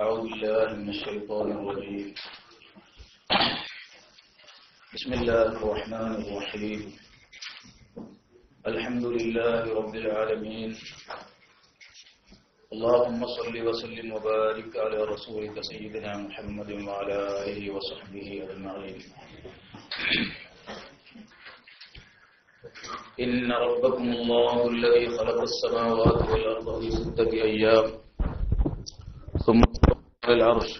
أعوذ بالله من الشيطان الرجيم. بسم الله الرحمن الرحيم. الحمد لله رب العالمين. اللهم صل وسلم وبارك على رسولك سيدنا محمد وعلى آله وصحبه أجمعين. إن ربكم الله الذي خلق السماوات والأرض في ستة أيام ثم على العرش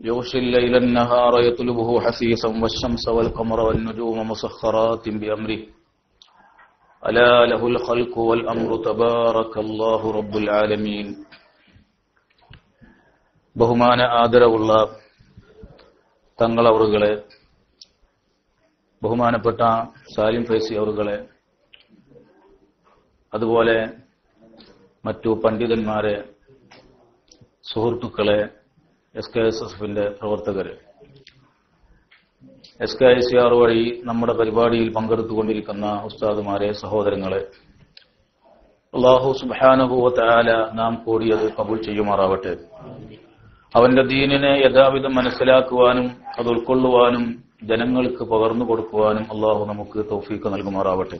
يغشي الليل النهار يطلبه حثيثا والشمس والقمر والنجوم مسخرات بأمره ألا له الخلق والأمر تبارك الله رب العالمين ബഹുമാന ആദരവുള്ള തങ്ങളവറുകളെ ബഹുമാനപ്പെട്ട സാലിം ഫൈസി അവറുകളെ അതുപോലെ മറ്റു പണ്ഡിതന്മാരെ സുഹൃത്തുക്കളെ എസ് കെ എസ് എഫിന്റെ പ്രവർത്തകര്. S K I C R വഴി നമ്മുടെ പരിപാടിയിൽ പങ്കെടുത്തുകൊണ്ടിരിക്കുന്ന ഉസ്താദുമാരെ സഹോദരങ്ങളെ അള്ളാഹു സുബാനുഭൂവത്തായ നാം കൂടിയത് കബൂൾ ചെയ്യുമാറാവട്ടെ. അവന്റെ ദീനിനെ യഥാവിധം മനസ്സിലാക്കുവാനും അത് ഉൾക്കൊള്ളുവാനും ജനങ്ങൾക്ക് പകർന്നു കൊടുക്കുവാനും അള്ളാഹു നമുക്ക് തൗഫീക്ക് നൽകുമാറാവട്ടെ.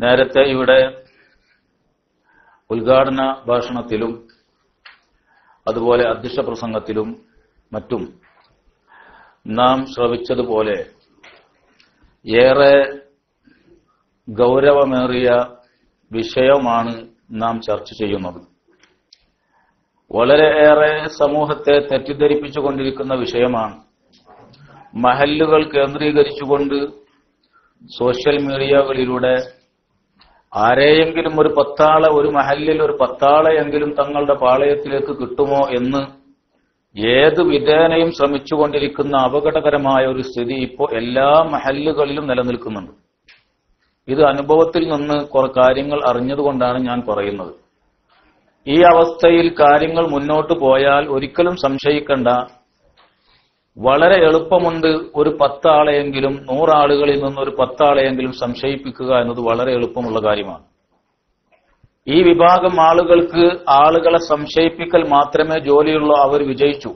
നേരത്തെ ഇവിടെ ഉദ്ഘാടന ഭാഷണത്തിലും അതുപോലെ അധ്യക്ഷ പ്രസംഗത്തിലും മറ്റും നാം ശ്രവിച്ചതുപോലെ ഏറെ ഗൗരവമേറിയ വിഷയമാണ് നാം ചർച്ച ചെയ്യുന്നത്. വളരെയേറെ സമൂഹത്തെ തെറ്റിദ്ധരിപ്പിച്ചുകൊണ്ടിരിക്കുന്ന വിഷയമാണ്. മഹല്ലുകൾ കേന്ദ്രീകരിച്ചുകൊണ്ട് സോഷ്യൽ മീഡിയകളിലൂടെ ആരെയെങ്കിലും ഒരു പത്താളെ ഒരു മഹല്ലിൽ ഒരു പത്താളെയെങ്കിലും തങ്ങളുടെ പാളയത്തിലേക്ക് കിട്ടുമോ എന്ന് ഏത് വിധേനയും ശ്രമിച്ചുകൊണ്ടിരിക്കുന്ന അപകടകരമായ ഒരു സ്ഥിതി ഇപ്പോൾ എല്ലാ മഹല്ലുകളിലും നിലനിൽക്കുന്നുണ്ട്. ഇത് അനുഭവത്തിൽ നിന്ന് കുറെ കാര്യങ്ങൾ അറിഞ്ഞതുകൊണ്ടാണ് ഞാൻ പറയുന്നത്. ഈ അവസ്ഥയിൽ കാര്യങ്ങൾ മുന്നോട്ട് പോയാൽ ഒരിക്കലും സംശയിക്കണ്ട. വളരെ എളുപ്പമുണ്ട് ഒരു പത്താളെയെങ്കിലും നൂറാളുകളിൽ നിന്ന് ഒരു പത്താളെയെങ്കിലും സംശയിപ്പിക്കുക എന്നത് വളരെ എളുപ്പമുള്ള കാര്യമാണ്. ഈ വിഭാഗം ആളുകൾക്ക് ആളുകളെ സംശയിപ്പിക്കൽ മാത്രമേ ജോലിയുള്ളൂ അവർ വിജയിച്ചു.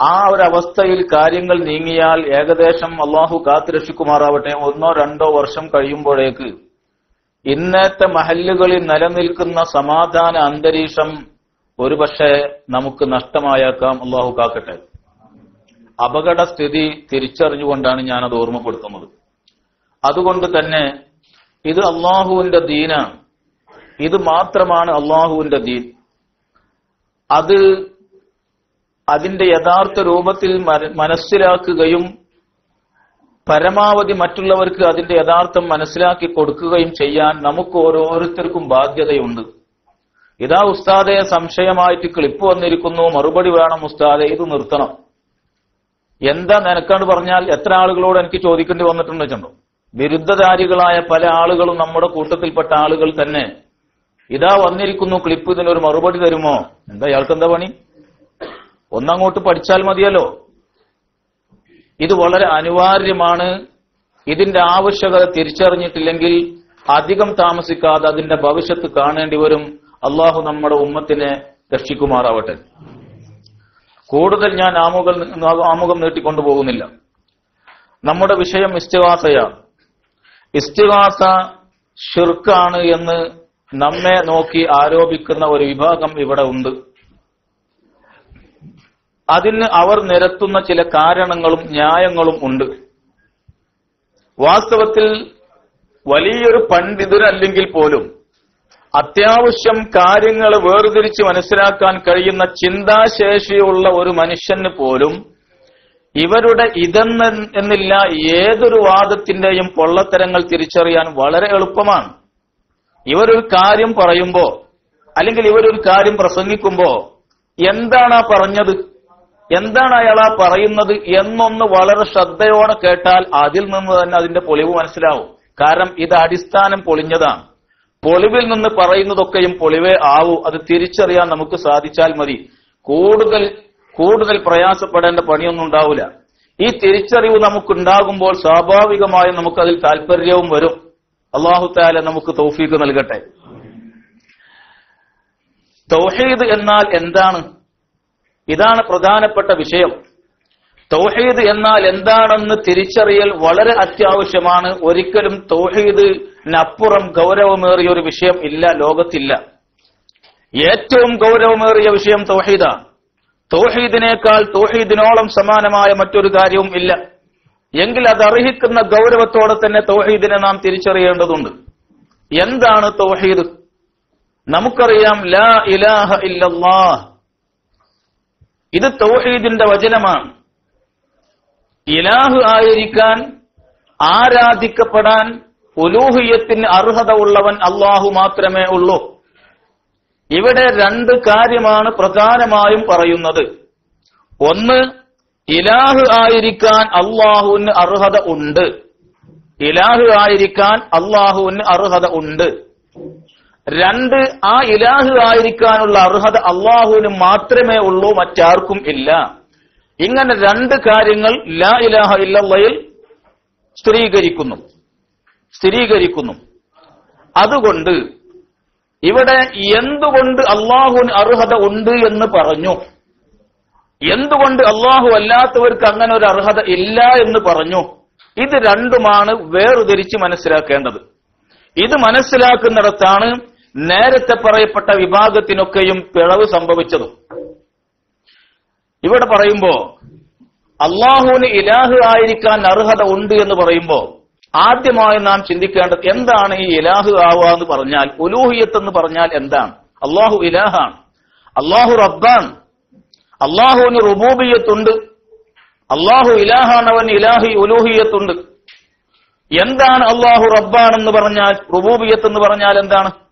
ആ ഒരു അവസ്ഥയിൽ കാര്യങ്ങൾ നീങ്ങിയാൽ ഏകദേശം അള്ളാഹു കാത്തുരക്ഷിക്കുമാറാവട്ടെ. ഒന്നോ രണ്ടോ വർഷം കഴിയുമ്പോഴേക്ക് ഇന്നത്തെ മഹല്ലുകളിൽ നിലനിൽക്കുന്ന സമാധാന അന്തരീക്ഷം ഒരുപക്ഷെ നമുക്ക് നഷ്ടമായേക്കാം. അള്ളാഹു കാക്കട്ടെ. അപകട സ്ഥിതി തിരിച്ചറിഞ്ഞുകൊണ്ടാണ് ഞാനത് ഓർമ്മപ്പെടുത്തുന്നത്. അതുകൊണ്ട് തന്നെ ഇത് അള്ളാഹുവിന്റെ ദീനാണ്. ഇത് മാത്രമാണ് അള്ളാഹുവിന്റെ ദീൻ. അത് അതിന്റെ യഥാർത്ഥ രൂപത്തിൽ മനസ്സിലാക്കുകയും പരമാവധി മറ്റുള്ളവർക്ക് അതിന്റെ യഥാർത്ഥം മനസ്സിലാക്കി കൊടുക്കുകയും ചെയ്യാൻ നമുക്ക് ഓരോരുത്തർക്കും ബാധ്യതയുണ്ട്. ഇതാ ഉസ്താദെ സംശയമായിട്ട് ക്ലിപ്പ് വന്നിരിക്കുന്നു. മറുപടി വേണം ഉസ്താദെ ഇത് നിർത്തണം. എന്താ നിനക്കാണ് പറഞ്ഞാൽ എത്ര ആളുകളോട് എനിക്ക് ചോദിക്കേണ്ടി വന്നിട്ടുണ്ട് വെച്ചിട്ടുണ്ടോ? വിരുദ്ധധാരികളായ പല ആളുകളും നമ്മുടെ കൂട്ടത്തിൽപ്പെട്ട ആളുകൾ തന്നെ. ഇതാ വന്നിരിക്കുന്നു ക്ലിപ്പ് ഇതിനൊരു മറുപടി തരുമോ? എന്താ ഇയാൾക്ക് എന്താ പണി? ഒന്നങ്ങോട്ട് പഠിച്ചാൽ മതിയല്ലോ. ഇത് വളരെ അനിവാര്യമാണ്. ഇതിന്റെ ആവശ്യകത തിരിച്ചറിഞ്ഞിട്ടില്ലെങ്കിൽ അധികം താമസിക്കാതെ അതിന്റെ ഭവിഷ്യത്ത് കാണേണ്ടി വരും. അള്ളാഹു നമ്മുടെ ഉമ്മത്തിനെ രക്ഷിക്കുമാറാവട്ടെ. കൂടുതൽ ഞാൻ ആമുഖം ആമുഖം നീട്ടിക്കൊണ്ടുപോകുന്നില്ല നമ്മുടെ വിഷയം ഇസ്തിവാസയാണ് ഇസ്തിവാസ ഷിർക്കാണ് എന്ന് നമ്മെ നോക്കി ആരോപിക്കുന്ന ഒരു വിഭാഗം ഇവിടെ ഉണ്ട്. അതിന് അവർ നിരത്തുന്ന ചില കാരണങ്ങളും ന്യായങ്ങളും ഉണ്ട്. വാസ്തവത്തിൽ വലിയൊരു പണ്ഡിതരല്ലെങ്കിൽ പോലും അത്യാവശ്യം കാര്യങ്ങൾ വേർതിരിച്ച് മനസ്സിലാക്കാൻ കഴിയുന്ന ചിന്താശേഷിയുള്ള ഒരു മനുഷ്യന് പോലും ഇവരുടെ ഇതെന്ന് എന്നില്ല ഏതൊരു വാദത്തിന്റെയും പൊള്ളത്തരങ്ങൾ തിരിച്ചറിയാൻ വളരെ എളുപ്പമാണ്. ഇവരൊരു കാര്യം പറയുമ്പോ അല്ലെങ്കിൽ ഇവരൊരു കാര്യം പ്രസംഗിക്കുമ്പോ എന്താണ് ആ പറഞ്ഞത്? എന്താണ് അയാൾ ആ പറയുന്നത് എന്നൊന്ന് വളരെ ശ്രദ്ധയോടെ കേട്ടാൽ അതിൽ നിന്ന് തന്നെ അതിന്റെ പൊളിവ് മനസ്സിലാവും. കാരണം ഇത് അടിസ്ഥാനം പൊളിഞ്ഞതാണ്. പൊളിവിൽ നിന്ന് പറയുന്നതൊക്കെയും പൊളിവേ ആവൂ. അത് തിരിച്ചറിയാൻ നമുക്ക് സാധിച്ചാൽ മതി. കൂടുതൽ കൂടുതൽ പ്രയാസപ്പെടേണ്ട പണിയൊന്നും ഉണ്ടാവില്ല ഈ തിരിച്ചറിവ് നമുക്കുണ്ടാകുമ്പോൾ സ്വാഭാവികമായും നമുക്കതിൽ താല്പര്യവും വരും. അള്ളാഹു താല നമുക്ക് തൗഫീക്ക് നൽകട്ടെ. തൗഹീദ് എന്നാൽ എന്താണ്? ഇതാണ് പ്രധാനപ്പെട്ട വിഷയം. തൗഹീദ് എന്നാൽ എന്താണെന്ന് തിരിച്ചറിയൽ വളരെ അത്യാവശ്യമാണ്. ഒരിക്കലും തൗഹീദിനപ്പുറം ഗൗരവമേറിയ ഒരു വിഷയം ഇല്ല ലോകത്തില്ല. ഏറ്റവും ഗൗരവമേറിയ വിഷയം തൗഹീദാണ് തൗഹീദിനേക്കാൾ തൗഹീദിനോളം സമാനമായ മറ്റൊരു കാര്യവും ഇല്ല. എങ്കിൽ അത് അർഹിക്കുന്ന ഗൗരവത്തോടെ തന്നെ തൗഹീദിനെ നാം തിരിച്ചറിയേണ്ടതുണ്ട്. എന്താണ് തൗഹീദ്? നമുക്കറിയാം ലാ ഇലാഹ ഇല്ലല്ലാഹ് ഇത് തൗഹീദിന്റെ വചനമാണ്. ഇലാഹു ആയിരിക്കാൻ ആരാധിക്കപ്പെടാൻ ഉലൂഹിയത്തിന് അർഹത ഉള്ളവൻ അള്ളാഹു മാത്രമേ ഉള്ളൂ. ഇവിടെ രണ്ട് കാര്യമാണ് പ്രധാനമായും പറയുന്നത്. ഒന്ന് ഇലാഹു ആയിരിക്കാൻ അള്ളാഹുവിന് അർഹത ഉണ്ട്. ഇലാഹു ആയിരിക്കാൻ അള്ളാഹുവിന് അർഹത ഉണ്ട്. രണ്ട് ആ ഇലാഹ് ആയിരിക്കാനുള്ള അർഹത അള്ളാഹുവിന് മാത്രമേ ഉള്ളൂ മറ്റാർക്കും ഇല്ല. ഇങ്ങനെ രണ്ട് കാര്യങ്ങൾ ലാ ഇലാഹ ഇല്ലയിൽ സ്ഥിരീകരിക്കുന്നു. സ്ഥിരീകരിക്കുന്നു. അതുകൊണ്ട് ഇവിടെ എന്തുകൊണ്ട് അള്ളാഹുവിന് അർഹത ഉണ്ട് എന്ന് പറഞ്ഞു. എന്തുകൊണ്ട് അള്ളാഹു അല്ലാത്തവർക്ക് അങ്ങനെ ഒരു അർഹത ഇല്ല എന്ന് പറഞ്ഞു. ഇത് രണ്ടുമാണ് വേർതിരിച്ച് മനസ്സിലാക്കേണ്ടത്. ഇത് മനസ്സിലാക്കുന്നിടത്താണ് നേരത്തെ പറയപ്പെട്ട വിഭാഗത്തിനൊക്കെയും പിഴവ് സംഭവിച്ചതും. ഇവിടെ പറയുമ്പോ അള്ളാഹുവിന് ഇലാഹ് ആയിരിക്കാൻ അർഹത ഉണ്ട് എന്ന് പറയുമ്പോ ആദ്യമായി നാം ചിന്തിക്കേണ്ടത് എന്താണ് ഈ ഇലാഹ് ആവുക എന്ന് പറഞ്ഞാൽ ഉലൂഹിയത്ത് എന്ന് പറഞ്ഞാൽ എന്താണ്? അള്ളാഹു ഇലാഹാണ്. അള്ളാഹു റബ്ബാണ്. അള്ളാഹുവിന് റുബൂബിയത്തുണ്ട്. അള്ളാഹു ഇലാഹാണ് അവൻ ഇലാഹി ഉലൂഹിയത്തുണ്ട്. എന്താണ് അള്ളാഹു റബ്ബാണെന്ന് പറഞ്ഞാൽ റുബൂബിയത്ത് എന്ന് പറഞ്ഞാൽ എന്താണ്?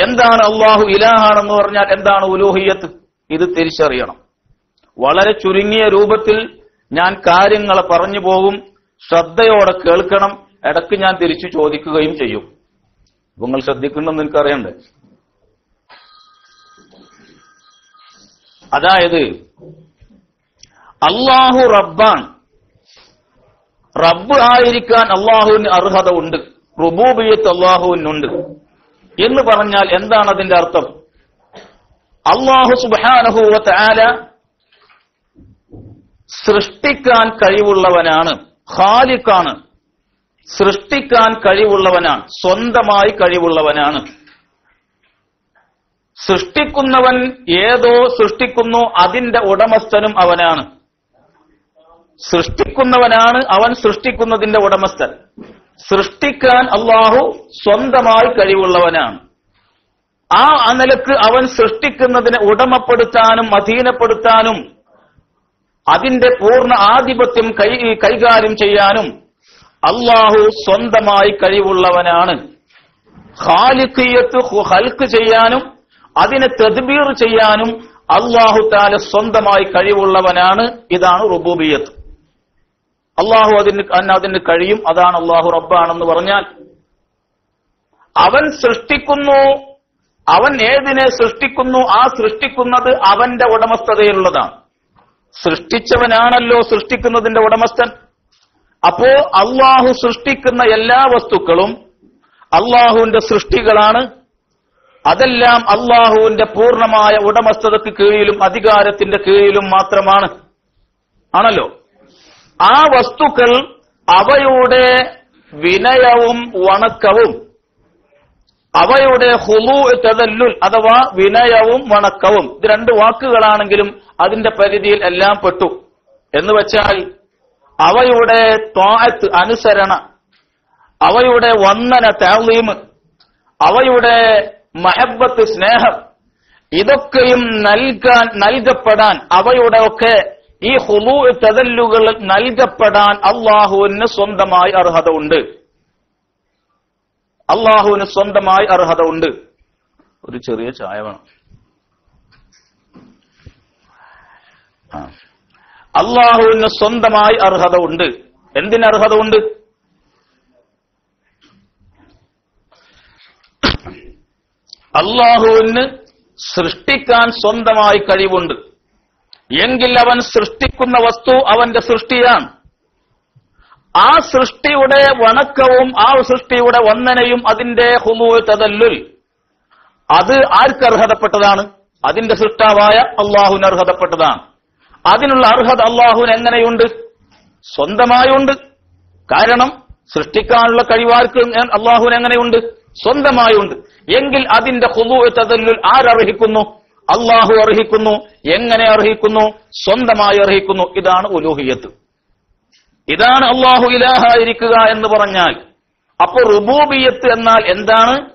എന്താണ് അള്ളാഹു ഇലാഹാണെന്ന് പറഞ്ഞാൽ എന്താണ് ഉലൂഹിയത്ത്? ഇത് തിരിച്ചറിയണം. വളരെ ചുരുങ്ങിയ രൂപത്തിൽ ഞാൻ കാര്യങ്ങളെ പറഞ്ഞു പോകും ശ്രദ്ധയോടെ കേൾക്കണം ഇടയ്ക്ക് ഞാൻ തിരിച്ചു ചോദിക്കുകയും ചെയ്യും. നിങ്ങൾ ശ്രദ്ധിക്കണമെന്ന് എനിക്കറിയണ്ടേ? അതായത് അള്ളാഹു റബ്ബാൻ റബ്ബ് ആയിരിക്കാൻ അള്ളാഹുവിന് അർഹത ഉണ്ട്. റുബൂബിയത്ത് അള്ളാഹുവിനുണ്ട്. എന്ന് പറഞ്ഞാൽ എന്താണ് അതിന്റെ അർത്ഥം? അള്ളാഹു സുബാനഹുവത്ത് ആല സൃഷ്ടിക്കാൻ കഴിവുള്ളവനാണ് ഖാലിക്കാണ് സൃഷ്ടിക്കാൻ കഴിവുള്ളവനാണ് സ്വന്തമായി കഴിവുള്ളവനാണ്. സൃഷ്ടിക്കുന്നവൻ ഏതോ സൃഷ്ടിക്കുന്നു അതിന്റെ ഉടമസ്ഥനും അവനാണ്. സൃഷ്ടിക്കുന്നവനാണ് അവൻ സൃഷ്ടിക്കുന്നതിന്റെ ഉടമസ്ഥൻ. സൃഷ്ടിക്കാൻ അള്ളാഹു സ്വന്തമായി കഴിവുള്ളവനാണ്. ആ അനലക്ക് അവൻ സൃഷ്ടിക്കുന്നതിനെ ഉടമപ്പെടുത്താനും അധീനപ്പെടുത്താനും അതിന്റെ പൂർണ ആധിപത്യം കൈ കൈകാര്യം ചെയ്യാനും അള്ളാഹു സ്വന്തമായി കഴിവുള്ളവനാണ്. ഖാലിഖിയത്ത് ഹൽക്ക് ചെയ്യാനും അതിനെ തദ്ബീർ ചെയ്യാനും അള്ളാഹു താല സ്വന്തമായി കഴിവുള്ളവനാണ്. ഇതാണ് റുബൂബിയത്ത്. അള്ളാഹു അതിന് അതിന് കഴിയും. അതാണ് അള്ളാഹു റബ്ബാണെന്ന് പറഞ്ഞാൽ അവൻ സൃഷ്ടിക്കുന്നു അവൻ ഏതിനെ സൃഷ്ടിക്കുന്നു ആ സൃഷ്ടിക്കുന്നത് അവന്റെ ഉടമസ്ഥതയിലുള്ളതാണ്. സൃഷ്ടിച്ചവനാണല്ലോ സൃഷ്ടിക്കുന്നതിന്റെ ഉടമസ്ഥൻ. അപ്പോ അള്ളാഹു സൃഷ്ടിക്കുന്ന എല്ലാ വസ്തുക്കളും അള്ളാഹുവിന്റെ സൃഷ്ടികളാണ്. അതെല്ലാം അള്ളാഹുവിന്റെ പൂർണമായ ഉടമസ്ഥതയ്ക്ക് കീഴിലും അധികാരത്തിന്റെ കീഴിലും മാത്രമാണ്. ആണല്ലോ? ആ വസ്തുക്കൾ അവയുടെ വിനയവും വണക്കവും. അവയുടെ ഹുലു തെതല്ലുൽ അഥവാ വിനയവും വണക്കവും. ഇത് രണ്ട് വാക്കുകളാണെങ്കിലും അതിന്റെ പരിധിയിൽ എല്ലാം പെട്ടു. എന്ന് വെച്ചാൽ അവയുടെ താഴത്ത് അനുസരണ അവയുടെ വന്ദന താളീമ് അവയുടെ മഹബത്ത് സ്നേഹം ഇതൊക്കെയും നൽകാൻ നൽകപ്പെടാൻ അവയുടെ ഒക്കെ ഈ ഹുലൂ തെതല്ലുകൾ നൽകപ്പെടാൻ അള്ളാഹുവിന് സ്വന്തമായി അർഹത ഉണ്ട്. അള്ളാഹുവിന് സ്വന്തമായി അർഹത ഉണ്ട്. ഒരു ചെറിയ ചായ വേണം. അള്ളാഹുവിന് സ്വന്തമായി അർഹത ഉണ്ട്. എന്തിന് അർഹത ഉണ്ട്? അള്ളാഹുവിന് സൃഷ്ടിക്കാൻ സ്വന്തമായി കഴിവുണ്ട്. എങ്കിൽ അവൻ സൃഷ്ടിക്കുന്ന വസ്തു അവന്റെ സൃഷ്ടിയാണ്. ആ സൃഷ്ടിയുടെ വണക്കവും ആ സൃഷ്ടിയുടെ വന്ദനയും അതിന്റെ ഹുമു തതല്ലുൽ അത് ആർക്ക് അർഹതപ്പെട്ടതാണ്? അതിന്റെ സൃഷ്ടാവായ അള്ളാഹുവിന് അർഹതപ്പെട്ടതാണ്. അതിനുള്ള അർഹത അള്ളാഹുവിന് എങ്ങനെയുണ്ട്? സ്വന്തമായുണ്ട്. കാരണം സൃഷ്ടിക്കാനുള്ള കഴിവാർക്ക് അള്ളാഹുവിന് എങ്ങനെയുണ്ട്? സ്വന്തമായുണ്ട്. എങ്കിൽ അതിന്റെ ഹുമു തതല്ലുൽ ആരർഹിക്കുന്നു? അള്ളാഹു അർഹിക്കുന്നു എങ്ങനെ അർഹിക്കുന്നു സ്വന്തമായി അർഹിക്കുന്നു ഇതാണ് ഉലൂഹിയത്ത്. ഇതാണ് അള്ളാഹു ഇലാഹായിരിക്കുക എന്ന് പറഞ്ഞാൽ അപ്പോൾ റുബൂബിയത്ത് എന്നാൽ എന്താണ്?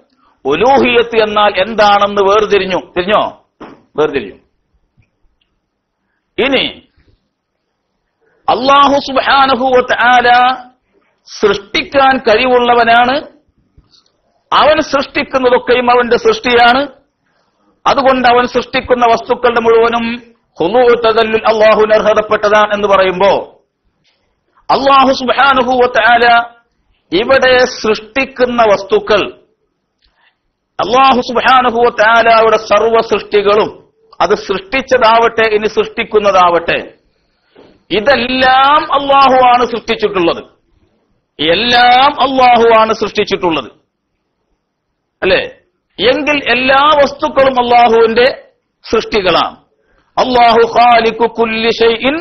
ഉലൂഹിയത്ത് എന്നാൽ എന്താണെന്ന് വേർതിരിഞ്ഞു. തിരിഞ്ഞോ? വേർതിരിഞ്ഞു. ഇനി അള്ളാഹു സുബാനഹുവത്ത് ആല സൃഷ്ടിക്കാൻ കഴിവുള്ളവനാണ്. അവൻ സൃഷ്ടിക്കുന്നതൊക്കെയും അവന്റെ സൃഷ്ടിയാണ്. അതുകൊണ്ട് അവൻ സൃഷ്ടിക്കുന്ന വസ്തുക്കളുടെ മുഴുവനും ഹുലു തദല്ലുൽ അള്ളാഹുവിന് അർഹതപ്പെട്ടതാണ് എന്ന് പറയുമ്പോ അള്ളാഹു സുബാനുഹൂവത്ത് ആല ഇവിടെ സൃഷ്ടിക്കുന്ന വസ്തുക്കൾ അള്ളാഹു സുബാനുഹൂവത്ത് ആലയുടെ സർവ സൃഷ്ടികളും അത് സൃഷ്ടിച്ചതാവട്ടെ ഇനി സൃഷ്ടിക്കുന്നതാവട്ടെ ഇതെല്ലാം അള്ളാഹു ആണ് സൃഷ്ടിച്ചിട്ടുള്ളത്. എല്ലാം അള്ളാഹു ആണ് സൃഷ്ടിച്ചിട്ടുള്ളത്. അല്ലെ? എങ്കിൽ എല്ലാ വസ്തുക്കളും അള്ളാഹുവിന്റെ സൃഷ്ടികളാണ്. അള്ളാഹു ഖാലിഖു കുല്ലി ഷൈഇൻ.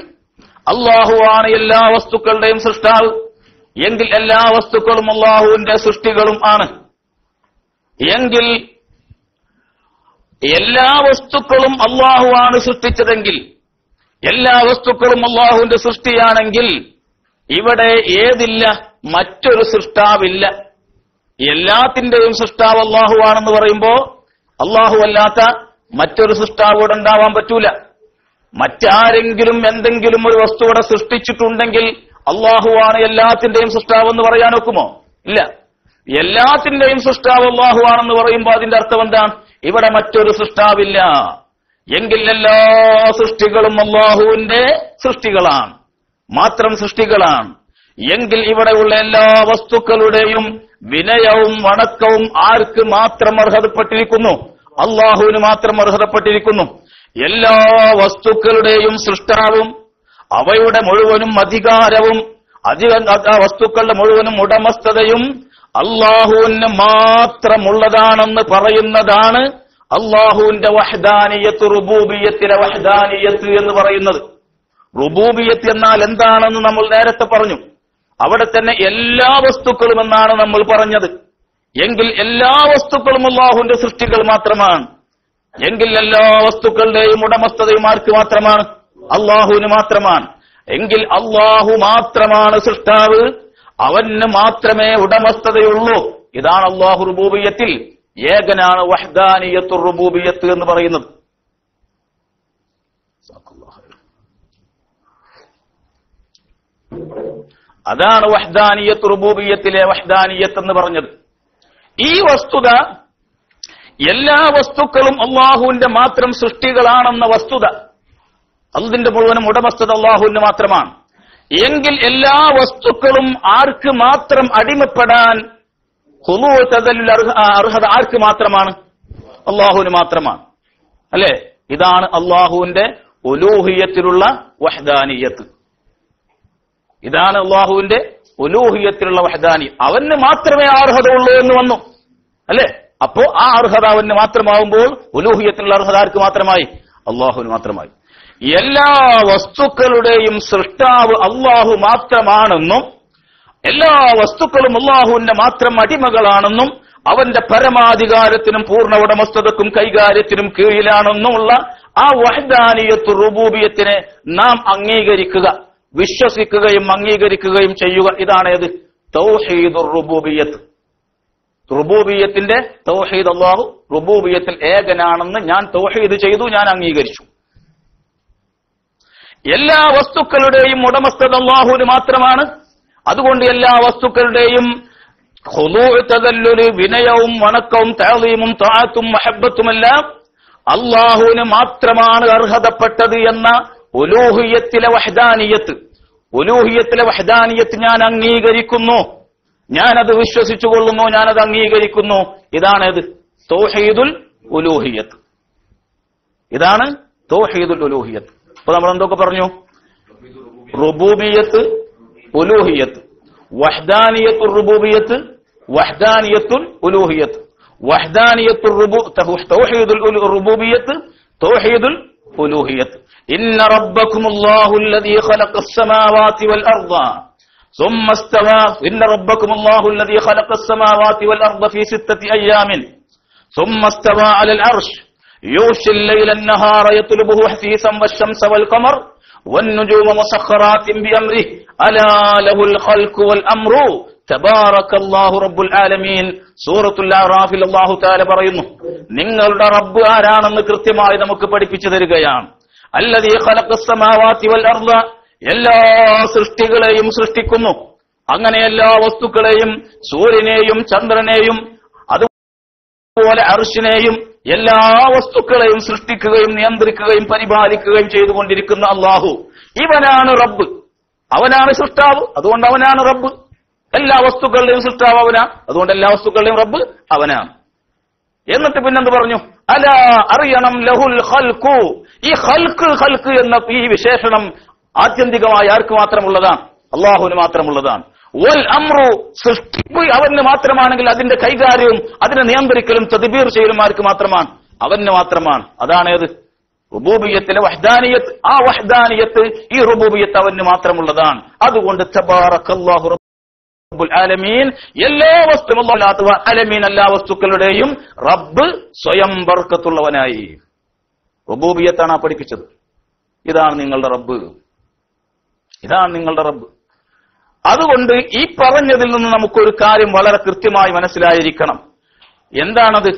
അള്ളാഹു ആണ് എല്ലാ വസ്തുക്കളുടെയും സൃഷ്ടാവ് എങ്കിൽ എല്ലാ വസ്തുക്കളും അള്ളാഹുവിന്റെ സൃഷ്ടികളും ആണ്. എങ്കിൽ എല്ലാ വസ്തുക്കളും അള്ളാഹു ആണ് സൃഷ്ടിച്ചതെങ്കിൽ എല്ലാ വസ്തുക്കളും അള്ളാഹുവിന്റെ സൃഷ്ടിയാണെങ്കിൽ ഇവിടെ ഏതില്ല മറ്റൊരു സൃഷ്ടാവില്ല. എല്ലാത്തിന്റെയും സൃഷ്ടാവ് അള്ളാഹു ആണെന്ന് പറയുമ്പോ അള്ളാഹു അല്ലാത്ത മറ്റൊരു സൃഷ്ടാവോട് ഉണ്ടാവാൻ പറ്റൂല. മറ്റാരെങ്കിലും എന്തെങ്കിലും ഒരു വസ്തു ഇവിടെ സൃഷ്ടിച്ചിട്ടുണ്ടെങ്കിൽ അള്ളാഹു ആണ് എല്ലാത്തിന്റെയും സൃഷ്ടാവ് എന്ന് പറയാൻ ഒക്കുമോ? ഇല്ല. എല്ലാത്തിന്റെയും സൃഷ്ടാവ് അള്ളാഹു ആണെന്ന് പറയുമ്പോൾ അതിന്റെ അർത്ഥം എന്താണ് ഇവിടെ മറ്റൊരു സൃഷ്ടാവില്ല. എങ്കിൽ എല്ലാ സൃഷ്ടികളും അള്ളാഹുവിന്റെ സൃഷ്ടികളാണ്. മാത്രം സൃഷ്ടികളാണ്. എങ്കിൽ ഇവിടെയുള്ള എല്ലാ വസ്തുക്കളുടെയും വിനയവും വണക്കവും ആർക്ക് മാത്രം അർഹതപ്പെട്ടിരിക്കുന്നു? അള്ളാഹുവിന് മാത്രം അർഹതപ്പെട്ടിരിക്കുന്നു. എല്ലാ വസ്തുക്കളുടെയും സൃഷ്ടാവും അവയുടെ മുഴുവനും അധികാരവും അധിക വസ്തുക്കളുടെ മുഴുവനും ഉടമസ്ഥതയും അള്ളാഹുവിന് മാത്രമുള്ളതാണെന്ന് പറയുന്നതാണ് അള്ളാഹുവിന്റെ വഹദാനിയത്ത് റുബൂബിയത്തിലെ വഹദാനിയത്ത് എന്ന് പറയുന്നത്. റുബൂബിയത്ത് എന്നാൽ എന്താണെന്ന് നമ്മൾ നേരത്തെ പറഞ്ഞു. അവിടെ തന്നെ എല്ലാ വസ്തുക്കളും എന്നാണ് നമ്മൾ പറഞ്ഞത്. എങ്കിൽ എല്ലാ വസ്തുക്കളും അള്ളാഹുവിന്റെ സൃഷ്ടികൾ മാത്രമാണ്. എങ്കിൽ എല്ലാ വസ്തുക്കളുടെയും ഉടമസ്ഥതയും ആർക്ക് മാത്രമാണ്? അള്ളാഹുവിന് മാത്രമാണ്. എങ്കിൽ അള്ളാഹു മാത്രമാണ് സൃഷ്ടാവ്. അവന് മാത്രമേ ഉടമസ്ഥതയുള്ളൂ. ഇതാണ് അള്ളാഹു റുബൂബിയത്തിൽ. ഏകനാണ് വഹ്ദാനിയത്തു റുബൂബിയത്ത് എന്ന് പറയുന്നത്. അതാണ് വഹ്ദാനിയത്ത് റുബൂബിയത്തിലെ വഹ്ദാനിയത്ത് എന്ന് പറഞ്ഞത്. ഈ വസ്തുത എല്ലാ വസ്തുക്കളും അള്ളാഹുവിന്റെ മാത്രം സൃഷ്ടികളാണെന്ന വസ്തുത. അതിന്റെ മുഴുവനും ഉടമസ്ഥത അള്ളാഹുവിന് മാത്രമാണ്. എങ്കിൽ എല്ലാ വസ്തുക്കളും ആർക്ക് മാത്രം അടിമപ്പെടാൻ അർഹത ആർക്ക് മാത്രമാണ്? അള്ളാഹുവിന് മാത്രമാണ്. അല്ലെ? ഇതാണ് അള്ളാഹുവിന്റെ ഒലൂഹിയത്തിലുള്ള വഹദാനിയത്ത്. ഇതാണ് അള്ളാഹുവിന്റെ ഒലൂഹിയത്തിലുള്ള വഹദാനി. അവന് മാത്രമേ അർഹത ഉള്ളൂ എന്ന് വന്നു. അല്ലേ? അപ്പോ ആ അർഹത അവന് മാത്രമാവുമ്പോൾ ഒലൂഹിയത്തിലുള്ള അർഹത ആർക്ക് മാത്രമായി? അള്ളാഹുവിന് മാത്രമായി. എല്ലാ വസ്തുക്കളുടെയും സൃഷ്ടാവ് അള്ളാഹു മാത്രമാണെന്നും എല്ലാ വസ്തുക്കളും അള്ളാഹുവിന്റെ മാത്രം അടിമകളാണെന്നും അവന്റെ പരമാധികാരത്തിനും പൂർണ ഉടമസ്ഥതക്കും കൈകാര്യത്തിനും കീഴിലാണെന്നുമുള്ള ആ വഹദാനിയത്ത് റുബൂബിയത്തിനെ നാം അംഗീകരിക്കുക. വിശ്വസിക്കുകയും അംഗീകരിക്കുകയും ചെയ്യുക. ഇതാണ് ഏത്? തൗഹീദുർ റുബൂബിയത്ത്. റുബൂബിയത്തിന്റെ തൗഹീദ് അള്ളാഹു റുബൂബിയത്തിൽ ഏകനാണെന്ന് ഞാൻ തൗഹീദ് ചെയ്തു ഞാൻ അംഗീകരിച്ചു. എല്ലാ വസ്തുക്കളുടെയും ഉടമസ്ഥത അള്ളാഹുവിന് മാത്രമാണ്. അതുകൊണ്ട് എല്ലാ വസ്തുക്കളുടെയും വിനയവും വണക്കവും താളീമും താഴത്തും മഹബത്തുമെല്ലാം അള്ളാഹുവിന് മാത്രമാണ് അർഹതപ്പെട്ടത് എന്ന ഉലൂഹിയത്തിലെ വഹദാനിയത്ത്. ഉലൂഹിയത്തിലെ വഹദാനിയത്ത് ഞാൻ അംഗീകരിക്കുന്നു. ഞാനത് വിശ്വസിച്ചുകൊള്ളുന്നു ഞാനത് അംഗീകരിക്കുന്നു. ഇതാണേത് തോഹീദുൽ ഉലൂഹിയത്ത്. ഇതാണ് തോഹീദുൽ ഉലൂഹിയത്ത്. അപ്പൊ നമ്മൾ എന്തൊക്കെ പറഞ്ഞു? റുബൂബിയത്ത് ഉലൂഹിയത്ത്. വഹ്ദാനിയത്തുൽ റുബൂബിയത്ത് വഹ്ദാനിയത്തുൽ ഉലൂഹിയത്ത്. വഹ്ദാനിയത്തുൽ റുബൂ തൗഹീദുൽ ഉലു- റുബൂബിയത്ത് തൗഹീദുൽ ألوهية إن ربكم الله الذي خلق السماوات والأرض. ثم استوى. إن ربكم الله الذي خلق السماوات والأرض في ستة أيام. ثم استوى على العرش. يغشي الليل النهار يطلبه حثيثا والشمس والقمر. والنجوم مسخرات بأمره. ألا له الخلق والأمر. ആലമീൻ. സൂറത്തുൽ അല്ലാഹു തആല പറയുന്നു നിങ്ങളുടെ റബ്ബ് ആരാണെന്ന് കൃത്യമായി നമുക്ക് പഠിപ്പിച്ചു തരികയാണ്. അല്ലദീ ഖലഖസ് വൽ എല്ലാ സൃഷ്ടികളെയും സൃഷ്ടിക്കുന്നു. അങ്ങനെ എല്ലാ വസ്തുക്കളെയും സൂര്യനെയും ചന്ദ്രനെയും അതുപോലെ അർഷിനെയും എല്ലാ വസ്തുക്കളെയും സൃഷ്ടിക്കുകയും നിയന്ത്രിക്കുകയും പരിപാലിക്കുകയും ചെയ്തുകൊണ്ടിരിക്കുന്ന അള്ളാഹു ഇവനാണ് റബ്ബ്. അവനാണ് സൃഷ്ടാവ്. അതുകൊണ്ട് അവനാണ് റബ്ബ്. എല്ലാ വസ്തുക്കളുടെയും സൃഷ്ടാവ് അവനാ. അതുകൊണ്ട് എല്ലാ വസ്തുക്കളുടെയും റബ്ബ് അവനാണ് എന്നിട്ട് പിന്നെന്ത് പറഞ്ഞു? അല അറിയണം ലഹുൽ ഹൽക്കു ഈ ഹൽക്ക് ഹൽക്ക് എന്ന ഈ വിശേഷണം ആത്യന്തികമായി ആർക്ക് മാത്രമുള്ളതാണ് അള്ളാഹുവിന് മാത്രമുള്ളതാണ്. വൽ അമ്രു സൃഷ്ടിപ്പ് അവന് മാത്രമാണെങ്കിൽ അതിന്റെ കൈകാര്യവും അതിനെ നിയന്ത്രിക്കലും തദ്ബീർ ചെയ്യലും ആർക്ക് മാത്രമാണ്? അവന് മാത്രമാണ്. അതാണേത് റുബൂബിയത്തിലെ വഹ്ദാനിയത്ത്. ആ വഹ്ദാനിയത്ത് ഈ റുബൂബിയത്ത് അവന് മാത്രമുള്ളതാണ്. അതുകൊണ്ട് എല്ലാ വസ്തു അലമീൻ എല്ലാ വസ്തുക്കളുടെയും റബ്ബ് സ്വയം ബർക്കത്തുള്ളവനായി. റബൂബിയത്താണ് ആ പഠിപ്പിച്ചത്. ഇതാണ് നിങ്ങളുടെ റബ്ബ്. ഇതാണ് നിങ്ങളുടെ റബ്ബ്. അതുകൊണ്ട് ഈ പറഞ്ഞതിൽ നിന്ന് നമുക്കൊരു കാര്യം വളരെ കൃത്യമായി മനസ്സിലായിരിക്കണം. എന്താണത്?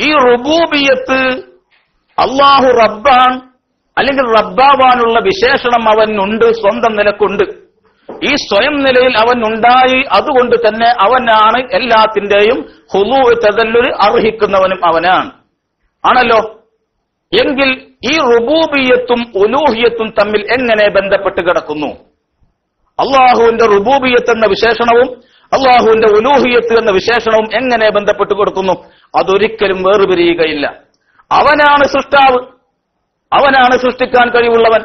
ഈ റുബൂബിയത്ത് അള്ളാഹു റബ്ബാൻ അല്ലെങ്കിൽ റബ്ബാവാനുള്ള വിശേഷണം അവനുണ്ട് സ്വന്തം നിലക്കുണ്ട്. ഈ സ്വയം നിലയിൽ അവൻ ഉണ്ടായി അതുകൊണ്ട് തന്നെ അവനാണ് എല്ലാത്തിന്റെയും ഹുലു തെതല്ലൊരു അർഹിക്കുന്നവനും അവനാണ്. ആണല്ലോ? എങ്കിൽ ഈ റുബൂബിയത്തും ഉലൂഹിയത്തും തമ്മിൽ എങ്ങനെ ബന്ധപ്പെട്ട് കിടക്കുന്നു? അള്ളാഹുവിന്റെ റുബൂബിയത്ത് എന്ന വിശേഷണവും അള്ളാഹുവിന്റെ ഉലൂഹിയത്ത് എന്ന വിശേഷണവും എങ്ങനെ ബന്ധപ്പെട്ട് കൊടുക്കുന്നു? അതൊരിക്കലും വേർപിരിയുകയില്ല. അവനാണ് സൃഷ്ടാവ്. അവനാണ് സൃഷ്ടിക്കാൻ കഴിവുള്ളവൻ.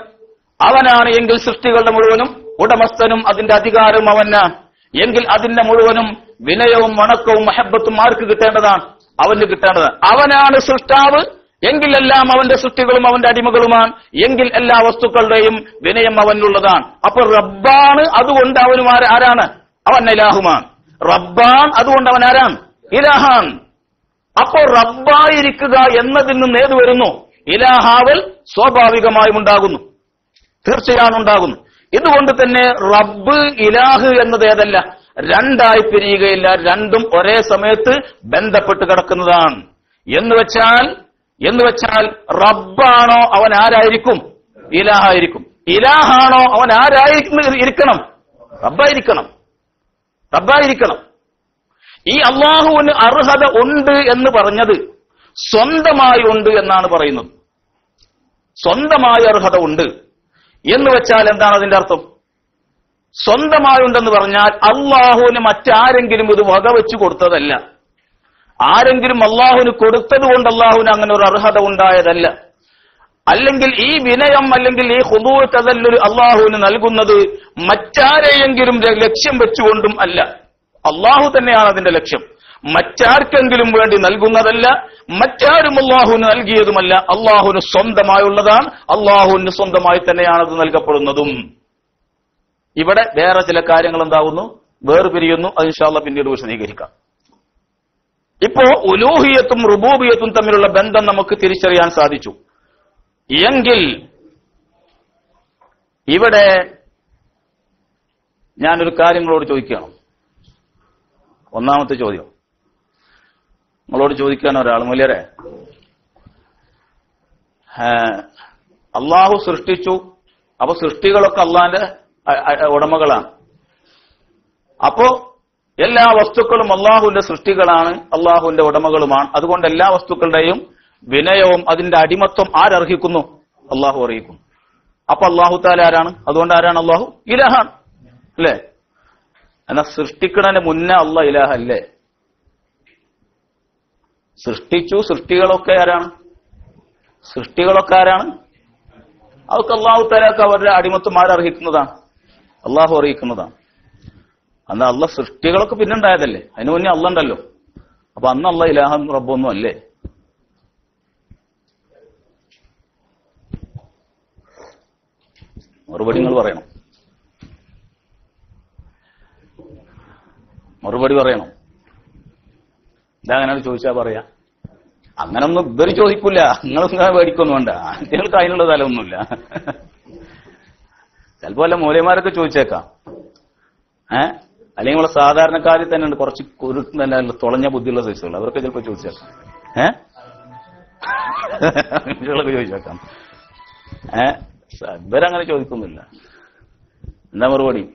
അവനാണ് എങ്കിൽ സൃഷ്ടികളുടെ മുഴുവനും ഉടമസ്ഥനും അതിന്റെ അധികാരവും അവന്. എങ്കിൽ അതിന്റെ മുഴുവനും വിനയവും വണക്കവും മഹബത്തും ആർക്ക് കിട്ടേണ്ടതാണ്? അവന് കിട്ടേണ്ടത് അവനാണ് സൃഷ്ടാവ്. എങ്കിൽ എല്ലാം അവന്റെ സൃഷ്ടികളും അവന്റെ അടിമകളുമാണ്. എങ്കിൽ എല്ലാ വസ്തുക്കളുടെയും വിനയം അവനുള്ളതാണ്. അപ്പൊ റബ്ബാണ് അതുകൊണ്ട് അവനും ആരാണ്? അവൻ ഇലാഹുമാണ്. റബ്ബാൻ അതുകൊണ്ട് അവൻ ആരാണ്? ഇലാഹാൻ. അപ്പോ റബ്ബായിരിക്കുക എന്നതിൽ നിന്ന് ഏത് വരുന്നു? ഇലാഹാവൽ സ്വാഭാവികമായും ഉണ്ടാകുന്നു. തീർച്ചയാണ് ഉണ്ടാകുന്നു. ഇതുകൊണ്ട് തന്നെ റബ്ബ് ഇലാഹ് എന്നത് ഏതല്ല? രണ്ടായി പിരിയുകയില്ല. രണ്ടും ഒരേ സമയത്ത് ബന്ധപ്പെട്ട് കിടക്കുന്നതാണ്. എന്ന് വെച്ചാൽ എന്ന് വെച്ചാൽ റബ്ബാണോ അവൻ ആരായിരിക്കും? ഇലാഹായിരിക്കും. ഇലാഹാണോ അവൻ ആരായിരിക്കും? ഇരിക്കണം. റബ്ബായിരിക്കണം. റബ്ബായിരിക്കണം. ഈ അള്ളാഹുവിന് അർഹത ഉണ്ട് എന്ന് പറഞ്ഞത് സ്വന്തമായി ഉണ്ട് എന്നാണ് പറയുന്നത്. സ്വന്തമായ അർഹത ഉണ്ട്. എന്ന് വെച്ചാൽ എന്താണ് അതിന്റെ അർത്ഥം? സ്വന്തമായുണ്ടെന്ന് പറഞ്ഞാൽ അള്ളാഹുവിന് മറ്റാരെങ്കിലും ഇത് വകവെച്ചു കൊടുത്തതല്ല. ആരെങ്കിലും അള്ളാഹുവിന് കൊടുത്തത് കൊണ്ട് അള്ളാഹുവിന് അങ്ങനെ ഒരു അർഹത ഉണ്ടായതല്ല. അല്ലെങ്കിൽ ഈ വിനയം അല്ലെങ്കിൽ ഈ ഹുദൂ തതല്ലൊരു അള്ളാഹുവിന് നൽകുന്നത് മറ്റാരെയെങ്കിലും ലക്ഷ്യം വെച്ചുകൊണ്ടും അല്ല. അള്ളാഹു തന്നെയാണ് അതിന്റെ ലക്ഷ്യം. മറ്റാർക്കെങ്കിലും വേണ്ടി നൽകുന്നതല്ല മറ്റാരും അള്ളാഹുവിന് നൽകിയതുമല്ല. അള്ളാഹുന് സ്വന്തമായുള്ളതാണ്. അള്ളാഹുവിന് സ്വന്തമായി തന്നെയാണ് അത് നൽകപ്പെടുന്നതും. ഇവിടെ വേറെ ചില കാര്യങ്ങൾ എന്താവുന്നു വേർപിരിയുന്നു അത് ഇൻഷാല്ല പിന്നീട് വിശദീകരിക്കാം. ഇപ്പോ ഉലൂഹിയത്തും റുബൂബിയത്തും തമ്മിലുള്ള ബന്ധം നമുക്ക് തിരിച്ചറിയാൻ സാധിച്ചു. എങ്കിൽ ഇവിടെ ഞാനൊരു കാര്യങ്ങളോട് ചോദിക്കുകയാണ്. ഒന്നാമത്തെ ചോദ്യം. നിങ്ങളോട് ചോദിക്കാൻ ഒരാൾ മൂല്യരെ അള്ളാഹു സൃഷ്ടിച്ചു. അപ്പൊ സൃഷ്ടികളൊക്കെ അള്ളാന്റെ ഉടമകളാണ്. അപ്പോ എല്ലാ വസ്തുക്കളും അള്ളാഹുവിന്റെ സൃഷ്ടികളാണ് അള്ളാഹുവിന്റെ ഉടമകളുമാണ്. അതുകൊണ്ട് എല്ലാ വസ്തുക്കളുടെയും വിനയവും അതിന്റെ അടിമത്വം ആരർഹിക്കുന്നു? അള്ളാഹു അറിയിക്കുന്നു. അപ്പൊ അള്ളാഹു താല ആരാണ്? അതുകൊണ്ട് ആരാണ് അള്ളാഹു? ഇലഹാണ് അല്ലേ? എന്നാ സൃഷ്ടിക്കണതിന് മുന്നേ അല്ല ഇലാഹ അല്ലേ സൃഷ്ടിച്ചു സൃഷ്ടികളൊക്കെ ആരാണ്? സൃഷ്ടികളൊക്കെ ആരാണ്? അതൊക്കെ അള്ളാഹു തലാക്ക് അവരുടെ അടിമത്വം ആരർഹിക്കുന്നതാണ് അള്ളാഹു അറിയിക്കുന്നതാണ്. അന്ന് അള്ള സൃഷ്ടികളൊക്കെ പിന്നെ ഉണ്ടായതല്ലേ? അതിന് മുന്നേ അള്ള ഉണ്ടല്ലോ. അപ്പൊ അന്ന് അള്ള ഇലാഹം റബ്ബൊന്നും അല്ലേ? മറുപടി നിങ്ങൾ പറയണം. മറുപടി പറയണം. ഇതാ അങ്ങനെ ചോദിച്ചാ പറയാ. അങ്ങനൊന്നും ഇവർ ചോദിക്കില്ല നിങ്ങളിങ്ങനെ പേടിക്കൊന്നും വേണ്ട. നിങ്ങൾക്ക് അതിനുള്ള തലമൊന്നുമില്ല. ചിലപ്പോ വല്ല മൂലയന്മാരൊക്കെ ചോദിച്ചേക്കാം. ഏ? അല്ലെങ്കിൽ നമ്മളെ സാധാരണക്കാരിൽ തന്നെ ഉണ്ട്. കുറച്ച് കുരു തന്നെ തുളഞ്ഞ ബുദ്ധിയുള്ള സൈസുകൾ അവരൊക്കെ ചിലപ്പോ ചോദിച്ചേക്കാം. ഏ? ഇവരൊക്കെ ചോദിച്ചേക്കാം. ഏ? ഇവരങ്ങനെ ചോദിക്കുന്നില്ല. എന്താ മറുപടി?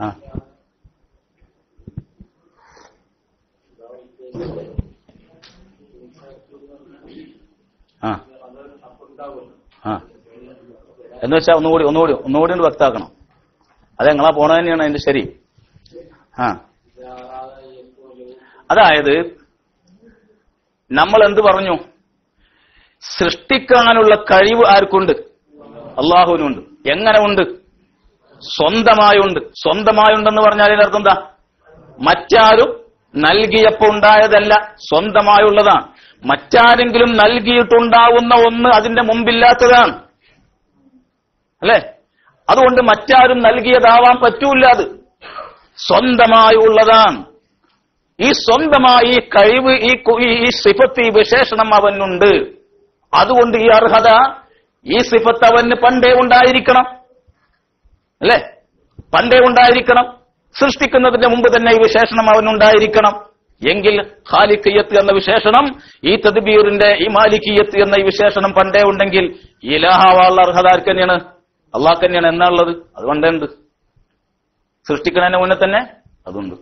ആ. ആ. ആ. എന്ന് വെച്ചാൽ ഒന്നുകൂടി ഒന്നുകൂടി ഒന്നുകൂടി ഒന്ന് വ്യക്താക്കണം അത് നിങ്ങളാ പോണ തന്നെയാണ് അതിന്റെ ശരി. ആ. അതായത് നമ്മൾ എന്ത് പറഞ്ഞു? സൃഷ്ടിക്കാനുള്ള കഴിവ് ആർക്കുണ്ട്? അള്ളാഹുവിനുണ്ട്. എങ്ങനെ ഉണ്ട് സ്വന്തമായുണ്ട്. സ്വന്തമായുണ്ടെന്ന് പറഞ്ഞാൽ അതിനർത്ഥം എന്താ? മറ്റാരും നൽകിയപ്പോ ഉണ്ടായതല്ല സ്വന്തമായുള്ളതാണ്. മറ്റാരെങ്കിലും നൽകിയിട്ടുണ്ടാവുന്ന ഒന്ന് അതിന്റെ മുമ്പില്ലാത്തതാണ്. അല്ലേ? അതുകൊണ്ട് മറ്റാരും നൽകിയതാവാൻ പറ്റൂല അത്. സ്വന്തമായി ഉള്ളതാണ് ഈ സ്വന്തമായി ഈ കഴിവ് ഈ ഈ സിഫത്ത് ഈ വിശേഷണം അവനുണ്ട്. അതുകൊണ്ട് ഈ അർഹത ഈ സിഫത്ത് അവന് പണ്ടേ ഉണ്ടായിരിക്കണം. അല്ലേ? പണ്ടേ ഉണ്ടായിരിക്കണം. സൃഷ്ടിക്കുന്നതിന്റെ മുമ്പ് തന്നെ ഈ വിശേഷണം അവനുണ്ടായിരിക്കണം. എങ്കിൽ ഖാലിഖിയത്ത് എന്ന വിശേഷണം ഈ തദ്ബീറിന്റെ ഈ മാലിക്കിയത്ത് എന്ന ഈ വിശേഷണം പണ്ടേ ഉണ്ടെങ്കിൽ ഇലാഹാവാള്ള അർഹത ആർക്കന്നെയാണ് അള്ളാഹ് തന്നെയാണ്. എന്നുള്ളത് അത് പണ്ടേ മുന്നേ തന്നെ അതുണ്ട്.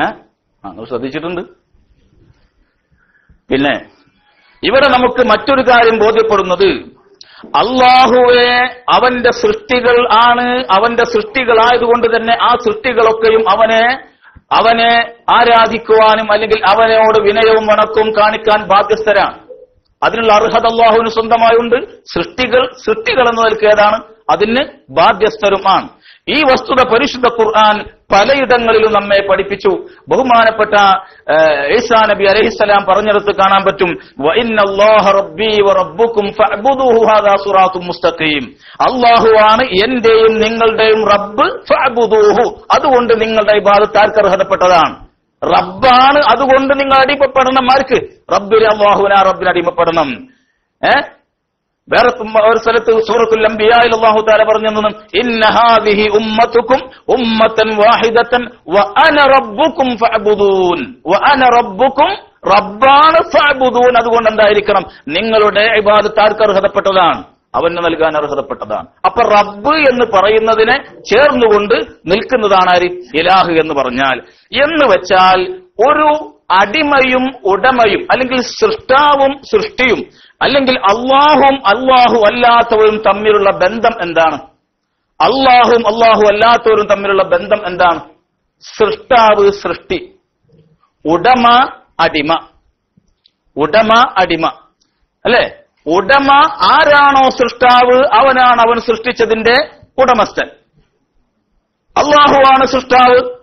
ഏ? ആ ശ്രദ്ധിച്ചിട്ടുണ്ട്? പിന്നെ ഇവിടെ നമുക്ക് മറ്റൊരു കാര്യം ബോധ്യപ്പെടുന്നത്. അള്ളാഹുവെ അവന്റെ സൃഷ്ടികൾ ആണ് അവന്റെ സൃഷ്ടികളായതുകൊണ്ട് തന്നെ ആ സൃഷ്ടികളൊക്കെയും അവനെ അവനെ ആരാധിക്കുവാനും അല്ലെങ്കിൽ അവനോട് വിനയവും വണക്കവും കാണിക്കാൻ ബാധ്യസ്ഥരാണ്. അതിനുള്ള അർഹത അള്ളാഹുവിന് സ്വന്തമായുണ്ട്. സൃഷ്ടികൾ സൃഷ്ടികൾ എന്ന നിലയ്ക്ക് ഏതാണ്? അതിന് ബാധ്യസ്ഥരുമാണ് ഈ വസ്തുത പരിശുദ്ധ ഖുർആൻ പലയിടങ്ങളിലും നമ്മെ പഠിപ്പിച്ചു. ബഹുമാനപ്പെട്ട ഈസാ നബി അലഹിസ്സലാം പറഞ്ഞെടുത്ത് കാണാൻ പറ്റും. അള്ളാഹുവാണ് എന്റെയും നിങ്ങളുടെയും റബ്ബ് അതുകൊണ്ട് നിങ്ങളുടെ ഇബാദത്ത് ആർക്ക് അർഹതപ്പെട്ടതാണ്? റബ്ബാണ്. അതുകൊണ്ട് നിങ്ങൾ അടിമപ്പെടണം ആർക്ക്? റബ്ബിന് അള്ളാഹുവിന റബ്ബിന് അടിമപ്പെടണം. ഏ? വേറെ ഒരു സ്ഥലത്ത് സൂറത്തുൽ അംബിയായിൽ അല്ലാഹു തആല പറഞ്ഞു ഇന്ന ഹാദിഹി ഉമ്മത്തുക്കും വ അന വ അന റബ്ബാണ് ഫഅബ്ദൂൻ. അതുകൊണ്ട് എന്തായിരിക്കണം? നിങ്ങളുടെ ഇബാദത്ത് അർഹതപ്പെട്ടതാണ്? അവന് നൽകാൻ അർഹതപ്പെട്ടതാണ്. അപ്പൊ റബ്ബ് എന്ന് പറയുന്നതിനെ ചേർന്നുകൊണ്ട് നിൽക്കുന്നതാണ് ആര്? ഇലാഹ് എന്ന് പറഞ്ഞാൽ. എന്ന് വെച്ചാൽ ഒരു അടിമയും ഉടമയും അല്ലെങ്കിൽ സൃഷ്ടാവും സൃഷ്ടിയും അല്ലെങ്കിൽ അള്ളാഹും അള്ളാഹു അല്ലാത്തവരും തമ്മിലുള്ള ബന്ധം എന്താണ്? അള്ളാഹും അള്ളാഹു അല്ലാത്തവരും തമ്മിലുള്ള ബന്ധം എന്താണ്? സൃഷ്ടാവ് സൃഷ്ടി. ഉടമ അടിമ. ഉടമ അടിമ. അല്ലെ? ഉടമ ആരാണോ സൃഷ്ടാവ്? അവനാണ് അവൻ സൃഷ്ടിച്ചതിന്റെ ഉടമസ്ഥൻ. അള്ളാഹുവാണ് സൃഷ്ടാവ്.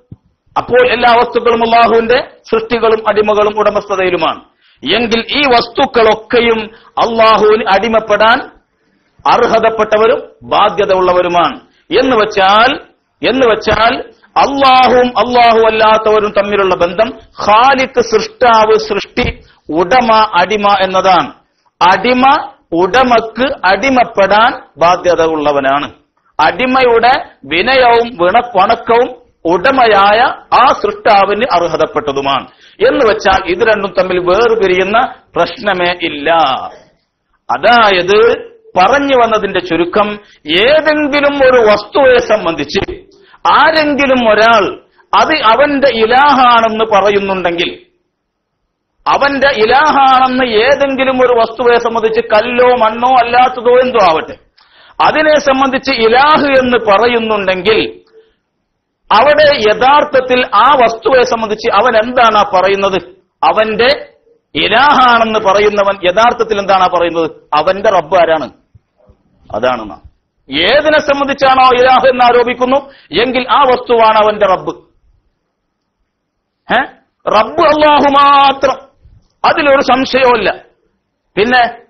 അപ്പോൾ എല്ലാ വസ്തുക്കളും അള്ളാഹുവിന്റെ സൃഷ്ടികളും അടിമകളും ഉടമസ്ഥതയിലുമാണ്. എങ്കിൽ ഈ വസ്തുക്കളൊക്കെയും അള്ളാഹുവിന് അടിമപ്പെടാൻ അർഹതപ്പെട്ടവരും ബാധ്യത ഉള്ളവരുമാണ് എന്ന് വെച്ചാൽ എന്ന് വെച്ചാൽ അള്ളാഹുവും അള്ളാഹു അല്ലാത്തവരും തമ്മിലുള്ള ബന്ധം ഖാലിക്ക് സൃഷ്ടാവ് സൃഷ്ടി ഉടമ അടിമ എന്നതാണ്. അടിമ ഉടമക്ക് അടിമപ്പെടാൻ ബാധ്യത ഉള്ളവനാണ് അടിമയുടെ വിനയവും വിണ വണക്കവും ഉടമയായ ആ സൃഷ്ടാവിന് അർഹതപ്പെട്ടതുമാണ്. എന്ന് വെച്ചാൽ ഇത് രണ്ടും തമ്മിൽ വേർപിരിയുന്ന പ്രശ്നമേ ഇല്ല. അതായത് പറഞ്ഞു വന്നതിന്റെ ചുരുക്കം ഏതെങ്കിലും ഒരു വസ്തുവെ സംബന്ധിച്ച് ആരെങ്കിലും ഒരാൾ അത് അവന്റെ ഇലാഹാണെന്ന് പറയുന്നുണ്ടെങ്കിൽ അവന്റെ ഇലാഹാണെന്ന് ഏതെങ്കിലും ഒരു വസ്തുവെ സംബന്ധിച്ച് കല്ലോ മണ്ണോ അല്ലാത്തതോ എന്തോ ആവട്ടെ. അതിനെ സംബന്ധിച്ച് ഇലാഹ് എന്ന് പറയുന്നുണ്ടെങ്കിൽ അവിടെ യഥാർത്ഥത്തിൽ ആ വസ്തുവെ സംബന്ധിച്ച് അവൻ എന്താണ് പറയുന്നത്? അവന്റെ ഇലാഹാണെന്ന് പറയുന്നവൻ യഥാർത്ഥത്തിൽ എന്താണ് പറയുന്നത്? അവന്റെ റബ്ബ് ആരാണ്? അതാണ് നാം. ഏതിനെ സംബന്ധിച്ചാണോ ഇലാഹ് എന്ന് ആരോപിക്കുന്നു? എങ്കിൽ ആ വസ്തുവാണ് അവന്റെ റബ്ബ്. ഏ റബ്ബ് അള്ളാഹു മാത്രം. അതിലൊരു സംശയവുമില്ല പിന്നെ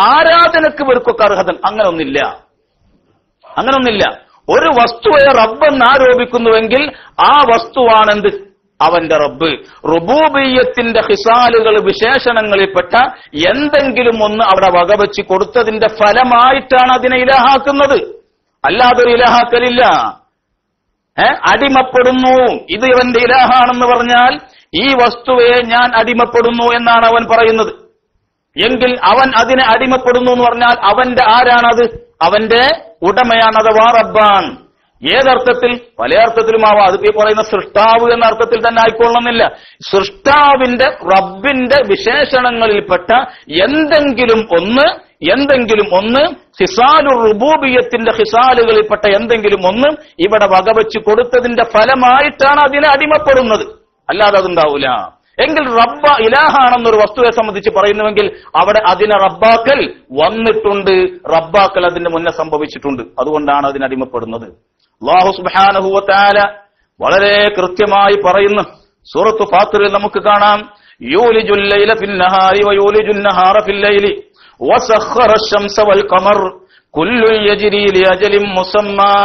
ആരാധനക്ക് വെറുക്കൊക്കെ അർഹത അങ്ങനൊന്നില്ല അങ്ങനൊന്നില്ല ഒരു വസ്തുവെ റബ്ബെന്ന് ആരോപിക്കുന്നുവെങ്കിൽ ആ വസ്തുവാണെന്ത്? അവന്റെ റബ്ബ്. റുബൂബിയത്തിന്റെ ഹിസാലുകൾ വിശേഷണങ്ങളിൽപ്പെട്ട എന്തെങ്കിലും ഒന്ന് അവിടെ വകവെച്ച് കൊടുത്തതിന്റെ ഫലമായിട്ടാണ് അതിനെ ഇലഹാക്കുന്നത്. അല്ലാതൊരു ഇലഹാക്കലില്ല. ഏ? അടിമപ്പെടുന്നു. ഇത് ഇവന്റെ ഇലഹാണെന്ന് പറഞ്ഞാൽ ഈ വസ്തുവെ ഞാൻ അടിമപ്പെടുന്നു എന്നാണ് അവൻ പറയുന്നത്. എങ്കിൽ അവൻ അതിനെ അടിമപ്പെടുന്നു എന്ന് പറഞ്ഞാൽ അവന്റെ ആരാണത്? അവന്റെ ഉടമയാണ് അഥവാ റബ്ബാൻ. ഏതർത്ഥത്തിൽ? പല അർത്ഥത്തിലുമാവാം. അത് ഈ പറയുന്ന സൃഷ്ടാവ് എന്ന അർത്ഥത്തിൽ തന്നെ ആയിക്കൊള്ളുന്നില്ല സൃഷ്ടാവിന്റെ റബ്ബിന്റെ വിശേഷണങ്ങളിൽപ്പെട്ട എന്തെങ്കിലും ഒന്ന് എന്തെങ്കിലും ഒന്ന് ഹിസാലു റുബൂബിയത്തിന്റെ ഹിസാലുകളിൽപ്പെട്ട എന്തെങ്കിലും ഒന്ന് ഇവിടെ വകവെച്ച് കൊടുത്തതിന്റെ ഫലമായിട്ടാണ് അതിനെ അടിമപ്പെടുന്നത്. അല്ലാതെ അതുണ്ടാവൂല. എങ്കിൽ റബ്ബ ഇലാഹാണെന്നൊരു വസ്തുവെ സംബന്ധിച്ച് പറയുന്നുവെങ്കിൽ അവിടെ അതിനെ റബ്ബാക്കൽ വന്നിട്ടുണ്ട് റബ്ബാക്കൽ അതിന്റെ മുന്നേ സംഭവിച്ചിട്ടുണ്ട് അതുകൊണ്ടാണ് അതിന് അടിമപ്പെടുന്നത് അള്ളാഹു സുബാനഹുവത്താല വളരെ കൃത്യമായി പറയുന്നു സൂറത്ത് ഫാത്തിറിൽ നമുക്ക് കാണാം യൂലിജുൽ ലൈല ഫിൽ നഹാരി വയൂലിജുൻ നഹാറ ഫിൽ ലൈലി وسخر الشمس والقمر كل يجري لأجل مسمى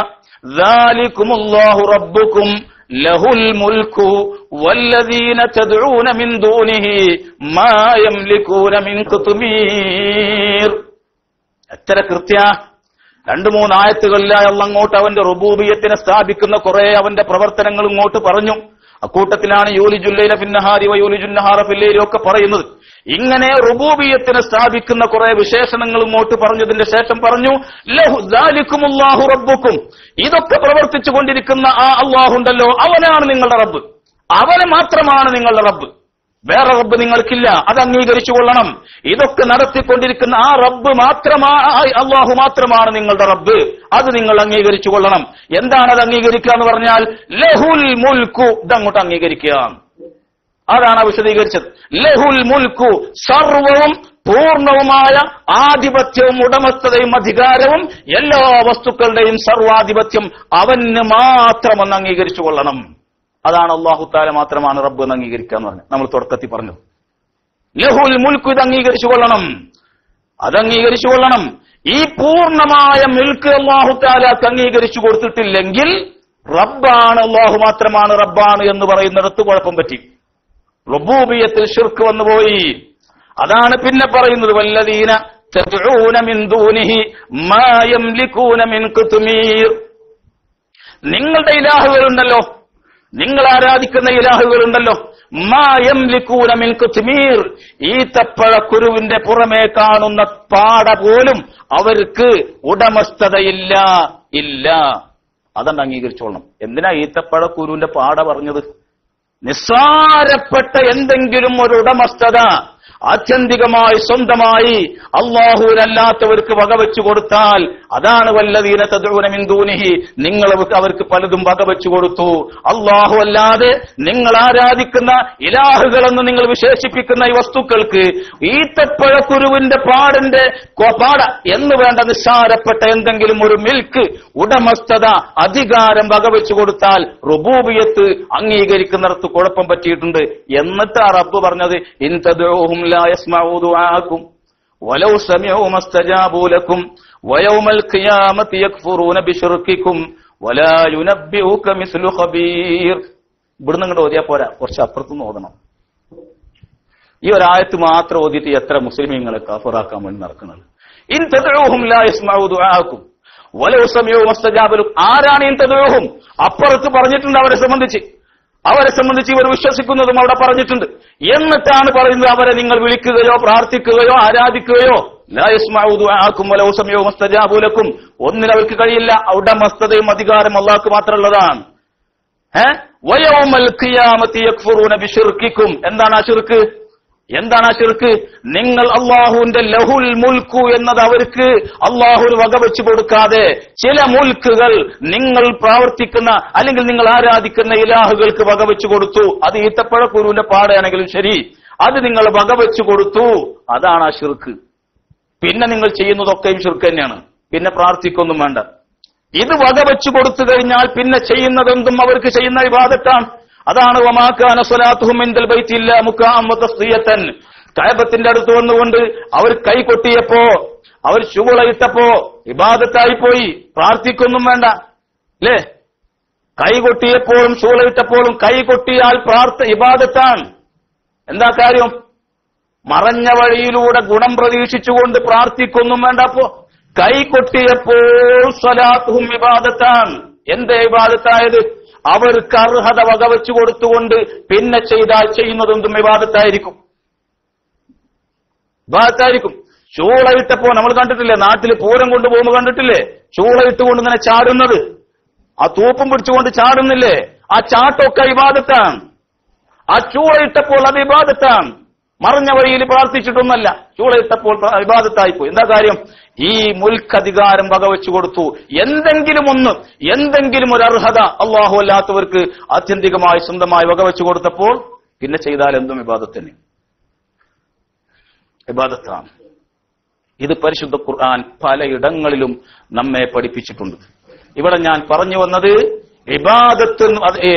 ذلكم الله ربكم ലഹുൽ മുൽക്കു വല്ലദീന തദ്ഊന മിൻ ദൂനിഹി മാ യംലികൂന മിൻ ഖുതുമീർ എത്ര കൃത്യ? രണ്ടു മൂന്നായത്തുകളിലായി അള്ള അങ്ങോട്ട് അവന്റെ റുബൂബിയത്തിനെ സ്ഥാപിക്കുന്ന കുറെ അവന്റെ പ്രവർത്തനങ്ങൾ ഇങ്ങോട്ട് പറഞ്ഞു. അക്കൂട്ടത്തിലാണ് യൂലി ജുല്ലൈല വ വയൂലി ജുന്നഹാറ ഫില്ലയിലും ഒക്കെ പറയുന്നത്. ഇങ്ങനെ റുബൂബിയത്തിനെ സ്ഥാപിക്കുന്ന കുറെ വിശേഷണങ്ങൾ ഇങ്ങോട്ട് പറഞ്ഞതിന്റെ ശേഷം പറഞ്ഞു ലഹു ദാലിക്കുമുല്ലാഹു റബ്ബുക്കും. ഇതൊക്കെ പ്രവർത്തിച്ചു കൊണ്ടിരിക്കുന്ന ആ അള്ളാഹുണ്ടല്ലോ അവനാണ് നിങ്ങളുടെ റബ്ബ്. അവന് മാത്രമാണ് നിങ്ങളുടെ റബ്ബ്. വേറെ റബ്ബ് നിങ്ങൾക്കില്ല അത് അംഗീകരിച്ചു കൊള്ളണം. ഇതൊക്കെ നടത്തിക്കൊണ്ടിരിക്കുന്ന ആ റബ്ബ് മാത്രമാ അള്ളാഹു മാത്രമാണ് നിങ്ങളുടെ റബ്ബ്. അത് നിങ്ങൾ അംഗീകരിച്ചു കൊള്ളണം. എന്താണ് അത് അംഗീകരിക്കുക എന്ന് പറഞ്ഞാൽ ലഹുൽ മുൽക്കു ഇതങ്ങോട്ട് അംഗീകരിക്കുക. അതാണ് വിശദീകരിച്ചത്. ലഹുൽ മുൽക്കു സർവവും പൂർണവുമായ ആധിപത്യവും ഉടമസ്ഥതയും അധികാരവും എല്ലാ വസ്തുക്കളുടെയും സർവാധിപത്യം അവന് മാത്രം ഒന്ന് അംഗീകരിച്ചു കൊള്ളണം. അതാണ് അള്ളാഹു താല മാത്രമാണ് റബ്ബ് എന്ന് അംഗീകരിക്കുക എന്ന് പറഞ്ഞു നമ്മൾ തുടക്കത്തിൽ പറഞ്ഞു ലഹുൽ മുൽക്കു ഇത് അംഗീകരിച്ചു കൊള്ളണം. അത് അംഗീകരിച്ചു കൊള്ളണം. ഈ പൂർണമായ മിൽക്ക് അള്ളാഹു താലാക്ക് അംഗീകരിച്ചു കൊടുത്തിട്ടില്ലെങ്കിൽ റബ്ബാണ് അള്ളാഹു മാത്രമാണ് റബ്ബാണ് എന്ന് പറയുന്നിടത്ത് കുഴപ്പം പറ്റി. റുബൂബിയത്തിൽ ഷിർക്ക് വന്നുപോയി അതാണ് പിന്നെ പറയുന്നത് വല്ലതീന നിങ്ങളുടെ ഇലാഹുകളുണ്ടല്ലോ നിങ്ങൾ ആരാധിക്കുന്ന ഇലാഹുകളുണ്ടല്ലോ മാ ലിക്കൂന മിൻ ഖുത്മീർ തപ്പഴ കുരുവിന്റെ പുറമേ കാണുന്ന പാട പോലും അവർക്ക് ഉടമസ്ഥതയില്ല ഇല്ല. അതണ്ട് അംഗീകരിച്ചോളണം. എന്തിനാ ഈത്തപ്പഴ കുരുവിന്റെ പാട പറഞ്ഞത്? നിസ്സാരപ്പെട്ട എന്തെങ്കിലും ഒരു ഉടമസ്ഥത ആത്യന്തികമായി സ്വന്തമായി അള്ളാഹുവിനല്ലാത്തവർക്ക് വകവെച്ചു കൊടുത്താൽ അതാണ് വല്ലതീന തദൂനമിന്ദൂനിഹി നിങ്ങൾ അവർക്ക് പലതും വകവെച്ചു കൊടുത്തു. അള്ളാഹു അല്ലാതെ നിങ്ങൾ ആരാധിക്കുന്ന ഇലാഹുകളെന്ന് നിങ്ങൾ വിശേഷിപ്പിക്കുന്ന ഈ വസ്തുക്കൾക്ക് ഈത്തപ്പഴക്കുരുവിന്റെ പാടിന്റെ പാട എന്ന് വേണ്ട നിസ്സാരപ്പെട്ട എന്തെങ്കിലും ഒരു മിൽക്ക് ഉടമസ്ഥത അധികാരം വകവെച്ചു കൊടുത്താൽ റുബൂബിയത്ത് അംഗീകരിക്കുന്നിടത്ത് കുഴപ്പം പറ്റിയിട്ടുണ്ട്. എന്നിട്ട് ആ റബ്ബ് പറഞ്ഞത് ഇൻ തദ്ഹും ലാ യസ്മഊ വലൗ വലാ ഖബീർ ഇവിടുന്ന് ഇങ്ങോട്ട് ഓതിയാ പോരാ. കുറച്ച് അപ്പുറത്തുനിന്ന് ഓതണം. ഈ ഒരായത്ത് മാത്രം ഓതിയിട്ട് എത്ര മുസ്ലിമീങ്ങളെ കാഫറാക്കാൻ വേണ്ടി നടക്കുന്നത്? ഇൻ തദ്ഊഹും ലാ വലൗ ആരാണ് ഇൻ തദ്ഊഹും? അപ്പുറത്ത് പറഞ്ഞിട്ടുണ്ട് അവരെ സംബന്ധിച്ച്. അവരെ സംബന്ധിച്ച് ഇവർ വിശ്വസിക്കുന്നതും അവിടെ പറഞ്ഞിട്ടുണ്ട്. എന്നിട്ടാണ് പറയുന്നത് അവരെ നിങ്ങൾ വിളിക്കുകയോ പ്രാർത്ഥിക്കുകയോ ആരാധിക്കുകയോ ലായസ്മാക്കും മസ്തജാബൂലക്കും ഒന്നിനും അവർക്ക് കഴിയില്ല. ഉടമസ്ഥതയും അധികാരം അള്ളാഹ്ക്ക് മാത്രമുള്ളതാണ്. ഏഹ് എന്താണ് ആ ശിർക്ക് എന്താണ് ആ ചെറുക്ക് നിങ്ങൾ അള്ളാഹുവിന്റെ ലഹുൽ മുൽക്കു എന്നത് അവർക്ക് അള്ളാഹുവിന് വകവെച്ചു കൊടുക്കാതെ ചില മുൽക്കുകൾ നിങ്ങൾ പ്രാവർത്തിക്കുന്ന അല്ലെങ്കിൽ നിങ്ങൾ ആരാധിക്കുന്ന ഇലാഹുകൾക്ക് വകവെച്ചു കൊടുത്തു. അത് ഈത്തപ്പഴ കുരുവിന്റെ പാടയാണെങ്കിലും ശരി. അത് നിങ്ങൾ വകവെച്ചു കൊടുത്തു. അതാണ് ആ ഷിർക്ക് പിന്നെ നിങ്ങൾ ചെയ്യുന്നതൊക്കെയും ഷിർക്ക് തന്നെയാണ്. പിന്നെ പ്രാർത്ഥിക്കൊന്നും വേണ്ട. ഇത് വകവെച്ചു കൊടുത്തു കഴിഞ്ഞാൽ പിന്നെ ചെയ്യുന്നതെന്തും അവർക്ക് ചെയ്യുന്ന വിവാദത്താണ് അതാണ് വമാക്കാന കയബത്തിന്റെ അടുത്ത് വന്നുകൊണ്ട് അവർ കൈ കൊട്ടിയപ്പോ അവർ ചുവളയിട്ടപ്പോ വിവാദത്തായി പോയി. പ്രാർത്ഥിക്കൊന്നും വേണ്ട. അല്ലേ കൈ കൊട്ടിയപ്പോഴും ചൂളയിട്ടപ്പോഴും കൈ കൊട്ടിയാൽ പ്രാർത്ഥ ഇബാദത്താണ്. എന്താ കാര്യം? മറഞ്ഞ വഴിയിലൂടെ ഗുണം പ്രതീക്ഷിച്ചുകൊണ്ട് പ്രാർത്ഥിക്കൊന്നും വേണ്ട അപ്പോ. കൈ കൊട്ടിയപ്പോൾ സ്വലാത്തും വിവാദത്താണ് എന്തേ വിവാദത്തായത് അവർക്ക് അർഹത വകവെച്ചു കൊടുത്തുകൊണ്ട് പിന്നെ ചെയ്താൽ ചെയ്യുന്നതെന്തും വിവാദത്തായിരിക്കും വിവാദത്തായിരിക്കും ചൂളയിട്ടപ്പോ നമ്മൾ കണ്ടിട്ടില്ലേ? നാട്ടിൽ പൂരം കൊണ്ടുപോകുമ്പോൾ കണ്ടിട്ടില്ലേ? ചൂളയിട്ടുകൊണ്ട് ഇങ്ങനെ ചാടുന്നത്. ആ തൂപ്പും പിടിച്ചുകൊണ്ട് ചാടുന്നില്ലേ? ആ ചാട്ടൊക്കെ ഇബാദത്താണ്. ആ ചൂളയിട്ടപ്പോൾ അത് ഇബാദത്താണ്. മറഞ്ഞ വഴിയിൽ പ്രാർത്ഥിച്ചിട്ടൊന്നല്ല ചൂളയിട്ടപ്പോൾ ഇബാദത്തായിപ്പോയി. എന്താ കാര്യം? ഈ മുൽക്ക് അധികാരം വകവെച്ചു കൊടുത്തു. എന്തെങ്കിലും ഒന്ന് എന്തെങ്കിലും ഒരു അർഹത അള്ളാഹു അല്ലാത്തവർക്ക് ആത്യന്തികമായി സ്വന്തമായി വകവെച്ചു കൊടുത്തപ്പോൾ പിന്നെ ചെയ്താൽ എന്തും വിവാദത്തിന് വിവാദത്താണ് ഇത് പരിശുദ്ധ ഖുർആൻ പലയിടങ്ങളിലും നമ്മെ പഠിപ്പിച്ചിട്ടുണ്ട്. ഇവിടെ ഞാൻ പറഞ്ഞു വന്നത് ഇബാദത്ത്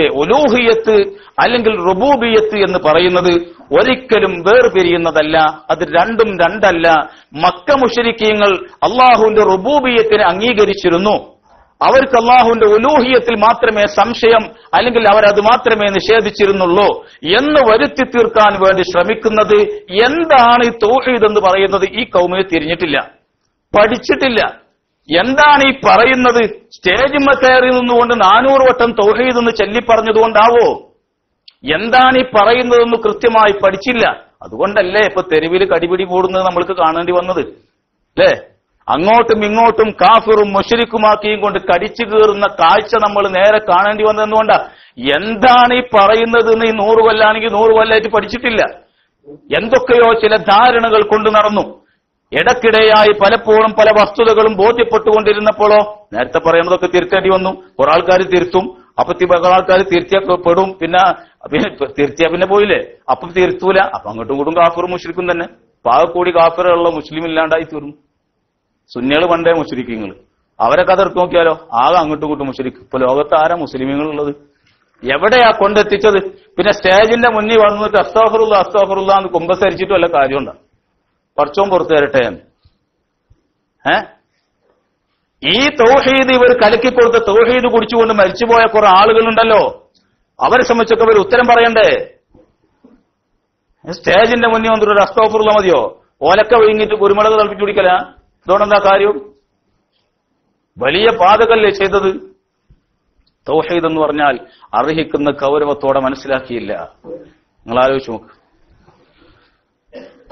ഒലൂഹിയത്ത് അല്ലെങ്കിൽ റുബൂബിയത്ത് എന്ന് പറയുന്നത് ഒരിക്കലും വേർപിരിയുന്നതല്ല അത് രണ്ടും രണ്ടല്ല. മക്ക മുഷരിക്കീങ്ങൾ അള്ളാഹുവിന്റെ റുബൂബിയത്തിനെ അംഗീകരിച്ചിരുന്നു. അവർക്ക് അള്ളാഹുവിന്റെ ഉലൂഹിയത്തിൽ മാത്രമേ സംശയം അല്ലെങ്കിൽ അവരത് മാത്രമേ നിഷേധിച്ചിരുന്നുള്ളൂ. എന്ന് വരുത്തി തീർക്കാൻ വേണ്ടി ശ്രമിക്കുന്നത് എന്താണ് ഈ തൗഹീദ് എന്ന് പറയുന്നത് ഈ കൗമിനെ തിരിഞ്ഞിട്ടില്ല. പഠിച്ചിട്ടില്ല. എന്താണ് ഈ പറയുന്നത്? സ്റ്റേജ് കയറി നിന്നുകൊണ്ട് നാനൂറ് വട്ടം തൗഹീദ് എന്ന് ചൊല്ലി പറഞ്ഞതുകൊണ്ടാവോ എന്താണ് ഈ പറയുന്നതെന്ന് കൃത്യമായി പഠിച്ചില്ല. അതുകൊണ്ടല്ലേ ഇപ്പൊ തെരുവിൽ കടിപിടി കൂടുന്നത് നമ്മൾക്ക് കാണേണ്ടി വന്നത്. അല്ലേ അങ്ങോട്ടും ഇങ്ങോട്ടും കാഫിറും മുഷരിക്കുമാക്കിയും കൊണ്ട് കടിച്ചു കീറുന്ന കാഴ്ച നമ്മൾ നേരെ കാണേണ്ടി വന്നതെന്നുകൊണ്ടാ. എന്താണ് ഈ പറയുന്നത് എന്ന് ഈ നൂറ് കൊല്ലാണെങ്കിൽ നൂറ് കൊല്ലായിട്ട് പഠിച്ചിട്ടില്ല. എന്തൊക്കെയോ ചില ധാരണകൾ കൊണ്ട് നടന്നു. ഇടക്കിടെയായി പലപ്പോഴും പല വസ്തുതകളും ബോധ്യപ്പെട്ടുകൊണ്ടിരുന്നപ്പോഴോ നേരത്തെ പറയുന്നതൊക്കെ തിരുത്തേണ്ടി വന്നു. കുറെ ആൾക്കാർ തിരുത്തും. അപ്പൊ കുറെ ആൾക്കാർ തിരുത്തിയപ്പെടും പിന്നെ തിരുത്തിയാ പിന്നെ പോയില്ലേ? അപ്പം തിരുത്തൂല. അപ്പൊ അങ്ങോട്ടും കൂടും കാഫറും മുഷ്രിക്കും തന്നെ. പാകക്കൂടി കാഫറുള്ള മുസ്ലിം ഇല്ലാണ്ടായി തീർന്നു സുന്നികൾ പണ്ടേ മുസ്ലിക്കുങ്ങൾ അവരെ എടുത്ത് നോക്കിയാലോ? ആകെ അങ്ങോട്ടും ഇങ്ങോട്ടും മുസ്ലിക്കും ഇപ്പൊ ലോകത്ത് ആരാ മുസ്ലിമുകൾ ഉള്ളത് എവിടെയാ കൊണ്ടെത്തിച്ചത്? പിന്നെ സ്റ്റേജിന്റെ മുന്നിൽ വന്നിട്ട് അസ്താഫറുള്ള അസ്താഫറുള്ള എന്ന് അല്ല വല്ല കാര്യമുണ്ടോ. കുറച്ചും പുറത്തു തരട്ടെ ഈ തൗഹീദ് ഇവർ കലക്കി കൊടുത്ത തൗഹീദ് കുടിച്ചുകൊണ്ട് മരിച്ചുപോയ കുറെ ആളുകളുണ്ടല്ലോ. അവരെ സംബന്ധിച്ചൊക്കെ ഇവർ ഉത്തരം പറയണ്ടേ? സ്റ്റേജിന്റെ മുന്നിൽ വന്നിട്ട് ഒരു അസ്തോഫറുള്ള മതിയോ? ഓലക്ക വിഴുങ്ങിട്ട് കുരുമുളക് തളപ്പിച്ചു കുടിക്കല? ഇതോടെന്താ കാര്യം? വലിയ പാതകല്ലേ ചെയ്തത്? തൗഹീദ് എന്ന് പറഞ്ഞാൽ അർഹിക്കുന്ന ഗൗരവത്തോടെ മനസ്സിലാക്കിയില്ല. നിങ്ങൾ ആലോചിച്ചു നോക്ക്.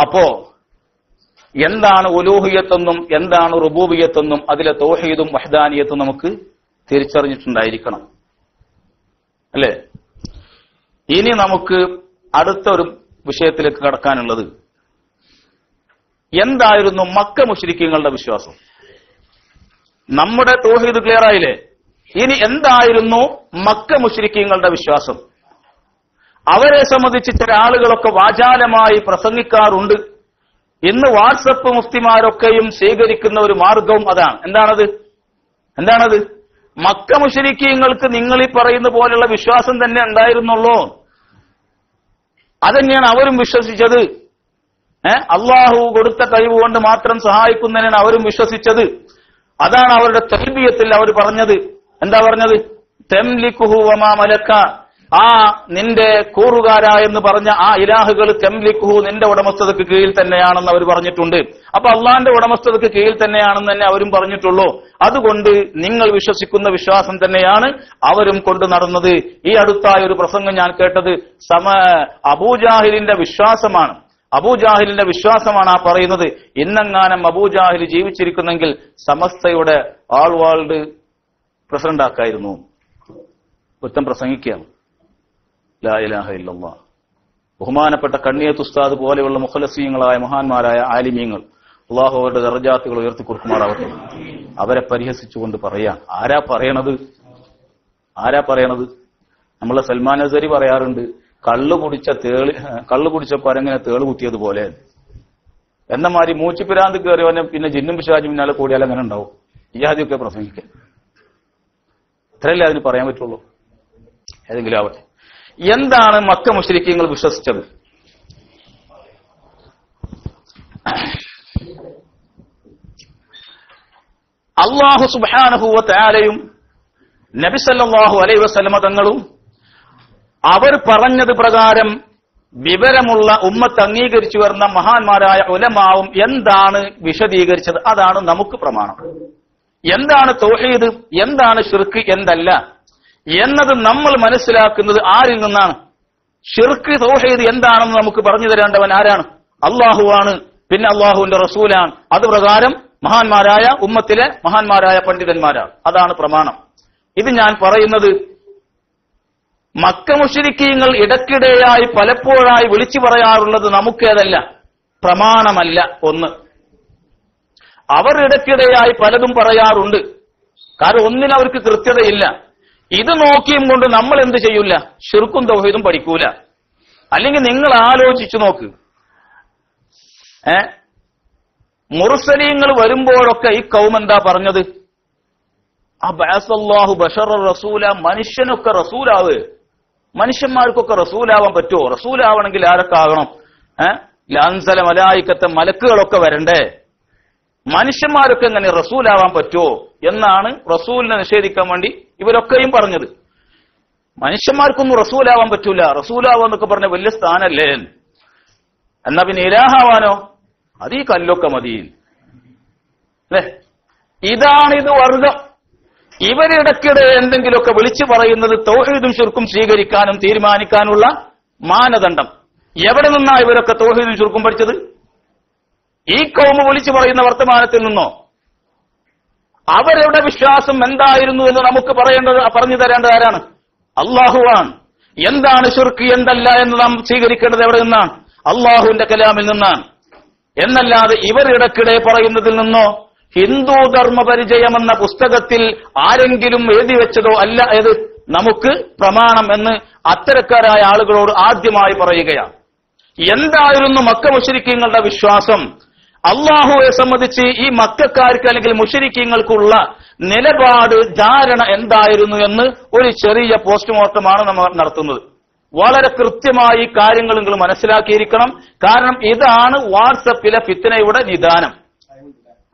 അപ്പോ എന്താണ് ഒലൂഹിയത്തെന്നും എന്താണ് റുബൂബിയത്തെന്നും അതിലെ തോഹീദും വഹദാനിയത്തും നമുക്ക് തിരിച്ചറിഞ്ഞിട്ടുണ്ടായിരിക്കണം. അല്ലേ? ഇനി നമുക്ക് അടുത്ത ഒരു വിഷയത്തിലേക്ക് കടക്കാനുള്ളത് എന്തായിരുന്നു മക്ക മുഷരിക്കങ്ങളുടെ വിശ്വാസം? നമ്മുടെ തോഹീദ് ക്ലിയർ ആയില്ലേ? ഇനി എന്തായിരുന്നു മക്ക മുഷരിക്കങ്ങളുടെ വിശ്വാസം? അവരെ സംബന്ധിച്ച് ചില ആളുകളൊക്കെ വാചാലമായി പ്രസംഗിക്കാറുണ്ട്. ഇന്ന് വാട്സപ്പ് മുഫ്തിമാരൊക്കെയും സ്വീകരിക്കുന്ന ഒരു മാർഗവും അതാണ്. എന്താണത്? എന്താണത്? മക്ക മുഷരിക്കീങ്ങൾക്ക് നിങ്ങൾ ഈ പറയുന്ന പോലെയുള്ള വിശ്വാസം തന്നെ ഉണ്ടായിരുന്നുള്ളൂ. അതന്നെയാണ് അവരും വിശ്വസിച്ചത്. ഏഹ് അള്ളാഹു കൊടുത്ത കഴിവ് കൊണ്ട് മാത്രം സഹായിക്കുന്നതിനാണ് അവരും വിശ്വസിച്ചത്. അതാണ് അവരുടെ തൈബിയത്തിൽ അവർ പറഞ്ഞത്. എന്താ പറഞ്ഞത്? തെംലിക്കുഹു വമാ മലക്ക. ആ നിന്റെ കൂറുകാര എന്ന് പറഞ്ഞ ആ ഇലാഹുകൾ തെംലിക്കുഹു നിന്റെ ഉടമസ്ഥതക്ക് കീഴിൽ തന്നെയാണെന്ന് അവർ പറഞ്ഞിട്ടുണ്ട്. അപ്പൊ അള്ളാന്റെ ഉടമസ്ഥതക്ക് കീഴിൽ തന്നെയാണെന്ന് തന്നെ അവരും പറഞ്ഞിട്ടുള്ളൂ. അതുകൊണ്ട് നിങ്ങൾ വിശ്വസിക്കുന്ന വിശ്വാസം തന്നെയാണ് അവരും കൊണ്ടു നടന്നത്. ഈ അടുത്തായ ഒരു പ്രസംഗം ഞാൻ കേട്ടത് സമ അബൂജാഹിലിന്റെ വിശ്വാസമാണ്. അബൂജാഹിലിന്റെ വിശ്വാസമാണ് ആ പറയുന്നത്. ഇന്നെങ്ങാനും അബൂജാഹിൽ ജീവിച്ചിരിക്കുന്നെങ്കിൽ സമസ്തയുടെ ആൾ വേൾഡ് പ്രസിഡന്റ് ആക്കായിരുന്നു കുറ്റം പ്രസംഗിക്കുകയാണ്. ലാ ഇലാഹ ബഹുമാനപ്പെട്ട കണ്ണിയത്ത് ഉസ്താദ് പോലെയുള്ള മുഖലസീയങ്ങളായ മഹാന്മാരായ ആലിമീങ്ങൾ അള്ളാഹു അവരുടെ ദർജാത്തുകൾ ഉയർത്തി കൊടുക്കുമാറാവട്ടെ അവരെ പരിഹസിച്ചുകൊണ്ട് പറയാ. ആരാ പറയണത്? ആരാ പറയണത്? നമ്മളെ സൽമാൻ അസരി പറയാറുണ്ട് കള്ളു കുടിച്ച തേളി കള്ളു കുടിച്ച പരങ്ങനെ തേൾ കുത്തിയതുപോലെ. എന്ന മാതിരി മൂച്ചിപ്പിരാന്ത് കയറിയവനെ പിന്നെ ജിന്നും പിശാജും പിന്നാലെ കൂടിയാൽ അങ്ങനെ ഉണ്ടാവും. ഈ ആദ്യമൊക്കെ പ്രസംഗിക്കുക ഇത്രയല്ലേ അതിന് പറയാൻ പറ്റുള്ളൂ? ഏതെങ്കിലും ആവട്ടെ. എന്താണ് മക്ക മുഷരിക്കങ്ങൾ വിശ്വസിച്ചത്? അള്ളാഹു സുബാനഹുവ താരയും നബിസല്ലാഹു അലൈ വസ്ലമ തങ്ങളും അവർ പറഞ്ഞത് പ്രകാരം വിവരമുള്ള ഉമ്മത്ത് അംഗീകരിച്ചു വരുന്ന മഹാന്മാരായ ഉലമാവും എന്താണ് വിശദീകരിച്ചത്? അതാണ് നമുക്ക് പ്രമാണം. എന്താണ് തോഹീദ്? എന്താണ് ഷിർക്ക് എന്തല്ല? എന്നത് നമ്മൾ മനസ്സിലാക്കുന്നത് ആരിൽ നിന്നാണ്? ഷിർക്ക് തൗഹീദ് എന്താണെന്ന് നമുക്ക് പറഞ്ഞു തരേണ്ടവൻ ആരാണ്? അള്ളാഹുവാണ്. പിന്നെ അള്ളാഹുവിന്റെ റസൂലാണ്. അത് പ്രകാരം മഹാന്മാരായ ഉമ്മത്തിലെ മഹാന്മാരായ പണ്ഡിതന്മാരാണ്. അതാണ് പ്രമാണം. ഇത് ഞാൻ പറയുന്നത് മക്ക മുഷരിക്കീങ്ങൾ ഇടയ്ക്കിടെയായി പലപ്പോഴായി വിളിച്ചു പറയാറുള്ളത് നമുക്കേതല്ല പ്രമാണമല്ല ഒന്ന്. അവർ ഇടയ്ക്കിടെയായി പലതും പറയാറുണ്ട്. കാരണം ഒന്നിനവർക്ക് കൃത്യതയില്ല. ഇത് നോക്കിയും കൊണ്ട് നമ്മൾ എന്ത് ചെയ്യൂല? ഷിർക്കും തൗഹീദും പഠിക്കൂല. അല്ലെങ്കിൽ നിങ്ങൾ ആലോചിച്ചു നോക്ക്. ഏ? മുർസലീങ്ങൾ വരുമ്പോഴൊക്കെ ഈ കൗം എന്താ പറഞ്ഞത്? അള്ളാഹു ബഷർ റസൂല മനുഷ്യനൊക്കെ റസൂലാവ്. മനുഷ്യന്മാർക്കൊക്കെ റസൂലാവാൻ പറ്റുമോ? റസൂലാവണമെങ്കിൽ ആരൊക്കെ ആകണം? ഏഹ് ലാൻസല മലായിക്കത്തെ മലക്കുകളൊക്കെ വരണ്ടേ? മനുഷ്യന്മാരൊക്കെ എങ്ങനെ റസൂലാവാൻ പറ്റുമോ? എന്നാണ് റസൂലിനെ നിഷേധിക്കാൻ വേണ്ടി ഇവരൊക്കെയും പറഞ്ഞത്. മനുഷ്യന്മാർക്കൊന്നും റസൂലാവാൻ പറ്റൂല. റസൂലാവാന്നൊക്കെ പറഞ്ഞ വലിയ സ്ഥാനല്ലേ? എന്നാ പിന്നെ ഇലാഹാവാനോ? അത് ഈ കല്ലൊക്കെ മതി. അല്ലേ? ഇതാണിത് വർഗം. ഇവരിടയ്ക്കിടെ എന്തെങ്കിലുമൊക്കെ വിളിച്ചു പറയുന്നത് തൗഹീദും ചുരുക്കും സ്വീകരിക്കാനും തീരുമാനിക്കാനുള്ള മാനദണ്ഡം. എവിടെ നിന്നാ ഇവരൊക്കെ തൗഹീദും ചുരുക്കും പഠിച്ചത്? ഈ കൗമ വിളിച്ചു പറയുന്ന വർത്തമാനത്തിൽ നിന്നോ? അവരുടെ വിശ്വാസം എന്തായിരുന്നു എന്ന് നമുക്ക് പറയേണ്ടത് പറഞ്ഞു തരേണ്ടത് ആരാണ്? അള്ളാഹുവാണ്. എന്താണ് ശുർക്ക് എന്തല്ല എന്ന് നാം സ്വീകരിക്കേണ്ടത് എവിടെ നിന്നാണ്? അള്ളാഹുവിന്റെ കലാമിൽ നിന്നാണ്. എന്നല്ലാതെ ഇവർ ഇടയ്ക്കിടെ പറയുന്നതിൽ നിന്നോ ഹിന്ദു ധർമ്മ പരിചയം എന്ന പുസ്തകത്തിൽ ആരെങ്കിലും എഴുതി വെച്ചതോ അല്ല ഏത് നമുക്ക് പ്രമാണം എന്ന് അത്തരക്കാരായ ആളുകളോട് ആദ്യമായി പറയുകയാണ്. എന്തായിരുന്നു മക്ക മുഷരിക്കങ്ങളുടെ വിശ്വാസം? അള്ളാഹുവെ സംബന്ധിച്ച് ഈ മക്കാർക്ക് അല്ലെങ്കിൽ മുഷരിക്കങ്ങൾക്കുള്ള നിലപാട് ധാരണ എന്തായിരുന്നു എന്ന് ഒരു ചെറിയ പോസ്റ്റ്മോർട്ടമാണ് നമ്മൾ നടത്തുന്നത്. വളരെ കൃത്യമായി കാര്യങ്ങൾ നിങ്ങൾ മനസ്സിലാക്കിയിരിക്കണം. കാരണം ഇതാണ് വാട്സപ്പിലെ ഫിത്തനയുടെ നിദാനം.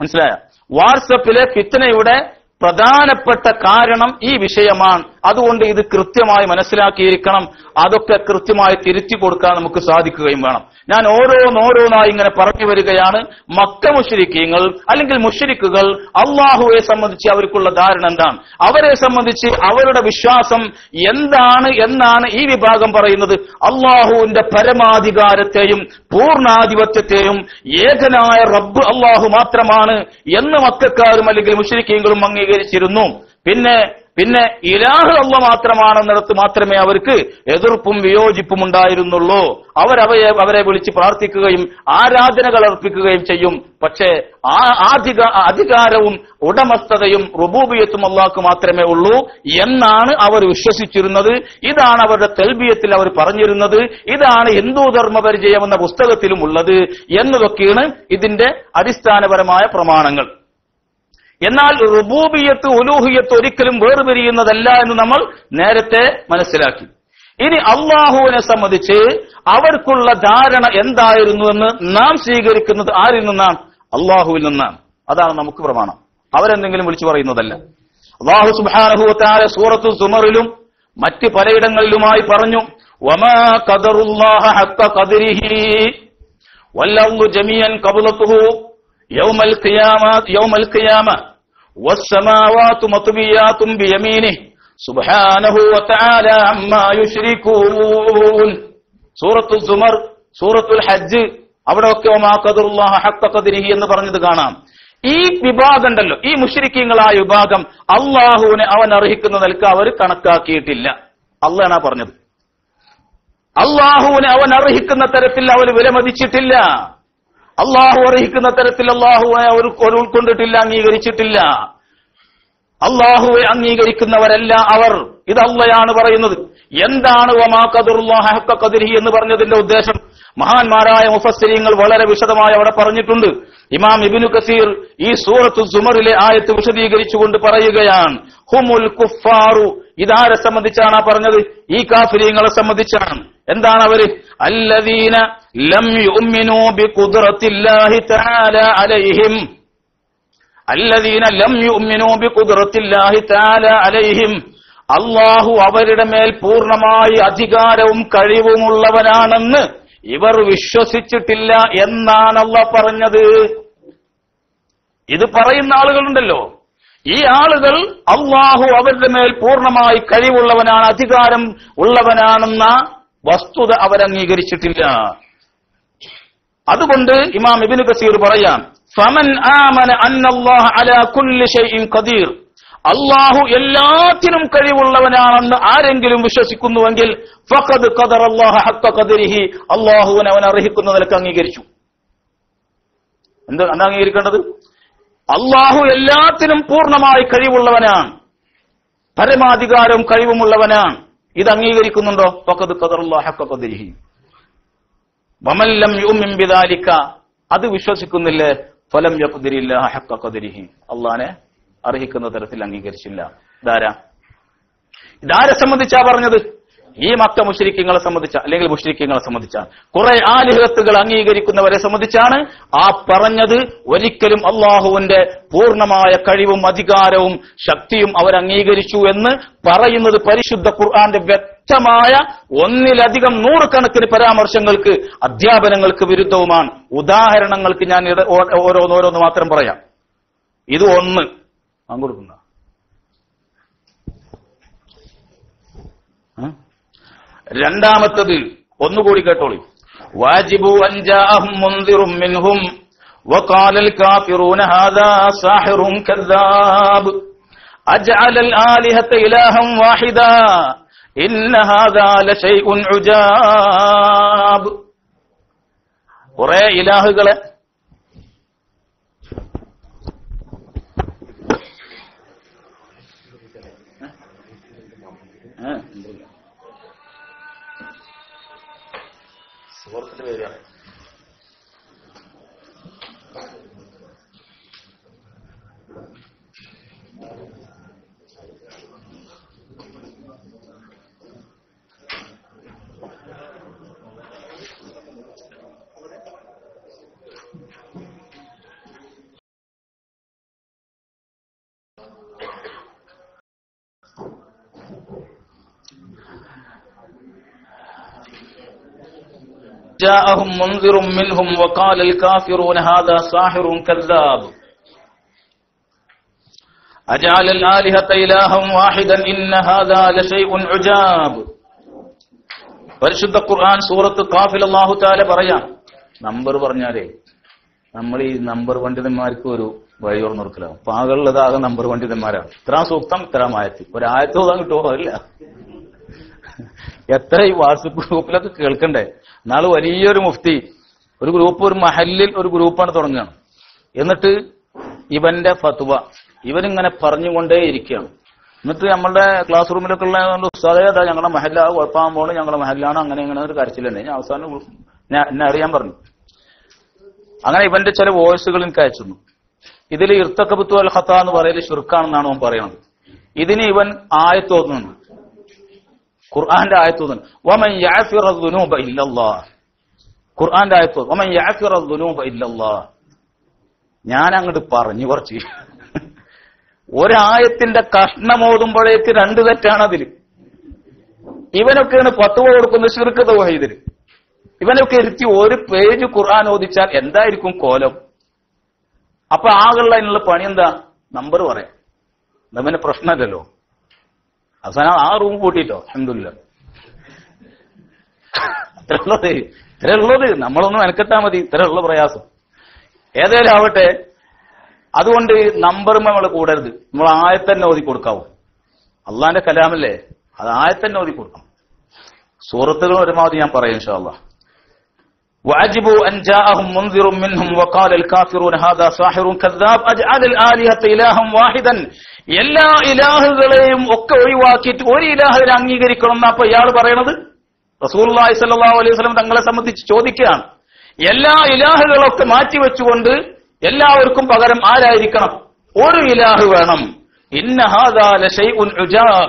മനസ്സിലായ? വാട്സപ്പിലെ ഫിത്തനയുടെ പ്രധാനപ്പെട്ട കാരണം ഈ വിഷയമാണ്. അതുകൊണ്ട് ഇത് കൃത്യമായി മനസ്സിലാക്കിയിരിക്കണം. അതൊക്കെ കൃത്യമായി തിരുത്തി കൊടുക്കാൻ നമുക്ക് സാധിക്കുകയും വേണം. ഞാൻ ഓരോന്നോരോന്നായി ഇങ്ങനെ പറഞ്ഞു വരികയാണ്. മക്ക മുഷരിക്കീങ്ങൾ അല്ലെങ്കിൽ മുഷരിക്കുകൾ അള്ളാഹുവെ സംബന്ധിച്ച് അവർക്കുള്ള ധാരണ എന്താണ്? അവരെ സംബന്ധിച്ച് അവരുടെ വിശ്വാസം എന്താണ് എന്നാണ് ഈ വിഭാഗം പറയുന്നത്. അള്ളാഹുവിന്റെ പരമാധികാരത്തെയും പൂർണാധിപത്യത്തെയും ഏകനായ റബ്ബ് അള്ളാഹു മാത്രമാണ് എന്ന് മക്കാരും അല്ലെങ്കിൽ മുഷരിക്കീങ്ങളും അംഗീകരിച്ചിരുന്നു. പിന്നെ പിന്നെ ഇലാഹ് അള്ള മാത്രമാണെന്നിടത്ത് മാത്രമേ അവർക്ക് എതിർപ്പും വിയോജിപ്പും ഉണ്ടായിരുന്നുള്ളൂ. അവരവയെ അവരെ വിളിച്ച് പ്രാർത്ഥിക്കുകയും ആരാധനകൾ അർപ്പിക്കുകയും ചെയ്യും. പക്ഷേ ആ ആധിക അധികാരവും ഉടമസ്ഥതയും റുബൂബിയത്തും അള്ളാഹ്ക്ക് മാത്രമേ ഉള്ളൂ എന്നാണ് അവർ വിശ്വസിച്ചിരുന്നത്. ഇതാണ് അവരുടെ തെൽബിയത്തിൽ അവർ പറഞ്ഞിരുന്നത്. ഇതാണ് ഹിന്ദു ധർമ്മ പരിചയം എന്ന പുസ്തകത്തിലും ഉള്ളത് എന്നതൊക്കെയാണ് ഇതിന്റെ അടിസ്ഥാനപരമായ പ്രമാണങ്ങൾ. എന്നാൽ റുബൂബിയത്ത് ഉലൂഹിയത്ത് ഒരിക്കലും വേർപിരിയുന്നതല്ല എന്ന് നമ്മൾ നേരത്തെ മനസ്സിലാക്കി. ഇനി അള്ളാഹുവിനെ സംബന്ധിച്ച് അവർക്കുള്ള ധാരണ എന്തായിരുന്നു എന്ന് നാം സ്വീകരിക്കുന്നത് ആരിൽ നിന്നാണ്? അള്ളാഹുവിൽ നിന്നാണ്. അതാണ് നമുക്ക് പ്രമാണം. അവരെന്തെങ്കിലും വിളിച്ചു പറയുന്നതല്ല. അള്ളാഹു സുബാനഹുത്താല സൂറത്തു സുമറിലും മറ്റ് പലയിടങ്ങളിലുമായി പറഞ്ഞു ജമീഅൻ ഖബലതുഹു യൗമൽ ഖിയാമ യൗമൽ ഖിയാമ. സൂറത്തു സുമർ സൂറത്തുൽ ഹജ്ജ് അവിടെയൊക്കെ എന്ന് പറഞ്ഞത് കാണാം. ഈ വിഭാഗം ഉണ്ടല്ലോ ഈ മുഷരിക്കീങ്ങളായ വിഭാഗം അള്ളാഹുവിനെ അവൻ അർഹിക്കുന്ന നിലയ്ക്ക് അവർ കണക്കാക്കിയിട്ടില്ല. അള്ളാണ് പറഞ്ഞത്. അള്ളാഹുവിനെ അവൻ അർഹിക്കുന്ന തരത്തിൽ അവർ വിലമതിച്ചിട്ടില്ല. അള്ളാഹു അർഹിക്കുന്ന തരത്തിൽ അള്ളാഹുവിനെ ഒരു ഉൾക്കൊണ്ടിട്ടില്ല അംഗീകരിച്ചിട്ടില്ല. അള്ളാഹുവെ അംഗീകരിക്കുന്നവരല്ല അവർ. ഇത് അള്ളയാണ് പറയുന്നത്. എന്താണ് ഖദരിഹി എന്ന് പറഞ്ഞതിന്റെ ഉദ്ദേശം? മഹാന്മാരായ മുഫസ്സിരിങ്ങൾ വളരെ വിശദമായി അവിടെ പറഞ്ഞിട്ടുണ്ട്. ഇമാം ഇബിനു കസീർ ഈ സൂറത്ത് സുമറിലെ ആയത്ത് വിശദീകരിച്ചുകൊണ്ട് പറയുകയാണ്. ഹുമുൽ കുഫാറു ഇതാരെ സംബന്ധിച്ചാണ് പറഞ്ഞത്? ഈ കാഫിരിങ്ങളെ സംബന്ധിച്ചാണ്. എന്താണ് അവർ അല്ലദീന ലം യുഅ്മിനൂ ബിഖുദ്റത്തില്ലാഹി തആല അലൈഹിം. അല്ലദീന ലം യുഅ്മിനൂ ബിഖുദ്റത്തില്ലാഹി തആല അലൈഹിം. അള്ളാഹു അവരുടെ മേൽ പൂർണമായി അധികാരവും കഴിവുമുള്ളവനാണെന്ന് ഇവർ വിശ്വസിച്ചിട്ടില്ല എന്നാണ് അള്ളാഹ് പറഞ്ഞത്. ഇത് പറയുന്ന ആളുകളുണ്ടല്ലോ. ഈ ആളുകൾ അള്ളാഹു അവരുടെ മേൽ പൂർണമായി കഴിവുള്ളവനാണ് അധികാരം ഉള്ളവനാണെന്ന വസ്തുത അവരംഗീകരിച്ചിട്ടില്ല. അതുകൊണ്ട് ഇമാം ഇബിന് കസീർ പറയാം ഫമൻ ആമന അന്നല്ലാഹ അലാ കുല്ലി ഷൈഇൻ ഖദീർ. അള്ളാഹു എല്ലാത്തിനും കഴിവുള്ളവനാണെന്ന് ആരെങ്കിലും വിശ്വസിക്കുന്നുവെങ്കിൽ ഫഖദ് ഖദർ അല്ലാഹ ഹഖ ഖദരിഹി. അള്ളാഹുവിനെ അവൻ അർഹിക്കുന്ന നിലയ്ക്ക് അംഗീകരിച്ചു. എന്ത് എന്താ അംഗീകരിക്കേണ്ടത്? അള്ളാഹു എല്ലാത്തിനും പൂർണമായി കഴിവുള്ളവനാണ് പരമാധികാരവും കഴിവുമുള്ളവനാണ്. ഇത് അംഗീകരിക്കുന്നുണ്ടോ? പൊക്കത് ഖദരിഹി. വമല്ലം യുമിൻ ബിദാലിക. അത് വിശ്വസിക്കുന്നില്ലേ? ഫലം യഖ്ദിരില്ലാഹ ഹഖ അള്ളാനെ അർഹിക്കുന്ന തരത്തിൽ അംഗീകരിച്ചില്ല. ഇതാരാ? ഇതാരെ സംബന്ധിച്ചാ പറഞ്ഞത്? ഈ മക്ക മുഷരിക്കങ്ങളെ സംബന്ധിച്ച അല്ലെങ്കിൽ മുഷരിക്കങ്ങളെ സംബന്ധിച്ചാണ് കുറെ ആലിഹത്തുകൾ അംഗീകരിക്കുന്നവരെ സംബന്ധിച്ചാണ് ആ പറഞ്ഞത് ഒരിക്കലും അള്ളാഹുവിന്റെ പൂർണമായ കഴിവും അധികാരവും ശക്തിയും അവർ അംഗീകരിച്ചു എന്ന് പറയുന്നത് പരിശുദ്ധ ഖുർആന്റെ വ്യക്തമായ ഒന്നിലധികം നൂറുകണക്കിന് പരാമർശങ്ങൾക്ക് അധ്യാപനങ്ങൾക്ക് വിരുദ്ധവുമാണ്. ഉദാഹരണങ്ങൾക്ക് ഞാൻ ഓരോന്നോരോന്ന് മാത്രം പറയാം. ഇത് ഒന്ന്. കൊടുക്കുന്ന. രണ്ടാമത്തത് ഒന്നുകൂടി കേട്ടോളി വാജിബു അൻജാഅഹും മുൻദിറും മിൻഹും وقال الكافرون هذا ساحر كذاب أجعل الآلهة إلها واحدا إن هذا لشيء عجاب കുറെ ഇലാഹുകളെ debería haber. جاءهم منذر منهم وقال الكافرون هذا ساحر كذاب أجعل الآلهة إلها واحدا إن هذا لشيء عجاب പരിശുദ്ധ ഖുർആൻ സൂറത്ത് കാഫിൽ അള്ളാഹു താല പറയാം നമ്പർ പറഞ്ഞാലേ നമ്മൾ ഈ നമ്പർ പണ്ഡിതന്മാർക്ക് ഒരു വഴി തുറന്നെടുക്കലാവും പാകളുള്ളതാകെ നമ്പർ പണ്ഡിതന്മാരാണ് ഇത്ര സൂക്തം ഇത്ര ആയത്തി ഒരു ആയത്ത് ഓതാൻ കിട്ടുമോ ഇല്ല എത്ര ഈ വാട്സപ്പ് ഗ്രൂപ്പിലൊക്കെ കേൾക്കണ്ടേ നാളെ വലിയൊരു മുഫ്തി. ഒരു ഗ്രൂപ്പ് ഒരു മഹലിൽ ഒരു ഗ്രൂപ്പാണ് തുടങ്ങുകയാണ് എന്നിട്ട് ഇവന്റെ ഫത്വ. ഇവനിങ്ങനെ പറഞ്ഞുകൊണ്ടേ ഇരിക്കുകയാണ് എന്നിട്ട് നമ്മളുടെ ക്ലാസ് റൂമിലൊക്കെ ഉള്ള ഉസ്താദേ അതാ ഞങ്ങളുടെ മഹല്ല. കുഴപ്പമാകുമ്പോൾ ഞങ്ങളുടെ മഹല്ലാണ്. അങ്ങനെ ഇങ്ങനെ ഒരു കരച്ചിൽ തന്നെ ഞാൻ അവസാനം എന്നെ അറിയാൻ പറഞ്ഞു. അങ്ങനെ ഇവന്റെ ചില വോയിസുകൾ എനിക്ക് അയച്ചു ഇതിൽ ഇർത്തക്കബത്തു അൽ ഹത്ത എന്ന് പറയൽ ഷിർക്കാണെന്നാണ് അവൻ പറയുന്നത് ഇതിന് ഇവൻ ആയത്തോന്നുണ്ട് ഖുർആന്റെ ആയത്തോന്നുണ്ട് വമൻ യഅഫിറ ഇല്ലല്ലാഹ്. ഖുർആന്റെ ആയത്തോ വമൻ ഇല്ലല്ലാഹ്. ഞാൻ അങ്ങോട്ട് പറഞ്ഞു കുറച്ച്. ഒരായത്തിന്റെ കഷ്ണം ഓതുമ്പോഴേക്ക് രണ്ട് തെറ്റാണ് അതിൽ ഇവനൊക്കെയാണ് പത്തുവ കൊടുക്കുന്നത് ശിർക്ക് തൗഹീദിൽ ഇവനൊക്കെ ഇരുത്തി ഒരു പേജ് ഖുർആൻ ഓദിച്ചാൽ എന്തായിരിക്കും കോലം? അപ്പൊ ആകുള്ള അതിനുള്ള പണി എന്താ? നമ്പർ പറയാം. നമ്മുടെ പ്രശ്നമില്ലല്ലോ. അവസാനം ആ റൂം കൂട്ടിട്ടോ അഹമ്മദില്ല ഇത്രയുള്ളത് ഇത്രയുള്ളത് നമ്മളൊന്നും മെനക്കെട്ടാ മതി. ഇത്രയുള്ള പ്രയാസം. ഏതായാലും ആവട്ടെ. അതുകൊണ്ട് നമ്പറും നമ്മൾ കൂടരുത്. നമ്മൾ ആയത്തന്നെ ഓതി കൊടുക്കാവൂ. അള്ളാന്റെ കലാമല്ലേ? അത് ആയത്തന്നെ ഓതി കൊടുക്കണം. സൂറത്തുകൾ പരമാവധി ഞാൻ പറയും ഇൻഷാല്ലാ وعجبوا أن جاءهم منذر منهم وقال الكافرون هذا ساحر كذاب أجعل الآلهة إلها واحدا എല്ലാ ഇലാഹുകളെയും ഒക്കെ ഒഴിവാക്കിയിട്ട് ഒരു ഇലാഹിനെ അംഗീകരിക്കണം എന്നാ അപ്പൊ ഇയാൾ പറയണത് റസൂലുള്ളാഹി സ്വല്ലല്ലാഹു അലൈഹി വസല്ലം തങ്ങളെ സംബന്ധിച്ച് ചോദിക്കുകയാണ് എല്ലാ ഇലാഹുകളൊക്കെ മാറ്റിവെച്ചുകൊണ്ട് എല്ലാവർക്കും പകരം ആരായിരിക്കണം ഒരു ഇലാഹ് വേണം ഇന്ന ഹാദാ ലശൈഉൻ ഉജാർ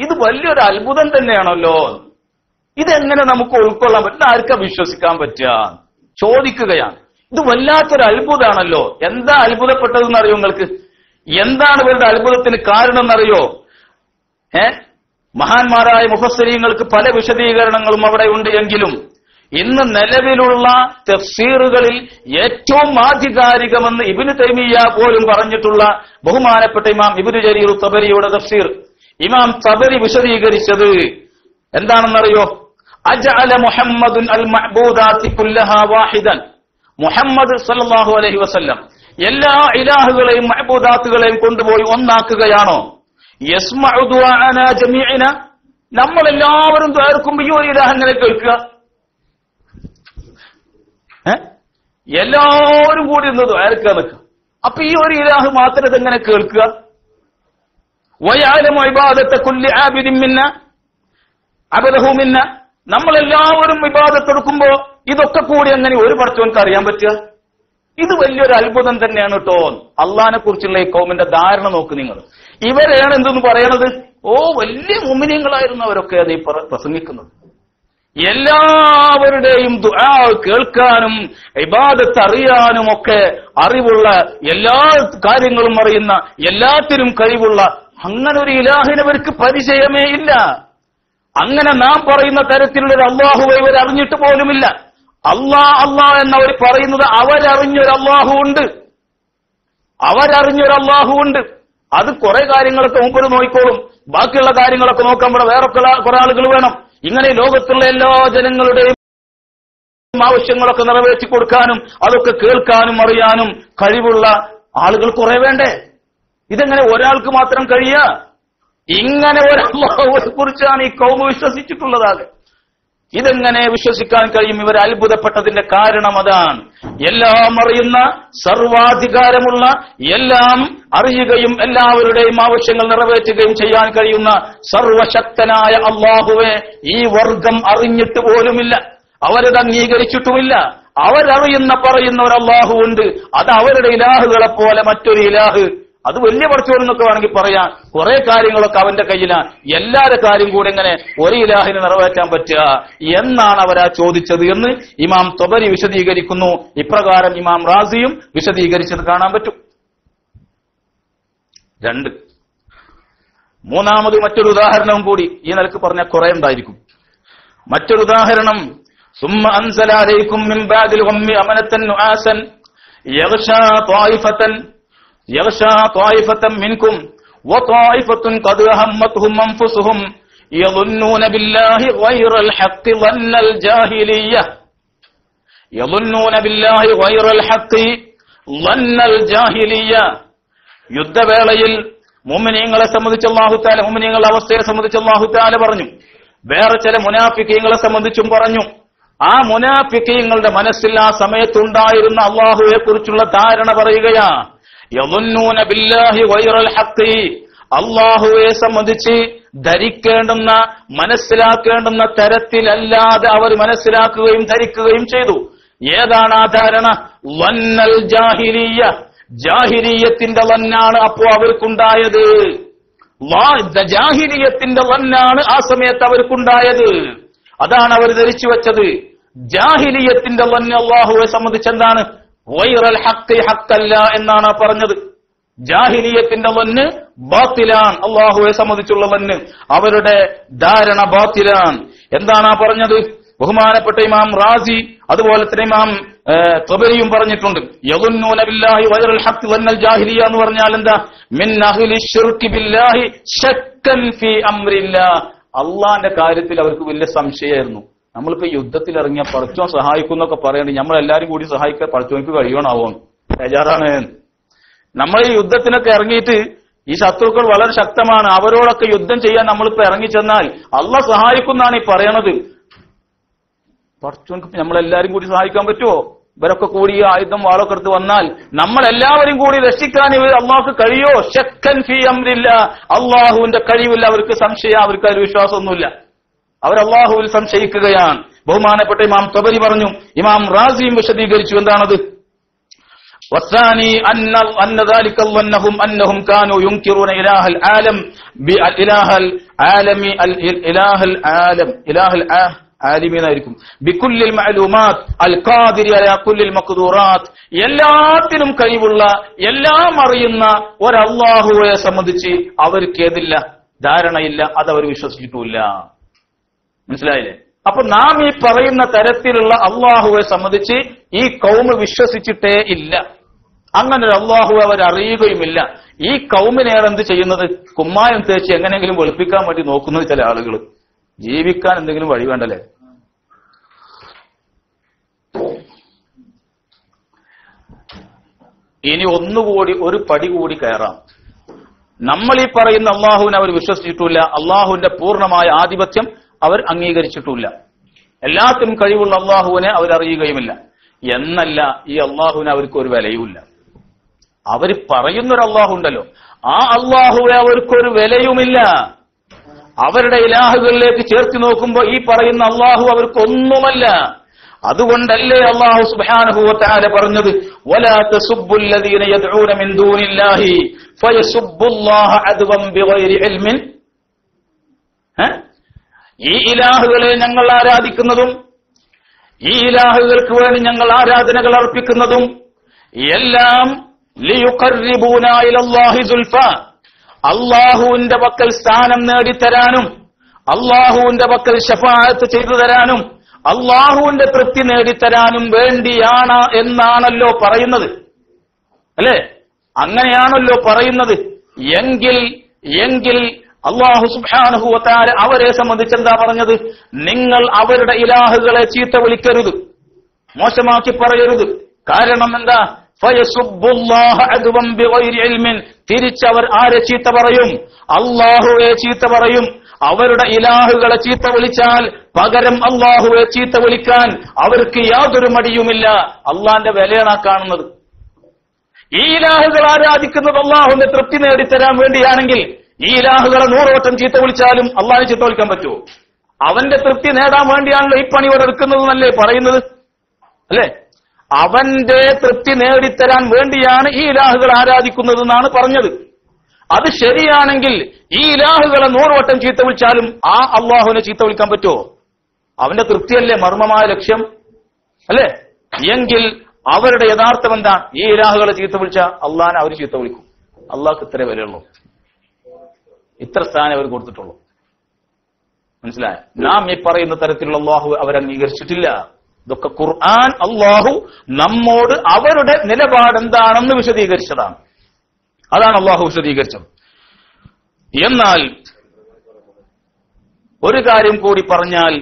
ഇത് വലിയൊരു അത്ഭുതം തന്നെയാണല്ലോ ഇതെങ്ങനെ നമുക്ക് ഉൾക്കൊള്ളാൻ പറ്റും? ആർക്കാ വിശ്വസിക്കാൻ പറ്റുക? ചോദിക്കുകയാണ്. ഇത് വല്ലാത്തൊരു അത്ഭുതമാണല്ലോ എന്താ അത്ഭുതപ്പെട്ടതെന്ന് അറിയോ നിങ്ങൾക്ക്? എന്താണ് ഇവരുടെ അത്ഭുതത്തിന് കാരണം എന്നറിയോ ഏ? മഹാന്മാരായ മുഫസ്സരീങ്ങൾക്ക് പല വിശദീകരണങ്ങളും അവിടെ ഉണ്ട് എങ്കിലും ഇന്ന് നിലവിലുള്ള തഫ്സീറുകളിൽ ഏറ്റവും ആധികാരികമെന്ന് ഇബിന് തൈമിയ പോലും പറഞ്ഞിട്ടുള്ള ബഹുമാനപ്പെട്ട ഇമാം ഇബിന് ജരീർ തബരിയുടെ തഫ്സീർ. ഇമാം തബരി വിശദീകരിച്ചത് എന്താണെന്നറിയോ? അജഅല മുഹമ്മദുൻ അൽ മഅബൂദാത്തി കുല്ലഹ വാഹിദൻ. മുഹമ്മദ് സല്ലല്ലാഹു അലൈഹി വസല്ലം. എല്ലാ ഇലാഹുകളെയും മഹബൂദാത്തുകളെയും കൊണ്ടുപോയി ഒന്നാക്കുകയാണോ? ജമീഅന നമ്മളെല്ലാവരും ദ്വാരക്കുമ്പോൾ ഈ ഒരു ഇലാഹ് കേൾക്കുക? എല്ലാവരും കൂടി ഇന്ന് ദ്വാരക്കുക നിൽക്കുക അപ്പൊ ഈ ഒരു ഇലാഹ് മാത്രം ഇതെങ്ങനെ കേൾക്കുക? വയാലും ഇബാദത്തെ കുല്ലി ആബിദിൻ മിന്ന അബദഹു മിന്ന. നമ്മളെല്ലാവരും വിവാദത്തെടുക്കുമ്പോ ഇതൊക്കെ കൂടി അങ്ങനെ ഒരു പടച്ചവൻക്ക് അറിയാൻ പറ്റുക? ഇത് വലിയൊരു അത്ഭുതം തന്നെയാണ് കേട്ടോ അള്ളഹാനെ കുറിച്ചുള്ള ഈ കോമിന്റെ ധാരണ നോക്ക് നിങ്ങൾ. ഇവരെയാണ് എന്തെന്ന് പറയണത്? ഓ വലിയ മുമിനിയങ്ങളായിരുന്നു അവരൊക്കെ അത് ഈ പ്രസംഗിക്കുന്നത്. എല്ലാവരുടെയും ദുആ കേൾക്കാനും ഇബാദത്ത് അറിയാനും ഒക്കെ അറിവുള്ള എല്ലാ കാര്യങ്ങളും അറിയുന്ന എല്ലാത്തിനും കഴിവുള്ള അങ്ങനെ ഒരു ഇലാഹിനെവർക്ക് പരിചയമേ ഇല്ല. അങ്ങനെ നാം പറയുന്ന തരത്തിലുള്ള ഒരു അള്ളാഹുവെ ഇവർ അറിഞ്ഞിട്ട് പോലുമില്ല. അള്ളാ അള്ളാ എന്നവർ പറയുന്നത് അവരറിഞ്ഞൊരു അള്ളാഹു ഉണ്ട്. അവരറിഞ്ഞൊരു അള്ളാഹു ഉണ്ട്. അത് കുറെ കാര്യങ്ങളൊക്കെ മുമ്പിൽ നോക്കിക്കോളും. ബാക്കിയുള്ള കാര്യങ്ങളൊക്കെ നോക്കാൻ ഇവിടെ വേറെ കുറെ ആളുകൾ വേണം. ഇങ്ങനെ ലോകത്തുള്ള എല്ലാ ജനങ്ങളുടെയും ആവശ്യങ്ങളൊക്കെ നിറവേറ്റി കൊടുക്കാനും അതൊക്കെ കേൾക്കാനും അറിയാനും കഴിവുള്ള ആളുകൾ കുറെ വേണ്ടേ? ഇതെങ്ങനെ ഒരാൾക്ക് മാത്രം കഴിയുക ഇങ്ങനെ ഒരു അള്ളാഹുവിനെ കുറിച്ചാണ് ഈ കൗമ വിശ്വസിച്ചിട്ടുള്ളതാകെ ഇതെങ്ങനെ വിശ്വസിക്കാൻ കഴിയും? ഇവർ അത്ഭുതപ്പെട്ടതിന്റെ കാരണം അതാണ്. എല്ലാം അറിയുന്ന സർവാധികാരമുള്ള എല്ലാം അറിയുകയും എല്ലാവരുടെയും ആവശ്യങ്ങൾ നിറവേറ്റുകയും ചെയ്യാൻ കഴിയുന്ന സർവശക്തനായ അള്ളാഹുവെ ഈ വർഗം അറിഞ്ഞിട്ട് പോലുമില്ല. അവരത് അംഗീകരിച്ചിട്ടുമില്ല. അവരറിയുന്ന പറയുന്ന ഒരു അള്ളാഹു ഉണ്ട് അത് അവരുടെ ഇലാഹുകളെ പോലെ മറ്റൊരു ഇലാഹ് അത് വലിയ പഠിച്ചോരെന്നൊക്കെ വേണമെങ്കിൽ പറയാം കുറെ കാര്യങ്ങളൊക്കെ അവന്റെ കയ്യിലാണ് എല്ലാരെ കാര്യം കൂടെ എങ്ങനെ ഒരു ഇലാഹിന് നിറവേറ്റാൻ പറ്റുക എന്നാണ് അവരാ ചോദിച്ചത് എന്ന് ഇമാം തൊബരി വിശദീകരിക്കുന്നു ഇപ്രകാരം ഇമാം റാസിയും വിശദീകരിച്ചത് കാണാൻ പറ്റും രണ്ട് മൂന്നാമത് മറ്റൊരു ഉദാഹരണവും കൂടി ഈ നിലക്ക് പറഞ്ഞ കുറെ ഉണ്ടായിരിക്കും മറ്റൊരു ഉദാഹരണം ثم أنزل عليكم من بعد الغم أمنة نعاسا يغشى طائفة يغشى طائفة منكم وطائفة قد أهمتهم أنفسهم يظنون بالله غير الحق ظن الجاهلية يظنون بالله غير الحق ظن الجاهلية യുദ്ധവേളയിൽ മുമിനീങ്ങളെ സംബന്ധിച്ച് അള്ളാഹുത്താല മുമിനീങ്ങളുടെ അവസ്ഥയെ സംബന്ധിച്ച് അള്ളാഹുത്താല പറഞ്ഞു വേറെ ചില മുനാഫിക്കീങ്ങളെ സംബന്ധിച്ചും പറഞ്ഞു ആ മുനാഫിക്കീങ്ങളുടെ മനസ്സിൽ ആ സമയത്തുണ്ടായിരുന്ന അള്ളാഹുവെ കുറിച്ചുള്ള ധാരണ പറയുകയാ അള്ളാഹുവെ സംബന്ധിച്ച് ധരിക്കേണ്ടുന്ന മനസ്സിലാക്കേണ്ടുന്ന തരത്തിലല്ലാതെ അവർ മനസ്സിലാക്കുകയും ധരിക്കുകയും ചെയ്തു. ഏതാണ് ആ ധാരണ? വന്നൽ ജാഹിരീയ ജാഹിരീയത്തിന്റെ വന്നാണ് അപ്പോ അവർക്കുണ്ടായത്. ജാഹിരീയത്തിന്റെ വന്നാണ് ആ സമയത്ത് അവർക്കുണ്ടായത്. അതാണ് അവർ ധരിച്ചു വെച്ചത്. ജാഹിലിയത്തിന്റെ തന്നെ അള്ളാഹുവെ സംബന്ധിച്ച് എന്താണ്? ഹക്കല്ല എന്നാണ് പറഞ്ഞത്. ജാഹിലിയത്തിന്റെ വന്ന് ബാത്തിലാൻ അള്ളാഹുവെ സംബന്ധിച്ചുള്ള വന്ന് അവരുടെ ധാരണ ബാത്തിലാൻ. എന്താണ് പറഞ്ഞത്? ബഹുമാനപ്പെട്ട ഇമാം റാസി അതുപോലെ തന്നെ ഇമാം ഏ, ത്വബരിയും പറഞ്ഞിട്ടുണ്ട്. ജാഹിലിയ എന്ന് പറഞ്ഞാൽ എന്താ? മിൻ ബില്ലാഹി ഫി അംരില്ലാ. അള്ളാന്റെ കാര്യത്തിൽ അവർക്ക് വലിയ സംശയമായിരുന്നു. നമ്മളിപ്പോ യുദ്ധത്തിൽ ഇറങ്ങിയ പടച്ചോൻ സഹായിക്കുന്നൊക്കെ പറയണ്ട്. നമ്മൾ എല്ലാരും കൂടി സഹായിക്ക പടച്ചോനിക്ക് കഴിയണാവോ ബേജാറാണ് നമ്മൾ ഈ യുദ്ധത്തിനൊക്കെ ഇറങ്ങിയിട്ട് ഈ ശത്രുക്കൾ വളരെ ശക്തമാണ്. അവരോടൊക്കെ യുദ്ധം ചെയ്യാൻ നമ്മളിപ്പോ ഇറങ്ങിച്ചെന്നാൽ അല്ല സഹായിക്കുന്നാണ് ഈ പറയണത്. പടച്ചോനിക്ക് നമ്മളെല്ലാരും കൂടി സഹായിക്കാൻ പറ്റുമോ ഇവരൊക്കെ കൂടി ഈ ആയുധം വാളൊക്കെ എടുത്ത് വന്നാൽ നമ്മൾ എല്ലാവരും കൂടി രക്ഷിക്കാൻ ഇവർ അള്ളാഹ്ക്ക് കഴിയോ? ശക്തൻ ഫി അമ്രില്ല അള്ളാഹുവിന്റെ കഴിവില്ല. അവർക്ക് സംശയ അവർക്ക് അതിൽ വിശ്വാസമൊന്നുമില്ല. അവർ അള്ളാഹുവിൽ സംശയിക്കുകയാണ് ബഹുമാനപ്പെട്ട ഇമാം തൊബരി പറഞ്ഞു ഇമാം റാസിയും വിശദീകരിച്ചു എന്താണത് والثاني أن أن ذلك ظنهم أنهم كانوا ينكرون إله العالم بإله العالم الإله العالم إله العالمين ആയിരിക്കും بكل المعلومات القادر على كل المقدورات എല്ലാത്തിനും കഴിവുള്ള എല്ലാം അറിയുന്ന ഒരല്ലാഹുവെ സംബന്ധിച്ച് അവർക്ക് ഏതില്ല ധാരണയില്ല അത് അവർ വിശ്വസിച്ചിട്ടുമില്ല മനസ്സിലായില്ലേ? അപ്പൊ നാം ഈ പറയുന്ന തരത്തിലുള്ള അള്ളാഹുവെ സംബന്ധിച്ച് ഈ കൗമ് വിശ്വസിച്ചിട്ടേ ഇല്ല. അങ്ങനെ ഒരു അള്ളാഹു അവർ അറിയുകയുമില്ല. ഈ കൗമിനേറെ എന്ത് ചെയ്യുന്നത്? കുമ്മായം തേച്ച് എങ്ങനെയെങ്കിലും വെളുപ്പിക്കാൻ വേണ്ടി നോക്കുന്നത് ചില ആളുകൾ ജീവിക്കാൻ എന്തെങ്കിലും വഴി വേണ്ടല്ലേ? ഇനി ഒന്നുകൂടി ഒരു പടി കൂടി കയറാം. നമ്മൾ ഈ പറയുന്ന അള്ളാഹുവിനെ അവർ വിശ്വസിച്ചിട്ടില്ല. അള്ളാഹുവിന്റെ പൂർണമായ ആധിപത്യം അവർ അംഗീകരിച്ചിട്ടില്ല എല്ലാത്തിനും കഴിവുള്ള അള്ളാഹുവിനെ അവരറിയുകയുമില്ല എന്നല്ല ഈ അള്ളാഹുവിന് അവർക്ക് ഒരു വിലയുമില്ല. അവർ പറയുന്നൊരു അള്ളാഹു ഉണ്ടല്ലോ ആ അള്ളാഹുവിനെ അവർക്കൊരു വിലയുമില്ല. അവരുടെ ഇലാഹുകളിലേക്ക് ചേർത്ത് നോക്കുമ്പോൾ ഈ പറയുന്ന അള്ളാഹു അവർക്കൊന്നുമല്ല. അതുകൊണ്ടല്ലേ അള്ളാഹു സുബ്ഹാനഹുവതആല പറഞ്ഞത് ഈ ഇലാഹുകളെ ഞങ്ങൾ ആരാധിക്കുന്നതും ഈ ഇലാഹുകൾക്ക് വേണ്ടി ഞങ്ങൾ ആരാധനകൾ അർപ്പിക്കുന്നതും എല്ലാം അള്ളാഹുവിന്റെ പക്കൽ സ്ഥാനം നേടിത്തരാനും അള്ളാഹുവിന്റെ പക്കൽ ഷഫാഅത്ത് ചെയ്തു തരാനും അള്ളാഹുവിന്റെ തൃപ്തി നേടിത്തരാനും വേണ്ടിയാണ് എന്നാണല്ലോ പറയുന്നത്. അല്ലേ? അങ്ങനെയാണല്ലോ പറയുന്നത്. എങ്കിൽ എങ്കിൽ അള്ളാഹു സുബാനുഹുവത്താര അവരെ സംബന്ധിച്ച് എന്താ പറഞ്ഞത്? നിങ്ങൾ അവരുടെ ഇലാഹുകളെ ചീത്ത വിളിക്കരുത്. മോശമാക്കി പറയരുത്. കാരണം എന്താ? തിരിച്ചവർ ആരെ ചീത്ത പറയും? അള്ളാഹുവെ ചീത്ത പറയും. അവരുടെ ഇലാഹുകളെ ചീത്ത വിളിച്ചാൽ പകരം അള്ളാഹുവെ ചീത്ത വിളിക്കാൻ അവർക്ക് യാതൊരു മടിയുമില്ല. അള്ളാന്റെ വിലയാണ് കാണുന്നത്. ഈ ഇലാഹുകൾ ആരാധിക്കുന്നത്? അള്ളാഹുവിന്റെ തൃപ്തി നേടിത്തരാൻ വേണ്ടിയാണെങ്കിൽ ഈ ഇലാഹുകളെ നൂറുവട്ടം ചീത്ത വിളിച്ചാലും അള്ളാഹിനെ ചീത്ത വിളിക്കാൻ പറ്റുമോ? അവന്റെ തൃപ്തി നേടാൻ വേണ്ടിയാണല്ലോ ഈ പണി ഇവിടെ എടുക്കുന്നതെന്നല്ലേ പറയുന്നത്? അല്ലേ? അവന്റെ തൃപ്തി നേടിത്തരാൻ വേണ്ടിയാണ് ഈ ഇലാഹുകൾ ആരാധിക്കുന്നത് എന്നാണ് പറഞ്ഞത്. അത് ശരിയാണെങ്കിൽ ഈ ഇലാഹുകളെ നൂറുവട്ടം ചീത്ത വിളിച്ചാലും ആ അള്ളാഹുവിനെ ചീത്ത വിളിക്കാൻ പറ്റുമോ? അവന്റെ തൃപ്തിയല്ലേ മർമ്മമായ ലക്ഷ്യം? അല്ലേ? എങ്കിൽ അവരുടെ യഥാർത്ഥം എന്താ ഈ ഇലാഹുകളെ ചീത്ത വിളിച്ച അള്ളാഹിനെ അവർ ചീത്ത വിളിക്കും. അള്ളാഹ്ക്ക് ഇത്രേ വിലയുള്ളൂ. ഇത്ര സ്ഥാനം അവർ കൊടുത്തിട്ടുള്ളൂ. മനസ്സിലായ? നാം ഈ പറയുന്ന തരത്തിലുള്ള അള്ളാഹു അവർ അംഗീകരിച്ചിട്ടില്ല. ഇതൊക്കെ ഖുർആൻ അള്ളാഹു നമ്മോട് അവരുടെ നിലപാട് എന്താണെന്ന് വിശദീകരിച്ചതാണ്. അതാണ് അള്ളാഹു വിശദീകരിച്ചത്. എന്നാൽ ഒരു കാര്യം കൂടി പറഞ്ഞാൽ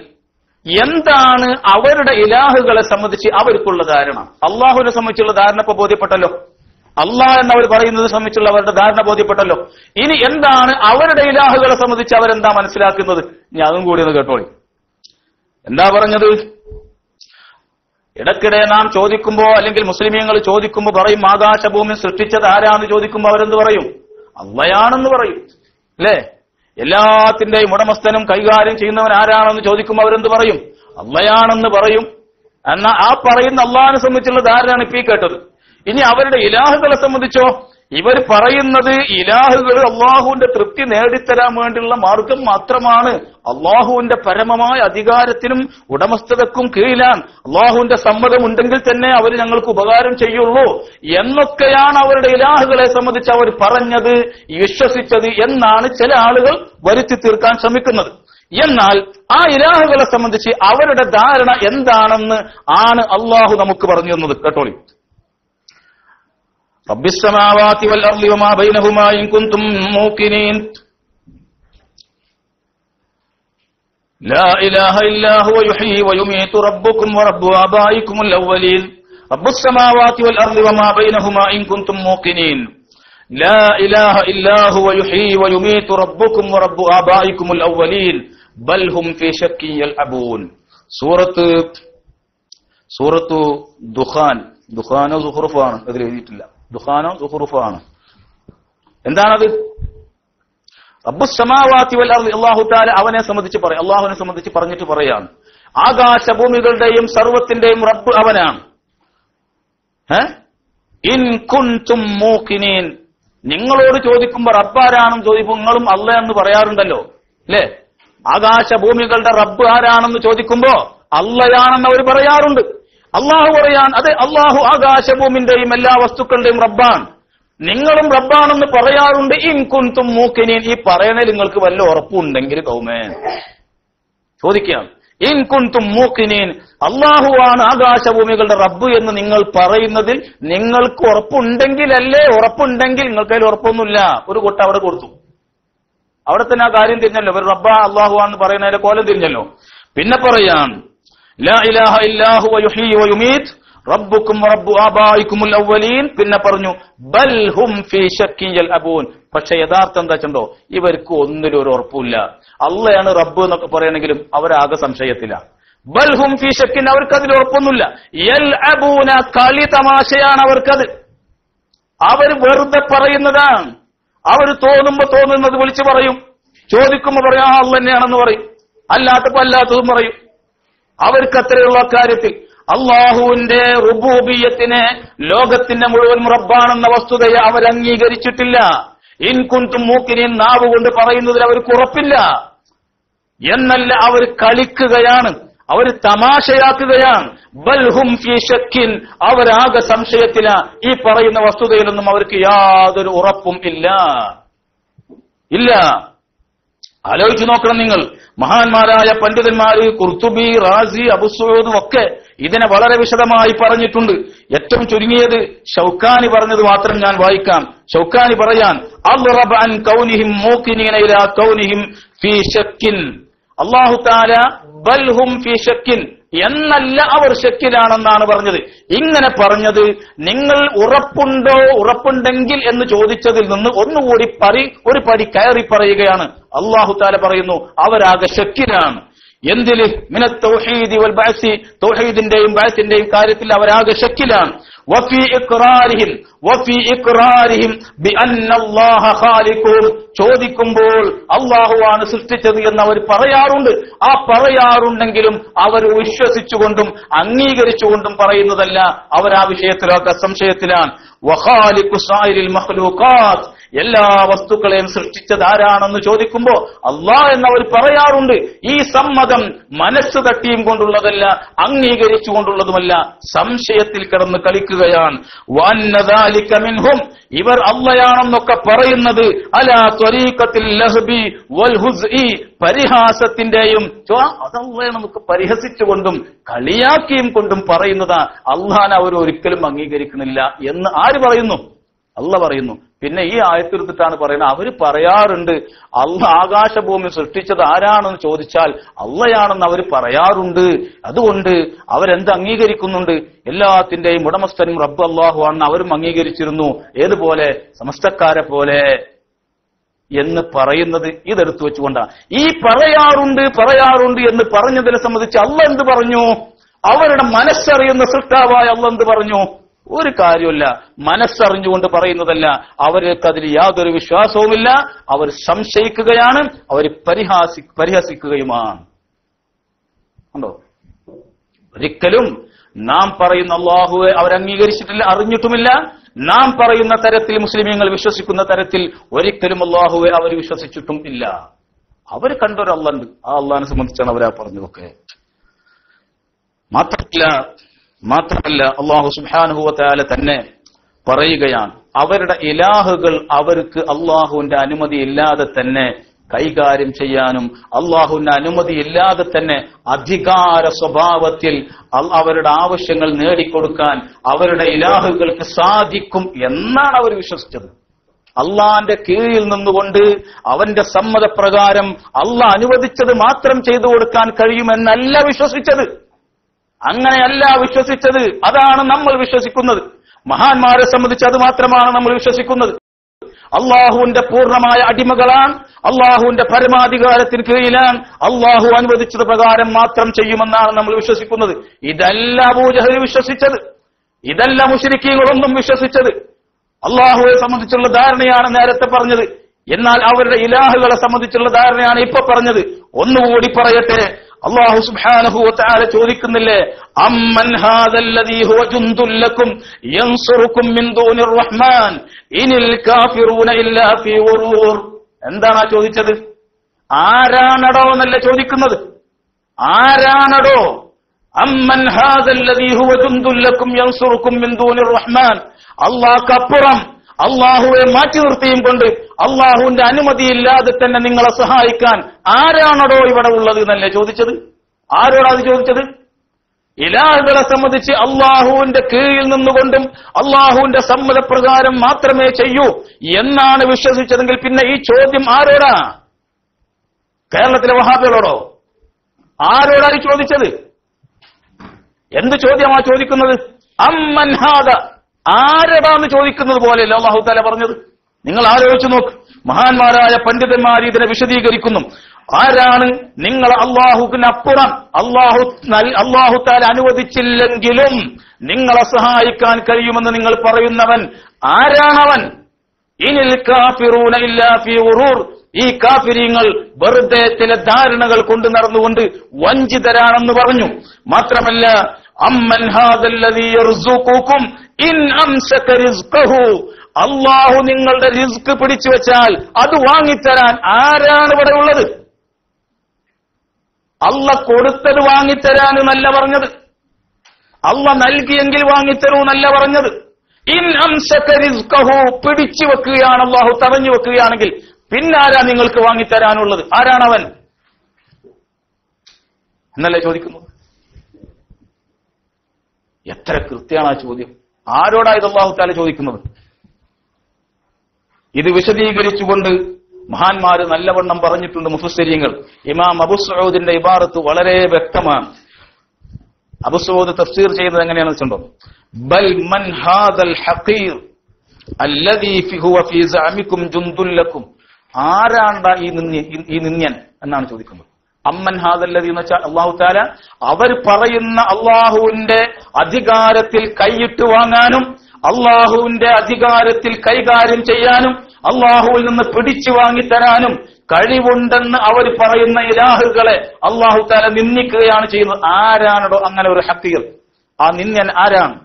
എന്താണ് അവരുടെ ഇലാഹുകളെ സംബന്ധിച്ച് അവർക്കുള്ള ധാരണ? അള്ളാഹുവിനെ സംബന്ധിച്ചുള്ള ധാരണ ഇപ്പൊ ബോധ്യപ്പെട്ടല്ലോ. അള്ളാഹ് എന്നവർ പറയുന്നത് സംബന്ധിച്ചുള്ള അവരുടെ ധാരണ ബോധ്യപ്പെട്ടല്ലോ. ഇനി എന്താണ് അവരുടെ ഇലാഹുകളെ സംബന്ധിച്ച് അവരെന്താ മനസ്സിലാക്കുന്നത്? ഇനി അതും കൂടി ഒന്ന് കേട്ടോളി. എന്താ പറഞ്ഞത്? ഇടയ്ക്കിടെ നാം ചോദിക്കുമ്പോ അല്ലെങ്കിൽ മുസ്ലിമീങ്ങൾ ചോദിക്കുമ്പോൾ പറയും ആകാശഭൂമി സൃഷ്ടിച്ചത് ആരാന്ന്? ചോദിക്കുമ്പോൾ അവരെന്ത് പറയും? അള്ളയാണെന്ന് പറയും. അല്ലേ? എല്ലാത്തിന്റെയും ഉടമസ്ഥനും കൈകാര്യം ചെയ്യുന്നവൻ ആരാണെന്ന് ചോദിക്കുമ്പോൾ അവരെന്ത് പറയും? അള്ളയാണെന്ന് പറയും. എന്നാ ആ പറയുന്ന അള്ളാഹിനെ സംബന്ധിച്ചുള്ള ധാരണയാണ് ഇപ്പൊ ഈ കേട്ടത്. ഇനി അവരുടെ ഇലാഹുകളെ സംബന്ധിച്ചോ? ഇവർ പറയുന്നത് ഇലാഹുകൾ അള്ളാഹുവിന്റെ തൃപ്തി നേടിത്തരാൻ വേണ്ടിയുള്ള മാർഗം മാത്രമാണ്. അള്ളാഹുവിന്റെ പരമമായ അധികാരത്തിനും ഉടമസ്ഥതക്കും കീഴിലാണ്. അള്ളാഹുവിന്റെ സമ്മതം ഉണ്ടെങ്കിൽ തന്നെ അവർ ഞങ്ങൾക്ക് ഉപകാരം ചെയ്യുള്ളൂ. എന്നൊക്കെയാണ് അവരുടെ ഇലാഹുകളെ സംബന്ധിച്ച് അവർ പറഞ്ഞത് വിശ്വസിച്ചത് എന്നാണ് ചില ആളുകൾ വരുത്തി തീർക്കാൻ ശ്രമിക്കുന്നത്. എന്നാൽ ആ ഇലാഹുകളെ സംബന്ധിച്ച് അവരുടെ ധാരണ എന്താണെന്ന് ആണ് അള്ളാഹു നമുക്ക് പറഞ്ഞു തന്നത്. കേട്ടോളി. رب السماوات والأرض وما بينهما إن كنتم موقنين. لا إله إلا هو يحيي ويميت ربكم ورب آبائكم الأولين. رب السماوات والأرض وما بينهما إن كنتم موقنين. لا إله إلا هو يحيي ويميت ربكم ورب آبائكم الأولين. بل هم في شك يلعبون. سورة سورة دخان. دخان زخرفان أدري ദുഖാനോ സുഹുറുഫാണ് എന്താണത്? റബ്ബുസമാവാത്തി വൽ വല്ല അള്ളാഹു താല അവനെ സംബന്ധിച്ച് പറയും അള്ളാഹുവിനെ സംബന്ധിച്ച് പറഞ്ഞിട്ട് പറയാണ്. ആകാശഭൂമികളുടെയും സർവത്തിന്റെയും റബ്ബ് അവനാണ്? ഇൻ കുൻതും മൂക്കിനീൻ. നിങ്ങളോട് ചോദിക്കുമ്പോ റബ്ബാരാണെന്ന് ചോദിക്കുമ്പോൾ നിങ്ങളും അല്ല എന്ന് പറയാറുണ്ടല്ലോ. അല്ലേ ആകാശഭൂമികളുടെ റബ്ബ് ആരാണെന്ന് ചോദിക്കുമ്പോ അല്ലയാണെന്ന് അവർ പറയാറുണ്ട്. അള്ളാഹു പറയാൻ അതെ അള്ളാഹു ആകാശഭൂമിന്റെയും എല്ലാ വസ്തുക്കളുടെയും റബ്ബാൻ. നിങ്ങളും റബ്ബാണെന്ന് പറയാറുണ്ട് ഇൻ കുൻതും മൂക്കിനീൻ. ഈ പറയണേ നിങ്ങൾക്ക് വല്ല ഉറപ്പുണ്ടെങ്കിൽ കൗമേ. ചോദിക്കാം ഇൻ കുൻതും മൂക്കിനീൻ. അള്ളാഹുവാണ് ആകാശഭൂമികളുടെ റബ്ബ് എന്ന് നിങ്ങൾ പറയുന്നതിൽ നിങ്ങൾക്ക് ഉറപ്പുണ്ടെങ്കിലല്ലേ? ഉറപ്പുണ്ടെങ്കിൽ നിങ്ങൾക്ക് അതിൽ ഉറപ്പൊന്നുമില്ല. ഒരു കൊട്ട അവിടെ കൊടുത്തു. അവിടെ തന്നെ ആ കാര്യം തിരിഞ്ഞല്ലോ. ഒരു റബ്ബ അള്ളാഹുവാന്ന് പറയുന്നതിന്റെ കോലം തിരിഞ്ഞല്ലോ. പിന്നെ പറയാൻ റബ്ബുക്കും റബ്ബു ആബായിക്കുമുൽ അവ്വലീൻ. പിന്നെ പറഞ്ഞു ബൽ ഹും ഫീ ശക്കിൻ അബൂൻ പക്ഷെ യഥാർത്ഥം എന്താ വെച്ചോ ഇവർക്ക് ഒന്നിലും ഒരു ഉറപ്പില്ല അള്ളയാണ് റബ്ബ് എന്നൊക്കെ പറയണെങ്കിലും അവരാകെ സംശയത്തില്ല ബൽ ഹും ഫീ ഷക്കിൻ അവർക്ക് അതിൽ ഉറപ്പൊന്നുമില്ല. യൽ അബൂന കളി തമാശയാണ് അവർക്കത്. അവർ വെറുതെ പറയുന്നതാണ്. അവർ തോന്നുമ്പോ തോന്നുന്നത് വിളിച്ചു പറയും. ചോദിക്കുമ്പോ പറയും ആ അള്ള തന്നെയാണെന്ന് പറയും. അല്ലാത്തപ്പോ അല്ലാത്തതും പറയും. അവർക്ക് അത്രയുള്ള കാര്യത്തിൽ അള്ളാഹുവിന്റെ റുബൂബിയത്തിനെ ലോകത്തിന്റെ മുഴുവൻ റബ്ബാണെന്ന വസ്തുതയെ അവർ അംഗീകരിച്ചിട്ടില്ല. ഇൻകുന്തും മൂക്കിനെയും നാവ് കൊണ്ട് പറയുന്നതിൽ അവർക്ക് ഉറപ്പില്ല. എന്നല്ല അവർ കളിക്കുകയാണ്. അവർ തമാശയാക്കുകയാണ്. ബൽഹും ഫീ ഷക്കിൻ അവരാകെ സംശയത്തില. ഈ പറയുന്ന വസ്തുതയിലൊന്നും അവർക്ക് യാതൊരു ഉറപ്പും ഇല്ല. ഇല്ല. ആലോചിച്ചു നോക്കണം നിങ്ങൾ. മഹാന്മാരായ പണ്ഡിതന്മാര് കുർത്തുബി റാസി അബുസൂദും ഒക്കെ ഇതിനെ വളരെ വിശദമായി പറഞ്ഞിട്ടുണ്ട്. ഏറ്റവും ചുരുങ്ങിയത് ഷൗക്കാനി പറഞ്ഞത് മാത്രം ഞാൻ വായിക്കാം. ഷൗക്കാനി പറയാൻ അള്ളാഹു താല ബൽഹും ഷക്കിൻ എന്നല്ല അവർ ശക്കിലാണെന്നാണ് പറഞ്ഞത്. ഇങ്ങനെ പറഞ്ഞത് നിങ്ങൾ ഉറപ്പുണ്ടോ ഉറപ്പുണ്ടെങ്കിൽ എന്ന് ചോദിച്ചതിൽ നിന്ന് ഒന്നുകൂടി പറി ഒരു പടി കയറി പറയുകയാണ്. അള്ളാഹു താല പറയുന്നു അവരാകെ ശക്കിലാണ് എന്തിൽ? മിന തൗഹീദി വൽ ബഅസി. തൗഹീദിന്റെയും ബഅസിന്റെയും കാര്യത്തിൽ അവരാകെ ഷക്കിലാണ് ചോദിക്കുമ്പോൾ അള്ളാഹുവാണ് സൃഷ്ടിച്ചത് എന്ന് അവർ പറയാറുണ്ട്. ആ പറയാറുണ്ടെങ്കിലും അവർ വിശ്വസിച്ചുകൊണ്ടും അംഗീകരിച്ചുകൊണ്ടും പറയുന്നതല്ല. അവർ ആ വിഷയത്തിലൊക്കെ സംശയത്തിലാണ്. എല്ലാ വസ്തുക്കളെയും സൃഷ്ടിച്ചത് ആരാണെന്ന് ചോദിക്കുമ്പോ അള്ളാ എന്നവർ പറയാറുണ്ട് ഈ സമ്മതം മനസ്സ് തട്ടിയും കൊണ്ടുള്ളതല്ല അംഗീകരിച്ചു കൊണ്ടുള്ളതുമല്ല സംശയത്തിൽ കിടന്ന് കളിക്കുകയാണ്. വന്നദാലിക മിൻഹും ഇവർ അള്ളയാണെന്നൊക്കെ പറയുന്നത് അലാ ത്വരീഖത്തിൽ ലഹബി വൽ ഹുസ്ഇ പരിഹാസത്തിന്റെയും അതള്ളയാണെന്നൊക്കെ പരിഹസിച്ചുകൊണ്ടും കളിയാക്കിയും കൊണ്ടും പറയുന്നതാ. അള്ളഹാൻ അവർ ഒരിക്കലും അംഗീകരിക്കുന്നില്ല എന്ന് ആര് പറയുന്നു? അല്ല പറയുന്നു. പിന്നെ ഈ ആയത്തിരുത്തിട്ടാണ് പറയുന്നത് അവർ പറയാറുണ്ട് അല്ല ആകാശഭൂമി സൃഷ്ടിച്ചത് ആരാണെന്ന് ചോദിച്ചാൽ അള്ളയാണെന്ന് അവർ പറയാറുണ്ട്. അതുകൊണ്ട് അവരെന്ത് അംഗീകരിക്കുന്നുണ്ട്? എല്ലാത്തിന്റെയും ഉടമസ്ഥനും റബ്ബ് അള്ളാഹു ആണെന്ന് അവരും അംഗീകരിച്ചിരുന്നു. ഏതുപോലെ? സമസ്തക്കാരെ പോലെ എന്ന് പറയുന്നത് ഇതെടുത്തു വെച്ചുകൊണ്ടാണ്. ഈ പറയാറുണ്ട് പറയാറുണ്ട് എന്ന് പറഞ്ഞതിനെ സംബന്ധിച്ച് അള്ള എന്ത് പറഞ്ഞു? അവരുടെ മനസ്സറിയുന്ന സൃഷ്ടാവായ അള്ള എന്ത് പറഞ്ഞു? ഒരു കാര്യമില്ല മനസ്സറിഞ്ഞുകൊണ്ട് പറയുന്നതല്ല. അവർക്ക് അതിൽ യാതൊരു വിശ്വാസവുമില്ല. അവർ സംശയിക്കുകയാണ്. അവർ പരിഹാസി പരിഹസിക്കുകയുമാണ്. ഉണ്ടോ? ഒരിക്കലും നാം പറയുന്ന അള്ളാഹുവെ അവർ അംഗീകരിച്ചിട്ടില്ല അറിഞ്ഞിട്ടുമില്ല. നാം പറയുന്ന തരത്തിൽ മുസ്ലിമീങ്ങൾ വിശ്വസിക്കുന്ന തരത്തിൽ ഒരിക്കലും അള്ളാഹുവെ അവർ വിശ്വസിച്ചിട്ടും ഇല്ല. അവർ കണ്ടൊരു അള്ളണ്ട് ആ അള്ളഹാനെ സംബന്ധിച്ചാണ് അവരാ പറഞ്ഞതൊക്കെ. മാത്രമല്ല മാത്രമല്ല അള്ളാഹു സുബാനുഭവത്താല തന്നെ പറയുകയാണ് അവരുടെ ഇലാഹുകൾ അവർക്ക് അള്ളാഹുവിന്റെ അനുമതി ഇല്ലാതെ തന്നെ കൈകാര്യം ചെയ്യാനും അള്ളാഹുവിന്റെ അനുമതി ഇല്ലാതെ തന്നെ അധികാര സ്വഭാവത്തിൽ അവരുടെ ആവശ്യങ്ങൾ നേടിക്കൊടുക്കാൻ അവരുടെ ഇലാഹുകൾക്ക് സാധിക്കും എന്നാണ് അവർ വിശ്വസിച്ചത്. അള്ളാന്റെ കീഴിൽ നിന്നുകൊണ്ട് അവന്റെ സമ്മതപ്രകാരം അള്ളാഹ് അനുവദിച്ചത് മാത്രം ചെയ്തു കൊടുക്കാൻ കഴിയുമെന്നല്ല വിശ്വസിച്ചത്. അങ്ങനെയല്ല വിശ്വസിച്ചത്. അതാണ് നമ്മൾ വിശ്വസിക്കുന്നത്. മഹാന്മാരെ സംബന്ധിച്ച് അത് മാത്രമാണ് നമ്മൾ വിശ്വസിക്കുന്നത്. അള്ളാഹുവിന്റെ പൂർണമായ അടിമകളാണ്. അള്ളാഹുവിന്റെ പരമാധികാരത്തിന് കീഴിലാണ്. അള്ളാഹു അനുവദിച്ചത് പ്രകാരം മാത്രം ചെയ്യുമെന്നാണ് നമ്മൾ വിശ്വസിക്കുന്നത്. ഇതല്ല അബൂജഹൽ വിശ്വസിച്ചത്. ഇതല്ല മുഷരിക്കീകളൊന്നും വിശ്വസിച്ചത്. അള്ളാഹുവെ സംബന്ധിച്ചുള്ള ധാരണയാണ് നേരത്തെ പറഞ്ഞത്. എന്നാൽ അവരുടെ ഇലാഹുകളെ സംബന്ധിച്ചുള്ള ധാരണയാണ് ഇപ്പൊ പറഞ്ഞത്. ഒന്നുകൂടി പറയട്ടെ. അള്ളാഹു സുബ്ഹാനഹു വതആല ചോദിക്കുന്നില്ലേ? അമ്മൻ എന്താണ് ആ ചോദിച്ചത്? ആരാണടോ എന്നല്ല ചോദിക്കുന്നത്? ആരാണടോ? അമ്മൻ ജുന്ദുൽ ലക്കും യൻസുറുക്കും മിൻ ദൂനിർ റഹ്മാൻ. അള്ളാഹുവെ മാറ്റി നിർത്തിയും കൊണ്ട് അള്ളാഹുവിന്റെ അനുമതിയില്ലാതെ തന്നെ നിങ്ങളെ സഹായിക്കാൻ ആരാണോ ഇവിടെ ഉള്ളത് എന്നല്ലേ ചോദിച്ചത്? ആരോടാ അത് ചോദിച്ചത്? ഇലാഹുകളെ സംബന്ധിച്ച് അള്ളാഹുവിന്റെ കീഴിൽ നിന്നുകൊണ്ടും അള്ളാഹുവിന്റെ സമ്മതപ്രകാരം മാത്രമേ ചെയ്യൂ എന്നാണ് വിശ്വസിച്ചതെങ്കിൽ പിന്നെ ഈ ചോദ്യം ആരോടാ? കേരളത്തിലെ വഹാബികളോടോ? ആരോടാ ഈ ചോദിച്ചത്? എന്ത് ചോദ്യമാ ചോദിക്കുന്നത്? അമ്മൻഹാദ ആരടാന്ന് ചോദിക്കുന്നത് പോലെയല്ല അള്ളാഹു താല പറഞ്ഞത്? നിങ്ങൾ ആലോചിച്ചു നോക്ക്. മഹാന്മാരായ പണ്ഡിതന്മാർ ഇതിനെ വിശദീകരിക്കുന്നു. ആരാണ് നിങ്ങൾ അള്ളാഹുവിനപ്പുറം അള്ളാഹു അള്ളാഹു താല അനുവദിച്ചില്ലെങ്കിലും നിങ്ങളെ സഹായിക്കാൻ കഴിയുമെന്ന് നിങ്ങൾ പറയുന്നവൻ ആരാണവൻ? ഇനിൽ കാഫിറൂന ഇല്ലാ ഈ കാഫിരിങ്ങൾ വെറുതെ ചില ധാരണകൾ കൊണ്ട് നടന്നുകൊണ്ട് വഞ്ചിതരാണെന്ന് പറഞ്ഞു. മാത്രമല്ല അമ്മൻ ഹാദല്ലദീ യർസുഖുക്കും ഇൻ അള്ളാഹു നിങ്ങളുടെ റിസ്ക് പിടിച്ചു വെച്ചാൽ അത് വാങ്ങിത്തരാൻ ആരാണ് ഇവിടെ ഉള്ളത്? അല്ല കൊടുത്തത് വാങ്ങിത്തരാൻ എന്നല്ല പറഞ്ഞത്. അല്ല നൽകിയെങ്കിൽ വാങ്ങിത്തരൂ എന്നല്ല പറഞ്ഞത്. ഇൻ അംസക റിസ്ഖഹു പിടിച്ചു വെക്കുകയാണ് അള്ളാഹു തടഞ്ഞു വെക്കുകയാണെങ്കിൽ പിന്നാരാ നിങ്ങൾക്ക് വാങ്ങിത്തരാനുള്ളത്? ആരാണവൻ എന്നല്ലേ ചോദിക്കുന്നത്? എത്ര കൃത്യമാണ് ആ ചോദ്യം. ആരോടാ ഇത് അള്ളാഹു താല ചോദിക്കുന്നത്? ഇത് വിശദീകരിച്ചുകൊണ്ട് മഹാന്മാര് നല്ലവണ്ണം പറഞ്ഞിട്ടുണ്ട് മുഫസ്സരിയങ്ങൾ ഇമാം അബു സഊദിന്റെ ഇബാറത്ത് വളരെ വ്യക്തമാണ്. അബു സഊദ് തഫ്സീർ ചെയ്യുന്നത് എങ്ങനെയാണെന്ന് വെച്ചിട്ടുണ്ടോ? ബൽ മൻ ഹാദൽ ഹഖീർ ഫി ഈ നിന്യൻ എന്നാണ് ചോദിക്കുന്നത്. അമ്മൻ ഹാദല്ലതി എന്ന് വെച്ചാൽ അള്ളാഹു താല അവർ പറയുന്ന അള്ളാഹുവിന്റെ അധികാരത്തിൽ കൈയിട്ട് വാങ്ങാനും അള്ളാഹുവിന്റെ അധികാരത്തിൽ കൈകാര്യം ചെയ്യാനും അള്ളാഹുവിൽ നിന്ന് പിടിച്ചു വാങ്ങിത്തരാനും കഴിവുണ്ടെന്ന് അവർ പറയുന്ന ഇലാഹുകളെ അള്ളാഹു താല നിന്ദിക്കുകയാണ് ചെയ്യുന്നത്. ആരാണോ അങ്ങനെ ഒരു ഹക്കീർ ആ നിന്ദൻ ആരാണ്?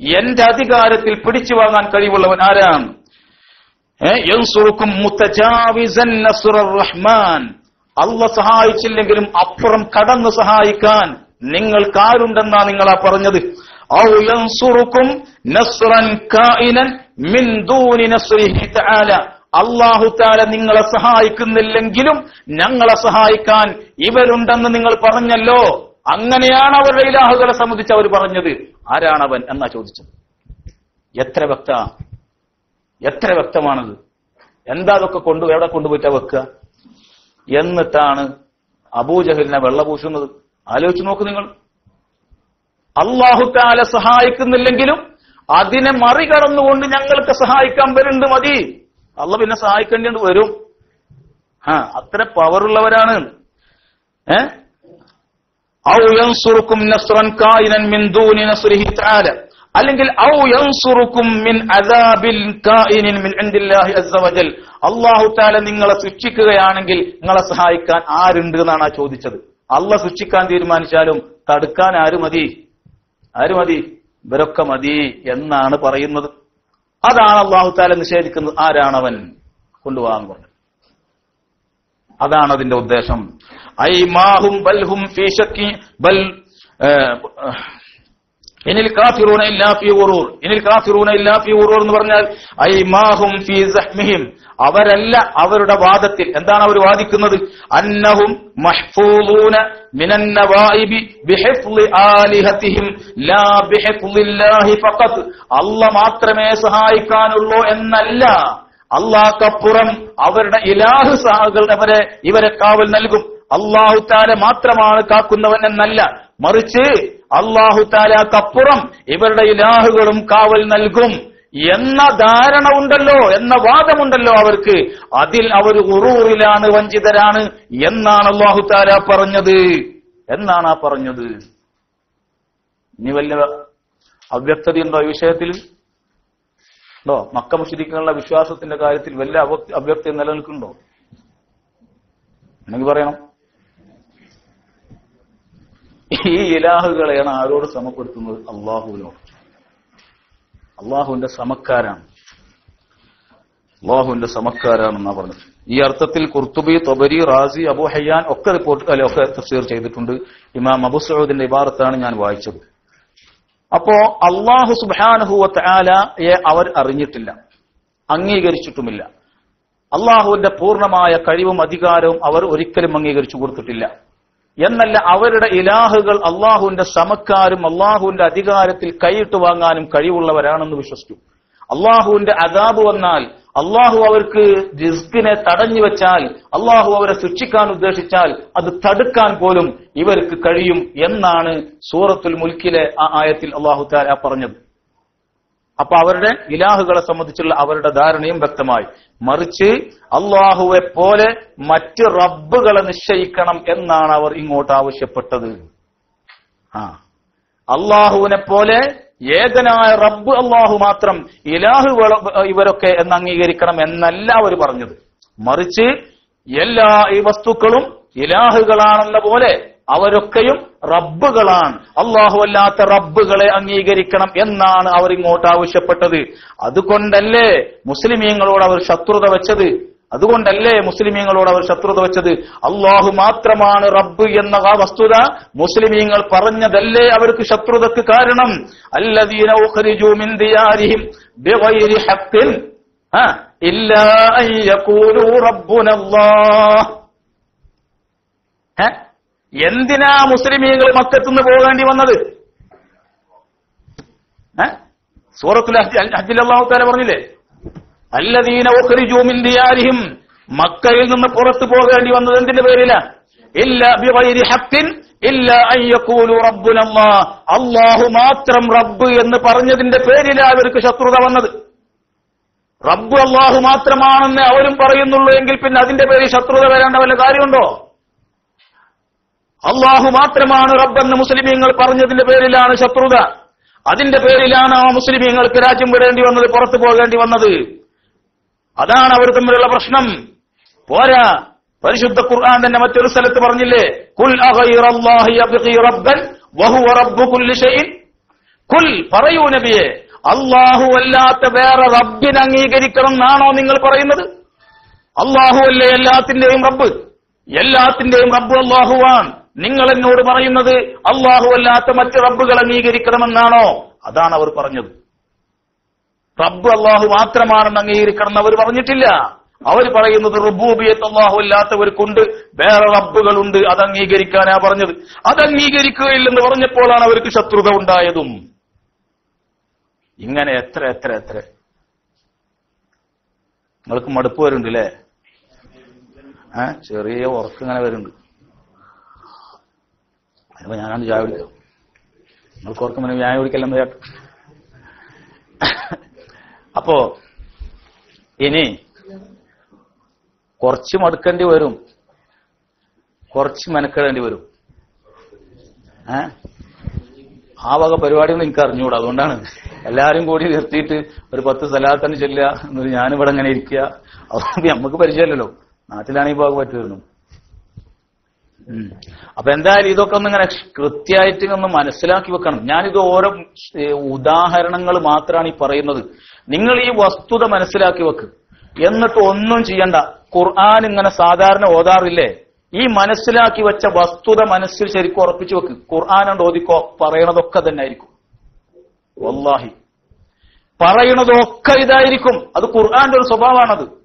എന്റെ അധികാരത്തിൽ പിടിച്ചു വാങ്ങാൻ കഴിവുള്ളവൻ ആരാണ് ഏ? യൻസുറുക്കും മുത്തജാവിസൻ നസ്റർ റഹ്മാൻ. അല്ല സഹായിച്ചില്ലെങ്കിലും അപ്പുറം കടന്ന് സഹായിക്കാൻ നിങ്ങൾ കാരുണ്ടെന്നാ നിങ്ങളാ പറഞ്ഞത്. അള്ളാഹു താല നിങ്ങളെ സഹായിക്കുന്നില്ലെങ്കിലും ഞങ്ങളെ സഹായിക്കാൻ ഇവരുണ്ടെന്ന് നിങ്ങൾ പറഞ്ഞല്ലോ. അങ്ങനെയാണ് അവരുടെ ഇലാഹുകളെ സംബന്ധിച്ച് അവർ പറഞ്ഞത്. ആരാണവൻ എന്നാ ചോദിച്ചത്? എത്ര വ്യക്ത എത്ര വ്യക്തമാണത്? എന്താ അതൊക്കെ കൊണ്ടു എവിടെ കൊണ്ടുപോയിട്ടാ വെക്കുക? എന്നിട്ടാണ് അബൂജഹലിനെ വെള്ളപൂശുന്നത്. ആലോചിച്ചു നോക്ക് നിങ്ങൾ. അള്ളാഹുക്കാല സഹായിക്കുന്നില്ലെങ്കിലും അതിനെ മറികടന്നുകൊണ്ട് ഞങ്ങൾക്ക് സഹായിക്കാൻ വരുന്നുണ്ട് മതി. അള്ള പിന്നെ സഹായിക്കേണ്ടി വരും. ആ അത്ര പവറുള്ളവരാണ്. ഏ? ഔ യൻസുറുക്കും നസ്റൻ കായിനൻ മിൻ ദൂനി നസ്രിഹി തആല. അല്ലെങ്കിൽ ഔ യൻസുറുക്കും മിൻ മിൻ അല്ലാഹു തആല നിങ്ങളെ ശിക്ഷിക്കുകയാണെങ്കിൽ നിങ്ങളെ സഹായിക്കാൻ ആരുണ്ട് എന്നാണ് ആ ചോദിച്ചത്. അല്ല ശിക്ഷിക്കാൻ തീരുമാനിച്ചാലും തടുക്കാൻ ആര് മതി? ആര് മതി? ഇവരൊക്കെ മതി എന്നാണ് പറയുന്നത്. അതാണ് അള്ളാഹു താല നിഷേധിക്കുന്നത്. ആരാണവൻ? കൊണ്ടുപോകാൻ കൊണ്ട് അതാണ് അതിന്റെ ഉദ്ദേശം. ഐ മാഹും ബൽഹും ഫീഷക്കി ബൽ ഇനിൽ കാഫിറൂന ഇല്ലാ ഫീ ഇനിൽ കാഫിറൂന ഇല്ലാ ഫീ എന്ന് പറഞ്ഞാൽ ഫീ സഹ്മിഹിം. അവരല്ല അവരുടെ വാദത്തിൽ. എന്താണ് അവർ വാദിക്കുന്നത്? അന്നഹും മഹ്ഫൂദൂന മിനൻ ബിഹിഫ്ളി ലാ അല്ല മാത്രമേ സഹായിക്കാനുള്ളൂ എന്നല്ല. അള്ളാഹ്ക്കപ്പുറം അവരുടെ ഇലാഹ് സഹകൾ അവരെ ഇവരെ കാവൽ നൽകും. അള്ളാഹു താല മാത്രമാണ് കാക്കുന്നവൻ എന്നല്ല. മറിച്ച് അള്ളാഹു താലാക്കപ്പുറം ഇവരുടെ ഇലാഹുകളും കാവൽ നൽകും എന്ന ധാരണ ഉണ്ടല്ലോ എന്ന വാദമുണ്ടല്ലോ അവർക്ക്. അതിൽ അവർ ഉറൂറിലാണ് വഞ്ചിതരാണ് എന്നാണ് അള്ളാഹു താല പറഞ്ഞത്. എന്നാണ് ആ പറഞ്ഞത്? ഇനി വല്ല അവ്യക്തതയുണ്ടോ ഈ വിഷയത്തിൽ? ഉണ്ടോ? മക്ക മുഷിരിക്കാനുള്ള വിശ്വാസത്തിന്റെ കാര്യത്തിൽ വല്ല അവ- അവ്യക്തം നിലനിൽക്കുന്നുണ്ടോ? എനിക്ക് പറയണം. ഈ ഇലാഹുകളെയാണ് ആരോട് സമപ്പെടുത്തുന്നത്? അള്ളാഹുവിനോട്. അള്ളാഹുവിന്റെ സമക്കാരാണ്. അള്ളാഹുവിന്റെ സമക്കാരാണെന്നാ പറഞ്ഞത്. ഈ അർത്ഥത്തിൽ കുർത്തുബി തൊബരി റാസി അബു ഹയ്യാൻ ഒക്കെ റിപ്പോർട്ട് അല്ലെ ഒക്കെ തഫ്സീർ ചെയ്തിട്ടുണ്ട്. ഇമാം അബു സൗദിന്റെ ഇബാറത്താണ് ഞാൻ വായിച്ചത്. അപ്പോ അള്ളാഹു സുബാനഹുവത്ത് ആലയെ അവർ അറിഞ്ഞിട്ടില്ല. അംഗീകരിച്ചിട്ടുമില്ല. അള്ളാഹുവിന്റെ പൂർണമായ കഴിവും അധികാരവും അവർ ഒരിക്കലും അംഗീകരിച്ചു കൊടുത്തിട്ടില്ല. എന്നല്ല അവരുടെ ഇലാഹുകൾ അള്ളാഹുവിന്റെ സമക്കാരും അള്ളാഹുവിന്റെ അധികാരത്തിൽ കൈയിട്ട് വാങ്ങാനും കഴിവുള്ളവരാണെന്ന് വിശ്വസിച്ചു അള്ളാഹുവിന്റെ അതാബ് വന്നാൽ അള്ളാഹു അവർക്ക് റിസ്കിനെ തടഞ്ഞു വെച്ചാൽ അള്ളാഹു അവരെ ശിക്ഷിക്കാൻ ഉദ്ദേശിച്ചാൽ അത് തടുക്കാൻ പോലും ഇവർക്ക് കഴിയും എന്നാണ് സൂറത്തുൽ മുൽക്കിലെ ആ ആയത്തിൽ അള്ളാഹു താര പറഞ്ഞത്. അപ്പൊ അവരുടെ ഇലാഹുകളെ സംബന്ധിച്ചുള്ള അവരുടെ ധാരണയും വ്യക്തമായി. മറിച്ച് അള്ളാഹുവെ പോലെ മറ്റ് റബ്ബുകളെ നിശ്ചയിക്കണം എന്നാണ് അവർ ഇങ്ങോട്ട് ആവശ്യപ്പെട്ടത്. ആ. അള്ളാഹുവിനെ പോലെ ഏകനായ റബ്ബ് അള്ളാഹു മാത്രം ഇലാഹു ഇവരൊക്കെ എന്ന് അംഗീകരിക്കണം എന്നല്ല അവർ പറഞ്ഞത്. മറിച്ച് എല്ലാ ഈ വസ്തുക്കളും ഇലാഹുകളാണെന്ന പോലെ അവരൊക്കെയും റബ്ബുകളാണ്. അല്ലാത്ത റബ്ബുകളെ അംഗീകരിക്കണം എന്നാണ് അവർ ഇങ്ങോട്ട് ആവശ്യപ്പെട്ടത്. അതുകൊണ്ടല്ലേ മുസ്ലിമീങ്ങളോട് അവർ ശത്രുത വെച്ചത്? അതുകൊണ്ടല്ലേ മുസ്ലിമീങ്ങളോട് അവർ ശത്രുത വെച്ചത്? അള്ളാഹു മാത്രമാണ് റബ്ബ് എന്ന ആ വസ്തുത മുസ്ലിമീങ്ങൾ പറഞ്ഞതല്ലേ അവർക്ക് ശത്രുതക്ക് കാരണം? അല്ലദീന എന്തിനാ മുസ്ലിമീങ്ങൾ മക്കത്തുനിന്ന് പോകേണ്ടി വന്നത്? സൂറത്തിൽ സൂറത്തുൽ ഹജ്ജ് ഹജ്ജിൽ അള്ളാഹു താല പറഞ്ഞില്ലേ? അല്ലദീന ഉഖ്രിജൂ മിൻ ദിയാരിഹിം. മക്കയിൽ നിന്ന് പുറത്തു പോകേണ്ടി വന്നത് എന്തിന്റെ പേരില? അള്ളാഹു മാത്രം റബ്ബ് എന്ന് പറഞ്ഞതിന്റെ പേരില അവർക്ക് ശത്രുത വന്നത്. റബ്ബ് അള്ളാഹു മാത്രമാണെന്ന് അവരും പറയുന്നുള്ളൂ എങ്കിൽ പിന്നെ അതിന്റെ പേരിൽ ശത്രുത വരേണ്ട വല്ല കാര്യമുണ്ടോ? അള്ളാഹു മാത്രമാണ് റബ്ബെന്ന് മുസ്ലിമീങ്ങൾ പറഞ്ഞതിന്റെ പേരിലാണ് ശത്രുത. അതിന്റെ പേരിലാണ് ആ മുസ്ലിമീങ്ങൾക്ക് രാജ്യം വിടേണ്ടി വന്നത് പുറത്തു പോകേണ്ടി വന്നത്. അതാണ് അവർ തമ്മിലുള്ള പ്രശ്നം. പോരാ. പരിശുദ്ധ ഖുർആൻ തന്നെ മറ്റൊരു സ്ഥലത്ത് പറഞ്ഞില്ലേ? കുൽ റബ്ബൻ കുൽ പറയൂ നബിയെ അള്ളാഹു അല്ലാത്ത വേറെ റബ്ബിനെ അംഗീകരിക്കണം എന്നാണോ നിങ്ങൾ പറയുന്നത്? അള്ളാഹു അല്ലേ എല്ലാത്തിന്റെയും റബ്ബ്? എല്ലാത്തിന്റെയും റബ്ബ് അള്ളാഹുവാൻ നിങ്ങൾ എന്നോട് പറയുന്നത് അള്ളാഹു അല്ലാത്ത മറ്റ് റബ്ബുകൾ അംഗീകരിക്കണമെന്നാണോ? അതാണ് അവർ പറഞ്ഞത്. റബ്ബ് അള്ളാഹു മാത്രമാണെന്ന് അംഗീകരിക്കണം അവർ പറഞ്ഞിട്ടില്ല. അവർ പറയുന്നത് റുബൂബിയത്ത് അള്ളാഹു അല്ലാത്തവർക്കുണ്ട്. വേറെ റബ്ബുകളുണ്ട്. അത് അംഗീകരിക്കാനാ പറഞ്ഞത്. അത് അംഗീകരിക്കുകയില്ലെന്ന് പറഞ്ഞപ്പോഴാണ് അവർക്ക് ശത്രുത ഉണ്ടായതും. ഇങ്ങനെ എത്ര എത്ര എത്ര? നിങ്ങൾക്ക് മടുപ്പ് വരുന്നുണ്ട് അല്ലേ ചെറിയ ഉറക്കം ഇങ്ങനെ വരുന്നുണ്ട്. അപ്പൊ ഞാനാണ് ചായ കുടിക്കുക നിങ്ങൾക്ക് കോർക്കുമ്പോൾ ചായ കുടിക്കല്ലെന്ന് അപ്പോ ഇനി കുറച്ച് മടുക്കേണ്ടി വരും. കുറച്ച് മെനക്കെടേണ്ടി വരും. ഏ? ആ വക പരിപാടികൾ എനിക്ക് അറിഞ്ഞുകൂടാ അതുകൊണ്ടാണ് എല്ലാരും കൂടി നിർത്തിയിട്ട് ഒരു പത്ത് സ്ഥലത്തന്നെ ചെല്ലുക. എന്നിട്ട് ഞാനിവിടെ അങ്ങനെ ഇരിക്കുക. അതുകൊണ്ട് നമുക്ക് പരിചയമല്ലല്ലോ. നാട്ടിലാണെങ്കിൽ പോകാൻ പറ്റുമായിരുന്നു. അപ്പൊ എന്തായാലും ഇതൊക്കെ ഒന്ന് ഇങ്ങനെ കൃത്യമായിട്ട് ഒന്ന് മനസ്സിലാക്കി വെക്കണം. ഞാനിത് ഓരോ ഉദാഹരണങ്ങൾ മാത്രമാണ് ഈ പറയുന്നത്. നിങ്ങൾ ഈ വസ്തുത മനസ്സിലാക്കി വെക്ക്. എന്നിട്ട് ഒന്നും ചെയ്യണ്ട. ഖുർആൻ ഇങ്ങനെ സാധാരണ ഓതാറില്ലേ? ഈ മനസ്സിലാക്കി വെച്ച വസ്തുത മനസ്സിൽ ശരിക്കും ഉറപ്പിച്ചു വെക്ക്. ഖുർആൻ ഉണ്ട് ഓതിക്കോ പറയണതൊക്കെ തന്നെ ആയിരിക്കും വല്ലാഹി. പറയണതൊക്കെ ഇതായിരിക്കും. അത് ഖുർആന്റെ ഒരു സ്വഭാവമാണത്.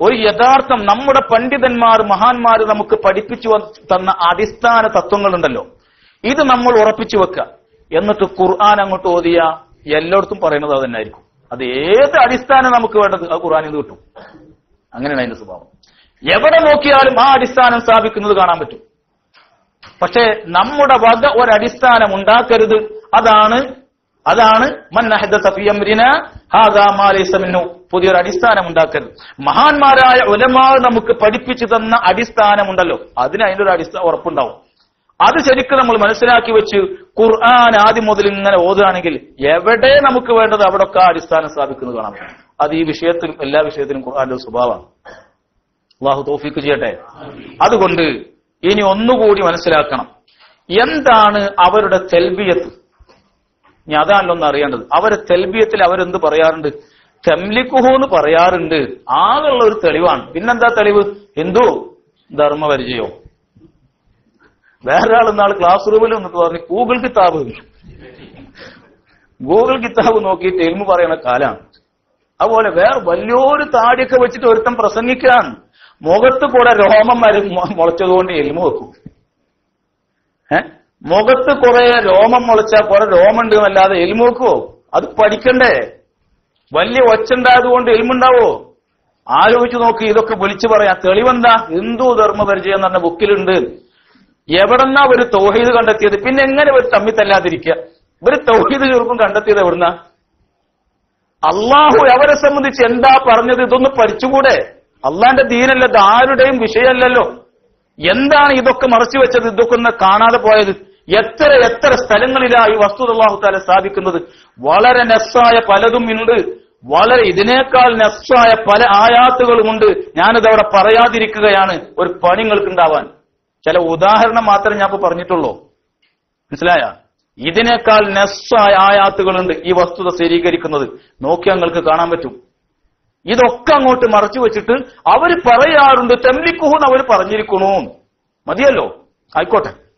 ഒരു യഥാർത്ഥം നമ്മുടെ പണ്ഡിതന്മാർ മഹാന്മാർ നമുക്ക് പഠിപ്പിച്ചു തന്ന അടിസ്ഥാന തത്വങ്ങളുണ്ടല്ലോ. ഇത് നമ്മൾ ഉറപ്പിച്ചു വെക്കുക. എന്നിട്ട് ഖുർആൻ അങ്ങോട്ട് ഓതിയ എല്ലായിടത്തും പറയുന്നത് അത് തന്നെയായിരിക്കും. അത് ഏത് അടിസ്ഥാനം നമുക്ക് വേണ്ടത്? ആ ഖുർആൻ ഇത് കിട്ടും. അങ്ങനെയാണ് അതിന്റെ സ്വഭാവം. എവിടെ നോക്കിയാലും ആ അടിസ്ഥാനം സ്ഥാപിക്കുന്നത് കാണാൻ പറ്റും. പക്ഷേ നമ്മുടെ വക ഒരടിസ്ഥാനം ഉണ്ടാക്കരുത്. അതാണ് അതാണ് മൻ അഹ്ദസ ഫീ അംരിനാ ഹാദാ മാ ലൈസ മിൻഹു പുതിയൊരു അടിസ്ഥാനം ഉണ്ടാക്കരുത് മഹാന്മാരായ ഉലമാ നമുക്ക് പഠിപ്പിച്ചു തന്ന അടിസ്ഥാനമുണ്ടല്ലോ. അതിന് അതിന്റെ ഒരു അടിസ്ഥാന ഉറപ്പുണ്ടാവും. അത് ശരിക്കും നമ്മൾ മനസ്സിലാക്കി വെച്ച് ഖുർആൻ ആദ്യം മുതൽ ഇങ്ങനെ ഓതുകയാണെങ്കിൽ എവിടെ നമുക്ക് വേണ്ടത് അവിടൊക്കെ അടിസ്ഥാനം സ്ഥാപിക്കുന്നത് കാണാം. അത് ഈ വിഷയത്തിലും എല്ലാ വിഷയത്തിലും ഖുർആന്റെ സ്വഭാവമാണ്. അള്ളാഹു തോഫിക്ക് ചെയ്യട്ടെ. അതുകൊണ്ട് ഇനി ഒന്നുകൂടി മനസ്സിലാക്കണം. എന്താണ് അവരുടെ തെൽബിയത്ത്? ഇനി അതാണല്ലോ ഒന്ന് അറിയേണ്ടത്. അവരെ തെൽബിയത്തിൽ അവരെന്ത് പറയാറുണ്ട്? തെംലിക്കുഹു എന്ന് പറയാറുണ്ട്. ആകെയുള്ള ഒരു തെളിവാണ്. പിന്നെന്താ തെളിവ്? ഹിന്ദു ധർമ്മപരിചയോ? വേറൊരാൾ നാൾ ക്ലാസ് റൂമിൽ വന്നിട്ട് പറഞ്ഞു ഗൂഗിൾ കിതാബ്. ഗൂഗിൾ കിതാബ് നോക്കിയിട്ട് എൽമു പറയുന്ന കാലാണ്. അതുപോലെ വേറെ വലിയൊരു താടിയൊക്കെ വെച്ചിട്ട് ഒരുത്തം പ്രസംഗിക്കാൻ മുഖത്ത് കൂടെ രോമം വരും മുളച്ചതുകൊണ്ട് എൽമു വെക്കും. ഏ? മുഖത്ത് കുറെ രോമം മുളച്ചാൽ കുറെ രോമുണ്ട് എന്നല്ലാതെ എൽമു വെക്കുവോ അത് പഠിക്കണ്ടേ? വലിയ ഒച്ചുണ്ടായതുകൊണ്ട് എൽമുണ്ടാവോ? ആലോചിച്ചു നോക്കി ഇതൊക്കെ വിളിച്ചു പറയാം. തെളിവെന്താ? ഹിന്ദു ധർമ്മ പരിചയം എന്ന് പറഞ്ഞ ബുക്കിലുണ്ട്. എവിടെന്നാ ഒരു തൗഹീദ് കണ്ടെത്തിയത്? പിന്നെ എങ്ങനെ ഒരു തമ്മി തല്ലാതിരിക്കുക ഒരു തൗഹീദ് ചെറുപ്പം കണ്ടെത്തിയത് എവിടുന്നാ? അള്ളാഹു അവരെ സംബന്ധിച്ച് എന്താ പറഞ്ഞത്? ഇതൊന്ന് പഠിച്ചുകൂടെ. അള്ളാന്റെ ദീനല്ല ആരുടെയും വിഷയമല്ലല്ലോ. എന്താണ് ഇതൊക്കെ മറച്ചു വെച്ചത്? ഇതൊക്കെ ഒന്ന് കാണാതെ പോയത്? എത്ര എത്ര സ്ഥലങ്ങളിലാണ് ഈ വസ്തുത അള്ളാഹു താല സ്ഥാപിക്കുന്നത്? വളരെ നെസ്സായ പലതും ഉണ്ട്. വളരെ ഇതിനേക്കാൾ നെസ്സായ പല ആയാത്തുകളുമുണ്ട് ഞാനിത് അവിടെ പറയാതിരിക്കുകയാണ്. ഒരു പണി ഉണ്ടാവാൻ ചില ഉദാഹരണം മാത്രമേ ഞാൻ ഇപ്പൊ പറഞ്ഞിട്ടുള്ളൂ. മനസ്സിലായ? ഇതിനേക്കാൾ നെസ്സായ ആയാത്തുകളുണ്ട് ഈ വസ്തുത സ്ഥിരീകരിക്കുന്നത്. നോക്കിയാൽ നിങ്ങൾക്ക് കാണാൻ പറ്റും. ഇതൊക്കെ അങ്ങോട്ട് മറച്ചു വെച്ചിട്ട് അവർ പറയാറുണ്ട് തെമ്ലിക്കുഹു എന്ന് അവർ പറഞ്ഞിരിക്കണു മതിയല്ലോ? ആയിക്കോട്ടെ.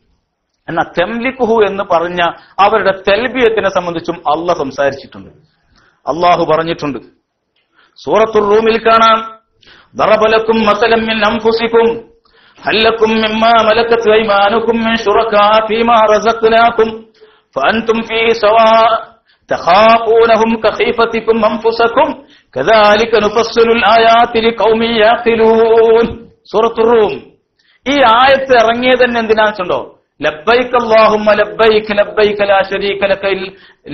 എന്നാ തെമ്ലിക്കുഹു എന്ന് പറഞ്ഞ അവരുടെ തെൽബിയത്തിനെ സംബന്ധിച്ചും അല്ല സംസാരിച്ചിട്ടുണ്ട് അള്ളാഹു പറഞ്ഞിട്ടുണ്ട് സൂറത്തുൽ റൂമിൽ കാണാം ضربلكم مثلا من أنفسكم هل لكم مما ملكت أيمانكم من شركاء فيما رزقناكم فأنتم فيه سواء تخافونهم كخيفتكم أنفسكم كذلك نفصل الآيات لقوم يعقلون سورة الروم ഈ ആയത്ത് ഇറങ്ങിയത് തന്നെ എന്തിനാണെന്നുണ്ടോ ലബ്ബൈക്ക് അല്ലാഹുമ്മ ലബ്ബൈക്ക് ലബ്ബൈക്ക് ലാ ശരീക ലക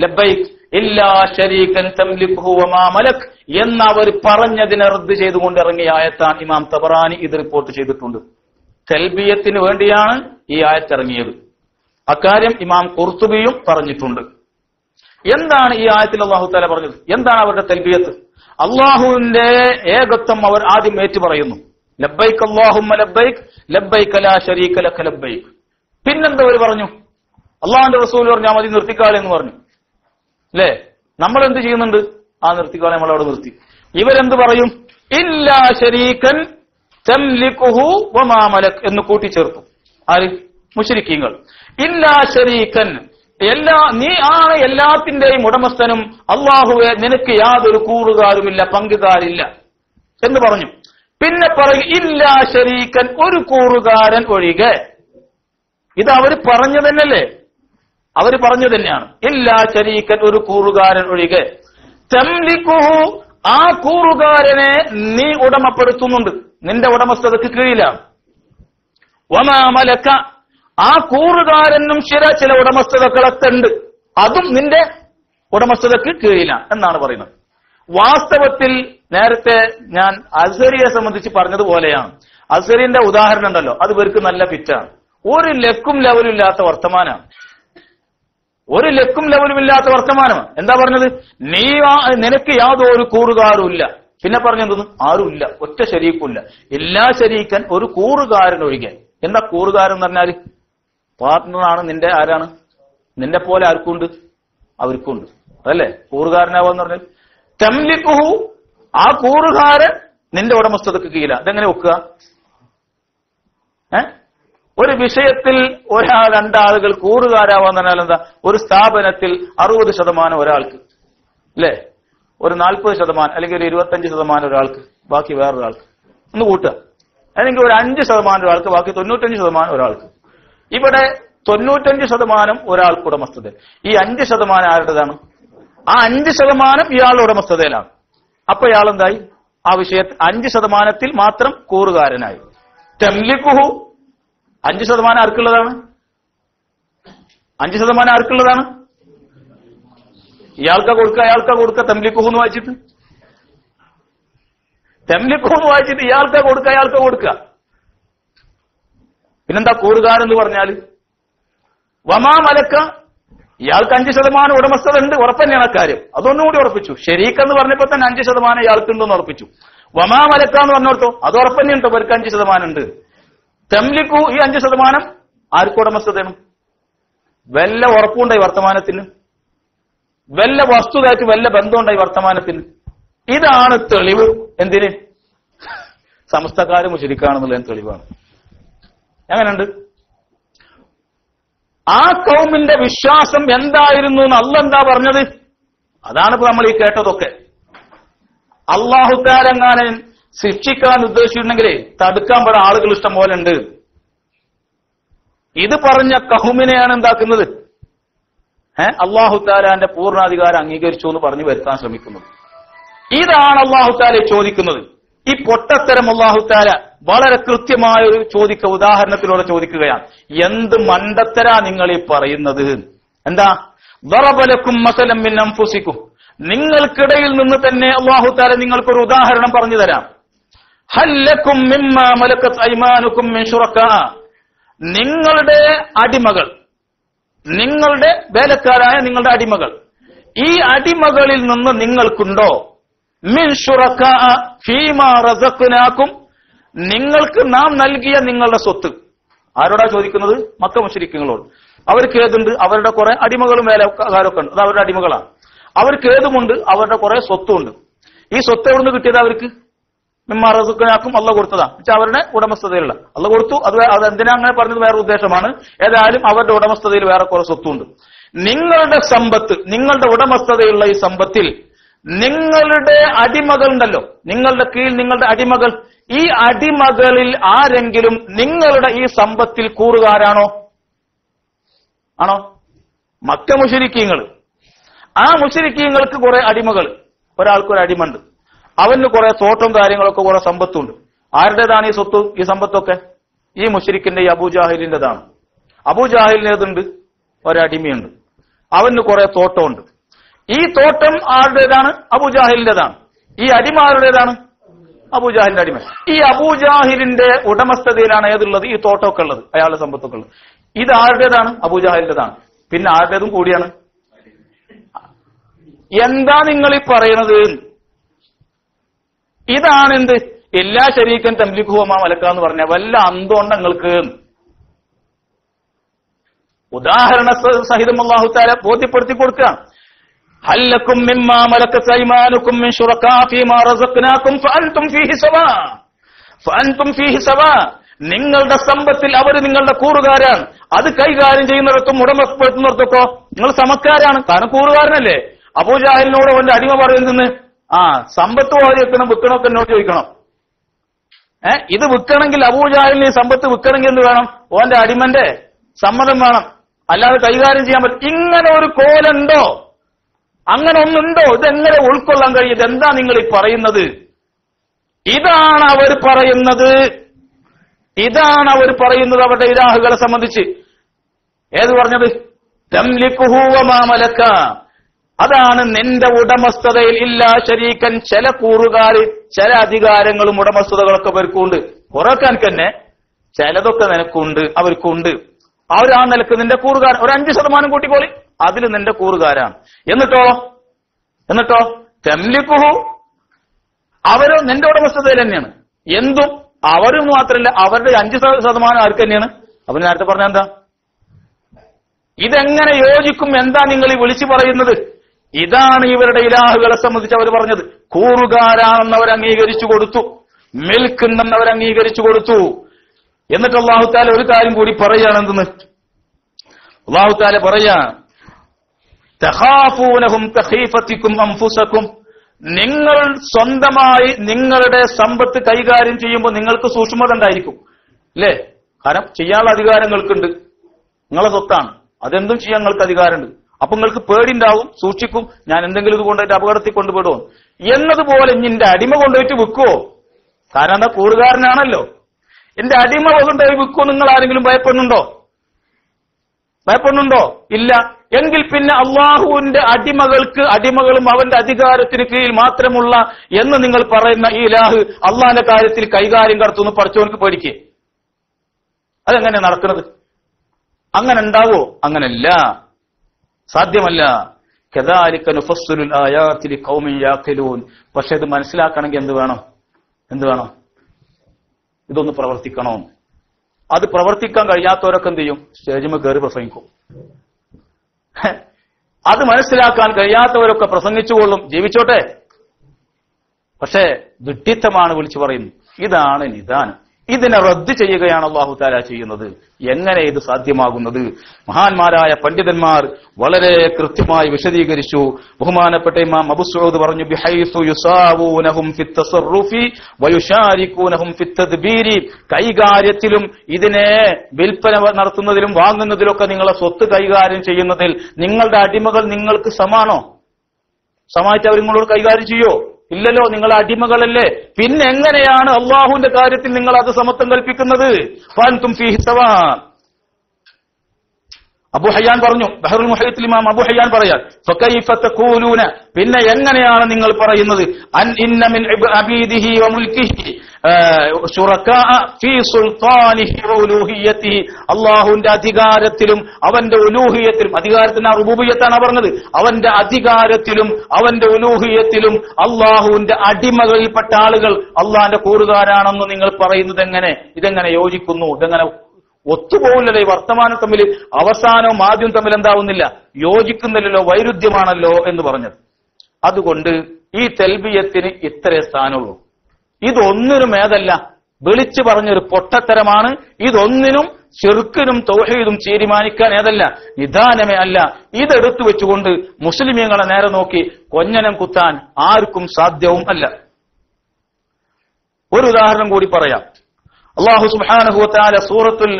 ലബ്ബൈക്ക് ഇല്ലാ ശരീകൻ തംലിക്കുഹു വമാ മലക് എന്ന് അവർ പറഞ്ഞതിനെ റദ്ദ് ചെയ്തുകൊണ്ട് ഇറങ്ങിയ ആയത്താണ് ഇമാം തബറാനി ഇത് റിപ്പോർട്ട് ചെയ്തിട്ടുണ്ട്. തെൽബിയത്തിന് വേണ്ടിയാണ് ഈ ആയത്ത് ഇറങ്ങിയത് അക്കാര്യം ഇമാം കുർത്തുബിയും പറഞ്ഞിട്ടുണ്ട്. എന്താണ് ഈ ആയത്തിൽ അള്ളാഹു താല പറഞ്ഞത്? എന്താണ് അവരുടെ തെൽബിയത്ത്? അള്ളാഹുവിന്റെ ഏകത്വം അവർ ആദ്യം ഏറ്റു പറയുന്നു ലബ്ബൈക്ക് അള്ളാഹുമ്മ ലബ്ബൈക്ക് ലബ്ബൈക്ക് ലാ ശരീക ലക പിന്നെന്താ അവർ പറഞ്ഞു? അള്ളാഹുന്റെ റസൂൽ പറഞ്ഞു "ആ മതി നിർത്തിക്കാളെ എന്ന് പറഞ്ഞു. അല്ലേ നമ്മൾ എന്ത് ചെയ്യുന്നുണ്ട്? ആ നിർത്തിക്കാളെ നമ്മൾ അവിടെ നിർത്തി. ഇവരെന്ത് പറയും? ഇല്ലാ ശരീക്കൻ എന്ന് കൂട്ടിച്ചേർത്തു. ആര്? മുഷരിക്കീങ്ങൾ ഇല്ലാ ശരീക്കൻ എല്ലാ നീ ആണ് എല്ലാത്തിന്റെയും ഉടമസ്ഥനും. അള്ളാഹുവെ നിനക്ക് യാതൊരു കൂറുകാരുമില്ല പങ്കുകാരില്ല. എന്ന് പറഞ്ഞു? പിന്നെ പറയും ഇല്ലാ ശരീക്കൻ ഒരു കൂറുകാരൻ ഒഴികെ. ഇത് അവർ പറഞ്ഞു തന്നെയല്ലേ? അവർ പറഞ്ഞു തന്നെയാണ്. എല്ലാ ശരീക്കൻ ഒരു കൂറുകാരൻ ഒഴികെ. തെംലിക്കുഹു ആ കൂറുകാരനെ നീ ഉടമപ്പെടുത്തുന്നുണ്ട്. നിന്റെ ഉടമസ്ഥതക്ക് കീഴിലാണ് വമാ മലക്ക ആ കൂറുകാരനും ചില ചില ഉടമസ്ഥതകളൊക്കെ ഉണ്ട്. അതും നിന്റെ ഉടമസ്ഥതക്ക് കീഴിലാണ് എന്നാണ് പറയുന്നത്. വാസ്തവത്തിൽ നേരത്തെ ഞാൻ അസരിയെ സംബന്ധിച്ച് പറഞ്ഞതുപോലെയാണ്. അസരിന്റെ ഉദാഹരണം ഉണ്ടല്ലോ അത് ഇവർക്ക് നല്ല ഫിറ്റാണ് ഒരു ലക്കും ലെവലും ഇല്ലാത്ത വർത്തമാനമാണ് ഒരു ലക്കും ലെവലും ഇല്ലാത്ത വർത്തമാനമാണ് എന്താ പറഞ്ഞത്? നീ നിനക്ക് യാതൊരു കൂറുകാരും ഇല്ല. പിന്നെ പറഞ്ഞെന്തെന്ന് ആരുമില്ല ഒറ്റ ശരീക്കുമില്ല എല്ലാ ശരീക്കൻ ഒരു കൂറുകാരൻ ഒഴികെ. എന്താ കൂറുകാരൻ എന്ന് പറഞ്ഞാൽ? പാർട്ട്ണറാണ് നിന്റെ ആരാണ്? നിന്റെ പോലെ ആർക്കുണ്ട് അവർക്കുണ്ട് അതല്ലേ? കൂറുകാരനാവാന്ന് പറഞ്ഞാൽ തെംലിക്കുഹു ആ കൂറുകാരൻ നിന്റെ ഉടമസ്ഥതക്ക് കീഴില. അതെങ്ങനെ വെക്കുക? ഏ? ഒരു വിഷയത്തിൽ ഒരാൾ രണ്ടാളുകൾ കൂറുകാരാവാന്ന് പറഞ്ഞാൽ എന്താ? ഒരു സ്ഥാപനത്തിൽ അറുപത് ശതമാനം ഒരാൾക്ക്. അല്ലേ? ഒരു നാൽപ്പത് ശതമാനം അല്ലെങ്കിൽ ഒരു ഇരുപത്തഞ്ച് ശതമാനം ഒരാൾക്ക് ബാക്കി വേറൊരാൾക്ക്. ഒന്ന് കൂട്ടുക. അല്ലെങ്കിൽ ഒരു അഞ്ച് ശതമാനം ഒരാൾക്ക് ബാക്കി തൊണ്ണൂറ്റഞ്ച് ശതമാനം ഒരാൾക്ക്. ഇവിടെ തൊണ്ണൂറ്റഞ്ച് ശതമാനം ഒരാൾക്ക് ഉടമസ്ഥത ഈ അഞ്ച് ശതമാനം ആരുടേതാണ്? ആ അഞ്ച് ശതമാനം ഇയാളുടെ ഉടമസ്ഥതയിലാണ്. അപ്പൊ ഇയാൾ എന്തായി? ആ വിഷയത്തിൽ അഞ്ച് ശതമാനത്തിൽ മാത്രം കൂറുകാരനായി. തെംലിക്കുഹു അഞ്ച് ശതമാനം ആർക്കുള്ളതാണ്? അഞ്ച് ശതമാനം ആർക്കുള്ളതാണ്? ഇയാൾക്കാ കൊടുക്കുക അയാൾക്കാ തെംലിക്കുഹു എന്ന് വായിച്ചിട്ട്. തെംലിക്കുഹു എന്ന് വായിച്ചിട്ട് ഇയാൾക്കാ കൊടുക്ക അയാൾക്കാ കൊടുക്ക പിന്നെന്താ കൂറുകാരെന്ന് പറഞ്ഞാൽ വമാ മലക്ക. ഇയാൾക്ക് അഞ്ച് ശതമാനം ഉടമസ്ഥത ഉണ്ട് ഉറപ്പന്നെയാണ് അക്കാര്യം. അതൊന്നും കൂടി ഉറപ്പിച്ചു. ശരീക്കെന്ന് പറഞ്ഞപ്പോ തന്നെ അഞ്ച് ശതമാനം ഇയാൾക്കുണ്ടെന്ന് ഉറപ്പിച്ചു. വമാ മലക്ക എന്ന് പറഞ്ഞോർത്തോ അത് ഉറപ്പന്നെയുണ്ട് ഇവർക്ക് അഞ്ച് ശതമാനം ഉണ്ട്. തെമ്ലിക്കു ഈ അഞ്ച് ശതമാനം ആർക്കുടമസ്ഥതയാണ് വല്ല ഉറപ്പുണ്ടായി വർത്തമാനത്തിന്? വല്ല വസ്തുതയ്ക്ക് വല്ല ബന്ധമുണ്ടായി വർത്തമാനത്തിന്? ഇതാണ് തെളിവ്. എന്തിന്? സമസ്തക്കാര് മുശരിക്കാണെന്നുള്ളതിന് തെളിവാണ്. എങ്ങനെയുണ്ട്? ആ കൗമിന്റെ വിശ്വാസം എന്തായിരുന്നു എന്ന് അല്ല എന്താ പറഞ്ഞത്? അതാണ് ഇപ്പൊ നമ്മൾ ഈ കേട്ടതൊക്കെ. അള്ളാഹുക്കാരെങ്ങാനെ ശിക്ഷിക്കാൻ ഉദ്ദേശിച്ചിട്ടുണ്ടെങ്കിലേ തടുക്കാൻ പെടാൻ ആളുകൾ ഇഷ്ടം പോലെ ഉണ്ട്. ഇത് പറഞ്ഞ കഹുമിനെയാണ് എന്താക്കുന്നത്? ഏഹ് അള്ളാഹുത്താലാന്റെ പൂർണാധികാരം അംഗീകരിച്ചു എന്ന് പറഞ്ഞു വരുത്താൻ ശ്രമിക്കുന്നത്. ഇതാണ് അള്ളാഹുത്താലെ ചോദിക്കുന്നത്. ഈ പൊട്ടത്തരം അള്ളാഹുത്താല വളരെ കൃത്യമായ ഒരു ചോദിക്ക ഉദാഹരണത്തിലൂടെ ചോദിക്കുകയാണ്. എന്ത് മണ്ടത്തരാ നിങ്ങൾ ഈ പറയുന്നത്? എന്താ? വറബലക്കും മസലം നിങ്ങൾക്കിടയിൽ നിന്ന് തന്നെ അള്ളാഹുത്താല നിങ്ങൾക്കൊരു ഉദാഹരണം പറഞ്ഞു തരാം. നിങ്ങളുടെ അടിമകൾ നിങ്ങളുടെ വേലക്കാരായ നിങ്ങളുടെ അടിമകൾ ഈ അടിമകളിൽ നിന്ന് നിങ്ങൾക്കുണ്ടോ? മിൻ റസഖ്നാക്കും നിങ്ങൾക്ക് നാം നൽകിയ നിങ്ങളുടെ സ്വത്ത്. ആരോടാ ചോദിക്കുന്നത്? മക്ക മുഷരിക്കങ്ങളോട് അവർക്ക് ഏതുണ്ട്? അവരുടെ കുറെ അടിമകളും വേലക്കാരൊക്കെ ഉണ്ട്. അത് അവരുടെ അടിമകളാണ്. അവർക്ക് ഏതുമുണ്ട്? അവരുടെ കുറെ സ്വത്തുണ്ട് ഈ സ്വത്ത് എവിടുന്ന് കിട്ടിയത് അവർക്ക്? മിമ്മാറസുക്കനാക്കും അള്ള കൊടുത്തതാണ് വെച്ചാൽ അവരുടെ ഉടമസ്ഥതയിലുള്ള. അള്ള കൊടുത്തു. അത് അത് എന്തിനാ അങ്ങനെ പറഞ്ഞത്? വേറെ ഉദ്ദേശമാണ്. ഏതായാലും അവരുടെ ഉടമസ്ഥതയിൽ വേറെ കുറെ സ്വത്തുണ്ട്. നിങ്ങളുടെ സമ്പത്ത് നിങ്ങളുടെ ഉടമസ്ഥതയുള്ള ഈ സമ്പത്തിൽ നിങ്ങളുടെ അടിമകൾ ഉണ്ടല്ലോ നിങ്ങളുടെ കീഴിൽ നിങ്ങളുടെ അടിമകൾ. ഈ അടിമകളിൽ ആരെങ്കിലും നിങ്ങളുടെ ഈ സമ്പത്തിൽ കൂറുകാരാണോ? ആണോ? മക്ക മുഷരിക്കീങ്ങൾ. ആ മുഷരിക്കീങ്ങൾക്ക് കുറെ അടിമകൾ. ഒരാൾക്കൊരു അടിമണ്ട് അവന് കുറെ തോട്ടം കാര്യങ്ങളൊക്കെ കുറെ സമ്പത്തുണ്ട്. ആരുടേതാണ് ഈ സ്വത്ത് ഈ സമ്പത്തൊക്കെ? ഈ മുഷരിക്കിന്റെ ഈ അബൂജാഹിലിന്റെതാണ്. അബൂജാഹിലിനേതുണ്ട്? ഒരടിമയുണ്ട്. അവന് കുറെ തോട്ടമുണ്ട്. ഈ തോട്ടം ആരുടേതാണ്? അബൂജാഹിലിന്റെതാണ്. ഈ അടിമ ആരുടേതാണ്? അബൂജാഹിലിന്റെ അടിമ. ഈ അബൂജാഹിലിന്റെ ഉടമസ്ഥതയിലാണ് ഏതുള്ളത്? ഈ തോട്ടമൊക്കെ ഉള്ളത്. അയാളുടെ സമ്പത്തൊക്കെ ഉള്ളത്. ഇത് ആരുടേതാണ്? അബൂജാഹിലിന്റെതാണ്. പിന്നെ ആരുടേതും കൂടിയാണ്. എന്താ നിങ്ങൾ ഈ പറയണത്? ഇതാണ് എന്ത് എല്ലാ ശരീക്കൻ മലക്ക എന്ന് പറഞ്ഞ വല്ല അന്തോണ്ട നിങ്ങൾക്ക് ഉദാഹരണ സഹിതം അള്ളാഹുത്താല ബോധ്യപ്പെടുത്തി കൊടുക്കുക ഹല്ലക്കും മിമ്മാ മലക്കത്ത് അയ്മാനുക്കും മിൻ ശുറക്കാ ഫീമാ റസഖ്നാക്കും ഫഅൻതും ഫീഹി സവാ. ഫഅൻതും ഫീഹി സവാ. നിങ്ങളുടെ സമ്പത്തിൽ അവർ നിങ്ങളുടെ കൂറുകാരാണ്. അത് കൈകാര്യം ചെയ്യുന്നിടത്തും ഉടമപ്പെടുത്തുന്നിടത്തൊക്കെ നിങ്ങൾ സമക്കാരാണ്. കാരണം കൂറുകാരനല്ലേ? അബൂജാഹിലിനോട് അവന്റെ അടിമ പറയുന്നത് ആ സമ്പത്ത് വാരി വെക്കണം വിൽക്കണമൊക്കെ എന്നോട് ചോദിക്കണം. ഏ ഇത് വിൽക്കണമെങ്കിൽ അബൂജാലിന് ഈ സമ്പത്ത് വിൽക്കണമെങ്കിൽ എന്ത് വേണം? ഓന്റെ അടിമന്റെ സമ്മതം വേണം. അല്ലാതെ കൈകാര്യം ചെയ്യാൻ പറ്റും ഇങ്ങനെ ഒരു കോലുണ്ടോ? അങ്ങനെ ഒന്നുണ്ടോ? ഇതെങ്ങനെ ഉൾക്കൊള്ളാൻ കഴിയും? എന്താ നിങ്ങൾ ഈ പറയുന്നത്? ഇതാണ് അവർ പറയുന്നത്. ഇതാണ് അവർ പറയുന്നത് അവരുടെ ഇരാഹുകളെ സംബന്ധിച്ച്. ഏത് പറഞ്ഞത്? തംലിക്കുഹൂവമാമലക്ക അതാണ് നിന്റെ ഉടമസ്ഥതയിൽ ഇല്ലാ ശരീക്കൻ ചില കൂറുകാര് ചില അധികാരങ്ങളും ഉടമസ്ഥതകളൊക്കെ അവർക്കുണ്ട് കുറയ്ക്കാൻ തന്നെ ചിലതൊക്കെ നിനക്കുണ്ട് അവർക്കുണ്ട്. അവരാ നിലയ്ക്ക് നിന്റെ കൂറുകാരൻ. ഒരു അഞ്ച് ശതമാനം കൂട്ടിക്കോളി. അതിൽ നിന്റെ കൂറുകാരാണ്. എന്നിട്ടോ? എന്നിട്ടോ? തെംലിക്കുഹു. അവരോ നിന്റെ ഉടമസ്ഥതയിൽ തന്നെയാണ്. എന്തും അവരും മാത്രമല്ല അവരുടെ അഞ്ച് ശത- ശതമാനം ആർക്ക് തന്നെയാണ്? അവർ നേരത്തെ പറഞ്ഞ എന്താ? ഇതെങ്ങനെ യോജിക്കും? എന്താ നിങ്ങൾ ഈ വിളിച്ചു പറയുന്നത്? ഇതാണ് ഇവരുടെ ഇലാഹുകളെ സംബന്ധിച്ച് അവർ പറഞ്ഞത്. കൂറുകാരാണെന്ന് അവർ അംഗീകരിച്ചു കൊടുത്തു. മിൽക്കുണ്ടെന്ന് അവർ അംഗീകരിച്ചു കൊടുത്തു. എന്നിട്ട് അള്ളാഹുത്താല ഒരു കാര്യം കൂടി പറയുകയാണെന്തെന്ന്? അള്ളാഹുത്താല പറയാ നിങ്ങൾ സ്വന്തമായി നിങ്ങളുടെ സമ്പത്ത് കൈകാര്യം ചെയ്യുമ്പോൾ നിങ്ങൾക്ക് സൂക്ഷ്മത ഉണ്ടായിരിക്കും. അല്ലേ? കാരണം ചെയ്യാനുള്ള അധികാരങ്ങൾക്കുണ്ട്. നിങ്ങളെ സ്വത്താണ്. അതെന്തും ചെയ്യാൻ നിങ്ങൾക്ക് അധികാരമുണ്ട്. അപ്പൊ നിങ്ങൾക്ക് പേടിണ്ടാവും സൂക്ഷിക്കും. ഞാൻ എന്തെങ്കിലും ഇത് കൊണ്ടുപോയിട്ട് അപകടത്തിൽ കൊണ്ടുപോയിടുമോ എന്നതുപോലെ ഇനി എന്റെ അടിമ കൊണ്ടുപോയിട്ട് വിൽക്കുവോ? കാരണം എന്താ കൂറുകാരനാണല്ലോ. എന്റെ അടിമ കൊണ്ടുപോയി വിൽക്കുവോ? നിങ്ങൾ ആരെങ്കിലും ഭയപ്പെടുന്നുണ്ടോ? ഭയപ്പെടുന്നുണ്ടോ? ഇല്ല. എങ്കിൽ പിന്നെ അള്ളാഹുവിന്റെ അടിമകൾക്ക് അടിമകളും അവന്റെ അധികാരത്തിന് കീഴിൽ മാത്രമുള്ള എന്ന് നിങ്ങൾ പറയുന്ന ഈ ലാഹ് അള്ളാഹിന്റെ കാര്യത്തിൽ കൈകാര്യം കടത്തുന്നു പഠിച്ചവർക്ക് പേടിക്കേ. അതെങ്ങനെ നടക്കുന്നത്? അങ്ങനെ ഉണ്ടാവോ? അങ്ങനല്ല. സാധ്യമല്ല. പക്ഷെ ഇത് മനസ്സിലാക്കണമെങ്കിൽ എന്ത് വേണം? എന്ത് വേണം? ഇതൊന്ന് പ്രവർത്തിക്കണോ. അത് പ്രവർത്തിക്കാൻ കഴിയാത്തവരൊക്കെ എന്ത് ചെയ്യും? സ്റ്റേജിമ കയറി പ്രസംഗിക്കും. അത് മനസ്സിലാക്കാൻ കഴിയാത്തവരൊക്കെ പ്രസംഗിച്ചുകൊള്ളും ജീവിച്ചോട്ടെ? പക്ഷേ ദുഢിത്തമാണ് വിളിച്ചു പറയുന്നു ഇതാണ് നിദാനം. ഇതിനെ റദ്ദ് ചെയ്യുകയാണ് അള്ളാഹു താല ചെയ്യുന്നത്. എങ്ങനെ ഇത് സാധ്യമാകുന്നത്? മഹാന്മാരായ പണ്ഡിതന്മാർ വളരെ കൃത്യമായി വിശദീകരിച്ചു. ബഹുമാനപ്പെട്ട ഇമാം അബു സഊദ് പറഞ്ഞു കൈകാര്യത്തിലും ഇതിനെ വിൽപ്പന നടത്തുന്നതിലും വാങ്ങുന്നതിലൊക്കെ നിങ്ങളെ സ്വത്ത് കൈകാര്യം ചെയ്യുന്നതിൽ നിങ്ങളുടെ അടിമകൾ നിങ്ങൾക്ക് സമാണോ? സമായിട്ട് അവർ നിങ്ങളോട് കൈകാര്യം ചെയ്യോ? ഇല്ലല്ലോ നിങ്ങൾ അടിമകളല്ലേ? പിന്നെങ്ങനെയാണ് അള്ളാഹുവിന്റെ കാര്യത്തിൽ നിങ്ങൾ അത് സമത്വം കൽപ്പിക്കുന്നത്? ഫീഹി സവാ. അബു ഹയ്യാൻ പറഞ്ഞു ബഹറുൽ മുഹൈത്തിൽ ഇമാം അബു ഹയ്യാൻ പറയാൻ തഖൂലൂന പിന്നെ എങ്ങനെയാണ് നിങ്ങൾ പറയുന്നത്? അൻ ഇന്ന മിൻ അബീദിഹി വ മുൽക്കിഹി ശുറകാ ഫീ സുൽത്താനിഹി വ ഉലൂഹിയത്തിഹി അല്ലാഹുവിന്റെ അധികാരത്തിലും അവന്റെ ഉലൂഹിയത്തിലും അധികാരത്തിന് റുബൂബിയത്താണ് പറഞ്ഞത് അവന്റെ അധികാരത്തിലും അവന്റെ ഉലൂഹിയത്തിലും അള്ളാഹുവിന്റെ അടിമകളിൽപ്പെട്ട ആളുകൾ അള്ളാഹിന്റെ കൂറുകാരാണെന്ന് നിങ്ങൾ പറയുന്നത് എങ്ങനെ? ഇതെങ്ങനെ യോജിക്കുന്നു? ഇതെങ്ങനെ ഒത്തുപോകില്ലല്ലോ ഈ വർത്തമാനം തമ്മിൽ. അവസാനവും ആദ്യവും തമ്മിൽ എന്താവുന്നില്ല. യോജിക്കുന്നില്ലല്ലോ വൈരുദ്ധ്യമാണല്ലോ എന്ന് പറഞ്ഞത്. അതുകൊണ്ട് ഈ തെൽബിയത്തിന് ഇത്രേ സ്ഥാനമുള്ളൂ. ഇതൊന്നിനും ഏതല്ല വിളിച്ചു പറഞ്ഞൊരു പൊട്ടത്തരമാണ്. ഇതൊന്നിനും ചെറുക്കിനും തൗഹീദും തീരുമാനിക്കാൻ ഏതല്ല നിദാനമേ അല്ല. ഇതെടുത്തു വെച്ചുകൊണ്ട് മുസ്ലിമീങ്ങളെ നേരെ നോക്കി കൊഞ്ഞനം കുത്താൻ ആർക്കും സാധ്യവും അല്ല. ഒരു ഉദാഹരണം കൂടി പറയാം. അള്ളാഹു സുബ്ഹാനഹു വതആല സൂറത്തുൽ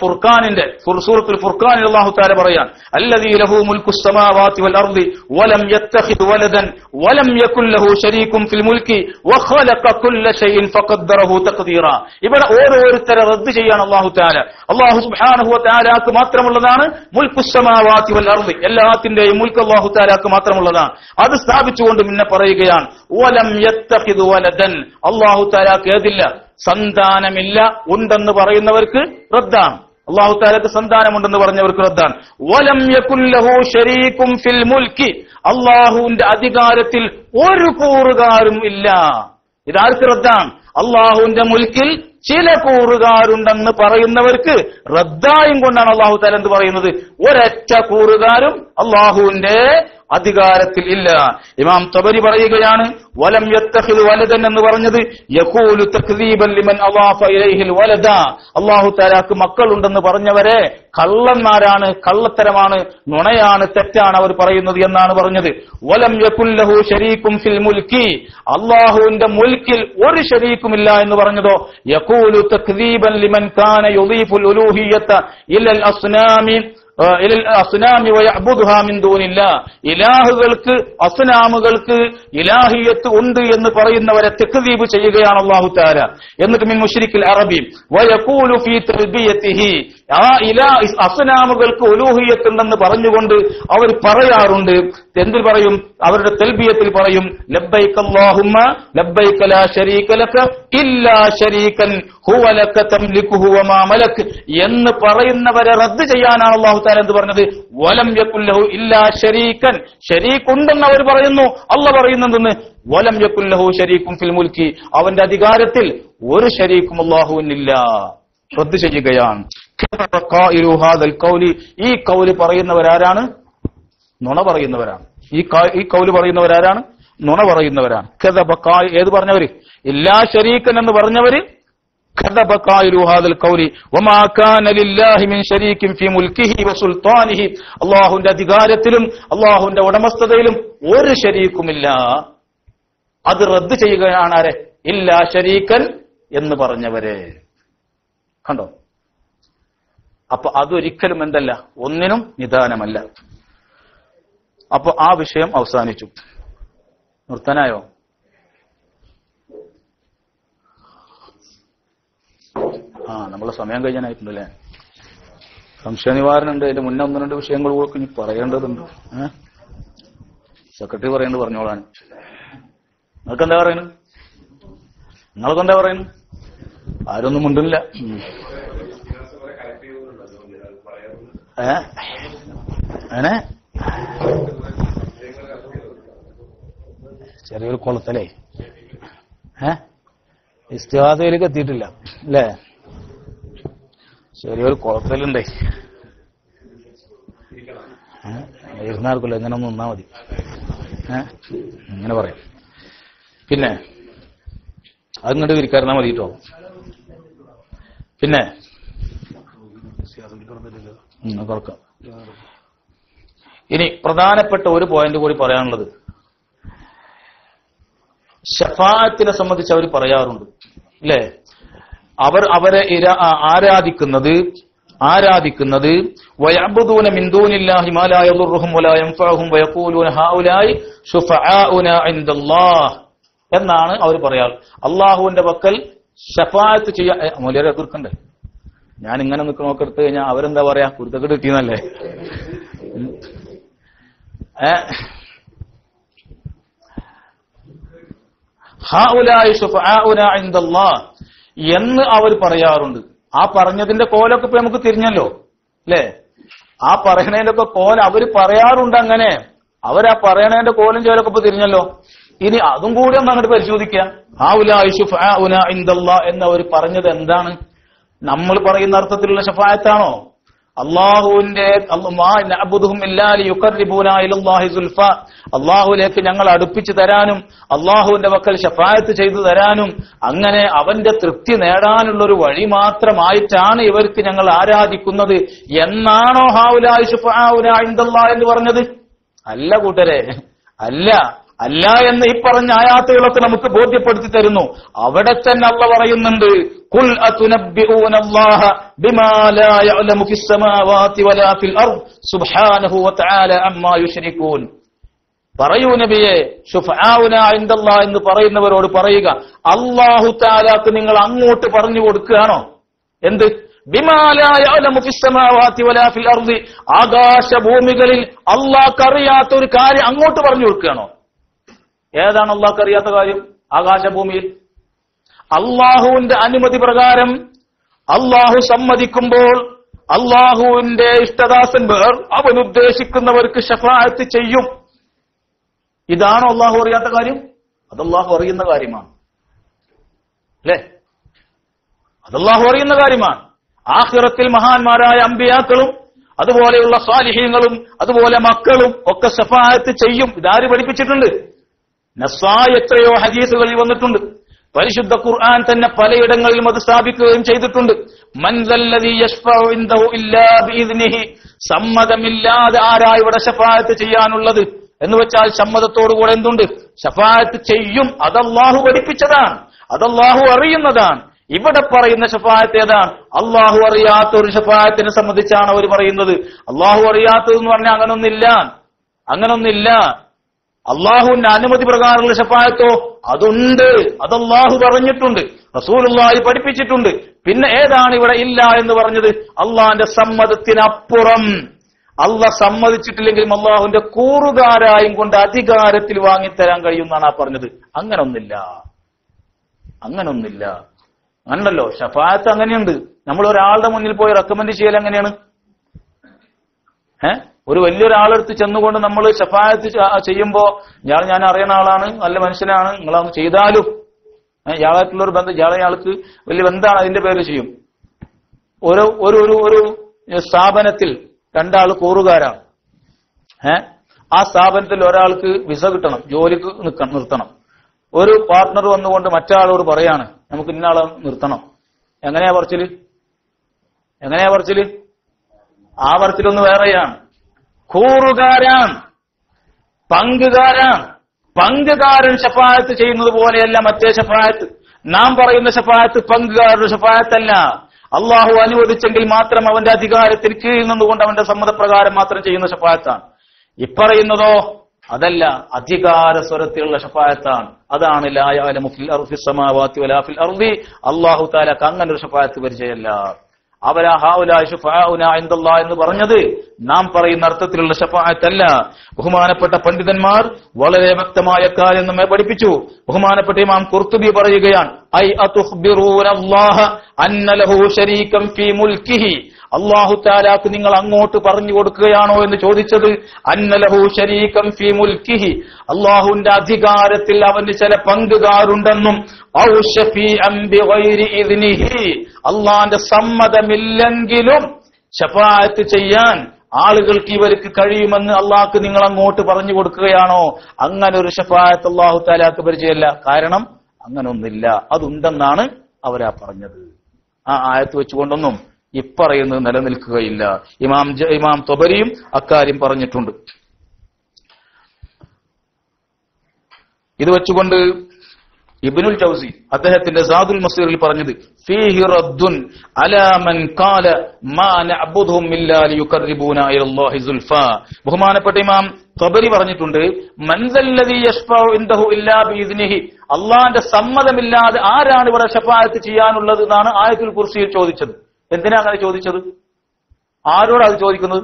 ഫുർഖാനിന്റെ ഫുർ- സൂറത്തുൽ ഫുർഖാനിൽ അള്ളാഹു തആല പറയാൻ അല്ലദീ ലഹു മുൽക്കു സമാവാതി വൽ അർദി വലം യത്തഖിദ് വലദൻ വലം യകുൽ ലഹു ശരീകും ഫിൽ മുൽക്കി വഖലഖ കുല്ല ഷൈഇൻ ഫഖദ്ദറഹു തഖ്ദീറ. ഇവിടെ ഓരോരുത്തരെ റദ്ദ് ചെയ്യാണ് അള്ളാഹു തആല. അള്ളാഹു സുബ്ഹാനഹു വതആലക്ക് മാത്രമുള്ളതാണ് മുൽക്കു സമാവാതി വൽ അർദി എല്ലാത്തിന്റെയും മുൽക്ക് അള്ളാഹു തആലക്ക് മാത്രമുള്ളതാണ്. അത് സ്ഥാപിച്ചുകൊണ്ട് പിന്നെ പറയുകയാണ് വലം യത്തഖിദ് വലദൻ അള്ളാഹു തആലക്ക് ഏതില്ല? സന്താനമില്ല ഉണ്ടെന്ന് പറയുന്നവർക്ക് റദ്ദാണ്. അള്ളാഹു താലക്ക് സന്താനമുണ്ടെന്ന് പറഞ്ഞവർക്ക് റദ്ദാണ്. വലം യകുല്ലഹു ഷരീക്കും ഫിൽ മുൽക്കി. അള്ളാഹുവിന്റെ അധികാരത്തിൽ ഒരു കൂറുകാരും ഇല്ല. ഇതാർക്ക് റദ്ദാണ്? അള്ളാഹുവിന്റെ മുൽക്കിൽ ചില കൂറുകാരുണ്ടെന്ന് പറയുന്നവർക്ക് റദ്ദായും കൊണ്ടാണ് അള്ളാഹു താല എന്ത് പറയുന്നത്? ഒരൊറ്റ കൂറുകാരും അള്ളാഹുവിന്റെ അധികാരത്തിൽ ഇല്ല. ഇമാം തബരി പറയുകയാണ് വലം വലതൻ എന്ന് പറഞ്ഞത് യഖൂലു വലദ. അല്ലാഹു തആലാക്ക് മക്കളുണ്ടെന്ന് പറഞ്ഞവരെ കള്ളന്മാരാണ് കള്ളത്തരമാണ് നുണയാണ് തെറ്റാണ് അവർ പറയുന്നത് എന്നാണ് പറഞ്ഞത്. വലം യകുല്ലഹു ഷരീക്കും ഫിൽ മുൽക്കി. അള്ളാഹുവിന്റെ മുൽക്കിൽ ഒരു ശരീക്കുമില്ല എന്ന് പറഞ്ഞതോ യഖൂലു തക്ദീബൻ ലിമൻ കാന യുദീഫുൽ ഉലൂഹിയത്ത ഇലൽ അസ്നാമി ഇലാഹുകൾക്ക് അസ്നാമുകൾക്ക് ഇലാഹിയത്ത് ഉണ്ട് എന്ന് പറയുന്നവരെ തെക്കുദീപ് ചെയ്യുകയാണ് അള്ളാഹു താര എന്നിട്ട് മിൻ മുഷരിക്കിൽ അറബി ആ ഇലാ അസ്നാമുകൾക്ക് ഉലൂഹിയത്ത് ഉണ്ടെന്ന് പറഞ്ഞുകൊണ്ട് അവർ പറയാറുണ്ട്. എന്തിൽ പറയും? അവരുടെ തെൽബിയത്തിൽ പറയും ലബ്ബൈക്കല്ലാഹുമ്മ ലബ്ബൈക ലാ ശരീക ലക ഇല്ലാ ശരീകൻ എന്ന് പറയുന്നവരെ റദ്ദ് ചെയ്യാനാണ് അള്ളാഹു താല എന്ത് പറഞ്ഞത്? വലം യക്കുല്ലഹു ഇല്ലാ ശരീകൻ ഷരീക്കുണ്ടെന്ന് അവർ പറയുന്നു. അല്ല പറയുന്നതെന്ന് വലം യക്കുല്ലഹു ഷരീക്കും ഫിൽ മുൽക്കി. അവന്റെ അധികാരത്തിൽ ഒരു ഷരീക്കും അള്ളാഹുവിനില്ല റദ്ദ് ചെയ്യുകയാണ്. ഈ കൗൽ പറയുന്നവരാരാണ്? നുണ പറയുന്നവരാണ്. ഈ ഈ കൗൽ പറയുന്നവരാരാണ്? നുണ പറയുന്നവരാണ്. ഏത് പറഞ്ഞവര്? എല്ലാ ഷരീക്കൻ എന്ന് പറഞ്ഞവര് كذب قائل هذا القول وما كان لله من شريك في ملكه وسلطانه അള്ളാഹുവിന്റെ അധികാരത്തിലും അള്ളാഹുവിന്റെ ഉടമസ്ഥതയിലും ഒരു ശരീക്കുമില്ല അത് റദ്ദ് ചെയ്യുകയാണ് ആരെ ഇല്ല ശരീക്കൻ എന്ന് പറഞ്ഞവരെ കണ്ടോ അപ്പൊ അതൊരിക്കലും എന്തല്ല ഒന്നിനും നിദാനമല്ല അപ്പൊ ആ വിഷയം അവസാനിച്ചു നിർത്താനായോ ആ നമ്മളെ സമയം കഴിഞ്ഞാനായിട്ടുണ്ട് അല്ലെ സംശയ നിവാരണമുണ്ട്. അതിന്റെ മുന്നേ ഒന്ന് രണ്ട് വിഷയങ്ങൾ ഇനി പറയേണ്ടതുണ്ട്. സെക്രട്ടറി പറയേണ്ടത് പറഞ്ഞോളാൻ. നിങ്ങൾക്ക് എന്താ പറയുന്നത്? നിങ്ങൾക്ക് എന്താ പറയുന്നത്? ആരൊന്നും മുണ്ടില്ല ഏ? ചെറിയൊരു കുളത്തലേ. ഏ? ഇസ്തിഹാദയിലേക്ക് എത്തിയിട്ടില്ല. അല്ലേ? ചെറിയൊരു കുഴപ്പമില്ലേ ഇരുന്നാർക്കുള്ള. എങ്ങനെ ഒന്ന് നിന്നാ മതി. ഇങ്ങനെ പറയാം. പിന്നെ അതിങ്ങോട്ട് വിരിക്കാറുന്നാ മതി കേട്ടോ പിന്നെ ഇനി പ്രധാനപ്പെട്ട ഒരു പോയിന്റ് കൂടി പറയാനുള്ളത്. ഷഫാത്തിനെ സംബന്ധിച്ച് അവർ പറയാറുണ്ട്. അല്ലേ അവർ അവരെ ആരാധിക്കുന്നത് ആരാധിക്കുന്നത് വയബുദൂന മിൻ ദൂനില്ലാഹി മാ ലാ യദുർറുഹും വലാ യൻഫഉഹും വയഖൂലൂന ഹൗലായി ശുഫആഉന ഇൻദല്ലാഹ് എന്നാണ് അവർ പറയാറ്. അള്ളാഹുവിന്റെ പക്കൽ ഷഫായത്ത് ചെയ്യാൻ മൂലരെ കുറുക്കണ്ടേ? ഞാൻ ഇങ്ങനെ നിൽക്കണ നോക്കെടുത്ത് കഴിഞ്ഞാൽ അവരെന്താ പറയാ? കുരുത്തക്കെട്ട് കിട്ടിയെന്നല്ലേ? ഏ ഉലായി ശുഫആഉന ഇൻദല്ലാഹ് എന്ന് അവർ പറയാറുണ്ട്. ആ പറഞ്ഞതിന്റെ കോലൊക്കെ ഇപ്പൊ നമുക്ക് തിരിഞ്ഞല്ലോ അല്ലേ? ആ പറയണതിന്റെ ഒക്കെ കോല അവർ പറയാറുണ്ട് അങ്ങനെ. അവരാ പറയണതിന്റെ കോലും ചോലൊക്കെ ഇപ്പൊ തിരിഞ്ഞല്ലോ. ഇനി അതും കൂടി ഒന്ന് അങ്ങോട്ട് പരിശോധിക്കുക. എന്ന് അവർ പറഞ്ഞത് എന്താണ്? നമ്മൾ പറയുന്ന അർത്ഥത്തിലുള്ള ഷഫായത്താണോ? അള്ളാഹുവിന്റെ അള്ളാഹുലേക്ക് ഞങ്ങൾ അടുപ്പിച്ചു തരാനും അള്ളാഹുവിന്റെ വക്കൽ ഷഫായത്ത് ചെയ്തു തരാനും അങ്ങനെ അവന്റെ തൃപ്തി നേടാനുള്ള ഒരു വഴി മാത്രമായിട്ടാണ് ഇവർക്ക് ഞങ്ങൾ ആരാധിക്കുന്നത്. എന്നാണോ ഹാവുലായി എന്ന് പറഞ്ഞത്? അല്ല കൂട്ടരെ അല്ല. അല്ല എന്ന് ഈ പറഞ്ഞ ആയാത്തുകളൊക്കെ നമുക്ക് ബോധ്യപ്പെടുത്തി തരുന്നു. അവിടെ തന്നെ അള്ള പറയുന്നുണ്ട് കുൽ പറയൂ നബിയെ എന്ന് പറയുന്നവരോട് പറയുക അള്ളാഹു താലാക്ക് നിങ്ങൾ അങ്ങോട്ട് പറഞ്ഞു കൊടുക്കുകയാണോ? എന്ത്? ആകാശഭൂമികളിൽ അള്ളാഹ് അറിയാത്ത ഒരു കാര്യം അങ്ങോട്ട് പറഞ്ഞു കൊടുക്കുകയാണോ? ഏതാണ് അള്ളാഹ്ക്ക് അറിയാത്ത കാര്യം? ആകാശഭൂമിയിൽ. അള്ളാഹുവിന്റെ അനുമതി പ്രകാരം അള്ളാഹു സമ്മതിക്കുമ്പോൾ അള്ളാഹുവിന്റെ ഇഷ്ടദാസൻ വേർ അവൻ ഉദ്ദേശിക്കുന്നവർക്ക് ഷഫായത്ത് ചെയ്യും. ഇതാണോ അള്ളാഹു അറിയാത്ത കാര്യം? അത് അള്ളാഹു അറിയുന്ന കാര്യമാണ്. അല്ലേ? അത് അള്ളാഹു അറിയുന്ന കാര്യമാണ്. ആഖിറത്തിൽ മഹാന്മാരായ അമ്പിയാക്കളും അതുപോലെയുള്ള സ്വാലിഹ്യങ്ങളും അതുപോലെ മക്കളും ഒക്കെ സഫായത്ത് ചെയ്യും. ഇതാര് പഠിപ്പിച്ചിട്ടുണ്ട്? നസ്സായ എത്രയോ ഹദീസുകളിൽ വന്നിട്ടുണ്ട്. പരിശുദ്ധ ഖുർആൻ തന്നെ പലയിടങ്ങളിലും അത് സ്ഥാപിക്കുകയും ചെയ്തിട്ടുണ്ട്. സമ്മതമില്ലാതെ ആരാ ഇവിടെ ഷഫായത്ത് ചെയ്യാനുള്ളത്? എന്ന് വെച്ചാൽ സമ്മതത്തോടുകൂടെ എന്തുണ്ട്? ഷഫായത്ത് ചെയ്യും. അതല്ലാഹു പഠിപ്പിച്ചതാണ്. അതല്ലാഹു അറിയുന്നതാണ്. ഇവിടെ പറയുന്ന ഷഫായത്ത് ഏതാണ്? അള്ളാഹു അറിയാത്ത ഒരു ഷഫായത്തിനെ സംബന്ധിച്ചാണ് അവർ പറയുന്നത്. അള്ളാഹു അറിയാത്തതെന്ന് പറഞ്ഞാൽ അങ്ങനൊന്നില്ല. അങ്ങനൊന്നില്ല. അള്ളാഹുവിന്റെ അനുമതി പ്രകാരമുള്ള ശപ്പായത്തോ അതുണ്ട്. അത് അള്ളാഹു പറഞ്ഞിട്ടുണ്ട്. റസൂലുള്ളാഹി പഠിപ്പിച്ചിട്ടുണ്ട്. പിന്നെ ഏതാണ് ഇവിടെ ഇല്ല എന്ന് പറഞ്ഞത്? അള്ളാഹിന്റെ സമ്മതത്തിനപ്പുറം. അള്ള സമ്മതിച്ചിട്ടില്ലെങ്കിലും അള്ളാഹുവിന്റെ കൂറുകാരായും കൊണ്ട് അധികാരത്തിൽ വാങ്ങിത്തരാൻ കഴിയുമെന്നാണ് ആ പറഞ്ഞത്. അങ്ങനൊന്നില്ല അങ്ങനൊന്നില്ല അങ്ങനല്ലോ ഷഫായത്ത് അങ്ങനെയുണ്ട്. നമ്മൾ ഒരാളുടെ മുന്നിൽ പോയി റെക്കമെൻഡ് ചെയ്യൽ എങ്ങനെയാണ്? ഏ? ഒരു വലിയൊരാളെടുത്ത് ചെന്നുകൊണ്ട് നമ്മൾ ഷഫായത്ത് ചെയ്യുമ്പോൾ ചെയ്യുമ്പോ ഇയാൾ ഞാൻ അറിയുന്ന ആളാണ് നല്ല മനുഷ്യനാണ് നിങ്ങളൊന്ന് ചെയ്താലും ഇയാളായിട്ടുള്ള ഒരു ബന്ധം ഇയാളെ ഇയാൾക്ക് വലിയ ബന്ധമാണ് അതിന്റെ പേര് ചെയ്യും. ഒരു ഒരു ഒരു ഒരു സ്ഥാപനത്തിൽ രണ്ടാൾ കൂറുകാരാണ്. ഏ ആ സ്ഥാപനത്തിൽ ഒരാൾക്ക് വിസ കിട്ടണം ജോലിക്ക് നിർത്തണം. ഒരു പാർട്ട്ണർ വന്നുകൊണ്ട് മറ്റാളോട് പറയാണ് നമുക്ക് ഇന്നാളെ നിർത്തണം. എങ്ങനെയാ പറച്ചിൽ? എങ്ങനെയാ പറച്ചിൽ? ആ പറച്ചിലൊന്ന് വേറെയാണ്. കൂറുകാരാണ് പങ്കുകാരാണ് പങ്കുകാരൻ ഷഫായത്ത് ചെയ്യുന്നത് പോലെയല്ല മറ്റേ ഷഫായത്ത് നാം പറയുന്ന ഷഫായത്ത് പങ്കുകാരുടെ ഷഫായത്തല്ല അള്ളാഹു അനുവദിച്ചെങ്കിൽ മാത്രം അവന്റെ അധികാരത്തിന് കീഴിൽ നിന്നുകൊണ്ട് അവന്റെ സമ്മതപ്രകാരം മാത്രം ചെയ്യുന്ന ഷഫായത്താണ് ഇപ്പറയുന്നതോ അതല്ല അധികാര സ്വരത്തിലുള്ള ഷഫായത്താണ് അതാണ് ലായാലും ഫിൽ താലാക്ക് അങ്ങനെ ഒരു ഷഫായത്ത് പരിചയമല്ല. എന്ന് പറഞ്ഞത് നാം പറയുന്ന അർത്ഥത്തിലുള്ള ഷഫായത്തല്ല ബഹുമാനപ്പെട്ട പണ്ഡിതന്മാർ വളരെ വ്യക്തമായ കാര്യം നമ്മെ പഠിപ്പിച്ചു. ബഹുമാനപ്പെട്ട ഇമാം കുർത്തുബി പറയുകയാണ് അള്ളാഹു താലാക്ക് നിങ്ങൾ അങ്ങോട്ട് പറഞ്ഞു കൊടുക്കുകയാണോ എന്ന് ചോദിച്ചത് അന്നലഹു ശരീകം ഫി മുൽക്കിഹി. അള്ളാഹുവിന്റെ അധികാരത്തിൽ അവന് ചില പങ്കുകാരുണ്ടെന്നും അള്ളാന്റെ സമ്മതമില്ലെങ്കിലും ശപായത്ത് ചെയ്യാൻ ആളുകൾക്ക് ഇവർക്ക് കഴിയുമെന്ന് അള്ളാഹ്ക്ക് നിങ്ങൾ അങ്ങോട്ട് പറഞ്ഞു കൊടുക്കുകയാണോ? അങ്ങനെ ഒരു ഷഫായത്ത് അള്ളാഹു താലാക്ക് പരിചയമല്ല. കാരണം അങ്ങനൊന്നില്ല അതുണ്ടെന്നാണ് അവരാ പറഞ്ഞത്. ആ ആയത്ത് വെച്ചുകൊണ്ടൊന്നും ഇപ്പറയുന്നത് നിലനിൽക്കുകയില്ല. ഇമാം ഇമാം തൊബരിയും അക്കാര്യം പറഞ്ഞിട്ടുണ്ട്. ഇത് വെച്ചുകൊണ്ട് ഇബ്നുൽ ജൗസി അദ്ദേഹത്തിന്റെ സാദുൽ മസീറിൽ പറഞ്ഞത് റദ്ദുൻ അലാ മൻ ഖാല മാ സുൽഫ. ബഹുമാനപ്പെട്ട ഇമാം തൊബരി പറഞ്ഞിട്ടുണ്ട് ഇൻദഹു ഇല്ലാ അള്ളാന്റെ സമ്മതമില്ലാതെ ആരാണ് ഇവിടെ ഷഫാഅത്ത് ചെയ്യാനുള്ളത് എന്നാണ് ആയത്തുൽ കുർസിയിൽ ചോദിച്ചത്. എന്തിനാ അങ്ങനെ ചോദിച്ചത്? ആരോടാ അത് ചോദിക്കുന്നത്?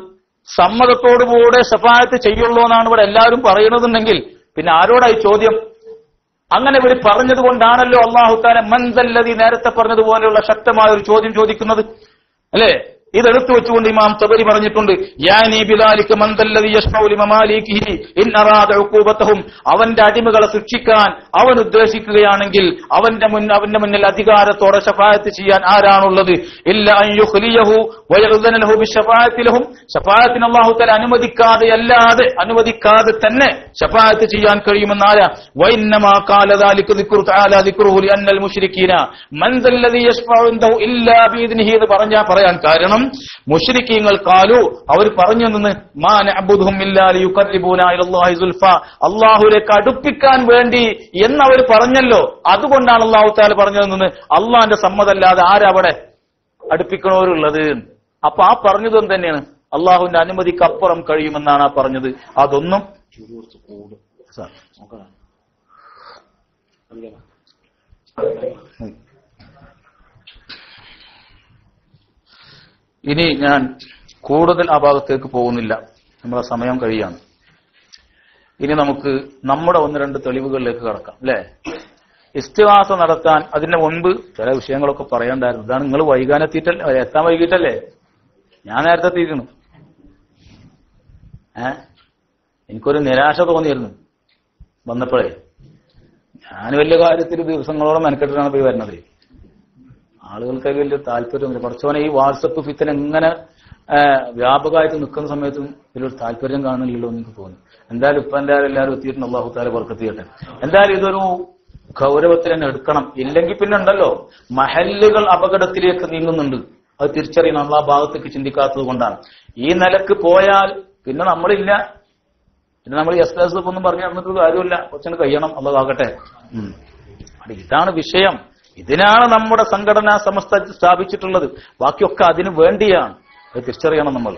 സമ്മതത്തോടുകൂടെ സഫായത്ത് ചെയ്യുള്ളൂ എന്നാണ് ഇവിടെ എല്ലാവരും പറയുന്നതുണ്ടെങ്കിൽ പിന്നെ ആരോടായി ചോദ്യം? അങ്ങനെ ഇവർ പറഞ്ഞത് കൊണ്ടാണല്ലോ അള്ളാഹുത്താല മൻസല്ലതി നേരത്തെ പറഞ്ഞതുപോലെയുള്ള ശക്തമായ ഒരു ചോദ്യം ചോദിക്കുന്നത്. അല്ലേ? ഇതെടുത്തു വെച്ചുകൊണ്ട് ഇമാം തബരി പറഞ്ഞിട്ടുണ്ട് അവന്റെ അടിമകളെ ശിക്ഷിക്കാൻ അവൻ ഉദ്ദേശിക്കുകയാണെങ്കിൽ അവന്റെ മുന്നിൽ അവന്റെ മുന്നിൽ അധികാരത്തോടെ ഷഫായത്ത് ചെയ്യാൻ ആരാണുള്ളത്? ഷഫായത്തിന് അള്ളാഹുത്തല അനുവദിക്കാതെ അല്ലാതെ അനുവദിക്കാതെ തന്നെ ഷഫായത്ത് ചെയ്യാൻ കഴിയുമെന്നായ പറഞ്ഞാ പറയാൻ കാരണം മുഷ്രിക്കീങ്ങൾ കാലു അവർ പറഞ്ഞു നിന്ന് അല്ലാഹുവിലേക്ക് അടുപ്പിക്കാൻ വേണ്ടി എന്ന് അവർ പറഞ്ഞല്ലോ. അതുകൊണ്ടാണ് അള്ളാഹു തആല പറഞ്ഞത് നിന്ന് അള്ളാഹിന്റെ സമ്മതല്ലാതെ ആരവിടെ അടുപ്പിക്കണവരുള്ളത്? അപ്പൊ ആ പറഞ്ഞതും തന്നെയാണ്. അള്ളാഹുവിന്റെ അനുമതിക്ക് അപ്പുറം കഴിയുമെന്നാണ് ആ പറഞ്ഞത്. അതൊന്നും സാർ, നോക്കണം. ഉം. ഇനി ഞാൻ കൂടുതൽ ആ ഭാഗത്തേക്ക് പോകുന്നില്ല. നമ്മളെ സമയം കഴിയാണ്. ഇനി നമുക്ക് നമ്മുടെ ഒന്ന് രണ്ട് തെളിവുകളിലേക്ക് കടക്കാം അല്ലെ? ഇസ്തിവാസ നടത്താൻ അതിന്റെ മുൻപ് ചില വിഷയങ്ങളൊക്കെ പറയണ്ടായിരുന്നു. ഇതാണ് നിങ്ങൾ വൈകാനെത്തിയിട്ടല്ലേ? എത്താൻ വൈകിട്ടല്ലേ? ഞാൻ നേരത്തെ എത്തിയിരുന്നു. ഏ? എനിക്കൊരു നിരാശ തോന്നിയിരുന്നു വന്നപ്പോഴേ. ഞാൻ വലിയ കാര്യത്തിൽ ദിവസങ്ങളോളം മെനക്കെട്ടിട്ടാണ് പോയി വരുന്നത്. ആളുകൾക്ക് വലിയ താല്പര്യമില്ല കുറച്ചോനെ ഈ വാട്സപ്പ് ഫിത്തൻ എങ്ങനെ വ്യാപകമായിട്ട് നിൽക്കുന്ന സമയത്തും ഇതിലൊരു താല്പര്യം കാണില്ലല്ലോ എന്ന് എനിക്ക് തോന്നി. എന്തായാലും ഇപ്പൊ എന്തായാലും എല്ലാവരും എത്തിയിട്ടുണ്ട്. അള്ളാഹു താല ചെയ്യട്ടെ എന്തായാലും ഇതൊരു ഗൗരവത്തിൽ തന്നെ എടുക്കണം. ഇല്ലെങ്കിൽ പിന്നെ ഉണ്ടല്ലോ മഹല്ലുകൾ അപകടത്തിലേക്ക് നീങ്ങുന്നുണ്ട്. അത് തിരിച്ചറിയണം നമ്മൾ ആ ഭാഗത്തേക്ക് ചിന്തിക്കാത്തത് കൊണ്ടാണ്. ഈ നിലയ്ക്ക് പോയാൽ പിന്നെ നമ്മളില്ല. പിന്നെ നമ്മൾ എസ് എസ് ഒന്നും പറഞ്ഞു നടന്നിട്ട് കാര്യമില്ല. കുറച്ചുകൂടി കഴിയണം. അള്ളതാകട്ടെ. ഇതാണ് വിഷയം. ഇതിനാണ് നമ്മുടെ സംഘടനാ സംസ്ഥ സ്ഥാപിച്ചിട്ടുള്ളത്. ബാക്കിയൊക്കെ അതിനു വേണ്ടിയാണ്. അത് തിരിച്ചറിയണം നമ്മൾ.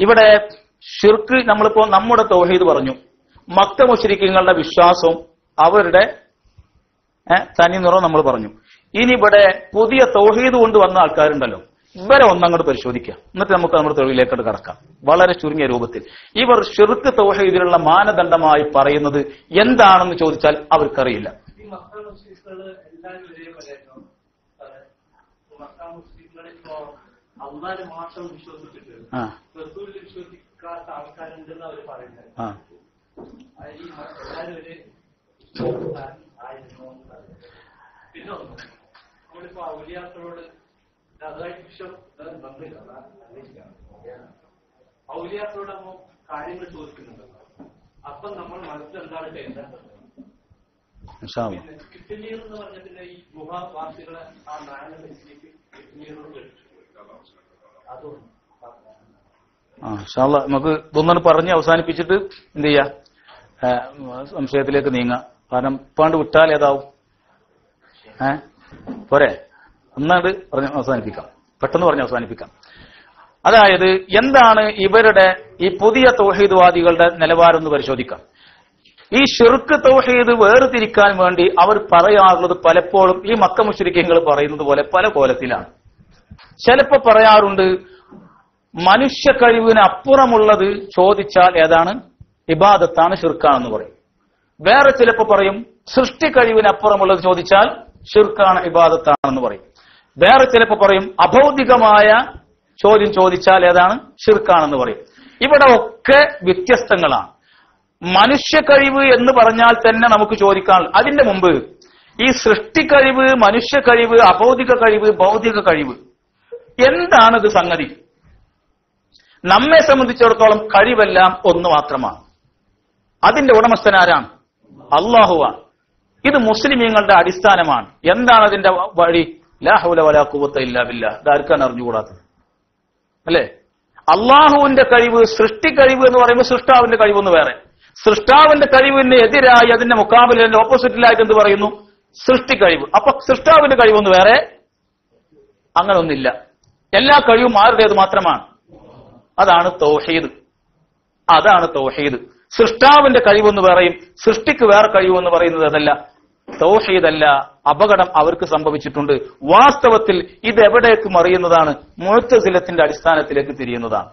ഇവിടെ ഷിർക്ക് നമ്മളിപ്പോ നമ്മുടെ തൗഹീദ് പറഞ്ഞു. മക്ക മുശ്രിക്കങ്ങളുടെ വിശ്വാസവും അവരുടെ തനി നിറം നമ്മൾ പറഞ്ഞു. ഇനി ഇവിടെ പുതിയ തൗഹീദ് കൊണ്ട് വന്ന ആൾക്കാരുണ്ടല്ലോ. ഇവരെ ഒന്നങ്ങോട്ട് പരിശോധിക്കാം. എന്നിട്ട് നമുക്ക് നമ്മുടെ തൊഴിലേക്കോട്ട് കടക്കാം. വളരെ ചുരുങ്ങിയ രൂപത്തിൽ. ഇവർ ഷിർക്ക് തൗഹീദിലുള്ള മാനദണ്ഡമായി പറയുന്നത് എന്താണെന്ന് ചോദിച്ചാൽ അവർക്കറിയില്ല. എല്ലാവരും ഒരേ പോലെയായിരുന്നു മക്ക മുസ്ലിങ്ങളെ ഇപ്പോ അള്ളാരെ മാത്രം വിശ്വസിച്ചിട്ട് ആ. റസൂലിൽ വിശ്വസിക്കാത്ത ആൾക്കാരുണ്ടെന്ന് അവർ പറയുന്നത്. ആ. അത് ഈ മ- എല്ലാവരും ഒരു വിശ്വാസക്കാരൻ ആയിരുന്നു? എന്ന് പറയുന്നത്. പിന്നെ ഒന്ന് നമ്മളിപ്പോ ഔലിയാക്കളോട് അതായിട്ട് വിശ്വാസം ബന്ധമില്ല ഔലിയാക്കളോട് നമ്മൾ കാര്യങ്ങൾ ചോദിക്കുന്നുണ്ടല്ലോ. അപ്പം നമ്മൾ മനസ്സിൽ എന്താണ് ചെയ്യേണ്ടത്? ആ. നമുക്ക് ഇതൊന്നും പറഞ്ഞ് അവസാനിപ്പിച്ചിട്ട് എന്ത് ചെയ്യാ? സംശയത്തിലേക്ക് നീങ്ങ. കാരണം ഇപ്പാണ്ട് വിട്ടാൽ ഏതാവും? ഏ പോരെ. ഒന്നാണ്ട് പറഞ്ഞ് അവസാനിപ്പിക്കാം. പെട്ടെന്ന് പറഞ്ഞ് അവസാനിപ്പിക്കാം. അതായത് എന്താണ് ഇവരുടെ ഈ പുതിയ തോഹീദ്വാദികളുടെ നിലവാരം എന്ന് പരിശോധിക്കാം. ഈ ഷിർക്ക് തൗഹീദ് വേർതിരിക്കാൻ വേണ്ടി അവർ പറയാറുള്ളത് പലപ്പോഴും ഈ മക്ക മുഷരിക്കങ്ങൾ പറയുന്നത് പോലെ പല കോലത്തിലാണ്. ചിലപ്പോ പറയാറുണ്ട് മനുഷ്യ കഴിവിന് അപ്പുറമുള്ളത് ചോദിച്ചാൽ ഏതാണ്? ഇബാദത്താണ് ഷിർക്കാണെന്ന് പറയും. വേറെ ചിലപ്പോ പറയും സൃഷ്ടി കഴിവിന് അപ്പുറമുള്ളത് ചോദിച്ചാൽ ഷിർക്കാണ് ഇബാദത്താണെന്ന് പറയും. വേറെ ചിലപ്പോ പറയും അഭൗതികമായ ചോദ്യം ചോദിച്ചാൽ ഏതാണ്? ഷിർക്കാണെന്ന് പറയും. ഇവിടെ ഒക്കെ വ്യത്യസ്തങ്ങളാണ്. മനുഷ്യ കഴിവ് എന്ന് പറഞ്ഞാൽ തന്നെ നമുക്ക് ചോദിക്കാൻ അതിന്റെ മുമ്പ് ഈ സൃഷ്ടി കഴിവ് മനുഷ്യ കഴിവ് അഭൗതിക കഴിവ് ഭൗതിക കഴിവ് എന്താണിത് സംഗതി? നമ്മെ സംബന്ധിച്ചിടത്തോളം കഴിവെല്ലാം ഒന്ന് മാത്രമാണ്. അതിന്റെ ഉടമസ്ഥൻ ആരാണ്? അള്ളാഹുവാണ്. ഇത് മുസ്ലിമീങ്ങളുടെ അടിസ്ഥാനമാണ്. എന്താണ് അതിന്റെ വഴി? ലാഹുല വലാ കുവത്ത ഇല്ല ഇതാർക്കാണ് അറിഞ്ഞുകൂടാത്തത്? അല്ലേ? അള്ളാഹുവിന്റെ കഴിവ് സൃഷ്ടി കഴിവ് എന്ന് പറയുമ്പോൾ സൃഷ്ടാവിന്റെ കഴിവെന്ന് വേറെ. സൃഷ്ടാവിന്റെ കഴിവിന് എതിരായി അതിന്റെ മുക്കാബിലിന്റെ ഓപ്പോസിറ്റിലായിട്ട് എന്ത് പറയുന്നു? സൃഷ്ടി കഴിവ്. അപ്പൊ സൃഷ്ടാവിന്റെ കഴിവൊന്ന് വേറെ അങ്ങനെ ഒന്നില്ല എല്ലാ കഴിവും ആരുടേത് മാത്രമാണ്. അതാണ് തൗഹീദ്. അതാണ് തൗഹീദ്. സൃഷ്ടാവിന്റെ കഴിവെന്ന് പറയും സൃഷ്ടിക്ക് വേറെ കഴിവെന്ന് പറയുന്നത് അതല്ല. തൗഹീദല്ല അപകടം അവർക്ക് സംഭവിച്ചിട്ടുണ്ട്. വാസ്തവത്തിൽ ഇത് എവിടേക്ക് മറിയുന്നതാണ് മുഴത്തസിലത്തിന്റെ അടിസ്ഥാനത്തിലേക്ക് തിരിയുന്നതാണ്.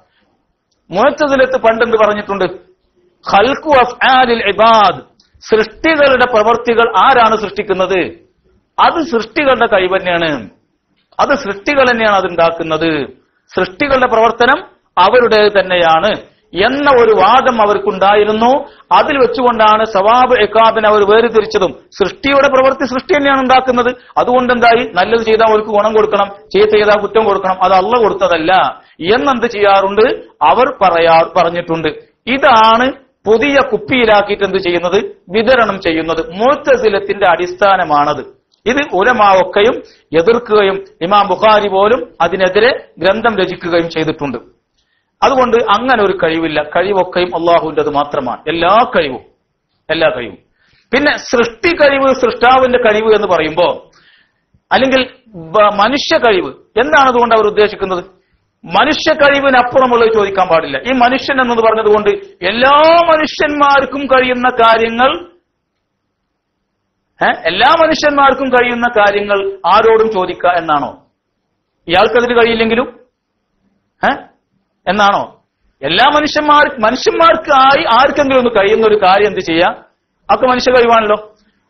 മുഴത്തസിലത്ത് പണ്ടെന്ത് പറഞ്ഞിട്ടുണ്ട്? ഖൽഖു അഫ്ആലിൽ ഇബാദ്. സൃഷ്ടികളുടെ പ്രവർത്തികൾ ആരാണ് സൃഷ്ടിക്കുന്നത്? അത് സൃഷ്ടികളുടെ കഴിവ് തന്നെയാണ്. അത് സൃഷ്ടികൾ തന്നെയാണ് അത് ഉണ്ടാക്കുന്നത് സൃഷ്ടികളുടെ പ്രവർത്തനം അവരുടെ തന്നെയാണ്. എന്ന ഒരു വാദം അവർക്കുണ്ടായിരുന്നു. അതിൽ വെച്ചുകൊണ്ടാണ് സവാബ് എക്കാബിനെ അവർ വേർതിരിച്ചതും. സൃഷ്ടിയുടെ പ്രവൃത്തി സൃഷ്ടി തന്നെയാണ് ഉണ്ടാക്കുന്നത്. അതുകൊണ്ട് എന്തായി നല്ലത് ചെയ്താൽ അവർക്ക് ഗുണം കൊടുക്കണം. ചീത്ത ചെയ്താൽ കുറ്റം കൊടുക്കണം. അത് അള്ള കൊടുത്തതല്ല. എന്നെന്ത് ചെയ്യാറുണ്ട്? അവർ പറയാ പറഞ്ഞിട്ടുണ്ട്. ഇതാണ് പുതിയ കുപ്പിയിലാക്കിയിട്ട് എന്ത് ചെയ്യുന്നത്? വിതരണം ചെയ്യുന്നത്. മുഴുത്തസിലത്തിന്റെ അടിസ്ഥാനമാണത്. ഇത് ഉലമാവൊക്കെയും എതിർക്കുകയും ഇമാം ബുഖാരി പോലും അതിനെതിരെ ഗ്രന്ഥം രചിക്കുകയും ചെയ്തിട്ടുണ്ട്. അതുകൊണ്ട് അങ്ങനെ ഒരു കഴിവില്ല. കഴിവൊക്കെയും അള്ളാഹുവിന്റെത് മാത്രമാണ്. എല്ലാ കഴിവും. എല്ലാ കഴിവും. പിന്നെ സൃഷ്ടി കഴിവ് സൃഷ്ടാവിന്റെ കഴിവ് എന്ന് പറയുമ്പോൾ അല്ലെങ്കിൽ മനുഷ്യ കഴിവ്. എന്താണ് അതുകൊണ്ട് അവർ ഉദ്ദേശിക്കുന്നത്? മനുഷ്യ കഴിവിനപ്പുറമുള്ളത് ചോദിക്കാൻ പാടില്ല. ഈ മനുഷ്യൻ എന്നത് പറഞ്ഞതുകൊണ്ട് എല്ലാ മനുഷ്യന്മാർക്കും കഴിയുന്ന കാര്യങ്ങൾ എല്ലാ മനുഷ്യന്മാർക്കും കഴിയുന്ന കാര്യങ്ങൾ ആരോടും ചോദിക്കുക എന്നാണോ? ഇയാൾക്കതിന് കഴിയില്ലെങ്കിലും എന്നാണോ? എല്ലാ മനുഷ്യന്മാർ മനുഷ്യന്മാർക്ക് ആയി ആർക്കെങ്കിലും ഒന്ന് കഴിയുന്ന ഒരു കാര്യം എന്ത് ചെയ്യാം? അതൊക്കെ മനുഷ്യ കഴിവാണല്ലോ.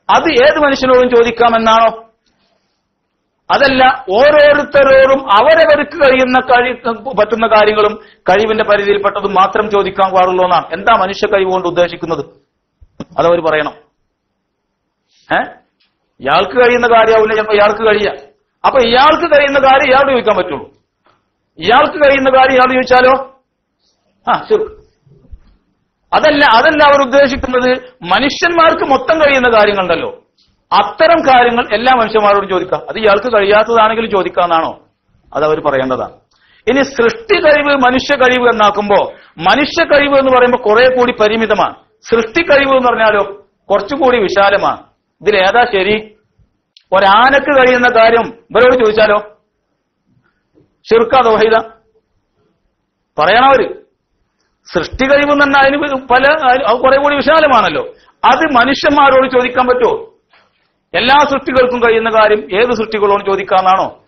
അത് ഏത് മനുഷ്യനോടും ചോദിക്കാമെന്നാണോ അതല്ല ഓരോരുത്തരോടും അവരവർക്ക് കഴിയുന്ന കഴി പറ്റുന്ന കാര്യങ്ങളും കഴിവിന്റെ പരിധിയിൽപ്പെട്ടതും മാത്രം ചോദിക്കാൻ പാടുള്ളൂ എന്നാണ്. എന്താ മനുഷ്യ കഴിവ് കൊണ്ട് ഉദ്ദേശിക്കുന്നത്? അതവർ പറയണം. ഏ? ഇയാൾക്ക് കഴിയുന്ന കാര്യമാവില്ല ചിലപ്പോ ഇയാൾക്ക് കഴിയാ. അപ്പൊ ഇയാൾക്ക് കഴിയുന്ന കാര്യം ഇയാളോട് ചോദിക്കാൻ പറ്റുള്ളൂ. ഇയാൾക്ക് കഴിയുന്ന കാര്യം ഇയാൾ ചോദിച്ചാലോ? ആ ശരി. അതല്ല അതല്ല അവർ ഉദ്ദേശിക്കുന്നത് മനുഷ്യന്മാർക്ക് മൊത്തം കഴിയുന്ന കാര്യങ്ങളുണ്ടല്ലോ. അത്തരം കാര്യങ്ങൾ എല്ലാ മനുഷ്യന്മാരോടും ചോദിക്കാം. അത് ഇയാൾക്ക് കഴിയാത്തതാണെങ്കിലും ചോദിക്കാമെന്നാണോ? അത് അവർ പറയേണ്ടതാണ്. ഇനി സൃഷ്ടി കഴിവ് മനുഷ്യ കഴിവ് എന്നാക്കുമ്പോ മനുഷ്യ കഴിവ് എന്ന് പറയുമ്പോൾ കുറെ കൂടി പരിമിതമാണ്. സൃഷ്ടി കഴിവ് എന്ന് പറഞ്ഞാലോ കുറച്ചുകൂടി വിശാലമാണ്. ഇതിൽ ഏതാ ശരി? ഒരാനക്ക് കഴിയുന്ന കാര്യം ഇവരോട് ചോദിച്ചാലോ? ഷിർക്ക ദോഹൈദ. പറയണവര് സൃഷ്ടി കഴിവ് പറഞ്ഞാൽ അതിന് പല കുറെ കൂടി വിശാലമാണല്ലോ. അത് മനുഷ്യന്മാരോട് ചോദിക്കാൻ പറ്റുമോ? എല്ലാ സൃഷ്ടികൾക്കും കഴിയുന്ന കാര്യം ഏത് സൃഷ്ടികളോട് ചോദിക്കാന്നാണോ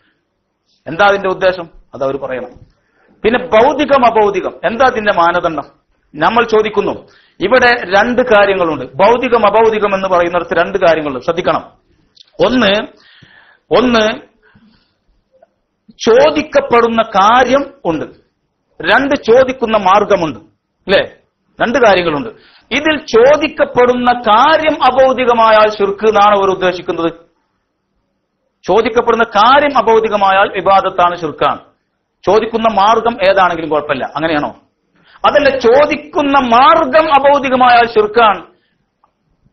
എന്താ അതിന്റെ ഉദ്ദേശം? അത് അവർ പറയണം. പിന്നെ ഭൗതികം അഭൗതികം എന്താ അതിന്റെ മാനദണ്ഡം? നമ്മൾ ചോദിക്കുന്നു. ഇവിടെ രണ്ട് കാര്യങ്ങളുണ്ട്. ഭൗതികം അഭൗതികം എന്ന് പറയുന്നിടത്ത് രണ്ട് കാര്യങ്ങളുണ്ട്. ശ്രദ്ധിക്കണം. ഒന്ന് ഒന്ന് ചോദിക്കപ്പെടുന്ന കാര്യം ഉണ്ട്. രണ്ട് ചോദിക്കുന്ന മാർഗമുണ്ട്. അല്ലേ? രണ്ട് കാര്യങ്ങളുണ്ട്. ഇതിൽ ചോദിക്കപ്പെടുന്ന കാര്യം അഭൗതികമായാൽ ശുർക്ക് എന്നാണ് അവർ ഉദ്ദേശിക്കുന്നത്. ചോദിക്കപ്പെടുന്ന കാര്യം അഭൗതികമായാൽ വിവാദത്താണ് ശുർക്കാണ്. ചോദിക്കുന്ന മാർഗം ഏതാണെങ്കിലും കുഴപ്പമില്ല. അങ്ങനെയാണോ? അതല്ല ചോദിക്കുന്ന മാർഗം അഭൗതികമായാൽ ശുർക്കാണ്.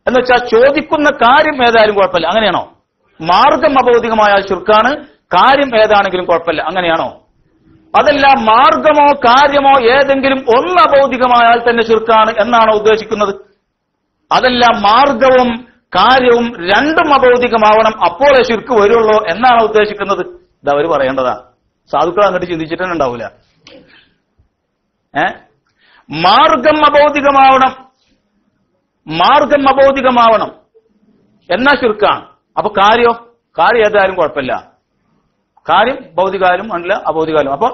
എന്ന് വെച്ചാൽ ചോദിക്കുന്ന കാര്യം ഏതായാലും കുഴപ്പമില്ല. അങ്ങനെയാണോ? മാർഗം അഭൗതികമായാൽ ശുർക്കാണ്. കാര്യം ഏതാണെങ്കിലും കുഴപ്പമില്ല. അങ്ങനെയാണോ? അതല്ല മാർഗമോ കാര്യമോ ഏതെങ്കിലും ഒന്ന് അഭൗതികമായാൽ തന്നെ ചുരുക്കാണ് എന്നാണ് ഉദ്ദേശിക്കുന്നത്. അതല്ല മാർഗവും കാര്യവും രണ്ടും അഭൗതികമാവണം അപ്പോഴേ ചുരുക്ക് വരുള്ളൂ എന്നാണ് ഉദ്ദേശിക്കുന്നത്. ഇത് അവർ പറയേണ്ടതാ. സാധുക്കൾ അങ്ങോട്ട് ചിന്തിച്ചിട്ട് തന്നെ ഉണ്ടാവില്ല ഏ? മാർഗം അഭൗതികമാവണം മാർഗം അഭൗതികമാവണം എന്നാ ചുരുക്കാണ് അപ്പൊ കാര്യോ? കാര്യം ഏതായാലും കുഴപ്പമില്ല. കാര്യം ഭൗതികാലും അല്ല അഭൗതികാലും അപ്പൊ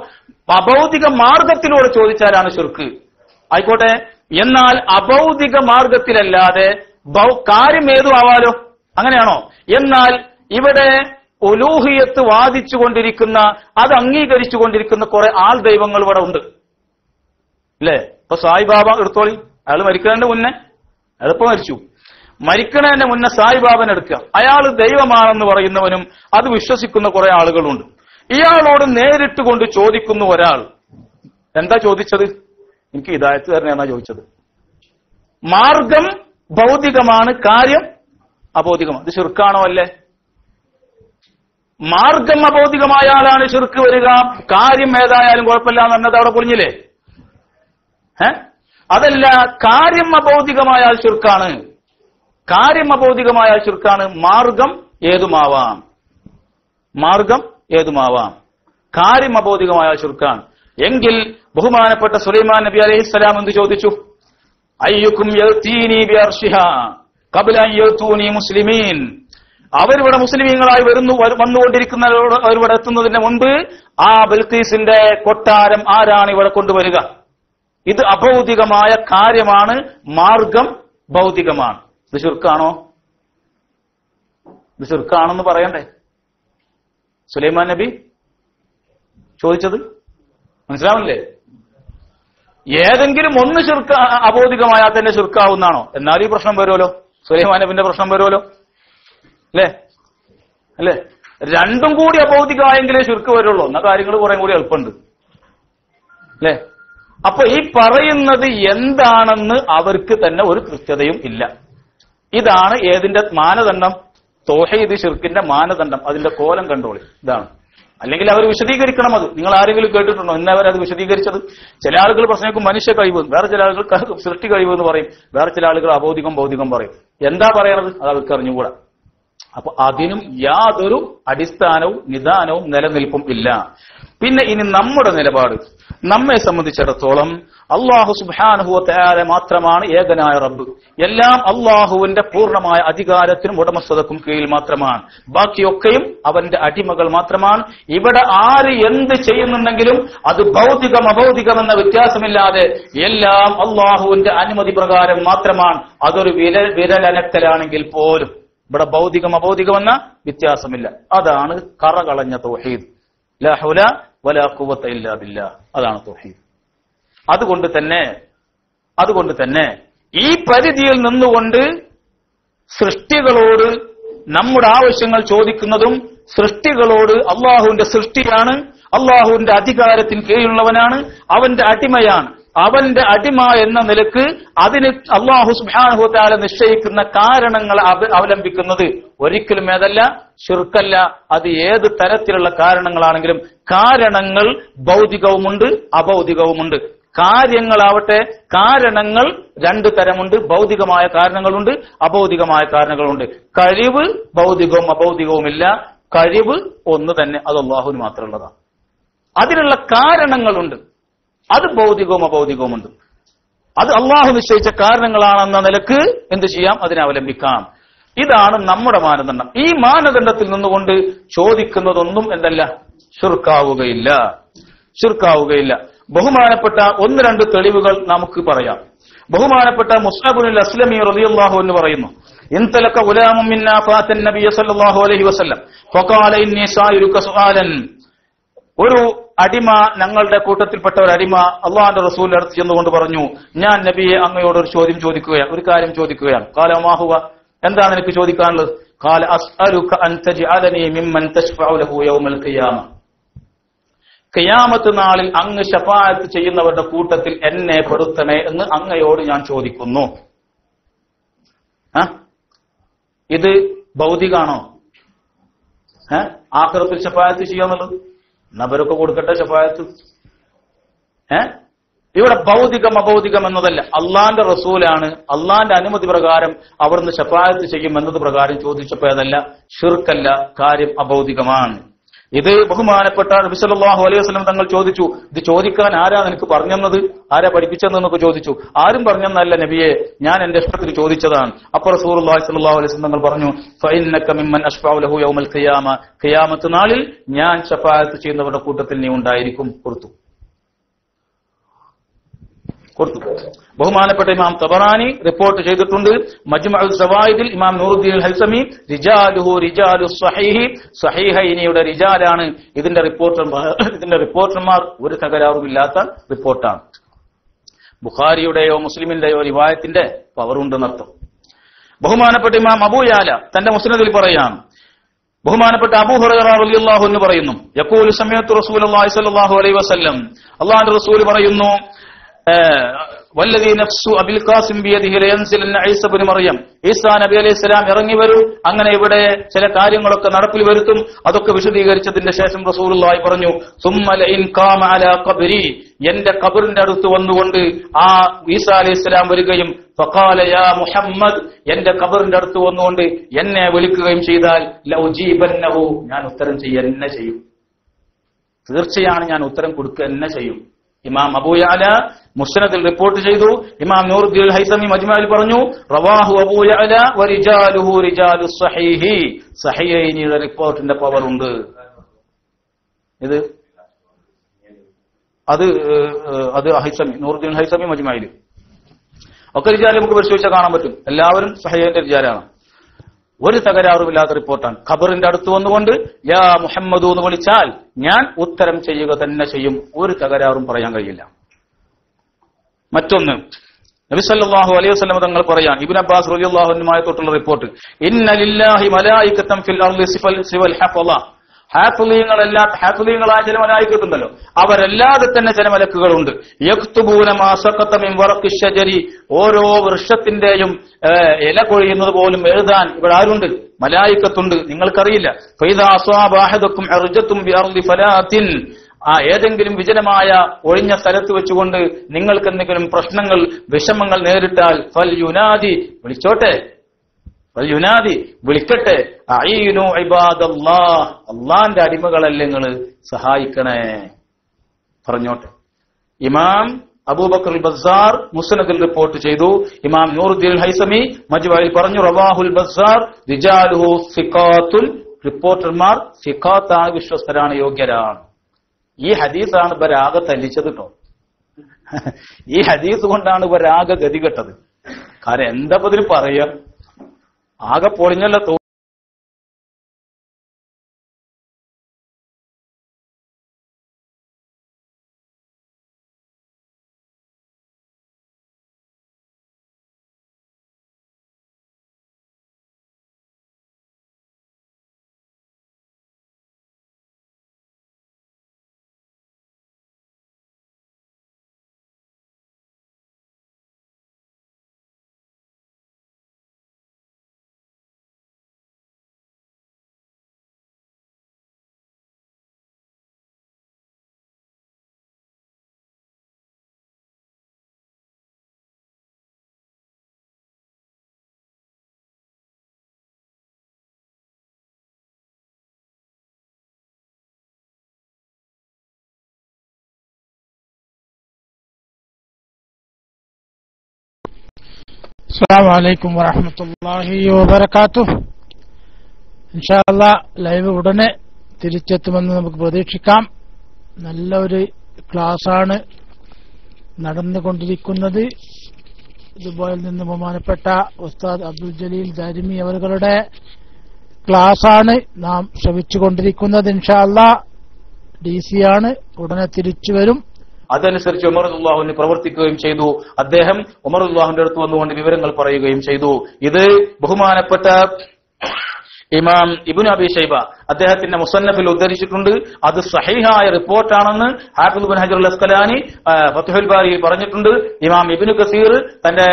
അഭൗതിക മാർഗത്തിലൂടെ ചോദിച്ചാലാണ് ശുർക്ക്. ആയിക്കോട്ടെ. എന്നാൽ അഭൗതിക മാർഗത്തിലല്ലാതെ കാര്യം ഏതും ആവാലോ? അങ്ങനെയാണോ? എന്നാൽ ഇവിടെ ഒലൂഹിയത്ത് വാദിച്ചു കൊണ്ടിരിക്കുന്ന അത് അംഗീകരിച്ചു കൊണ്ടിരിക്കുന്ന കുറെ ആൾ ദൈവങ്ങൾ ഇവിടെ ഉണ്ട്. അല്ലേ ഇപ്പൊ സായിബാബ എടുത്തോളി. അയാൾ മരിക്കുന്നതിന്റെ മുന്നേ. അയാളിപ്പോ മരിച്ചു. മരിക്കണതിന്റെ മുന്നേ സായിബാബൻ എടുക്കുക. അയാൾ ദൈവമാണെന്ന് പറയുന്നവനും അത് വിശ്വസിക്കുന്ന കുറെ ആളുകളുണ്ട്. ഇയാളോട് നേരിട്ട് കൊണ്ട് ചോദിക്കുന്ന ഒരാൾ. എന്താ ചോദിച്ചത്? എനിക്ക് ഇതായത്ത് തരണേ എന്നാ ചോദിച്ചത്. മാർഗം ഭൗതികമാണ് കാര്യം അബോധികമാണ്. ഇത് ചെറുക്കാണോ അല്ലേ? മാർഗം അബോധികമായാലാണ് ചെറുക്ക് വരിക. കാര്യം ഏതായാലും കുഴപ്പമില്ല എന്ന് പറഞ്ഞത് അവിടെ പൊളിഞ്ഞില്ലേ ഏ അതല്ല കാര്യം അബോധികമായാൽ ശിർക്കാണ്. കാര്യം അബൗദികമായ ശിർക്കാണ് മാർഗം ഏതുമാവാം. മാർഗം ഏതുമാവാം. കാര്യം അബൗദികമായ ശിർക്കാണ് എങ്കിൽ ബഹുമാനപ്പെട്ട സുലൈമാൻ നബി അലൈഹിസ്സലാം എന്ത് ചോദിച്ചു? അയ്യുക്കും മുസ്ലിമീൻ. അവരിവിടെ മുസ്ലിമീങ്ങളായി വരുന്നു വരു- വന്നുകൊണ്ടിരിക്കുന്ന അവരിവിടെ എത്തുന്നതിന് മുൻപ് ആ ബൽക്കീസിന്റെ കൊട്ടാരം ആരാണ് ഇവിടെ കൊണ്ടുവരിക? ഇത് അഭൗതികമായ കാര്യമാണ് മാർഗം ഭൗതികമാണ് ഇത് ശുർക്കാണോ ഇത് ശുർക്കാണെന്ന് പറയണ്ടേ? സുലൈമാൻ നബി ചോദിച്ചത്? മനസ്സിലാവില്ലേ ഏതെങ്കിലും ഒന്ന് ശുർക്ക അബോധികമായാൽ തന്നെ ശുർക്കാവുന്നാണോ? എന്നാൽ ഈ പ്രശ്നം വരുമല്ലോ. സുലൈമാൻ നബിന്റെ പ്രശ്നം വരുമല്ലോ. അല്ലേ? അല്ലേ? രണ്ടും കൂടി അബോധികമായെങ്കിലേ ശുർക്ക് വരുള്ളൂ. എന്നാ കാര്യങ്ങൾ കുറെ കൂടി എളുപ്പമുണ്ട്. അല്ലേ? അപ്പൊ ഈ പറയുന്നത് എന്താണെന്ന് അവർക്ക് തന്നെ ഒരു കൃത്യതയും ഇല്ല. ഇതാണ് ഏതിന്റെ മാനദണ്ഡം? തോഹീദ് ഷിർക്കിന്റെ മാനദണ്ഡം. അതിന്റെ കോലം കണ്ടോളി. ഇതാണ്. അല്ലെങ്കിൽ അവർ വിശദീകരിക്കണം അത്. നിങ്ങൾ ആരെങ്കിലും കേട്ടിട്ടുണ്ടോ? ഇന്ന് അവരത് വിശദീകരിച്ചത്. ചില ആളുകൾ പ്രശ്നക്കും മനുഷ്യ കഴിവ്. വേറെ ചില ആളുകൾ സൃഷ്ടി കഴിവ് എന്ന് പറയും. വേറെ ചില ആളുകൾ അബോധികം ഭൗതികം പറയും. എന്താ പറയണത്? അത് അവർക്ക് അറിഞ്ഞുകൂടാ. അപ്പൊ അതിനും യാതൊരു അടിസ്ഥാനവും നിദാനവും നിലനിൽപ്പും ഇല്ല. പിന്നെ ഇനി നമ്മുടെ നിലപാട്. നമ്മെ സംബന്ധിച്ചിടത്തോളം അള്ളാഹു സുബാനുഹുവ തയാല മാത്രമാണ് ഏകനായ റബ്ബ്. എല്ലാം അള്ളാഹുവിന്റെ പൂർണമായ അധികാരത്തിനും ഉടമസ്ഥതക്കും കീഴിൽ മാത്രമാണ്. ബാക്കിയൊക്കെയും അവന്റെ അടിമകൾ മാത്രമാണ്. ഇവിടെ ആര് എന്ത് ചെയ്യുന്നുണ്ടെങ്കിലും അത് ഭൗതികം അഭൗതികം എന്ന വ്യത്യാസമില്ലാതെ എല്ലാം അള്ളാഹുവിന്റെ അനുമതി പ്രകാരം മാത്രമാണ്. അതൊരു വിരൽ വിരലനക്കലാണെങ്കിൽ പോലും ഇവിടെ ഭൗതികം അഭൗതികം എന്ന വ്യത്യാസമില്ല. അതാണ് കറകളഞ്ഞ തോഹീദ്. ലാ ഹൗല വലാ ഖുവത ഇല്ലാ ബില്ലാ. അതാണ് തൗഹീദ്. അതുകൊണ്ട് തന്നെ അതുകൊണ്ട് തന്നെ ഈ പരിധിയിൽ നിന്നുകൊണ്ട് സൃഷ്ടികളോട് നമ്മുടെ ആവശ്യങ്ങൾ ചോദിക്കുന്നതും സൃഷ്ടികളോട് അള്ളാഹുവിന്റെ സൃഷ്ടിയാണ് അള്ളാഹുവിന്റെ അധികാരത്തിന് കീഴിലുള്ളവനാണ് അവന്റെ അടിമയാണ്. അവന്റെ അടിമ എന്ന നിലയ്ക്ക് അതിന് അള്ളാഹു സുബാനുഹുത്താല നിശ്ചയിക്കുന്ന കാരണങ്ങൾ അവ- അവലംബിക്കുന്നത് ഒരിക്കലും ഏതല്ല ഷിർക്കല്ല അത് ഏത് തരത്തിലുള്ള കാരണങ്ങളാണെങ്കിലും കാരണങ്ങൾ ഭൗതികവുമുണ്ട് അഭൗതികവുമുണ്ട്. കാര്യങ്ങളാവട്ടെ കാരണങ്ങൾ രണ്ടു തരമുണ്ട്. ഭൗതികമായ കാരണങ്ങളുണ്ട് അഭൗതികമായ കാരണങ്ങളുണ്ട്. കഴിവ് ഭൗതികവും അഭൗതികവുമില്ല. കഴിവ് ഒന്ന് തന്നെ അത് അള്ളാഹുവിന് മാത്രമുള്ളതാണ് അതിനുള്ള കാരണങ്ങളുണ്ട്. അത് ഭൗതികവും അഭൗതികവുമുണ്ട്. അത് അള്ളാഹു നിശ്ചയിച്ച കാരണങ്ങളാണെന്ന നിലയ്ക്ക് എന്ത് ചെയ്യാം? അതിനെ അവലംബിക്കാം. ഇതാണ് നമ്മുടെ മാനദണ്ഡം. ഈ മാനദണ്ഡത്തിൽ നിന്നുകൊണ്ട് ചോദിക്കുന്നതൊന്നും എന്തല്ല? ശുർക്കാവുകയില്ല. ശുർക്കാവുകയില്ല. ബഹുമാനപ്പെട്ട ഒന്ന് രണ്ട് തെളിവുകൾ നമുക്ക് പറയാം. ബഹുമാനപ്പെട്ട മുസ്ലബുൽ അസ്ലമി റളിയല്ലാഹു എന്ന് പറയുന്നു സായിലുക സുആലൻ. ഒരു അടിമ ഞങ്ങളുടെ കൂട്ടത്തിൽപ്പെട്ട ഒരു അടിമ അള്ളാഹാന്റെ റസൂലിന്റെ അടുത്ത് ചെന്നുകൊണ്ട് പറഞ്ഞു ഞാൻ നബിയെ അങ്ങയോട് ഒരു ചോദ്യം ചോദിക്കുകയാണ് ഒരു കാര്യം ചോദിക്കുകയാണ്. കാല മാഹുവ എന്താണ് എനിക്ക് ചോദിക്കാനുള്ളത്? കാല അസ്അലുക അൻ തജ്അലനി മിമ്മൻ തശ്ഫഉ ലഹു യൗമൽ ഖിയാമ. ഖിയാമത്ത് നാളിൽ അങ്ങ് ശപായത്ത് ചെയ്യുന്നവരുടെ കൂട്ടത്തിൽ എന്നെ പെടുത്തണേ എന്ന് അങ്ങയോട് ഞാൻ ചോദിക്കുന്നു. ഇത് ഭൗതികാണോ? ഏ? ആക്രത്തിൽ ശപായത്ത് ചെയ്യാന്നുള്ളത് നബരൊക്കെ കൊടുക്കട്ടെ ശപായത്ത് ഏ? ഇവിടെ ഭൗതികം അഭൗതികം എന്നതല്ല. അള്ളാന്റെ റസൂലാണ്. അള്ളാന്റെ അനുമതി പ്രകാരം അവിടുന്ന് ശപായത്ത് ചെയ്യും എന്നത് പ്രകാരം ചോദിച്ചപ്പോ അതല്ല ഷിർക്കല്ല കാര്യം അഭൗതികമാണ്. ഇത് ബഹുമാനപ്പെട്ട നബിസല്ലല്ലാഹു അലൈഹി വസ്ലം തങ്ങൾ ചോദിച്ചു ഇത് ചോദിക്കാൻ ആരാ നിനക്ക് പറഞ്ഞെന്നത്? ആരാ പഠിപ്പിച്ചതെന്നൊക്കെ ചോദിച്ചു. ആരും പറഞ്ഞെന്നല്ല നബിയെ ഞാൻ എന്റെ ഇഷ്ടത്തിൽ ചോദിച്ചതാണ്. റസൂലുള്ളാഹി സ്വല്ലല്ലാഹു അലൈഹി വസല്ലം തങ്ങൾ പറഞ്ഞു ഖിയാമത്ത് നാളിൽ ഞാൻ ഷഫായത്ത് ചെയ്യുന്നവരുടെ കൂട്ടത്തിൽ നീ ഉണ്ടായിരിക്കും കൊടുത്തു. കൊടുത്തു. ബഹുമാനപ്പെട്ട ഇമാം തബറാനി റിപ്പോർട്ട് ചെയ്തിട്ടുണ്ട്. മജ്മഉൽ സവായിദിൽ ഇമാം നൂറുദ്ദീൻ ഹൽസമി റിജാലുഹു റിജാലു സഹീഹി സഹീഹൈനിയുടെ റിജാലാണ്. ഇതിന്റെ റിപ്പോർട്ടർമാർ ഇതിന്റെ റിപ്പോർട്ടർമാർ ഒരു തകരാറുമില്ലാത്ത റിപ്പോർട്ടാണ്. ബുഖാരിയുടെയോ മുസ്ലിമിന്റെയോ റിവായത്തിന്റെ പവറുണ്ടെന്നർത്ഥം ബഹുമാനപ്പെട്ട ഇമാം അബൂയാല തന്റെ മുസ്ലിദിൽ പറയാണ് ബഹുമാനപ്പെട്ട അബു ഹുറാഹു എന്ന് പറയുന്നു യഖൂലു സമയത്ത് റസൂൽ അലൈഹി വസല്ലം അള്ളാഹുവിന്റെ റസൂൽ പറയുന്നു നഫ്സു മറിയം. ഈസാ നബി അലൈഹി സ്വലാം ഇറങ്ങി വരും അങ്ങനെ ഇവിടെ ചില കാര്യങ്ങളൊക്കെ നടപ്പിൽ വരുത്തും അതൊക്കെ വിശദീകരിച്ചതിന്റെ ശേഷം റസൂലുള്ളാഹി പറഞ്ഞു സുമ്മ ലഇൻ കാമ ഖബരി. എന്റെ ഖബറിന്റെ അടുത്ത് വന്നുകൊണ്ട് ആ ഈസാ അലൈഹി സ്വലാം വരികയും ഫഖാല യാ മുഹമ്മദ്. എന്റെ ഖബറിന്റെ അടുത്ത് വന്നുകൊണ്ട് എന്നെ വിളിക്കുകയും ചെയ്താൽ ഞാൻ ഉത്തരം ചെയ്യുക എന്നെ ചെയ്യും. തീർച്ചയാണ് ഞാൻ ഉത്തരം കൊടുക്കുക എന്നെ ചെയ്യും. ഇമാം അബൂയാല മുസ്നദിൽ റിപ്പോർട്ട് ചെയ്തു. ഇമാം നൂറുദ്ദീൻ ഹൈസമി മജ്മാൽ പറഞ്ഞു റവാഹു അബൂയാല വരിജാലുഹു റിജാലു സഹീഹി. സഹീഹൈനിയുടെ റിപ്പോർട്ടിന്റെ പവർ ഉണ്ട്. ഇത്? അത് അത് ഹൈസമി നൂറുദ്ദീൻ ഹൈസമി മജ്മഅൽ. ഒക്കെ റിജാൽ നമുക്ക് പരിശോധിച്ചാൽ കാണാൻ പറ്റും. എല്ലാവരും സഹയന്റെ റിജാലാണ് ഒരു തകരാറുമില്ലാത്ത റിപ്പോർട്ടാണ്. ഖബറിന്റെ അടുത്ത് വന്നുകൊണ്ട് യാ മുഹമ്മദു എന്ന് വിളിച്ചാൽ ഞാൻ ഉത്തരം ചെയ്യുക തന്നെ ചെയ്യും. ഒരു തകരാറും പറയാൻ കഴിയില്ല. മറ്റൊന്ന് നബി സല്ലല്ലാഹു അലൈഹി വസല്ലം തങ്ങൾ പറയാൻ ഇബ്നു അബ്ബാസ് റളിയല്ലാഹു തൊട്ടുള്ള റിപ്പോർട്ട് ഇന്ന ലില്ലാഹി ഫിൽ അർളി സിഫൽ സിവൽ ഹഫള. ഹാഫിളീങ്ങളല്ലാത്ത ഹാഫിളീങ്ങളായ ചില മലായിക്കത്തുണ്ടല്ലോ അവരല്ലാതെ തന്നെ ചില മലക്കുകളുണ്ട്. യക്തുബൂന മാ സഖത്ത മിൻ വറഖി ഓരോ വൃക്ഷത്തിന്റെയും ഇല കൊഴിയുന്നത് പോലും എഴുതാൻ ഇവിടെ ആരുണ്ട്? മലായിക്കത്തുണ്ട്. നിങ്ങൾക്കറിയില്ല. ഫൈദാ അസ്വാബ അഹദക്കും അർജത്തും ബി ഫലാത്തിൻ. ആ ഏതെങ്കിലും വിജനമായ ഒഴിഞ്ഞ സ്ഥലത്ത് വെച്ചുകൊണ്ട് നിങ്ങൾക്ക് എന്തെങ്കിലും പ്രശ്നങ്ങൾ വിഷമങ്ങൾ നേരിട്ടാൽ ഫൽ യുനാദി. വിളിച്ചോട്ടെ. യുനാദി വിളിക്കട്ടെ. അള്ളാന്റെ അടിമകളല്ലേ നിങ്ങൾ സഹായിക്കണേ. പറഞ്ഞോട്ടെ. ഇമാം അബൂബക്കർ ബസാർ മുസ്നദിൽ റിപ്പോർട്ട് ചെയ്തു. ഇമാം നൂറുദ്ദീൻ ഹൈസമി മജ്വായിൽ പറഞ്ഞു റവാഹുൽ ബസാർ റിജാലുഹു സിഖാത്തുൽ റിപ്പോർട്ടർമാർ സിഖാത്താണ് വിശ്വസ്തരാണ് യോഗ്യരാണ്. ഈ ഹദീസാണ് ഇവരാകെ തല്ലിച്ചത് കേട്ടോ ഈ ഹദീസ് കൊണ്ടാണ് ഇവരാകെ ഗതികെട്ടത്. കാരണം എന്താ പതിന് പറയാ? ആകെ പൊളിഞ്ഞല്ല അസ്സാം വലൈക്കും വറഹമത്തല്ലാഹി വബർക്കാത്തു ഇൻഷാല്ല ലൈവ് ഉടനെ തിരിച്ചെത്തുമെന്ന് നമുക്ക് പ്രതീക്ഷിക്കാം. നല്ല ഒരു ക്ലാസ്സാണ് നടന്നുകൊണ്ടിരിക്കുന്നത്. ദുബായിൽ നിന്ന് ബഹുമാനപ്പെട്ട ഉസ്താദ് അബ്ദുൽ ജലീൽ ദാരിമി അവരുടെ ക്ലാസ്സാണ് നാം ശ്രവിച്ചുകൊണ്ടിരിക്കുന്നത് ഇൻഷാല്ല ഡി സി ആണ്. ഉടനെ തിരിച്ചു വരും. അതനുസരിച്ച് ഉമർ ഉമറുല്ലാഹുവിന് പ്രവർത്തിക്കുകയും ചെയ്തു. അദ്ദേഹം ഉമർ ഉമറുല്ലാഹുവിന്റെ അടുത്ത് വന്നുകൊണ്ട് വിവരങ്ങൾ പറയുകയും ചെയ്തു. ഇത് ബഹുമാനപ്പെട്ട ഇമാം ഇബുൻ അബി ഷൈബ അദ്ദേഹത്തിന്റെ മുസന്നഫിൽ ഉദ്ധരിച്ചിട്ടുണ്ട്. അത് സഹീഹായ റിപ്പോർട്ടാണെന്ന് ഹാഫിദ് ബിൻ ഹജർ അസ്കലാനി ഫത്തുഹുൽ ബാരിയിൽ പറഞ്ഞിട്ടുണ്ട്. ഇമാം ഇബിനു കസീർ തന്റെ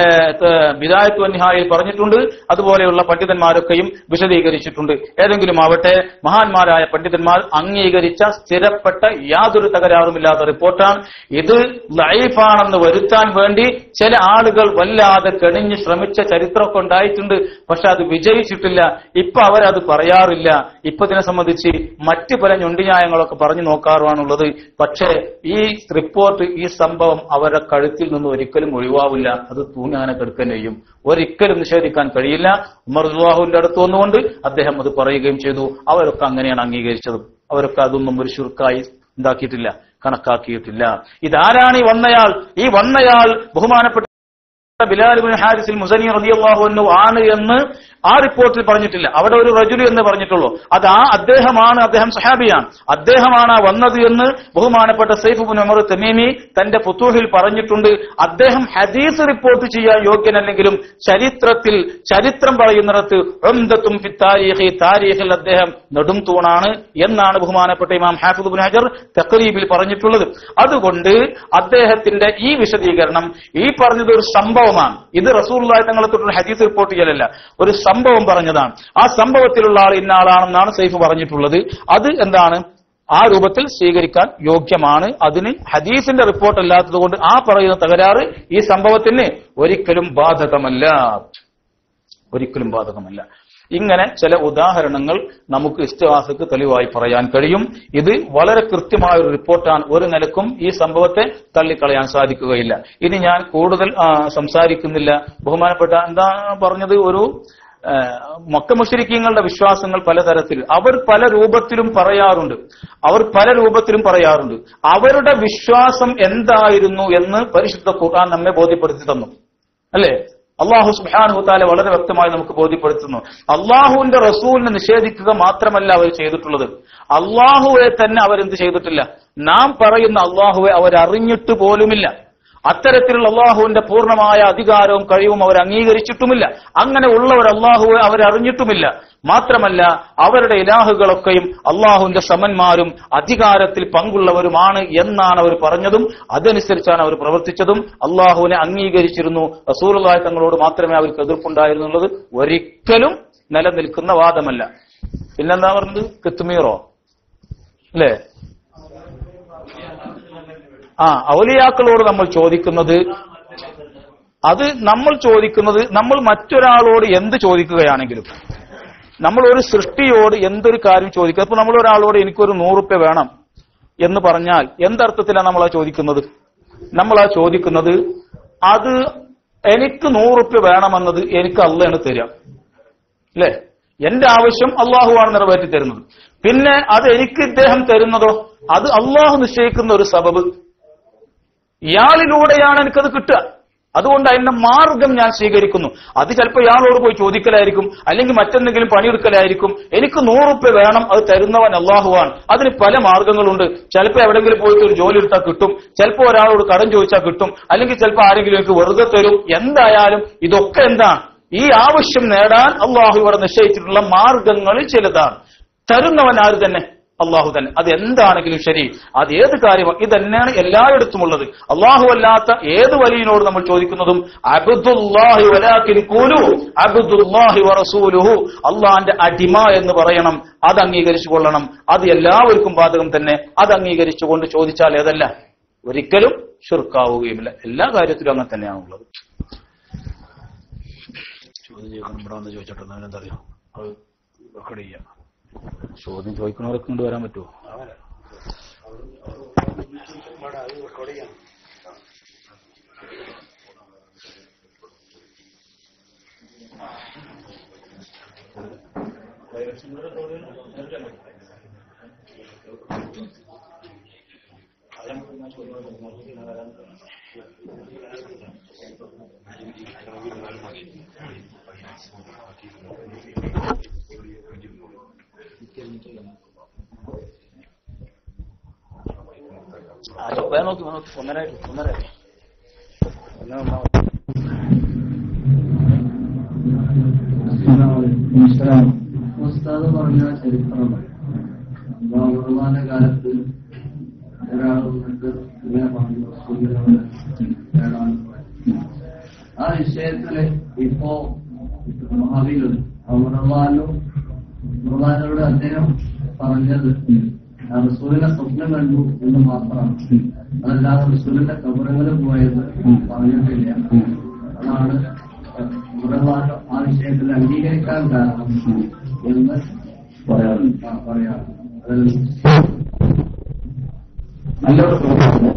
ബിദായത്ത് വന്നിഹായിൽ പറഞ്ഞിട്ടുണ്ട്. അതുപോലെയുള്ള പണ്ഡിതന്മാരൊക്കെയും വിശദീകരിച്ചിട്ടുണ്ട്. ഏതെങ്കിലും ആവട്ടെ മഹാന്മാരായ പണ്ഡിതന്മാർ അംഗീകരിച്ച സ്ഥിരപ്പെട്ട യാതൊരു തകരാറുമില്ലാത്ത റിപ്പോർട്ടാണ്. ഇത് ലൈഫാണെന്ന് വരുത്താൻ വേണ്ടി ചില ആളുകൾ വല്ലാതെ കെണിഞ്ഞ് ശ്രമിച്ച ചരിത്രമൊക്കെ ഉണ്ടായിട്ടുണ്ട്. പക്ഷെ അത് വിജയിച്ചിട്ടില്ല. ഇപ്പൊ അവരത് പറയാറില്ല. ഇപ്പൊ സംബന്ധിച്ച് മറ്റു പല ഞൊണ്ടിന്യായങ്ങളൊക്കെ പറഞ്ഞു നോക്കാറുമാണുള്ളത് പക്ഷേ ഈ റിപ്പോർട്ട് ഈ സംഭവം അവരുടെ കഴുത്തിൽ നിന്ന് ഒരിക്കലും ഒഴിവാവില്ല. അത് തൂങ്ങാനെ കെടുക്കാൻ കഴിയും ഒരിക്കലും നിഷേധിക്കാൻ കഴിയില്ല. ഉമർ ദുവാഹുവിന്റെ അടുത്ത് വന്നുകൊണ്ട് അദ്ദേഹം അത് പറയുകയും ചെയ്തു. അവരൊക്കെ അങ്ങനെയാണ് അംഗീകരിച്ചത്. അവരൊക്കെ അതൊന്നും ഒരു ശുർക്കായി ഉണ്ടാക്കിയിട്ടില്ല കണക്കാക്കിയിട്ടില്ല. ഇതാരാണ് ഈ വന്നയാൾ? ഈ വന്നയാൾ ബഹുമാനപ്പെട്ട ബിലാൽ ബിൻ ഹാരിസിൽ മുസനി റളിയല്ലാഹു അൻഹു ആണ് എന്ന് ആ റിപ്പോർട്ടിൽ പറഞ്ഞിട്ടില്ല. അവിടെ ഒരു റജുലി എന്ന് പറഞ്ഞിട്ടുള്ളൂ. അത് ആ അദ്ദേഹമാണ് അദ്ദേഹം സഹാബിയാണ്. അദ്ദേഹമാണ് വന്നത് എന്ന് ബഹുമാനപ്പെട്ട സൈഫ് ബിൻ ഉമർ തമീമി തന്റെ പുത്തൂഹിൽ പറഞ്ഞിട്ടുണ്ട്. അദ്ദേഹം ഹദീസ് റിപ്പോർട്ട് ചെയ്യാൻ യോഗ്യനല്ലെങ്കിലും ചരിത്രത്തിൽ ചരിത്രം പറയുന്നിടത്ത് ഫി താരീഖി താരീഖിൽ അദ്ദേഹം നെടും തൂണാണ് എന്നാണ് ബഹുമാനപ്പെട്ട ഇമാം ഹാഫിദ് ബിൻ ഹജർ തഖരീബിൽ പറഞ്ഞിട്ടുള്ളത്. അതുകൊണ്ട് അദ്ദേഹത്തിന്റെ ഈ വിശദീകരണം ഈ പറഞ്ഞത് ഒരു സംഭവമാണ്. ഇത് റസൂലുള്ളാഹി തങ്ങളെ തൊട്ടുള്ള ഹദീസ് റിപ്പോർട്ട് ചെയ്യലല്ല. ഒരു സംഭവം പറഞ്ഞതാണ്. ആ സംഭവത്തിലുള്ള ആൾ ഇന്ന ആളാണെന്നാണ് സൈഫ് പറഞ്ഞിട്ടുള്ളത്. അത് എന്താണ്? ആ രൂപത്തിൽ സ്വീകരിക്കാൻ യോഗ്യമാണ്. അതിന് ഹദീസിന്റെ റിപ്പോർട്ട് അല്ലാത്തത് കൊണ്ട് ആ പറയുന്ന തകരാറ് ഈ സംഭവത്തിന് ഒരിക്കലും ബാധകമല്ല. ഒരിക്കലും ബാധകമല്ല. ഇങ്ങനെ ചില ഉദാഹരണങ്ങൾ നമുക്ക് ഇസ്തിഹാസക്ക് തെളിവായി പറയാൻ കഴിയും. ഇത് വളരെ കൃത്യമായ ഒരു റിപ്പോർട്ടാണ്. ഒരു നിലക്കും ഈ സംഭവത്തെ തള്ളിക്കളയാൻ സാധിക്കുകയില്ല. ഇനി ഞാൻ കൂടുതൽ സംസാരിക്കുന്നില്ല. ബഹുമാനപ്പെട്ട എന്താ പറഞ്ഞത്? ഒരു ആ, മക്ക മുഷരിക്കീങ്ങളുടെ വിശ്വാസങ്ങൾ പലതരത്തിൽ. അവർ പല രൂപത്തിലും പറയാറുണ്ട്. അവർ പല രൂപത്തിലും പറയാറുണ്ട്. അവരുടെ വിശ്വാസം എന്തായിരുന്നു എന്ന് പരിശുദ്ധ ഖുർആൻ നമ്മെ ബോധ്യപ്പെടുത്തി തന്നു. അല്ലേ? അള്ളാഹു സുബ്ഹാനഹു താല വളരെ വ്യക്തമായി നമുക്ക് ബോധ്യപ്പെടുത്തുന്നു. അള്ളാഹുവിന്റെ റസൂലിനെ നിഷേധിക്കുക മാത്രമല്ല അവർ ചെയ്തിട്ടുള്ളത്. അള്ളാഹുവെ തന്നെ അവരെന്ത് ചെയ്തിട്ടില്ല? നാം പറയുന്ന അള്ളാഹുവെ അവരറിഞ്ഞിട്ട് പോലുമില്ല. അത്തരത്തിലുള്ള അള്ളാഹുവിന്റെ പൂർണമായ അധികാരവും കഴിവും അവർ അംഗീകരിച്ചിട്ടുമില്ല. അങ്ങനെ ഉള്ളവർ അള്ളാഹുവെ അവരറിഞ്ഞിട്ടുമില്ല മാത്രമല്ല അവരുടെ ഇലാഹുകളൊക്കെയും അള്ളാഹുവിന്റെ സമന്മാരും അധികാരത്തിൽ പങ്കുള്ളവരുമാണ് എന്നാണ് അവർ പറഞ്ഞതും അതനുസരിച്ചാണ് അവർ പ്രവർത്തിച്ചതും. അള്ളാഹുവിനെ അംഗീകരിച്ചിരുന്നു. റസൂലുള്ളാഹി തങ്ങളോട് മാത്രമേ അവർക്ക് എതിർപ്പുണ്ടായിരുന്നുള്ളത്. ഒരിക്കലും നിലനിൽക്കുന്ന വാദമല്ല. പിന്നെന്താ പറഞ്ഞത്? കിത്തുമീറോ അല്ലേ? ആ ഔലിയാക്കളോട് നമ്മൾ ചോദിക്കുന്നത് അത് നമ്മൾ ചോദിക്കുന്നത് നമ്മൾ മറ്റൊരാളോട് എന്ത് ചോദിക്കുകയാണെങ്കിലും. നമ്മൾ ഒരു സൃഷ്ടിയോട് എന്തൊരു കാര്യം ചോദിക്കുക? അപ്പൊ നമ്മൾ ഒരാളോട് എനിക്കൊരു നൂറുപ്യ വേണം എന്ന് പറഞ്ഞാൽ എന്തർത്ഥത്തിലാണ് നമ്മൾ ആ ചോദിക്കുന്നത്? നമ്മൾ ആ ചോദിക്കുന്നത് അത് എനിക്ക് നൂറുപ്യ വേണമെന്നത് എനിക്ക് അള്ളയാണ് തരിക. അല്ലേ എന്റെ ആവശ്യം അള്ളാഹുവാണ് നിറവേറ്റി തരുന്നത് പിന്നെ അത് എനിക്ക് ഇദ്ദേഹം തരുന്നതോ? അത് അള്ളാഹു നിശ്ചയിക്കുന്ന ഒരു സബബ്. ഇയാളിലൂടെയാണ് എനിക്കത് കിട്ടുക. അതുകൊണ്ട് അതിന്റെ മാർഗം ഞാൻ സ്വീകരിക്കുന്നു. അത് ചിലപ്പോൾ ഇയാളോട് പോയി ചോദിക്കലായിരിക്കും അല്ലെങ്കിൽ മറ്റെന്തെങ്കിലും പണിയെടുക്കലായിരിക്കും. എനിക്ക് നൂറുപ്യ വേണം അത് തരുന്നവൻ അള്ളാഹുവാണ്. അതിന് പല മാർഗങ്ങളുണ്ട്. ചിലപ്പോൾ എവിടെങ്കിലും പോയിട്ട് ഒരു ജോലി എടുത്താൽ കിട്ടും. ചിലപ്പോൾ ഒരാളോട് കടം ചോദിച്ചാൽ കിട്ടും. അല്ലെങ്കിൽ ചിലപ്പോൾ ആരെങ്കിലും എനിക്ക് വെറുതെ തരും. എന്തായാലും ഇതൊക്കെ എന്താണ്? ഈ ആവശ്യം നേടാൻ അള്ളാഹു ഇവിടെ നിശ്ചയിച്ചിട്ടുള്ള മാർഗങ്ങളിൽ ചിലതാണ്. തരുന്നവൻ ആര് തന്നെ? അള്ളാഹു തന്നെ. അത് എന്താണെങ്കിലും ശരി. അത് ഏത് കാര്യമാണ് ഇത് തന്നെയാണ് എല്ലായിടത്തുമുള്ളത് അള്ളാഹു അല്ലാത്ത ഏത് വലിയനോട് നമ്മൾ ചോദിക്കുന്നതും അള്ളാന്റെ അടിമ എന്ന് പറയണം. അത് അംഗീകരിച്ചു കൊള്ളണം. അത് എല്ലാവർക്കും ബാധകം തന്നെ. അത് അംഗീകരിച്ചു കൊണ്ട് ചോദിച്ചാൽ ഏതല്ല? ഒരിക്കലും ഷിർക്കാവുകയുമില്ല എല്ലാ കാര്യത്തിലും അങ്ങനെ തന്നെയാണുള്ളത് ചോദ്യം ചോദിച്ചിട്ടുണ്ടോ എന്താ അറിയോ? അത് റെക്കോർഡ് ചെയ്യാം. ചോദ്യം ചോദിക്കണവർക്ക് കൊണ്ട് വരാൻ പറ്റുമോ? ആ, വേഗം നോക്കി നോക്കി ഒന്നര ഒന്നര ഒന്നര ഒന്നാ ഉസ്താദ് പറഞ്ഞ ചരിത്രമാണ് ബഹുമാന കാലത്ത് ഒരാൾ വന്നിട്ട് ഇങ്ങനെ പറഞ്ഞു. ആ വിഷയത്തിൽ ഇപ്പോ മഹാവിലും അമർവാനും അമർവാനോട് അദ്ദേഹം പറഞ്ഞത് റസൂലിനെ സ്വപ്നം കണ്ടു എന്ന് മാത്രമാണ്. അതല്ലാതെ റസൂലിന്റെ കബറങ്ങളിൽ പോയത് പറഞ്ഞിട്ടില്ല. അതാണ് ആ വിഷയത്തിൽ അംഗീകരിക്കാൻ കാരണം എന്ന് പറയാം. ചോദ്യമാണ്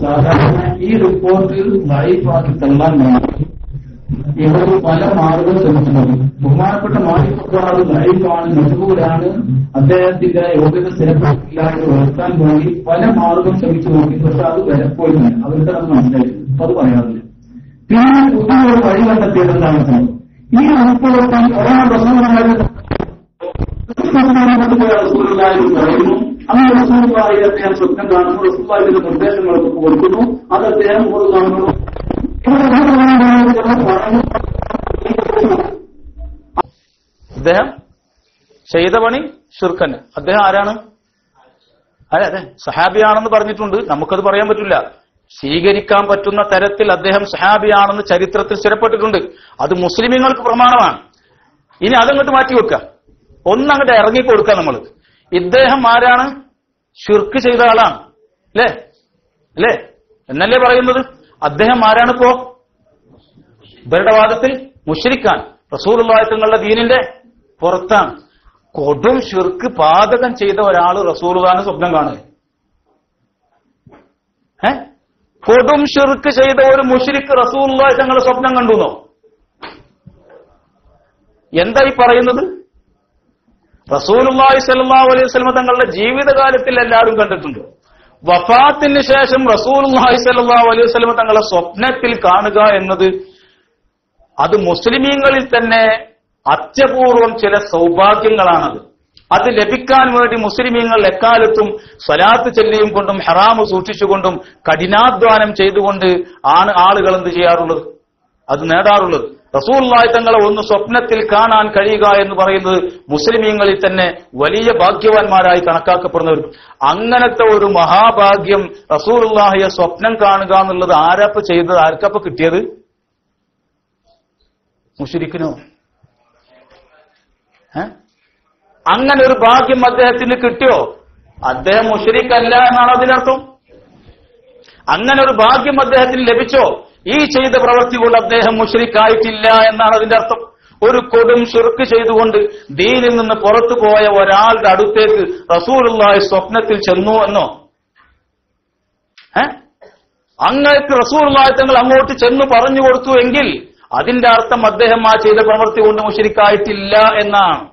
സാധാരണ ഈ റിപ്പോർട്ടിൽ ലൈഫാക്കി തള്ളാൻ വേണം ഇവർ പല മാർഗം ശ്രമിക്കുന്നത് ബഹുമാനപ്പെട്ട മാലിക്കുറാറ് ലൈഫാണ് മജബൂരാണ് അദ്ദേഹത്തിന്റെ യോഗ്യത സ്ഥിരപ്പെടുത്തില്ലാതെ വളർത്താൻ വേണ്ടി പല മാർഗം ശ്രമിച്ചു നോക്കി. പക്ഷെ അത് വിലപ്പോയില്ല അവരുടെ അത് മനസ്സിലായി. അത് പറയാറില്ല. പിന്നെ പുതിയ വഴി കണ്ടെത്തിയത് എന്താണ്? ഈ അനുഭവത്തിൽ ഒരാൾ റസൂലുള്ളാഹി പറയുന്നു. ആ റസൂലുള്ളാഹി അദ്ദേഹം സ്വപ്നം കാണുന്നു. റസൂലുള്ളാഹിന്റെ നിർദ്ദേശങ്ങളൊക്കെ കൊടുക്കുന്നു. അത് അദ്ദേഹം ഒരു കാണുന്നു അദ്ദേഹം ചെയ്ത പണി ഷിർക്കന് അദ്ദേഹം ആരാണ്? അതെ അതെ. സഹാബിയാണെന്ന് പറഞ്ഞിട്ടുണ്ട്. നമുക്കത് പറയാൻ പറ്റില്ല. സ്വീകരിക്കാൻ പറ്റുന്ന തരത്തിൽ അദ്ദേഹം സഹാബിയാണെന്ന് ചരിത്രത്തിൽ സ്ഥിരപ്പെട്ടിട്ടുണ്ട്. അത് മുസ്ലിമീങ്ങൾക്ക് പ്രമാണമാണ്. ഇനി അതങ്ങോട്ട് മാറ്റി വെക്കുക ഒന്നങ്ങോട്ട് ഇറങ്ങി കൊടുക്കുക നമ്മൾ ഇദ്ദേഹം ആരാണ്? ഷിർക്ക് ചെയ്ത ആളാണ്. അല്ലേ? അല്ലേ? എന്നല്ലേ പറയുന്നത്? അദ്ദേഹം ആരാണിപ്പോ? ഇവരുടെ വാദത്തിൽ മുഷരിക്കാൻ റസൂലുള്ളാഹി തങ്ങളുടെ ദീനിന്റെ പുറത്താണ്. കൊടും ഷിർക്ക് പാതകം ചെയ്ത ഒരാൾ റസൂലുള്ളാഹിനെ സ്വപ്നം കാണുക. ഏ? കൊടും ഷിർക്ക് ചെയ്ത ഒരു മുഷിരിക്ക് റസൂലുള്ളാഹി തങ്ങളെ സ്വപ്നം കണ്ടുന്നോ? എന്താ ഈ പറയുന്നത്? റസൂലുള്ളാഹി സ്വല്ലല്ലാഹു അലൈഹി വസല്ലം തങ്ങളുടെ ജീവിതകാലത്തിൽ എല്ലാവരും കണ്ടിട്ടുണ്ട്. വഫാത്തിന് ശേഷം റസൂലുള്ളാഹി സ്വല്ലല്ലാഹു അലൈഹി വസല്ലം തങ്ങളെ സ്വപ്നത്തിൽ കാണുക എന്നത് അത് മുസ്ലിമീങ്ങളിൽ തന്നെ അത്യപൂർവം ചില സൗഭാഗ്യങ്ങളാണത്. അത് ലഭിക്കാൻ വേണ്ടി മുസ്ലിമീങ്ങൾ എക്കാലത്തും സ്വലാത്ത് ചെല്ലിയും കൊണ്ടും ഹറാമ് സൂക്ഷിച്ചുകൊണ്ടും കഠിനാധ്വാനം ചെയ്തുകൊണ്ട് ആണ് ആളുകൾ എന്ത് ചെയ്യാറുള്ളത്? അത് നേടാറുള്ളത്. റസൂള്ളായി തങ്ങളെ ഒന്ന് സ്വപ്നത്തിൽ കാണാൻ കഴിയുക എന്ന് പറയുന്നത് മുസ്ലിമീങ്ങളിൽ തന്നെ വലിയ ഭാഗ്യവാന്മാരായി കണക്കാക്കപ്പെടുന്നവർ. അങ്ങനത്തെ ഒരു മഹാഭാഗ്യം റസൂലുള്ളാഹിയെ സ്വപ്നം കാണുക എന്നുള്ളത് ആരപ്പ് ചെയ്തത് ആർക്കപ്പ കിട്ടിയത്? മുഷിരിക്കിനോ? അങ്ങനെ ഒരു ഭാഗ്യം അദ്ദേഹത്തിന് കിട്ടിയോ? അദ്ദേഹം മുഷരിക്കല്ല എന്നാണ് അതിനർത്ഥം. അങ്ങനെ ഒരു ഭാഗ്യം അദ്ദേഹത്തിന് ലഭിച്ചോ? ഈ ചെയ്ത പ്രവൃത്തി കൊണ്ട് അദ്ദേഹം മുഷരിക്കായിട്ടില്ല എന്നാണ് അതിന്റെ അർത്ഥം. ഒരു കൊടും ചുരുക്ക് ചെയ്തുകൊണ്ട് ദീനിൽ നിന്ന് പുറത്തു പോയ ഒരാളുടെ അടുത്തേക്ക് റസൂലുള്ളാഹി സ്വപ്നത്തിൽ ചെന്നു എന്നോ? ഏ? അങ്ങേക്ക് റസൂലുള്ളാഹി തങ്ങൾ അങ്ങോട്ട് ചെന്നു പറഞ്ഞു കൊടുത്തു എങ്കിൽ അതിന്റെ അർത്ഥം അദ്ദേഹം ആ ചെയ്ത പ്രവൃത്തി കൊണ്ട് മുഷരിക്കായിട്ടില്ല എന്നാണ്.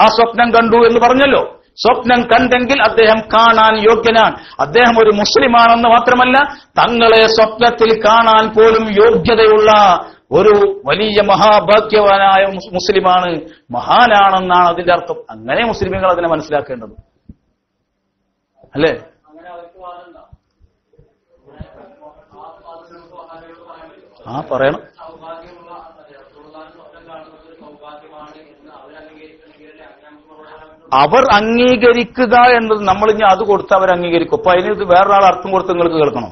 ആ സ്വപ്നം കണ്ടു എന്ന് പറഞ്ഞല്ലോ. സ്വപ്നം കണ്ടെങ്കിൽ അദ്ദേഹം കാണാൻ യോഗ്യനാണ്. അദ്ദേഹം ഒരു മുസ്ലിമാണെന്ന് മാത്രമല്ല തങ്ങളെ സ്വപ്നത്തിൽ കാണാൻ പോലും യോഗ്യതയുള്ള ഒരു വലിയ മഹാഭാഗ്യവാനായ മുസ് മുസ്ലിമാണ് മഹാനാണെന്നാണ് അതിന്റെ അർത്ഥം. അങ്ങനെ മുസ്ലിമുകൾ അതിനെ മനസ്സിലാക്കേണ്ടത്. അല്ലേ അങ്ങനെ അവർക്ക് വാദമുണ്ടോ ആ വാദങ്ങൾക്ക് വഹാബിയോട് പറയാൻ പറ്റുമോ ആ പറയണം. അവർ അംഗീകരിക്കുക എന്നത് നമ്മൾ ഇനി അത് കൊടുത്ത് അവർ അംഗീകരിക്കും. അപ്പൊ അതിന് വേറൊരാൾ അർത്ഥം കൊടുത്ത് നിങ്ങൾക്ക് കേൾക്കണോ?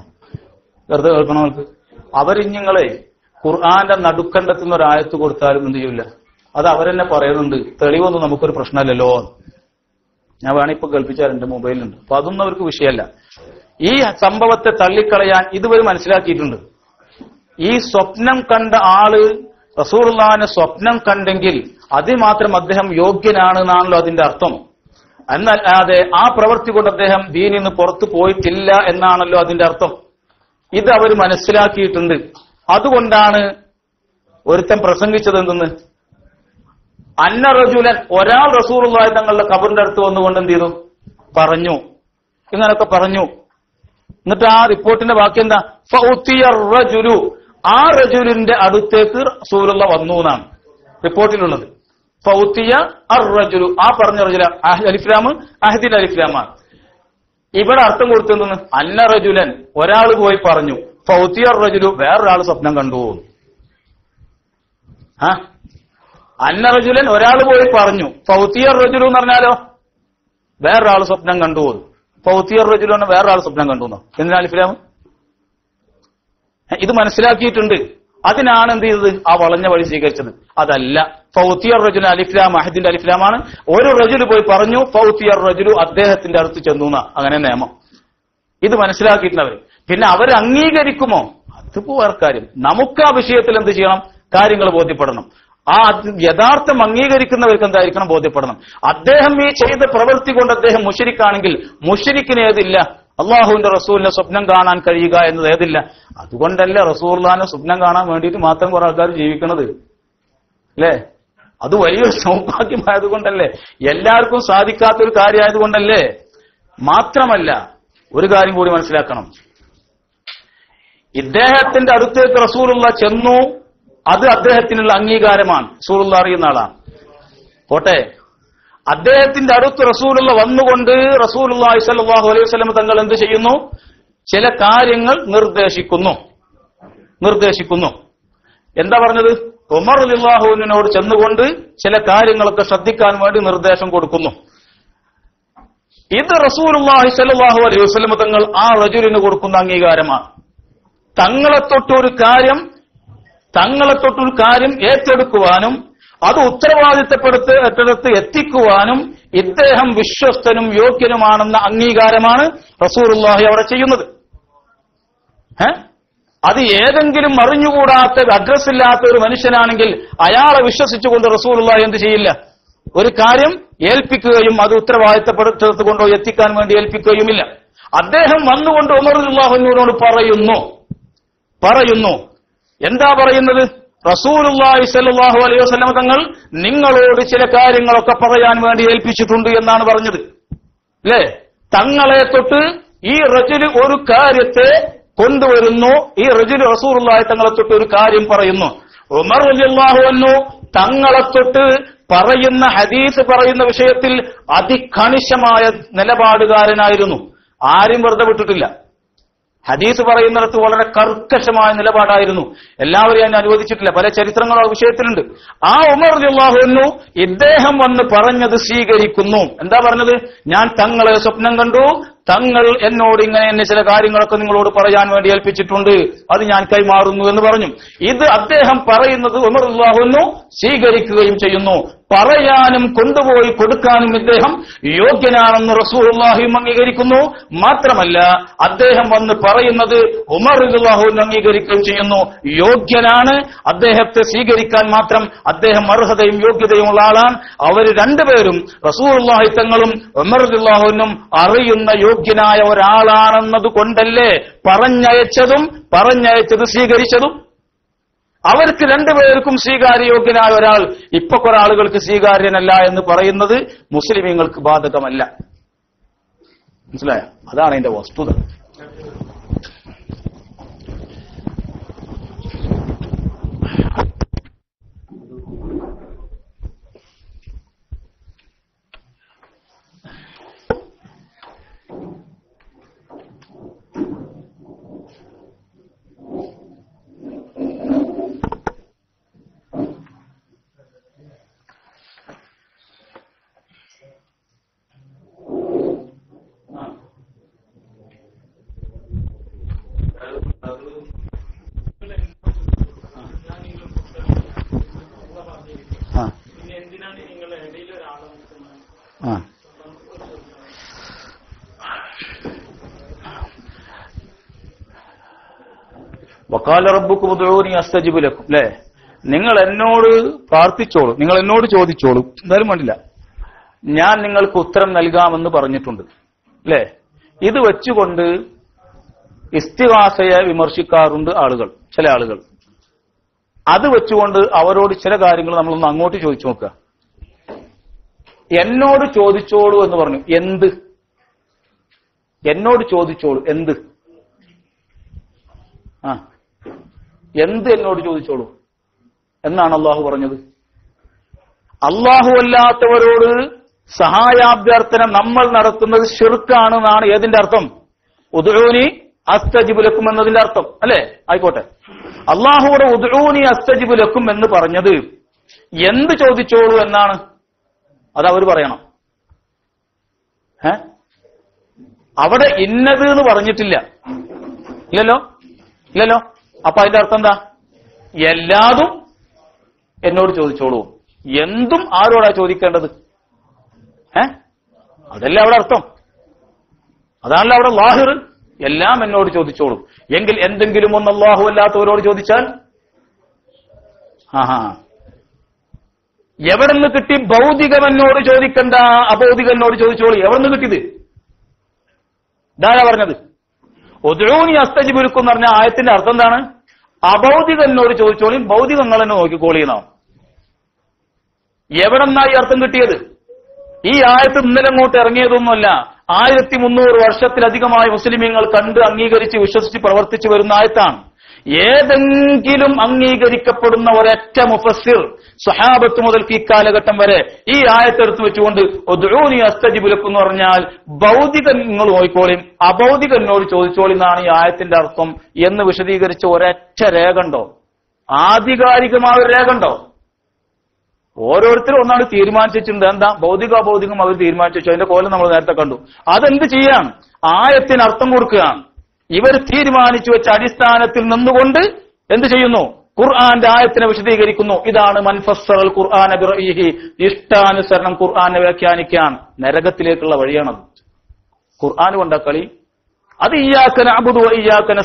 വെറുതെ കേൾക്കണോ നിങ്ങൾക്ക്? അവരിഞ്ഞങ്ങളെ ഖുർആന്റെ നടുക്കണ്ടത്തുന്ന ഒരു ആയത്ത് കൊടുത്താലും എന്ത് ചെയ്യില്ല അത് അവരെന്നെ പറയുന്നുണ്ട് തെളിവൊന്നും നമുക്കൊരു പ്രശ്നമല്ലല്ലോ. ഞാൻ വേണേ ഇപ്പൊ കേൾപ്പിച്ചാൽ എന്റെ മൊബൈലുണ്ട് അപ്പൊ അതൊന്നും അവർക്ക് വിഷയമല്ല. ഈ സംഭവത്തെ തള്ളിക്കളയാൻ ഇതുവരെ മനസ്സിലാക്കിയിട്ടുണ്ട്. ഈ സ്വപ്നം കണ്ട ആൾ റസൂർലാന് സ്വപ്നം കണ്ടെങ്കിൽ അതിമാത്രം അദ്ദേഹം യോഗ്യനാണ് എന്നാണല്ലോ അതിന്റെ അർത്ഥം. എന്നല്ലാതെ ആ പ്രവൃത്തി കൊണ്ട് അദ്ദേഹം ദീനിൽ നിന്ന് പുറത്തു പോയിട്ടില്ല എന്നാണല്ലോ അതിന്റെ അർത്ഥം. ഇത് അവർ മനസ്സിലാക്കിയിട്ടുണ്ട്. അതുകൊണ്ടാണ് ഒരുത്തൻ പ്രസംഗിച്ചത് എന്തെന്ന്? അന്ന റജുലൻ ഒരാൾ റസൂറുള്ളായി തങ്ങളുടെ കബറിന്റെ അടുത്ത് വന്നുകൊണ്ട് എന്ത് ചെയ്തു? പറഞ്ഞു. ഇങ്ങനൊക്കെ പറഞ്ഞു. എന്നിട്ട് ആ റിപ്പോർട്ടിന്റെ ബാക്കി എന്താ? ആ റജുലിന്റെ അടുത്തേക്ക് റസൂലുള്ള വന്നു എന്നാണ് റിപ്പോർട്ടിലുള്ളത്. ഫൗത്തിയ അർ റജുലു ആ പറഞ്ഞ റജുല അലിഫ്ലാം അഹദിൽ അലിഫ്ലാമാണ് ഇവിടെ അർത്ഥം കൊടുത്തെന്ന് അന്ന റജുലൻ ഒരാൾ പോയി പറഞ്ഞു ഫൗത്തിയ റജുലു വേറൊരാൾ സ്വപ്നം കണ്ടു അന്ന റജുലൻ ഒരാൾ പോയി പറഞ്ഞു ഫൗത്തിയ റജുലു എന്ന് പറഞ്ഞാലോ? വേറൊരാൾ സ്വപ്നം കണ്ടു ഫൗത്തിയർ റജുലു എന്ന് വേറൊരാൾ സ്വപ്നം കണ്ടു എന്നോ. എന്തിനാ അലിഫ്ലാം ഇത് മനസ്സിലാക്കിയിട്ടുണ്ട്. അതിനാണ് എന്ത് ചെയ്തത്? ആ വളഞ്ഞ വഴി സ്വീകരിച്ചത്. അതല്ല. ഫൗത്തിയർ റജുൽ അലിഫ്ലാം അഹദിന്റെ അലിഫ്ലാമാണ്. ഒരു റജുൽ പോയി പറഞ്ഞു ഫൗത്തിയർ റജുലു അദ്ദേഹത്തിന്റെ അടുത്ത് ചെന്നു അങ്ങനെ നിയമം. ഇത് മനസ്സിലാക്കിയിട്ടുള്ളവർ പിന്നെ അവർ അംഗീകരിക്കുമോ? അതിപ്പോ വേറെ കാര്യം. നമുക്ക് ആ വിഷയത്തിൽ എന്ത് ചെയ്യണം? കാര്യങ്ങൾ ബോധ്യപ്പെടണം. ആ യഥാർത്ഥം അംഗീകരിക്കുന്നവർക്ക് എന്തായിരിക്കണം? ബോധ്യപ്പെടണം. അദ്ദേഹം ഈ ചെയ്ത പ്രവൃത്തി കൊണ്ട് അദ്ദേഹം മുഷരിക്കാണെങ്കിൽ മുഷരിക്കിന് ഏതില്ല? അള്ളാഹുവിന്റെ റസൂലിനെ സ്വപ്നം കാണാൻ കഴിയുക എന്നത് ഏതില്ല? അതുകൊണ്ടല്ല റസൂർലാനെ സ്വപ്നം കാണാൻ വേണ്ടിയിട്ട് മാത്രം കുറെ ആൾക്കാർ ജീവിക്കണത്. അല്ലേ? അത് വലിയൊരു സൗഭാഗ്യമായതുകൊണ്ടല്ലേ. എല്ലാവർക്കും സാധിക്കാത്തൊരു കാര്യമായതുകൊണ്ടല്ലേ. മാത്രമല്ല ഒരു കാര്യം കൂടി മനസ്സിലാക്കണം. ഇദ്ദേഹത്തിന്റെ അടുത്തേക്ക് റസൂലുള്ള ചെന്നു. അത് അദ്ദേഹത്തിനുള്ള അംഗീകാരമാണ്. റസൂലുള്ള അറിയുന്ന ആളാണ്. പോട്ടെ. അദ്ദേഹത്തിന്റെ അടുത്ത് റസൂലുള്ള വന്നുകൊണ്ട് റസൂലുള്ള സല്ലല്ലാഹു അലൈഹി വസല്ലം തങ്ങൾ എന്ത് ചെയ്യുന്നു? ചില കാര്യങ്ങൾ നിർദ്ദേശിക്കുന്നു. നിർദ്ദേശിക്കുന്നു. എന്താ പറഞ്ഞത്? ഉമർ അലിള്ളാഹുവിനോട് ചെന്നുകൊണ്ട് ചില കാര്യങ്ങളൊക്കെ ശ്രദ്ധിക്കാൻ വേണ്ടി നിർദ്ദേശം കൊടുക്കുന്നു. ഇത് റസൂലുള്ളാഹി സ്വല്ലല്ലാഹു അലൈഹി വസല്ലം തങ്ങൾ ആ റജുലിന് കൊടുക്കുന്ന അംഗീകാരമാണ്. തങ്ങളെ തൊട്ടൊരു കാര്യം തങ്ങളെ തൊട്ടൊരു കാര്യം ഏറ്റെടുക്കുവാനും അത് ഉത്തരവാദിത്തപ്പെടുത്ത് ഏറ്റെടുത്ത് എത്തിക്കുവാനും ഇദ്ദേഹം വിശ്വസ്തനും യോഗ്യനുമാണെന്ന അംഗീകാരമാണ് റസൂലുള്ളാഹി അവിടെ ചെയ്യുന്നത്? അത് ഏതെങ്കിലും അറിഞ്ഞുകൂടാത്ത അഡ്രസ് ഇല്ലാത്ത ഒരു മനുഷ്യനാണെങ്കിൽ അയാളെ വിശ്വസിച്ചുകൊണ്ട് റസൂലുള്ളാഹി എന്ത് ചെയ്യില്ല? ഒരു കാര്യം ഏൽപ്പിക്കുകയും അത് ഉത്തരവാദിത്തപ്പെടുത്തുകൊണ്ടോ എത്തിക്കാൻ വേണ്ടി ഏൽപ്പിക്കുകയുമില്ല. അദ്ദേഹം വന്നുകൊണ്ട് ഉമറുല്ലാഹുവിനോട് പറയുന്നു. പറയുന്നു. എന്താ പറയുന്നത്? റസൂലുള്ളാഹി സല്ലല്ലാഹു അലൈഹി വസല്ലം തങ്ങൾ നിങ്ങളോട് ചില കാര്യങ്ങളൊക്കെ പറയാൻ വേണ്ടി ഏൽപ്പിച്ചിട്ടുണ്ട് എന്നാണ് പറഞ്ഞത്. അല്ലേ? തങ്ങളെ തൊട്ട് ഈ റജുൽ ഒരു കാര്യത്തെ കൊണ്ടുവരുന്നു. ഈ റജുൽ റസൂലുള്ളാഹി തങ്ങളെ തൊട്ട് ഒരു കാര്യം പറയുന്നു. ഉമർ റളിയല്ലാഹു അൻഹു തങ്ങളെ തൊട്ട് പറയുന്ന ഹദീസ് പറയുന്ന വിഷയത്തിൽ അതികണിശമായ നിലപാടുകാരനായിരുന്നു. ആരും വെറുതെ വിട്ടിട്ടില്ല. ഹദീസ് പറയുന്നിടത്ത് വളരെ കർക്കശമായ നിലപാടായിരുന്നു. എല്ലാവരും അതിനെ അനുവദിച്ചിട്ടില്ല. പല ചരിത്രങ്ങളും ആ വിഷയത്തിലുണ്ട്. ആ ഉമർ അള്ളാഹുന്നു ഇദ്ദേഹം വന്ന് പറഞ്ഞത് സ്വീകരിക്കുന്നു. എന്താ പറഞ്ഞത്? ഞാൻ തങ്ങളെ സ്വപ്നം കണ്ടു. തങ്ങൾ എന്നോട് ഇങ്ങനെ എന്നെ ചില കാര്യങ്ങളൊക്കെ നിങ്ങളോട് പറയാൻ വേണ്ടി ഏൽപ്പിച്ചിട്ടുണ്ട്. അത് ഞാൻ കൈമാറുന്നു എന്ന് പറഞ്ഞു. ഇത് അദ്ദേഹം പറയുന്നത് ഉമർ ഉള്ളാഹുന്നു സ്വീകരിക്കുകയും ചെയ്യുന്നു. പറയാനും കൊണ്ടുപോയി കൊടുക്കാനും ഇദ്ദേഹം യോഗ്യനാണെന്ന് റസൂഹുല്ലാഹിയും അംഗീകരിക്കുന്നു. മാത്രമല്ല അദ്ദേഹം വന്ന് പറയുന്നത് ഉമർ അള്ളാഹുവിന് അംഗീകരിക്കുകയും ചെയ്യുന്നു. യോഗ്യനാണ്. അദ്ദേഹത്തെ സ്വീകരിക്കാൻ മാത്രം അദ്ദേഹം അർഹതയും യോഗ്യതയും ഉള്ള ആളാണ്. അവർ രണ്ടുപേരും റസൂലുള്ളാഹി തങ്ങളും ഉമർ അള്ളാഹുവിനും അറിയുന്ന യോഗ്യനായ ഒരാളാണെന്നത് കൊണ്ടല്ലേ പറഞ്ഞയച്ചതും പറഞ്ഞയച്ചത് സ്വീകരിച്ചതും? അവർക്ക് രണ്ടുപേർക്കും സ്വീകാര്യയോഗ്യനായ ഒരാൾ ഇപ്പൊ കുറെ ആളുകൾക്ക് സ്വീകാര്യനല്ല എന്ന് പറയുന്നത് മുസ്ലിമീങ്ങൾക്ക് ബാധകമല്ല. മനസ്സിലായ? അതാണ് അതിന്റെ വസ്തുത. വക്കാല റബ്ബുക്ക് മുതലൂനി അസ്തജിബു ലക്കും. അല്ലേ നിങ്ങൾ എന്നോട് പ്രാർത്ഥിച്ചോളൂ. നിങ്ങൾ എന്നോട് ചോദിച്ചോളൂ. എന്തായാലും വേണ്ടില്ല. ഞാൻ നിങ്ങൾക്ക് ഉത്തരം നൽകാമെന്ന് പറഞ്ഞിട്ടുണ്ട്. അല്ലേ ഇത് വെച്ചുകൊണ്ട് ഇസ്തിവാസയെ വിമർശിക്കാറുണ്ട് ആളുകൾ ചില ആളുകൾ. അത് വെച്ചുകൊണ്ട് അവരോട് ചില കാര്യങ്ങൾ നമ്മളൊന്ന് അങ്ങോട്ട് ചോദിച്ചു നോക്കുക. എന്നോട് ചോദിച്ചോളൂ എന്ന് പറഞ്ഞു. എന്ത്? എന്നോട് ചോദിച്ചോളൂ. എന്ത്? ആ. എന്ത് എന്നോട് ചോദിച്ചോളൂ? എന്നാണ് അള്ളാഹു പറഞ്ഞത്. അള്ളാഹു അല്ലാത്തവരോട് സഹായാഭ്യർത്ഥന നമ്മൾ നടത്തുന്നത് ഷിർക്കാണെന്നാണ് ഏതിന്റെ അർത്ഥം? ഉദൂനി അസ്തജിബുലക്കും എന്നതിന്റെ അർത്ഥം. അല്ലെ? ആയിക്കോട്ടെ. അള്ളാഹുവിടെ ഉദൂനി അസ്തജിബുലക്കും എന്ന് പറഞ്ഞത് എന്ത് ചോദിച്ചോളൂ എന്നാണ്? അത് അവർ പറയണം. ഏ അവിടെ ഇന്നത് എന്ന് പറഞ്ഞിട്ടില്ല. ഇല്ലല്ലോ? ഇല്ലല്ലോ? അപ്പൊ അതിന്റെ അർത്ഥം എന്താ? എല്ലാതും എന്നോട് ചോദിച്ചോളൂ. എന്തും ആരോടാ ചോദിക്കേണ്ടത്? ഏ അതല്ല അവിടെ അർത്ഥം. അതാണല്ലോ അവിടെ ലാഹിർ. എല്ലാം എന്നോട് ചോദിച്ചോളൂ. എങ്കിൽ എന്തെങ്കിലും ഒന്ന് അള്ളാഹു അല്ലാത്തവരോട് ചോദിച്ചാൽ? ആഹാ. എവിടെ നിന്ന് കിട്ടി ഭൗതികമെന്നോട് ചോദിക്കണ്ട അഭൗതികനോട് ചോദിച്ചോളി. എവിടെ നിന്ന് കിട്ടിയത്? ഇതാരാ പറഞ്ഞത്? ഒതുഴൂനി അസ്തജിബുരുക്കും എന്ന് പറഞ്ഞ ആയത്തിന്റെ അർത്ഥം എന്താണ്? അഭൗതികനോട് ചോദിച്ചോളി ഭൗതികങ്ങൾ തന്നെ നോക്കിക്കോളിയെന്നാണ് എവിടെന്നായി അർത്ഥം കിട്ടിയത്? ഈ ആയത്ത് ഇന്നലെ അങ്ങോട്ട് ഇറങ്ങിയതൊന്നുമല്ല. ആയിരത്തി മുന്നൂറ് വർഷത്തിലധികമായി മുസ്ലിമീങ്ങൾ കണ്ട് അംഗീകരിച്ച് വിശ്വസിച്ച് പ്രവർത്തിച്ചു വരുന്ന ആയത്താണ്. ഏതെങ്കിലും അംഗീകരിക്കപ്പെടുന്ന ഒരൊറ്റ മുഫസ്സിർ സഹാബത്ത് മുതൽക്ക് ഈ കാലഘട്ടം വരെ ഈ ആയത്തെടുത്ത് വെച്ചുകൊണ്ട് ഒതുഴൂനി അസ്തജിബുലക്ക് എന്ന് പറഞ്ഞാൽ ഭൗതികൻ നിങ്ങൾ നോക്കിക്കോളിയും അഭൗതികനോട് ചോദിച്ചോളി എന്നാണ് ഈ ആയത്തിന്റെ അർത്ഥം എന്ന് വിശദീകരിച്ച ഒരൊറ്റ രേഖ ഉണ്ടോ ആധികാരികമായ ഒരു രേഖ ഉണ്ടോ ഓരോരുത്തരും ഒന്നാണ് തീരുമാനിച്ചിട്ടുണ്ട്. എന്താ? ഭൗതിക അഭൗതികം അവർ തീരുമാനിച്ചു. അതിന്റെ കോലം നമ്മൾ നേരത്തെ കണ്ടു. അതെന്ത് ചെയ്യാണ്? ആയത്തിന് അർത്ഥം കൊടുക്കുകയാണ്. ഇവർ തീരുമാനിച്ചു വെച്ച അടിസ്ഥാനത്തിൽ നിന്നുകൊണ്ട് എന്ത് ചെയ്യുന്നു? ഖുർആന്റെ ആയത്തിനെ വിശദീകരിക്കുന്നു. ഇതാണ് മൻഫസ്സറൽ ഖുർആൻ ഇഷ്ടാനുസരണം ഖുർആനെ വ്യാഖ്യാനിക്കാൻ നരകത്തിലേക്കുള്ള വഴിയാണത് ഖുർആൻ കൊണ്ട കളി. അത് ഇയാക്കന അബുദു ഇയാക്കന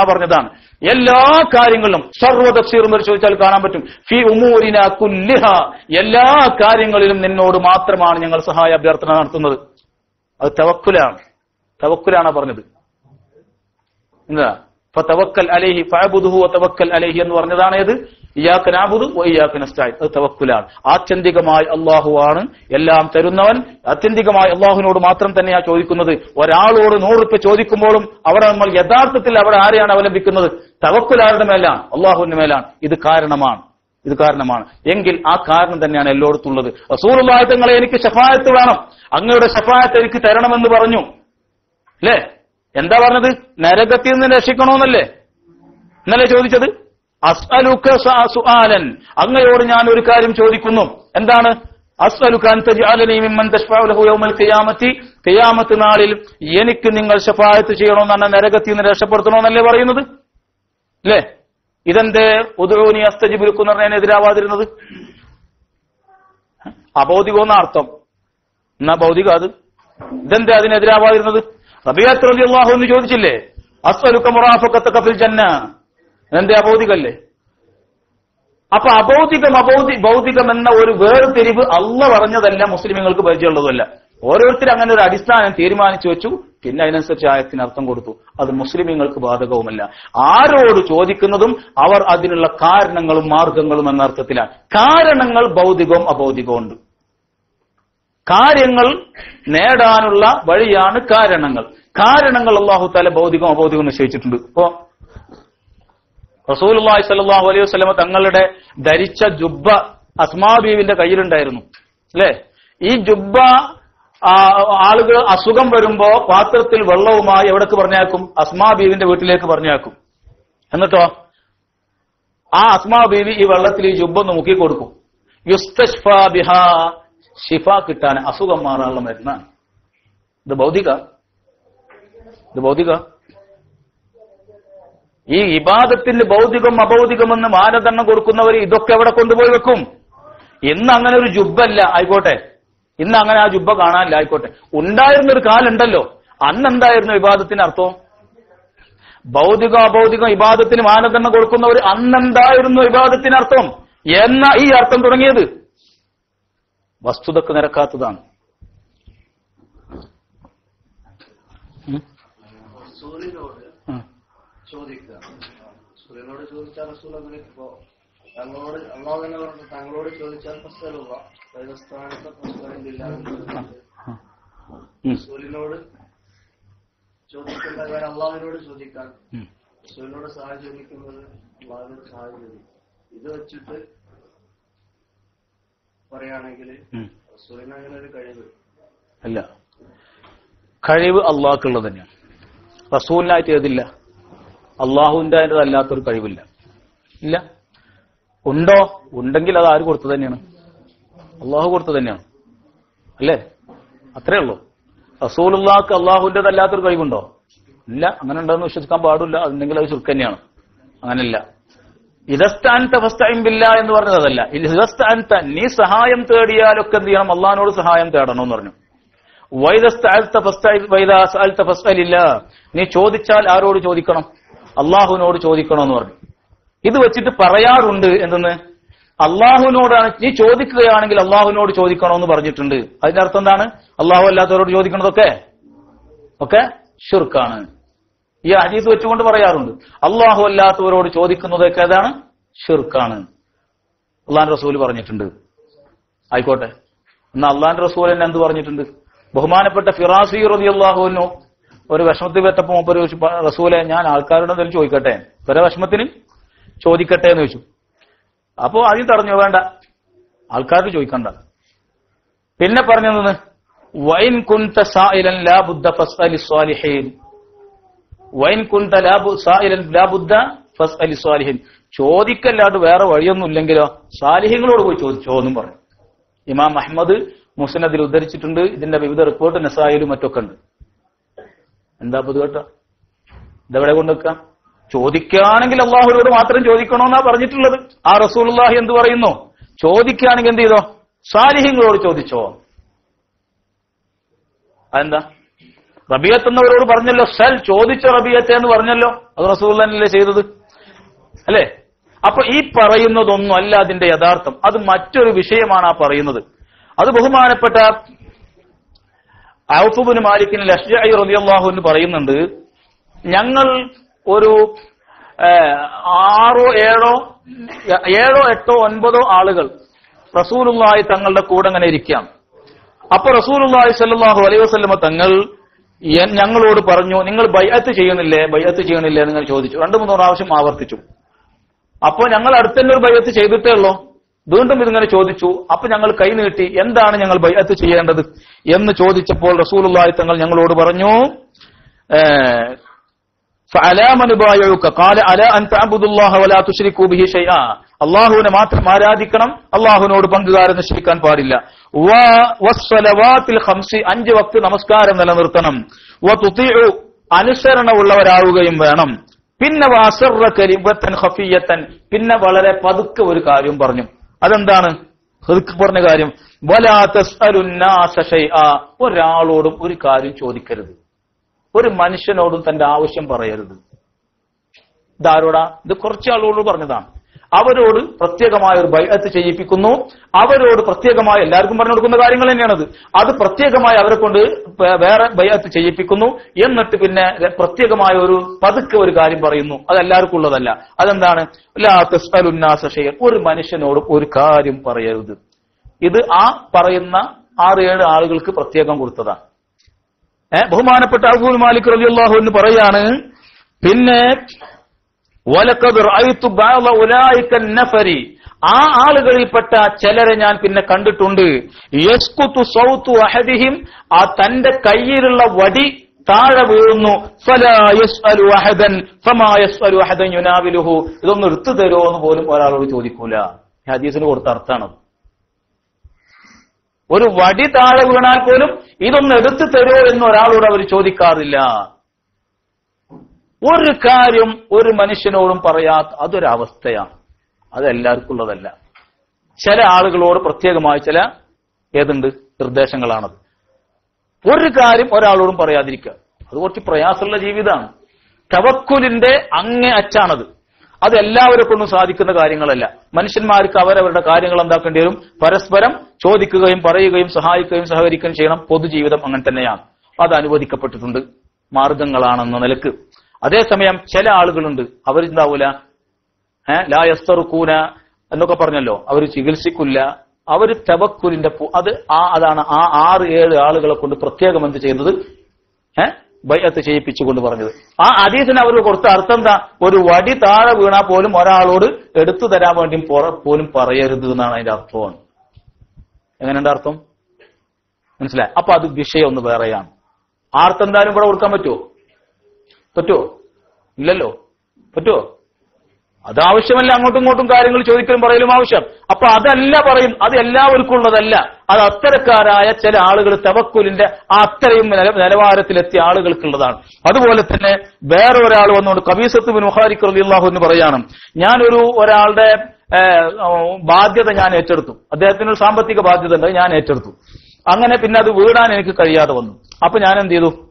ആ പറഞ്ഞതാണ്. എല്ലാ കാര്യങ്ങളിലും സർവ തഫ്സീറും പരിശോധിച്ചാൽ കാണാൻ പറ്റും. ഫി ഉമൂരിന കുല്ലിഹ. എല്ലാ കാര്യങ്ങളിലും നിന്നോട് മാത്രമാണ് ഞങ്ങൾ സഹായ അഭ്യർത്ഥന നടത്തുന്നത്. അത് തവക്കുലാണ്. തവക്കുലാണ് പറഞ്ഞത്. ഫതവക്കൽ അലൈഹി ഫഅബുദുഹു വതവക്കൽ അലൈഹി എന്ന് പറഞ്ഞതാണ് ഏത്? ഇയ്യാക നഅബുദു വ ഇയ്യാക നസ്തഈൻ അത് ആത്യന്തികമായി എല്ലാം തരുന്നവൻ. ആത്യന്തികമായി അള്ളാഹുവിനോട് മാത്രം തന്നെയാ ചോദിക്കുന്നത്. ഒരാളോട് നൂറുപ്പ് ചോദിക്കുമ്പോഴും അവിടെ നമ്മൾ യഥാർത്ഥത്തിൽ അവിടെ ആരെയാണ് അവലംബിക്കുന്നത്? തവക്കുലാരുടെ മേലാണ്. അള്ളാഹുവിന്റെ മേലാണ്. ഇത് കാരണമാണ്. ഇത് കാരണമാണ്. എങ്കിൽ ആ കാരണം തന്നെയാണ് എല്ലായിടത്തും ഉള്ളത്. റസൂലുള്ളാഹി തങ്ങളെ എനിക്ക് ഷഫായത്ത് വേണം. അങ്ങയുടെ ഷഫായത്ത് എനിക്ക് തരണമെന്ന് പറഞ്ഞു. അല്ലേ? എന്താ പറഞ്ഞത്? നരകത്തിൽ നിന്ന് രക്ഷിക്കണമെന്നല്ലേ എന്നല്ലേ ചോദിച്ചത്? സുആലൻ. അങ്ങയോട് ഞാൻ ഒരു കാര്യം ചോദിക്കുന്നു. എന്താണ്? അസ്അലുഖാൻ നാളിൽ എനിക്ക് നിങ്ങൾ ഷഫായത്ത് ചെയ്യണമെന്നാണ് നരകത്തിൽ നിന്ന് രക്ഷപ്പെടുത്തണമെന്നല്ലേ പറയുന്നത്? അല്ലേ ഇതെന്തേ ഉദോനി അസ്തജി എന്ന് പറഞ്ഞതിന് എതിരാവാതിരുന്നത് അബൗദികമെന്ന അർത്ഥം എന്നാ ഭൗതിക അത്? ഇതെന്തേ അതിനെതിരാവാതിരുന്നത്? റബിയാത്ത് എന്ന് ചോദിച്ചില്ലേ? അസ്വലുക്ക മുറാഫക്കത്ത കഫിൽ ജന്ന. എന്റെ അബൗദികല്ലേ അപ്പൊ അബൗദികം അബൗദി ഭൗതികം എന്ന ഒരു വേർതിരിവ് അല്ല പറഞ്ഞതല്ല മുസ്ലിമുകൾക്ക് പരിചയമുള്ളതല്ല. ഓരോരുത്തരും അങ്ങനെ ഒരു അടിസ്ഥാനം തീരുമാനിച്ചു വെച്ചു. പിന്നെ അതിനനുസരിച്ച് ആയത്തിന് അർത്ഥം കൊടുത്തു. അത് മുസ്ലിമുകൾക്ക് ബാധകവുമല്ല. ആരോട് ചോദിക്കുന്നതും അവർ അതിനുള്ള കാരണങ്ങളും മാർഗങ്ങളും എന്ന അർത്ഥത്തിലാണ്. കാരണങ്ങൾ ഭൗതികവും അഭൗതികവും ഉണ്ട് കാര്യങ്ങൾ നേടാനുള്ള വഴിയാണ് കാരണങ്ങൾ. കാരണങ്ങൾ അള്ളാഹു താല ഭൗതികം അഭൗതികം നിശ്ചയിച്ചിട്ടുണ്ട്. ഇപ്പോ റസൂലുള്ളാഹി സ്വല്ലല്ലാഹു അലൈഹി വസ്ലമ തങ്ങളുടെ ധരിച്ച ജുബ്ബ അസ്മാബീവിന്റെ കയ്യിലുണ്ടായിരുന്നു. അല്ലേ? ഈ ജുബ്ബ ആളുകൾ അസുഖം വരുമ്പോ പാത്രത്തിൽ വെള്ളവുമായി എവിടേക്ക് പറഞ്ഞേക്കും അസ്മാബീവിന്റെ വീട്ടിലേക്ക് പറഞ്ഞേക്കും എന്നിട്ടോ? ആ അസ്മാ ബീവി ഈ വെള്ളത്തിൽ ഈ ജുബ്ബ ഒന്ന് മുക്കി കൊടുക്കും യുസ്തഷ്ഫ ബിഹ ഷിഫ കിട്ടാൻ അസുഖം മാറാനുള്ള മരുന്നാണ് ഇത് ഭൗതിക? ഇത് ഭൗതിക? ഈ ഇബാദത്തിന് ഭൗതികം അഭൗതികമെന്ന് മാനദണ്ഡം കൊടുക്കുന്നവർ ഇതൊക്കെ എവിടെ കൊണ്ടുപോയി വെക്കും? ഇന്ന് അങ്ങനെ ഒരു ജുബ്ബല്ല ആയിക്കോട്ടെ. ഇന്ന് അങ്ങനെ ആ ജുബ്ബ കാണാനില്ല ആയിക്കോട്ടെ. ഉണ്ടായിരുന്ന ഒരു കാലുണ്ടല്ലോ. അന്ന് എന്തായിരുന്നു വിവാദത്തിന് അർത്ഥം? ഭൗതിക അഭൗതിക വിവാദത്തിന് മാനദണ്ഡം കൊടുക്കുന്നവർ അന്നെന്തായിരുന്നു വിവാദത്തിന് അർത്ഥം? എന്ന ഈ അർത്ഥം തുടങ്ങിയത്? വസ്തുതക്ക് നിരക്കാത്തതാണ്. റസൂലിനോട് ചോദിച്ചാൽ റസൂൽ അങ്ങനെ ഇപ്പോ തങ്ങളോട് അള്ളാഹു തന്നെ പറഞ്ഞു തങ്ങളോട് ചോദിച്ചാൽ ഫസ്തലുക സ്ഥാനത്ത് ഫസ്തലില്ല ഉം. റസൂലിനോട് ചോദിക്കേണ്ട കാര്യം അള്ളാഹുവിനോട് ചോദിക്കാൻ. റസൂലിനോട് സഹായം ചോദിക്കുന്നത് അള്ളാഹുവിനോട് സഹായം ചോദിക്കും. ഇത് വെച്ചിട്ട് പറയുകയാണെങ്കിൽ അല്ല. കഴിവ് അള്ളാഹ്ക്കുള്ളത് തന്നെയാണ്. റസൂലിനായിട്ട് ഏതില്ല? അല്ലാത്തൊരു കഴിവില്ല. ഇല്ല. ഉണ്ടോ? ഉണ്ടെങ്കിൽ അത് ആര് കൊടുത്തു തന്നെയാണ്? അള്ളാഹു കൊടുത്തു തന്നെയാണ്. അല്ലേ? അത്രേ ഉള്ളൂ. റസൂലുള്ളാഹ്ക്ക് അള്ളാഹുവിന്റെതല്ലാത്തൊരു കഴിവുണ്ടോ? ഇല്ല. അങ്ങനെ ഉണ്ടെന്ന് വിശ്വസിക്കാൻ പാടില്ല. അതുണ്ടെങ്കിൽ അത് ചുരുക്കന്നെയാണ്. അങ്ങനല്ല. ഇതസ്ഥാനത്ത ഫസ്തഇംബില്ല എന്ന് പറഞ്ഞത് അതല്ല ഇതസ്ഥാനത്ത നീ സഹായം തേടിയാലൊക്കെ എന്ത് ചെയ്യണം? അള്ളഹാനോട് സഹായം തേടണം എന്ന് പറഞ്ഞു നീ ചോദിച്ചാൽ ആരോട് ചോദിക്കണം? അള്ളാഹുവിനോട് ചോദിക്കണം എന്ന് പറഞ്ഞു. ഇത് വെച്ചിട്ട് പറയാറുണ്ട് എന്തെന്ന്? അള്ളാഹുവിനോടാണ് നീ ചോദിക്കുകയാണെങ്കിൽ അള്ളാഹുവിനോട് ചോദിക്കണമെന്ന് പറഞ്ഞിട്ടുണ്ട്. അതിന്റെ അർത്ഥം എന്താണ്? അള്ളാഹു അല്ലാത്തവരോട് ചോദിക്കണതൊക്കെ? ഓക്കെ ഷിർക്കാണ് ഈ ഹദീസ് വെച്ചുകൊണ്ട് പറയാറുണ്ട്. അള്ളാഹു അല്ലാത്തവരോട് ചോദിക്കുന്നതൊക്കെ ഏതാണ്? ഷിർക്കാണ് അള്ളാൻ റസൂൽ പറഞ്ഞിട്ടുണ്ട്. ആയിക്കോട്ടെ. എന്നാ അള്ളാൻ റസൂൽ എന്നെ എന്ത് പറഞ്ഞിട്ടുണ്ട്? ബഹുമാനപ്പെട്ട ഫിറാസി റതി അള്ളാഹുവിനു ഒരു വിഷമത്തിൽ വെത്തപ്പോ റസൂലെ ഞാൻ ആൾക്കാരുടെ എന്തെങ്കിലും ചോദിക്കട്ടെ? ഒരേ വിഷമത്തിന് ചോദിക്കട്ടെ എന്ന് ചോദിച്ചു. അപ്പോ ആദ്യം തടഞ്ഞു വേണ്ട. ആൾക്കാർക്ക് ചോദിക്കണ്ട. പിന്നെ പറഞ്ഞു പറഞ്ഞത് വൈൻ കുന്ത സായിലൻ ലാ ബുദ്ധ ഫസ്അലി സ്വാലിഹീൻ വൈൻ ചോദിക്കല്ലാണ്ട് വേറെ വഴിയൊന്നും ഇല്ലെങ്കിലോ സാലിഹ്യങ്ങളോട് പോയി ചോദിച്ചോ എന്നും പറഞ്ഞു. ഇമാം അഹമ്മദ് മുസ്നദിൽ ഉദ്ധരിച്ചിട്ടുണ്ട്. ഇതിന്റെ വിവിധ റിപ്പോർട്ട് നസായിലും മറ്റൊക്കെ ഉണ്ട്. എന്താ പൊതു കേട്ടോ? ഇതെവിടെ കൊണ്ടുവെക്കാം ചോദിക്കുകയാണെങ്കിൽ അള്ളാഹുരോട് മാത്രം ചോദിക്കണമെന്നാ പറഞ്ഞിട്ടുള്ളത്. ആ റസൂലുള്ളാഹി എന്ത് പറയുന്നു? ചോദിക്കുകയാണെങ്കിൽ എന്ത് ചെയ്തോ? സാലിഹ്യങ്ങളോട് ചോദിച്ചോ? അതെന്താ? റബിയത്ത് എന്നവരോട് പറഞ്ഞല്ലോ സൽ ചോദിച്ച റബിയത്തെ എന്ന് പറഞ്ഞല്ലോ. അത് റസൂല്ലല്ലേ ചെയ്തത്. അല്ലേ? അപ്പൊ ഈ പറയുന്നതൊന്നും അല്ല അതിന്റെ യഥാർത്ഥം. അത് മറ്റൊരു വിഷയമാണ് ആ പറയുന്നത്. അത് ബഹുമാനപ്പെട്ട ഔഫുബിന് മാലിക്കിന് ലഷ്ജായി എന്ന് പറയുന്നുണ്ട് ഞങ്ങൾ ഒരു ആറോ ഏഴോ ഏഴോ എട്ടോ ഒൻപതോ ആളുകൾ റസൂലുള്ളാഹി തങ്ങളുടെ കൂടെ അങ്ങനെ ഇരിക്കാം അപ്പൊ റസൂലുള്ളാഹി സല്ലാഹു അലൈഹി തങ്ങൾ ഞങ്ങളോട് പറഞ്ഞു നിങ്ങൾ ബൈഅത്ത് ചെയ്യുന്നില്ലേ? ബൈഅത്ത് ചെയ്യണില്ലേ നിങ്ങൾ ചോദിച്ചു. രണ്ടു മൂന്ന് പ്രാവശ്യം ആവർത്തിച്ചു. അപ്പോൾ ഞങ്ങൾ അടുത്തന്നെ ഒരു ബൈഅത്ത് ചെയ്തിട്ടേ ഉള്ളൂ. വീണ്ടും ഇതിങ്ങനെ ചോദിച്ചു. അപ്പൊ ഞങ്ങൾ കൈനീട്ടി എന്താണ് ഞങ്ങൾ ബൈഅത്ത് ചെയ്യേണ്ടത്? എന്ന് ചോദിച്ചപ്പോൾ റസൂലുള്ളാഹി തങ്ങൾ ഞങ്ങളോട് പറഞ്ഞു അള്ളാഹുവിനെ മാത്രം ആരാധിക്കണം അള്ളാഹുവിനോട് പങ്കുകാരെ നിശ്ചയിക്കാൻ പാടില്ല. ഖംസി അഞ്ച് വക്ത് നമസ്കാരം നിലനിർത്തണം. അനുസരണമുള്ളവരാവുകയും വേണം. പിന്നെ വാസറ ഖഫിയത്തൻ പിന്നെ വളരെ പതുക്കെ ഒരു കാര്യം പറഞ്ഞു. അതെന്താണ്? ഹൃദ് പറഞ്ഞ കാര്യം. ഒരാളോടും ഒരു കാര്യം ചോദിക്കരുത്. ഒരു മനുഷ്യനോടും തന്റെ ആവശ്യം പറയരുത്. ഇതാരോടാ? ഇത് കുറച്ച് ആളുകളോട് പറഞ്ഞതാണ്. അവരോട് പ്രത്യേകമായ ഒരു ബൈഅത്ത് ചെയ്യിപ്പിക്കുന്നു. അവരോട് പ്രത്യേകമായി എല്ലാവർക്കും പറഞ്ഞു കൊടുക്കുന്ന കാര്യങ്ങൾ തന്നെയാണത്. അത് പ്രത്യേകമായി അവരെ കൊണ്ട് വേറെ ബൈഅത്ത് ചെയ്യിപ്പിക്കുന്നു. എന്നിട്ട് പിന്നെ പ്രത്യേകമായ ഒരു പതുക്കെ ഒരു കാര്യം പറയുന്നു. അത് എല്ലാവർക്കും ഉള്ളതല്ല. അതെന്താണ്. ഒരു മനുഷ്യനോട് ഒരു കാര്യം പറയരുത്. ഇത് ആ പറയുന്ന ആറ് ഏഴ് ആളുകൾക്ക് പ്രത്യേകം കൊടുത്തതാണ്. ഏഹ് ബഹുമാനപ്പെട്ട അബൂൽ മാലിക് റളിയല്ലാഹു എന്ന് പറയാണ് പിന്നെ ആ ആളുകളിൽപ്പെട്ട ചിലരെ ഞാൻ പിന്നെ കണ്ടിട്ടുണ്ട്. യസ്കുത്തു സൗത്തു അഹദിഹിം ആ തന്റെ കയ്യിലുള്ള വടി താഴെ വീഴുന്നു. ഇതൊന്നും എടുത്തു തരുമോ എന്ന് പോലും ഒരാളോട് ചോദിക്കൂല. ഹദീസിന് കൊടുത്ത അർത്ഥമാണ് ഒരു വടി താഴെ വീണാൽ പോലും ഇതൊന്ന് എടുത്തു തരുമോ എന്ന് ഒരാളോട് അവർ ചോദിക്കാറില്ല. ഒരു കാര്യം ഒരു മനുഷ്യനോടും പറയാത്ത അതൊരവസ്ഥയാണ്. അതെല്ലാവർക്കും ഉള്ളതല്ല ചില ആളുകളോട് പ്രത്യേകമായി ചില ഏതുണ്ട്? നിർദ്ദേശങ്ങളാണത്. ഒരു കാര്യം ഒരാളോടും പറയാതിരിക്കുക. അത് കുറച്ച് പ്രയാസമുള്ള ജീവിതമാണ്. തവക്കുലിന്റെ അങ്ങേ അച്ചാണത്. അത് എല്ലാവരെ സാധിക്കുന്ന കാര്യങ്ങളല്ല. മനുഷ്യന്മാർക്ക് അവരവരുടെ കാര്യങ്ങൾ എന്താക്കേണ്ടി വരും? പരസ്പരം ചോദിക്കുകയും പറയുകയും സഹായിക്കുകയും സഹകരിക്കുകയും ചെയ്യണം. പൊതുജീവിതം അങ്ങനെ തന്നെയാണ്. അത് അനുവദിക്കപ്പെട്ടിട്ടുണ്ട്. മാർഗങ്ങളാണെന്ന നിലയ്ക്ക്. അതേസമയം ചില ആളുകളുണ്ട് അവരെന്താവൂല ഏഹ് ലായസ്തറുക്കൂന എന്നൊക്കെ പറഞ്ഞല്ലോ. അവർ ചികിത്സിക്കില്ല. അവർ തവക്കുലിന്റെ അത് ആ അതാണ് ആ ആറ് ഏഴ് ആളുകളെ കൊണ്ട് പ്രത്യേകം എന്ത് ചെയ്യുന്നത്? ഏഹ് ബൈഅത്ത് ചെയ്യിപ്പിച്ചുകൊണ്ട് പറഞ്ഞത്. ആ അതീസിന് അവർ കൊടുത്ത അർത്ഥം എന്താ ഒരു വടി താഴെ വീണാൽ പോലും ഒരാളോട് എടുത്തു തരാൻ വേണ്ടി പോലും പറയരുത് എന്നാണ് അതിന്റെ അർത്ഥം. എങ്ങനെയുണ്ട് അർത്ഥം? മനസ്സിലായി? അപ്പൊ അത് വിഷയം ഒന്ന് വേറെയാണ്. ആർത്ത് എന്തായാലും ഇവിടെ കൊടുക്കാൻ പറ്റുമോ? പറ്റുമോ ഇല്ലല്ലോ. പറ്റുമോ അതാവശ്യമല്ല അങ്ങോട്ടും ഇങ്ങോട്ടും കാര്യങ്ങൾ ചോദിക്കലും പറയലും ആവശ്യം. അപ്പൊ അതല്ല പറയും. അത് എല്ലാവർക്കും ഉള്ളതല്ല. അത് അത്തരക്കാരായ ചില ആളുകൾ തവക്കുലിന്റെ അത്രയും നില- നിലവാരത്തിലെത്തിയ ആളുകൾക്കുള്ളതാണ്. അതുപോലെ തന്നെ വേറെ ഒരാൾ വന്നുകൊണ്ട് കബീസത്ത് ബിൻ മുഹാരിഖ് റളിയല്ലാഹു എന്ന് പറയാണ് ഞാനൊരു ഒരാളുടെ ബാധ്യത ഞാൻ ഏറ്റെടുത്തു. അദ്ദേഹത്തിന് ഒരു സാമ്പത്തിക ബാധ്യത ഉണ്ട്. ഞാൻ ഏറ്റെടുത്തു. അങ്ങനെ പിന്നെ അത് വീടാൻ എനിക്ക് കഴിയാതെ വന്നു. അപ്പൊ ഞാൻ എന്ത് ചെയ്തു?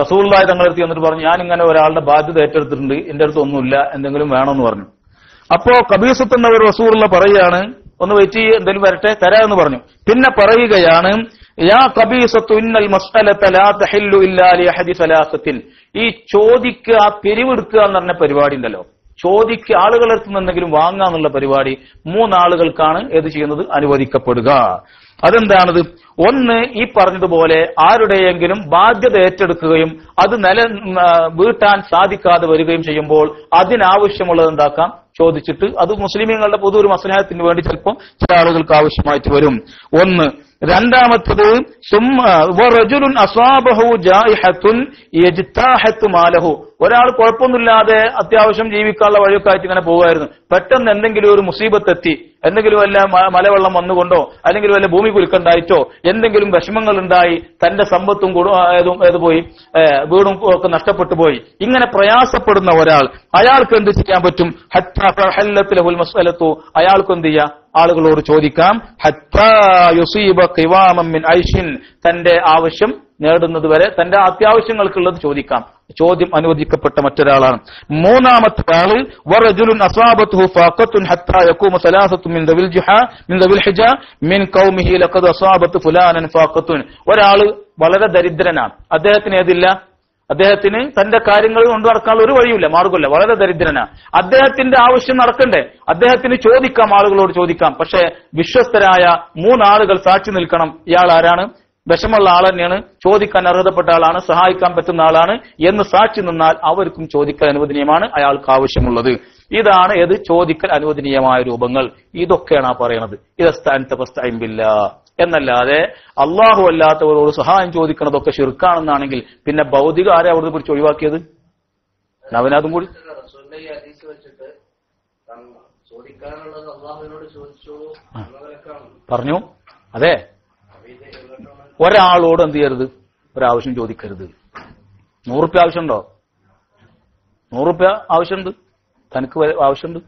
റസൂള്ളായി എത്തി എന്നിട്ട് പറഞ്ഞു ഞാൻ ഇങ്ങനെ ഒരാളുടെ ബാധ്യത ഏറ്റെടുത്തിട്ടുണ്ട് എന്റെ അടുത്ത് ഒന്നുമില്ല എന്തെങ്കിലും വേണമെന്ന് പറഞ്ഞു. അപ്പോ കബീസത്ത് എന്നവർ റസൂറുള്ള പറയുകയാണ് ഒന്ന് വെയിറ്റ് എന്തെങ്കിലും വരട്ടെ തരാമെന്ന് പറഞ്ഞു. പിന്നെ പറയുകയാണ് യാ ചോദിക്ക് ഇന്നൽ ഈ പിരിവെടുക്കുക എന്ന് പറഞ്ഞ പരിപാടി ഉണ്ടല്ലോ. ചോദിക്ക് ആളുകളുടെ അടുത്ത് എന്നുള്ള പരിപാടി മൂന്നാളുകൾക്കാണ് ഏത് ചെയ്യുന്നത്? അനുവദിക്കപ്പെടുക. അതെന്താണത്? ഒന്ന് ഈ പറഞ്ഞതുപോലെ ആരുടെയെങ്കിലും ബാധ്യത ഏറ്റെടുക്കുകയും അത് നില വീട്ടാൻ സാധിക്കാതെ വരികയും ചെയ്യുമ്പോൾ അതിനാവശ്യമുള്ളത് എന്താക്കാം? ചോദിച്ചിട്ട് അത് മുസ്ലിമീങ്ങളുടെ പൊതു ഒരു മസ്ലഹത്തിന് വേണ്ടി ചിലപ്പോൾ ചില ആളുകൾക്ക് ആവശ്യമായിട്ട് വരും. ഒന്ന് രണ്ടാമത്തത് ഒരാൾ കുഴപ്പമൊന്നുമില്ലാതെ അത്യാവശ്യം ജീവിക്കാനുള്ള വഴിയൊക്കെ ആയിട്ട് ഇങ്ങനെ പോകുമായിരുന്നു. പെട്ടെന്ന് എന്തെങ്കിലും ഒരു മുസീബത്ത് എത്തി എന്തെങ്കിലും വല്ല മലവെള്ളം വന്നുകൊണ്ടോ അല്ലെങ്കിൽ വല്ല ഭൂമി കുലുക്കുണ്ടായിട്ടോ എന്തെങ്കിലും വിഷമങ്ങൾ ഉണ്ടായി തന്റെ സമ്പത്തും ഏതും പോയി വീടും ഒക്കെ നഷ്ടപ്പെട്ടു പോയി. ഇങ്ങനെ പ്രയാസപ്പെടുന്ന ഒരാൾ അയാൾക്ക് എന്ത് ചെയ്യാൻ പറ്റും? ഹത്താ അയാൾക്ക് എന്ത് ചെയ്യാം? ആളുകളോട് ചോദിക്കാം തന്റെ ആവശ്യം നേടുന്നത് വരെ തന്റെ അത്യാവശ്യങ്ങൾക്കുള്ളത് ചോദിക്കാം. ചോദ്യം അനുവദിക്കപ്പെട്ട മറ്റൊരാളാണ്. മൂന്നാമത്തെ ആൾ ഒരാൾ വളരെ ദരിദ്രനാണ്. അദ്ദേഹത്തിന് ഏതില്ല? അദ്ദേഹത്തിന് തന്റെ കാര്യങ്ങൾ കൊണ്ടു നടക്കാനുള്ള ഒരു വഴിയില്ല മാർഗമില്ല. വളരെ ദരിദ്രനാണ് അദ്ദേഹത്തിന്റെ ആവശ്യം നടക്കണ്ടേ? അദ്ദേഹത്തിന് ചോദിക്കാം ആളുകളോട് ചോദിക്കാം. പക്ഷെ വിശ്വസ്തരായ മൂന്നാളുകൾ സാക്ഷി നിൽക്കണം. ഇയാൾ ആരാണ്? വിഷമുള്ള ആൾ തന്നെയാണ്. ചോദിക്കാൻ അർഹതപ്പെട്ട ആളാണ്. സഹായിക്കാൻ പറ്റുന്ന ആളാണ്. എന്ന് സാക്ഷി നിന്നാൽ അവർക്കും ചോദിക്കൽ അനുവദനീയമാണ്. അയാൾക്ക് ആവശ്യമുള്ളത്. ഇതാണ് ഏത് ചോദിക്കൽ അനുവദനീയമായ രൂപങ്ങൾ. ഇതൊക്കെയാണ് ആ പറയണത്. ഇതസ്ഥാനത്തല്ല എന്നല്ലാതെ അള്ളാഹു അല്ലാത്തവരോട് സഹായം ചോദിക്കുന്നതൊക്കെ ഷിർക്കാണെന്നാണെങ്കിൽ പിന്നെ ഭൗതിക ആരെ അവിടെ പിടിച്ച് ഒഴിവാക്കിയത്? അവനതും കൂടി. പറഞ്ഞു. അതെ. ഒരാളോട് എന്ത് ചെയ്യരുത്? ഒരാവശ്യം ചോദിക്കരുത്. നൂറുപ്യ ആവശ്യമുണ്ടോ? നൂറുപ്യ ആവശ്യമുണ്ട്? തനിക്ക് ആവശ്യമുണ്ട്?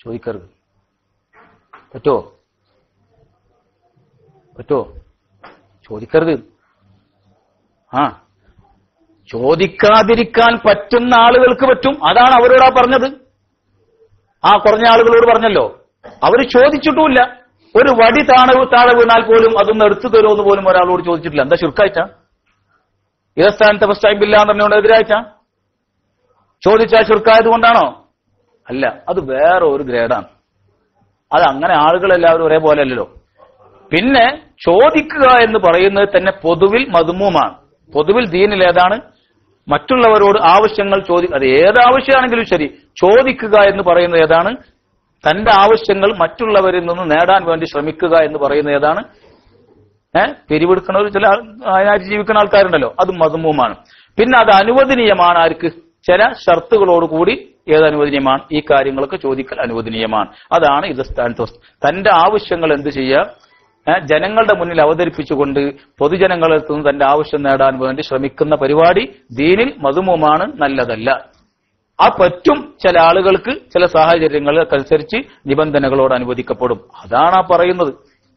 ചോദിക്കരുത്. പറ്റോ പറ്റോ ചോദിക്കരുത്. ആ. ചോദിക്കാതിരിക്കാൻ പറ്റുന്ന ആളുകൾക്ക് പറ്റും. അതാണ് അവരോടാ പറഞ്ഞത്. ആ കുറഞ്ഞ ആളുകളോട് പറഞ്ഞല്ലോ. അവർ ചോദിച്ചിട്ടുമില്ല. ഒരു വടി താണവ് താഴെ വീണാൽ പോലും അതൊന്ന് എടുത്തു തരുമെന്ന് പോലും ഒരാളോട് ചോദിച്ചിട്ടില്ല. എന്താ ശുർക്കായിട്ടാ? ഇതസ്ഥാനത്തെ ഫസ്റ്റ് എന്ന് പറഞ്ഞുകൊണ്ട് എതിരായിട്ടാ? ചോദിച്ചാൽ ചുരുക്കായത് കൊണ്ടാണോ? അല്ല അത് വേറെ ഒരു ഗ്രേഡാണ്. അത് അങ്ങനെ ആളുകളെല്ലാവരും ഒരേപോലെ അല്ലല്ലോ. പിന്നെ ചോദിക്കുക എന്ന് പറയുന്നത് തന്നെ പൊതുവിൽ മതുമുമാണ്. പൊതുവിൽ ദീനിൽ ഏതാണ്? മറ്റുള്ളവരോട് ആവശ്യങ്ങൾ ചോദി അത് ഏത് ആവശ്യമാണെങ്കിലും ശരി. ചോദിക്കുക എന്ന് പറയുന്നത് ഏതാണ്? തന്റെ ആവശ്യങ്ങൾ മറ്റുള്ളവരിൽ നിന്ന് നേടാൻ വേണ്ടി ശ്രമിക്കുക എന്ന് പറയുന്നത് ഏതാണ്? ഏഹ് പിരിവെടുക്കണവർ ചില അതിനായിട്ട് ജീവിക്കുന്ന ആൾക്കാരുണ്ടല്ലോ. അത് മതുമുമാണ്. പിന്നെ അത് അനുവദനീയമാണ് ആർക്ക്? ചില ഷർത്തുകളോട് കൂടി ഏത് അനുവദനീയമാണ്? ഈ കാര്യങ്ങളൊക്കെ ചോദിക്കൽ അനുവദനീയമാണ്. അതാണ് ഇത് സ്ഥാനത്ത് തന്റെ ആവശ്യങ്ങൾ എന്ത് ചെയ്യുക? ജനങ്ങളുടെ മുന്നിൽ അവതരിപ്പിച്ചുകൊണ്ട് പൊതുജനങ്ങളിൽ നിന്ന് തന്റെ ആവശ്യം നേടാൻ വേണ്ടി ശ്രമിക്കുന്ന പരിപാടി ദീനിൽ മതുമുമാണ് നല്ലതല്ല. ആ പറ്റും ചില ആളുകൾക്ക് ചില സാഹചര്യങ്ങൾക്കനുസരിച്ച് നിബന്ധനകളോട് അനുവദിക്കപ്പെടും. അതാണ് ആ പറയുന്നത്.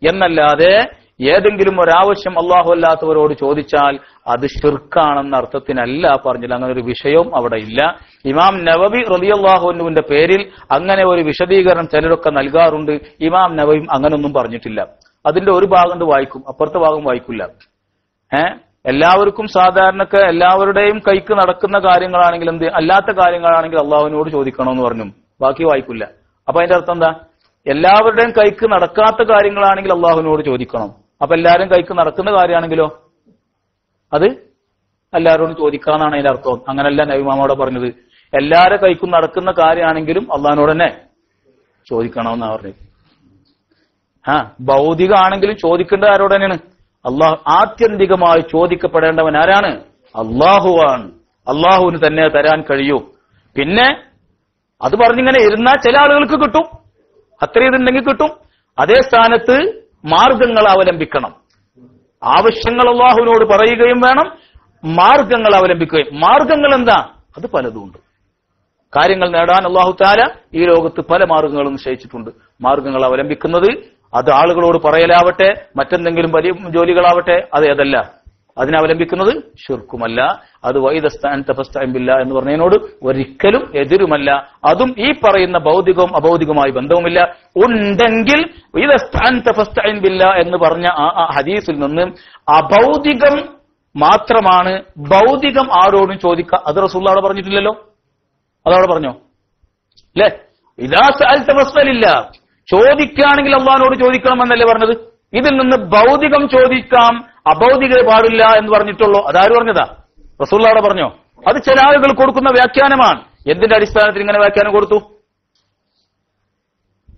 എന്നല്ലാതെ ഏതെങ്കിലും ഒരാവശ്യം അള്ളാഹു അല്ലാത്തവരോട് ചോദിച്ചാൽ അത് ഷിർക്കാണെന്ന അർത്ഥത്തിനല്ല പറഞ്ഞില്ല അങ്ങനെ ഒരു വിഷയവും അവിടെ ഇല്ല. ഇമാം നവബി റലിയല്ലാഹുവിന്റെ പേരിൽ അങ്ങനെ ഒരു വിശദീകരണം ചിലരൊക്കെ നൽകാറുണ്ട്. ഇമാം നവബിയും അങ്ങനൊന്നും പറഞ്ഞിട്ടില്ല. അതിന്റെ ഒരു ഭാഗം വായിക്കും അപ്പുറത്തെ ഭാഗം വായിക്കില്ല. ഏ? എല്ലാവർക്കും സാധാരണക്ക് എല്ലാവരുടെയും കൈക്ക് നടക്കുന്ന കാര്യങ്ങളാണെങ്കിൽ എന്ത് അല്ലാത്ത കാര്യങ്ങളാണെങ്കിൽ അള്ളാഹുവിനോട് ചോദിക്കണമെന്ന് പറഞ്ഞു. ബാക്കി വായിക്കില്ല. അപ്പൊ അതിന്റെ അർത്ഥം എന്താ? എല്ലാവരുടെയും കൈക്ക് നടക്കാത്ത കാര്യങ്ങളാണെങ്കിൽ അള്ളാഹുവിനോട് ചോദിക്കണം. അപ്പൊ എല്ലാവരും കൈക്ക് നടക്കുന്ന കാര്യമാണെങ്കിലോ? അത് എല്ലാവരോടും ചോദിക്കാന്നാണ് അതിന്റെ അർത്ഥം. അങ്ങനല്ല നബിമാമോടെ പറഞ്ഞത്. എല്ലാവരുടെ കൈക്കും നടക്കുന്ന കാര്യമാണെങ്കിലും അള്ളാഹിനോട് തന്നെ ചോദിക്കണമെന്നാണ് പറഞ്ഞത്. ആ ഭൗതികമാണെങ്കിലും ചോദിക്കേണ്ടത് ആരോട് തന്നെയാണ്? അള്ളാഹു ആത്യന്തികമായി ചോദിക്കപ്പെടേണ്ടവൻ ആരാണ്? അള്ളാഹുവാണ്. അള്ളാഹുവിന് തന്നെ തരാൻ കഴിയൂ. പിന്നെ അത് പറഞ്ഞിങ്ങനെ ഇരുന്നാൽ ചില ആളുകൾക്ക് കിട്ടും. അത്ര ഇതുണ്ടെങ്കിൽ കിട്ടും. അതേ സ്ഥാനത്ത് മാർഗങ്ങൾ അവലംബിക്കണം. ആവശ്യങ്ങൾ അള്ളാഹുവിനോട് പറയുകയും വേണം. മാർഗങ്ങൾ അവലംബിക്കുകയും. മാർഗങ്ങൾ എന്താ? അത് പലതുമുണ്ട് കാര്യങ്ങൾ നേടാൻ അള്ളാഹു താല ഈ ലോകത്ത് പല മാർഗങ്ങളും നിശ്ചയിച്ചിട്ടുണ്ട്. മാർഗങ്ങൾ അവലംബിക്കുന്നത് അത് ആളുകളോട് പറയലാവട്ടെ മറ്റെന്തെങ്കിലും വലിയ ജോലികളാവട്ടെ അത് ഏതല്ല. അതിനെ അവലംബിക്കുന്നത് ശുർക്കുമല്ല. അത് വൈദസ്ഥാൻ തപസ്താൻബില്ല എന്ന് പറഞ്ഞതിനോട് ഒരിക്കലും എതിരുമല്ല. അതും ഈ പറയുന്ന ഭൗതികവും അഭൗതികവുമായി ബന്ധവുമില്ല. ഉണ്ടെങ്കിൽ വൈദസ്ഥാൻ തപസ്താൻബില്ല എന്ന് പറഞ്ഞ ആ ഹദീസിൽ നിന്ന് അഭൗതികം മാത്രമാണ് ഭൗതികം ആരോടും ചോദിക്കുക അത് റസൂള്ള അവിടെ പറഞ്ഞിട്ടില്ലല്ലോ. അതവിടെ പറഞ്ഞോ? അല്ലേ ഇതാ തപസ്തലില്ല ചോദിക്കുകയാണെങ്കിൽ അള്ളഹാനോട് ചോദിക്കണം എന്നല്ലേ പറഞ്ഞത്? ഇതിൽ നിന്ന് ഭൗതികം ചോദിക്കാം. അഭൗതിക പാടില്ല എന്ന് പറഞ്ഞിട്ടുള്ളൂ. അതാര് പറഞ്ഞതാ? റസൂള്ളവിടെ പറഞ്ഞോ? അത് ചില ആളുകൾ കൊടുക്കുന്ന വ്യാഖ്യാനമാണ്. എന്തിന്റെ അടിസ്ഥാനത്തിൽ ഇങ്ങനെ വ്യാഖ്യാനം കൊടുത്തു?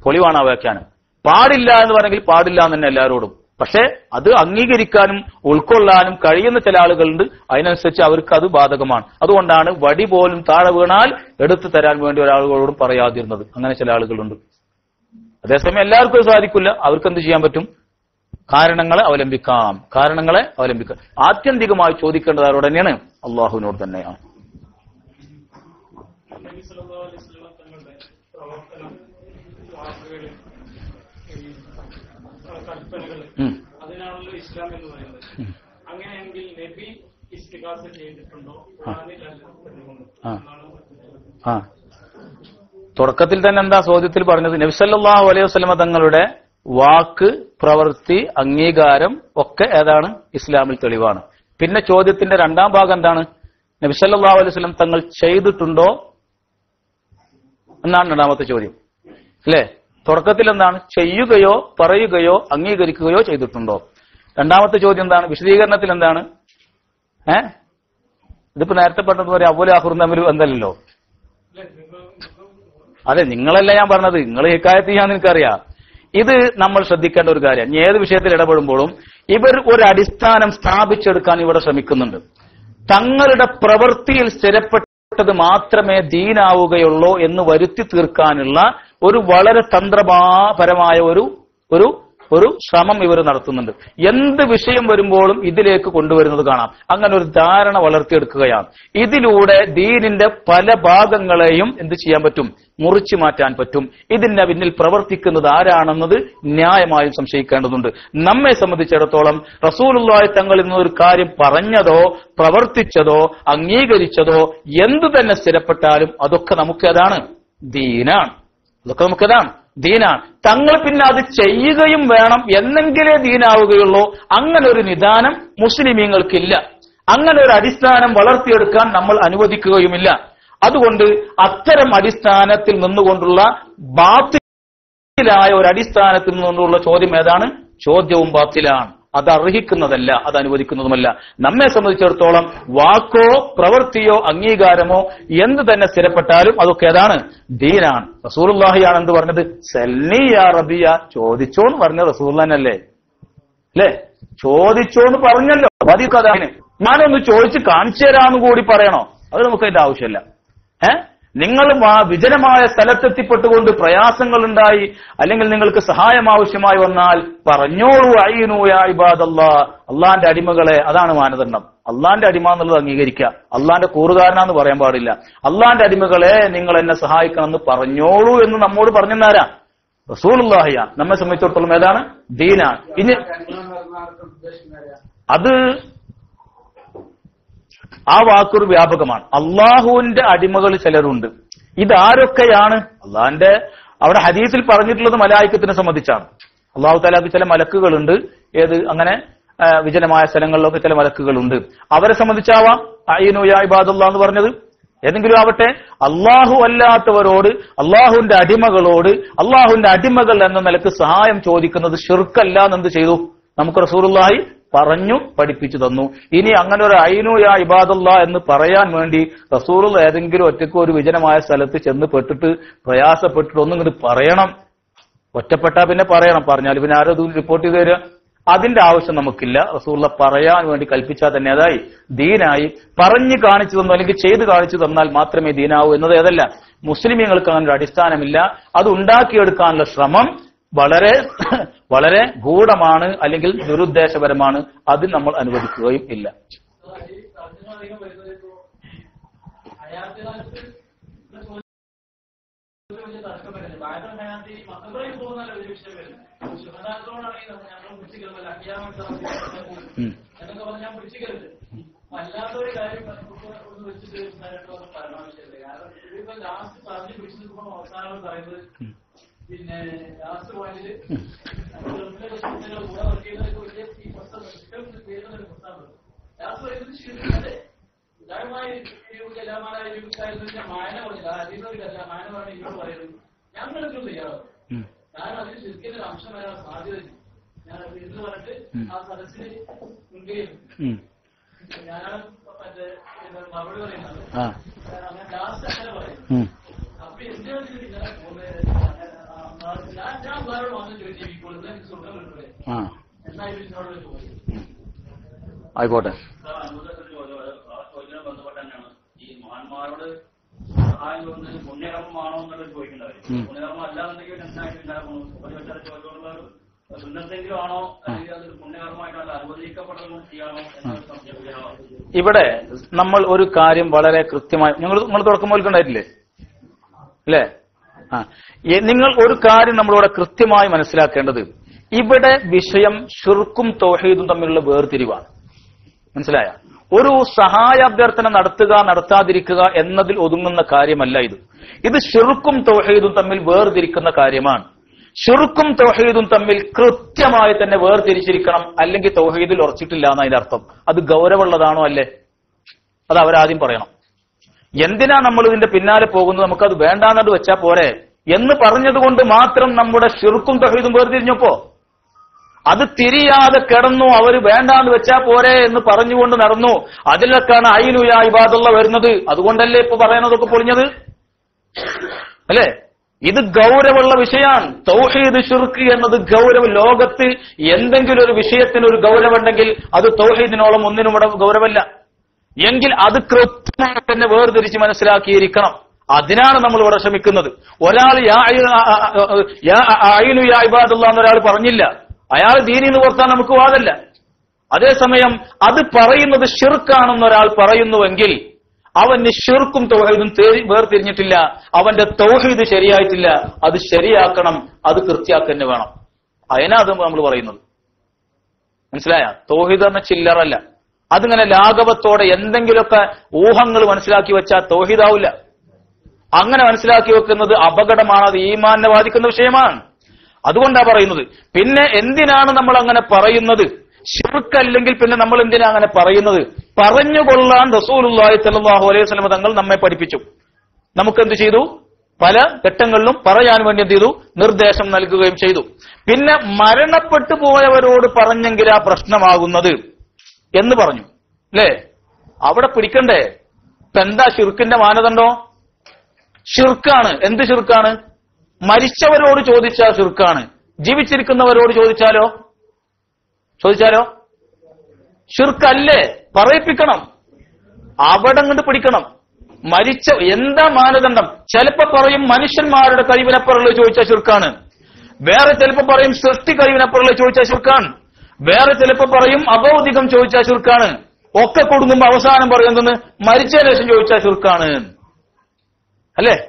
പൊളിവാണ് ആ വ്യാഖ്യാനം. പാടില്ല എന്ന് പറഞ്ഞെങ്കിൽ പാടില്ല എന്ന് തന്നെ എല്ലാവരോടും. പക്ഷേ അത് അംഗീകരിക്കാനും ഉൾക്കൊള്ളാനും കഴിയുന്ന ചില ആളുകളുണ്ട്. അതിനനുസരിച്ച് അവർക്ക് അത് ബാധകമാണ്. അതുകൊണ്ടാണ് വടി പോലും താഴെ വീണാൽ എടുത്തു തരാൻ വേണ്ടി ഒരാളുകളോടും പറയാതിരുന്നത്. അങ്ങനെ ചില ആളുകളുണ്ട്. അതേസമയം എല്ലാവർക്കും സാധിക്കില്ല അവർക്ക് എന്ത് ചെയ്യാൻ പറ്റും? കാരണങ്ങളെ അവലംബിക്കാം. കാരണങ്ങളെ അവലംബിക്കാം ആത്യന്തികമായി ചോദിക്കേണ്ടത് ആരോട് തന്നെയാണ്? അള്ളാഹുവിനോട് തന്നെയാണ്. അങ്ങനെയെങ്കിൽ നബി ചെയ്തിട്ടുണ്ടോ? ആ. തുടക്കത്തിൽ തന്നെ എന്താ ചോദ്യത്തിൽ പറഞ്ഞത്? നബിസല്ലാഹു അലൈഹി വസ്ലമ തങ്ങളുടെ വാക്ക് പ്രവൃത്തി അംഗീകാരം ഒക്കെ ഏതാണ്? ഇസ്ലാമിൽ തെളിവാണ്. പിന്നെ ചോദ്യത്തിന്റെ രണ്ടാം ഭാഗം എന്താണ്? നബിസല്ലാഹു അലൈഹി വസ്ലം തങ്ങൾ ചെയ്തിട്ടുണ്ടോ എന്നാണ് രണ്ടാമത്തെ ചോദ്യം. അല്ലേ? തുടക്കത്തിൽ എന്താണ്? ചെയ്യുകയോ പറയുകയോ അംഗീകരിക്കുകയോ ചെയ്തിട്ടുണ്ടോ? രണ്ടാമത്തെ ചോദ്യം എന്താണ്? വിശദീകരണത്തിൽ എന്താണ്? ഏ? ഇതിപ്പോ നേരത്തെ പറഞ്ഞതുപോലെ അവൽ അഹുറും തമ്മിൽ എന്തല്ലോ അതെ നിങ്ങളല്ല ഞാൻ പറഞ്ഞത്. നിങ്ങൾ ഇക്കാര്യത്ത് ചെയ്യാൻ നിനക്കറിയാം. ഇത് നമ്മൾ ശ്രദ്ധിക്കേണ്ട ഒരു കാര്യം. ഏത് വിഷയത്തിൽ ഇടപെടുമ്പോഴും ഇവർ ഒരു അടിസ്ഥാനം സ്ഥാപിച്ചെടുക്കാൻ ഇവിടെ ശ്രമിക്കുന്നുണ്ട്. തങ്ങളുടെ പ്രവൃത്തിയിൽ സ്ഥിരപ്പെട്ടത് മാത്രമേ ദീനാവുകയുള്ളൂ എന്ന് വരുത്തി തീർക്കാനുള്ള ഒരു വളരെ തന്ത്രപരമായ ഒരു ഒരു ഒരു ശ്രമം ഇവർ നടത്തുന്നുണ്ട്. എന്ത് വിഷയം വരുമ്പോഴും ഇതിലേക്ക് കൊണ്ടുവരുന്നത് കാണാം. അങ്ങനെ ഒരു ധാരണ വളർത്തിയെടുക്കുകയാണ്. ഇതിലൂടെ ദീനിന്റെ പല ഭാഗങ്ങളെയും എന്ത് ചെയ്യാൻ പറ്റും? മുറിച്ചു മാറ്റാൻ പറ്റും. ഇതിന്റെ പിന്നിൽ പ്രവർത്തിക്കുന്നത് ആരാണെന്നത് ന്യായമായും സംശയിക്കേണ്ടതുണ്ട്. നമ്മെ സംബന്ധിച്ചിടത്തോളം റസൂലുള്ളാഹി തങ്ങളിൽ നിന്ന് ഒരു കാര്യം പറഞ്ഞതോ പ്രവർത്തിച്ചതോ അംഗീകരിച്ചതോ എന്തു തന്നെ സ്ഥിരപ്പെട്ടാലും അതൊക്കെ നമുക്ക് അതാണ്. ദീനാണ്. അതൊക്കെ നമുക്കതാണ്. ദീനാണ്. തങ്ങൾ പിന്നെ അത് ചെയ്യുകയും വേണം എന്നെങ്കിലേ ദീനാവുകയുള്ളൂ. അങ്ങനെ ഒരു നിദാനം മുസ്ലിമീങ്ങൾക്കില്ല. അങ്ങനെ ഒരു അടിസ്ഥാനം വളർത്തിയെടുക്കാൻ നമ്മൾ അനുവദിക്കുകയുമില്ല. അതുകൊണ്ട് അത്തരം അടിസ്ഥാനത്തിൽ നിന്നുകൊണ്ടുള്ള ബാത്തിലായ ഒരു അടിസ്ഥാനത്തിൽ നിന്നുകൊണ്ടുള്ള ചോദ്യം ഏതാണ്? ചോദ്യവും ബാത്തിലാണ്. അത് അർഹിക്കുന്നതല്ല അത് അനുവദിക്കുന്നതുമല്ല. നമ്മെ സംബന്ധിച്ചിടത്തോളം വാക്കോ പ്രവൃത്തിയോ അംഗീകാരമോ എന്ത് തന്നെ സ്ഥിരപ്പെട്ടാലും അതൊക്കെ ഏതാണ്? ദീനാണ്. റസൂർലാഹിയാണ് എന്ത് പറഞ്ഞത്? സെല്ലിയ റബിയ. ചോദിച്ചോന്ന് പറഞ്ഞ റസൂർലാനല്ലേ അല്ലേ? ചോദിച്ചോന്ന് പറഞ്ഞല്ലോ. അതിന് ഞാനൊന്ന് ചോദിച്ച് കാണിച്ചു തരാമെന്ന് കൂടി പറയണോ? അത് നമുക്ക് അതിന്റെ ആവശ്യമില്ല. ഏ? നിങ്ങൾ ആ വിജനമായ സ്ഥലത്തെത്തിപ്പെട്ടുകൊണ്ട് പ്രയാസങ്ങളുണ്ടായി അല്ലെങ്കിൽ നിങ്ങൾക്ക് സഹായം ആവശ്യമായി വന്നാൽ പറഞ്ഞോളൂ അയ്യനൂയ ഇബാദല്ലാ. അള്ളാന്റെ അടിമകളെ അതാണ് മാനദണ്ഡം. അള്ളാന്റെ അടിമ എന്നുള്ളത് അംഗീകരിക്കുക. അള്ളാന്റെ കൂറുകാരനാന്ന് പറയാൻ പാടില്ല. അള്ളാന്റെ അടിമകളെ നിങ്ങൾ എന്നെ സഹായിക്കണം എന്ന് പറഞ്ഞോളൂ എന്ന് നമ്മോട് പറഞ്ഞെന്നാരാ? റസൂലുള്ളാഹിയ. നമ്മെ സംബന്ധിച്ചിടത്തോളം ഏതാണ്? ദീനാണ് ഇനി അത് ആ വാക്കൊരു വ്യാപകമാണ്. അള്ളാഹുവിന്റെ അടിമകൾ ചിലരുണ്ട്. ഇതാരൊക്കെയാണ്? അള്ളാഹിന്റെ അവിടെ ഹദീസിൽ പറഞ്ഞിട്ടുള്ളത് മലായിക്കത്തിനെ സംബന്ധിച്ചാണ്. അള്ളാഹു താലാക്ക് ചില മലക്കുകളുണ്ട്. ഏത്? അങ്ങനെ വിജനമായ സ്ഥലങ്ങളിലൊക്കെ ചില മലക്കുകളുണ്ട്. അവരെ സംബന്ധിച്ചാവാം അയ്യനു യാ എന്ന് പറഞ്ഞത്? ഏതെങ്കിലും ആവട്ടെ അള്ളാഹു അല്ലാത്തവരോട് അള്ളാഹുവിന്റെ അടിമകളോട് അള്ളാഹുവിന്റെ അടിമകൾ എന്ന നിലയ്ക്ക് സഹായം ചോദിക്കുന്നത് ഷിർക്കല്ല എന്നെന്ത് ചെയ്തു? നമുക്ക് റസൂറുല്ലാഹി പറഞ്ഞു പഠിപ്പിച്ചു തന്നു. ഇനി അങ്ങനെ ഒരു ഐനു ഇബാദുള്ള എന്ന് പറയാൻ വേണ്ടി റസൂർ ഏതെങ്കിലും ഒറ്റയ്ക്ക് ഒരു വിജനമായ സ്ഥലത്ത് ചെന്ന് പെട്ടിട്ട് പ്രയാസപ്പെട്ടിട്ട് ഒന്നും ഇങ്ങോട്ട് പറയണം. ഒറ്റപ്പെട്ടാ പിന്നെ പറയണം. പറഞ്ഞാൽ പിന്നെ ആരോ റിപ്പോർട്ട് ചെയ്ത് തരിക അതിന്റെ ആവശ്യം നമുക്കില്ല. റസൂള്ള പറയാൻ വേണ്ടി കൽപ്പിച്ചാൽ തന്നെ അതായി. ദീനായി പറഞ്ഞു കാണിച്ചു തന്നു അല്ലെങ്കിൽ ചെയ്ത് കാണിച്ചു തന്നാൽ മാത്രമേ ദീനാവൂ എന്നത് ഏതല്ല. മുസ്ലിമീങ്ങൾക്ക് അങ്ങനെ ഒരു അടിസ്ഥാനമില്ല. അത് ഉണ്ടാക്കിയെടുക്കാനുള്ള ശ്രമം വളരെ വളരെ ഗൂഢമാണ് അല്ലെങ്കിൽ ദുരുദ്ദേശപരമാണ്. അത് നമ്മൾ അനുവദിക്കുകയും ഇല്ല. ഒരു കാര്യം വെച്ചിട്ട് പറയുന്നത് പിന്നെ ലാസ്റ്റ് തയ്യാറാവും. കാരണം ശരിക്കും അംശം വരാൻ ഞാൻ പറഞ്ഞിട്ട് ആ. ഞാനാണ് മറ്റേ മറുപടി പറയുന്നത്. അങ്ങനെ ലാസ്റ്റ് അങ്ങനെ പറയും. അപ്പൊ ഇങ്ങനെ പോകുന്നത്? ആയിക്കോട്ടെ. ഇവിടെ നമ്മൾ ഒരു കാര്യം വളരെ കൃത്യമായി നിങ്ങൾ നിങ്ങൾ തുടക്കം മുതൽക്കുണ്ടായിട്ടില്ലേ അല്ലേ ആ എ- നിങ്ങൾ ഒരു കാര്യം നമ്മളിവിടെ കൃത്യമായി മനസ്സിലാക്കേണ്ടത് ഇവിടെ വിഷയം ഷുർക്കും തോഹീദും തമ്മിലുള്ള വേർതിരിവാണ്. മനസ്സിലായ? ഒരു സഹായ അഭ്യർത്ഥന നടത്തുക നടത്താതിരിക്കുക എന്നതിൽ ഒതുങ്ങുന്ന കാര്യമല്ല ഇത്. ഇത് ഷിർക്കും തോഹീദും തമ്മിൽ വേർതിരിക്കുന്ന കാര്യമാണ്. ഷിർക്കും തൗഹീദും തമ്മിൽ കൃത്യമായി തന്നെ വേർതിരിച്ചിരിക്കണം അല്ലെങ്കിൽ തൗഹീദിൽ ഉറച്ചിട്ടില്ല എന്നതിന്റെ അർത്ഥം അത് ഗൗരവമുള്ളതാണോ അല്ലേ? അത് അവരാദ്യം പറയണം. എന്തിനാ നമ്മൾ ഇതിന്റെ പിന്നാലെ പോകുന്നത്? നമുക്കത് വേണ്ടാന്നത് വെച്ചാ പോരെ? എന്ന് പറഞ്ഞതുകൊണ്ട് മാത്രം നമ്മുടെ ഷിർക്കും തഹീദും വേർതിരിഞ്ഞപ്പോ? അത് തിരിയാതെ കിടന്നു അവർ വേണ്ടാന്ന് വെച്ചാ പോരെ എന്ന് പറഞ്ഞുകൊണ്ട് നടന്നു. അതിലൊക്കെയാണ് അയിനുയ ഇബാദുള്ള വരുന്നത്. അതുകൊണ്ടല്ലേ ഇപ്പൊ പറയുന്നതൊക്കെ പൊളിഞ്ഞത്? അല്ലേ? ഇത് ഗൗരവമുള്ള വിഷയമാണ്. തൗഹീദ് ഷിർക്ക് എന്നത് ഗൗരവ ലോകത്ത് എന്തെങ്കിലും ഒരു വിഷയത്തിന് ഒരു ഗൗരവമുണ്ടെങ്കിൽ അത് തൗഹീദിനോളം ഒന്നിനും ഇവിടെ ഗൗരവമല്ല. എങ്കിൽ അത് കൃത്യമായി തന്നെ വേർതിരിച്ച് മനസ്സിലാക്കിയിരിക്കണം. അതിനാണ് നമ്മൾ ഇവിടെ ശ്രമിക്കുന്നത്. ഒരാൾ യാ അയ്യ- ആ- ആ- ആ- യാ- എന്നൊരാൾ പറഞ്ഞില്ല. അയാൾ ദീനിന്ന് പുറത്താൻ നമുക്ക് വാദല്ല. അതേസമയം അത് പറയുന്നത് ഷിർക്കാണെന്ന് ഒരാൾ പറയുന്നുവെങ്കിൽ അവന് ഷിർക്കും തൗഹീദും വേർതിരിഞ്ഞിട്ടില്ല. അവന്റെ തൗഹീദ് ശരിയായിട്ടില്ല. അത് ശരിയാക്കണം. അത് കൃത്യാക്കന്നെ വേണം. അതിനാ അത് നമ്മൾ പറയുന്നത്. മനസ്സിലായ? തൗഹീദ് എന്ന ചില്ലറല്ല. അതിങ്ങനെ ലാഘവത്തോടെ എന്തെങ്കിലുമൊക്കെ ഊഹങ്ങൾ മനസ്സിലാക്കി വെച്ചാൽ തോഹിതാവില്ല. അങ്ങനെ മനസ്സിലാക്കി വെക്കുന്നത് അപകടമാണ് അത് ഈമാനെ ബാധിക്കുന്ന വിഷയമാണ്. അതുകൊണ്ടാ പറയുന്നത് പിന്നെ എന്തിനാണ് നമ്മൾ അങ്ങനെ പറയുന്നത്? ഷിർക്കല്ലെങ്കിൽ പിന്നെ നമ്മൾ എന്തിനാ അങ്ങനെ പറയുന്നത്? പറഞ്ഞുകൊള്ളാൻ റസൂലുള്ളാഹി സ്വല്ലല്ലാഹു അലൈഹി സ്വലമ തങ്ങൾ നമ്മെ പഠിപ്പിച്ചു. നമുക്ക് നമുക്കെന്ത് ചെയ്തു? പല ഘട്ടങ്ങളിലും പറയാൻ വേണ്ടി എന്ത് ചെയ്തു? നിർദ്ദേശം നൽകുകയും ചെയ്തു. പിന്നെ മരണപ്പെട്ടു പോയവരോട് പറഞ്ഞെങ്കിലാ പ്രശ്നമാകുന്നത്. എന്ന് പറഞ്ഞു. അല്ലേ അവിടെ പിടിക്കണ്ടേ? ഇപ്പൊ എന്താ ഷിർക്കിന്റെ മാനദണ്ഡോ? ഷിർക്കാണ് എന്ത് ഷിർക്കാണ് മരിച്ചവരോട് ചോദിച്ചാൽ ഷിർക്കാണ് ജീവിച്ചിരിക്കുന്നവരോട് ചോദിച്ചാലോ? ചോദിച്ചാലോ? ഷിർക്കല്ലേ പറയിപ്പിക്കണം. അവിടെ അങ്ങോട്ട് പിടിക്കണം. മരിച്ച എന്താ മാനദണ്ഡം? ചിലപ്പോ പറയും മനുഷ്യന്മാരുടെ കഴിവിനപ്പുറമുള്ള ചോദിച്ചാൽ ഷിർക്കാണ് വേറെ ചിലപ്പോ പറയും സൃഷ്ടി കഴിവിനപ്പുറമുള്ള ചോദിച്ചാൽ ഷിർക്കാണ് വേറെ ചിലപ്പോ പറയും അബൗദികം ചോദിച്ചാൽ ചുരുക്കാണ്. ഒക്കെ കൊടുക്കുമ്പോ അവസാനം പറയുന്നത് മരിച്ച ശേഷം ചോദിച്ചാൽ ചുരുക്കാണ്. അല്ലേ?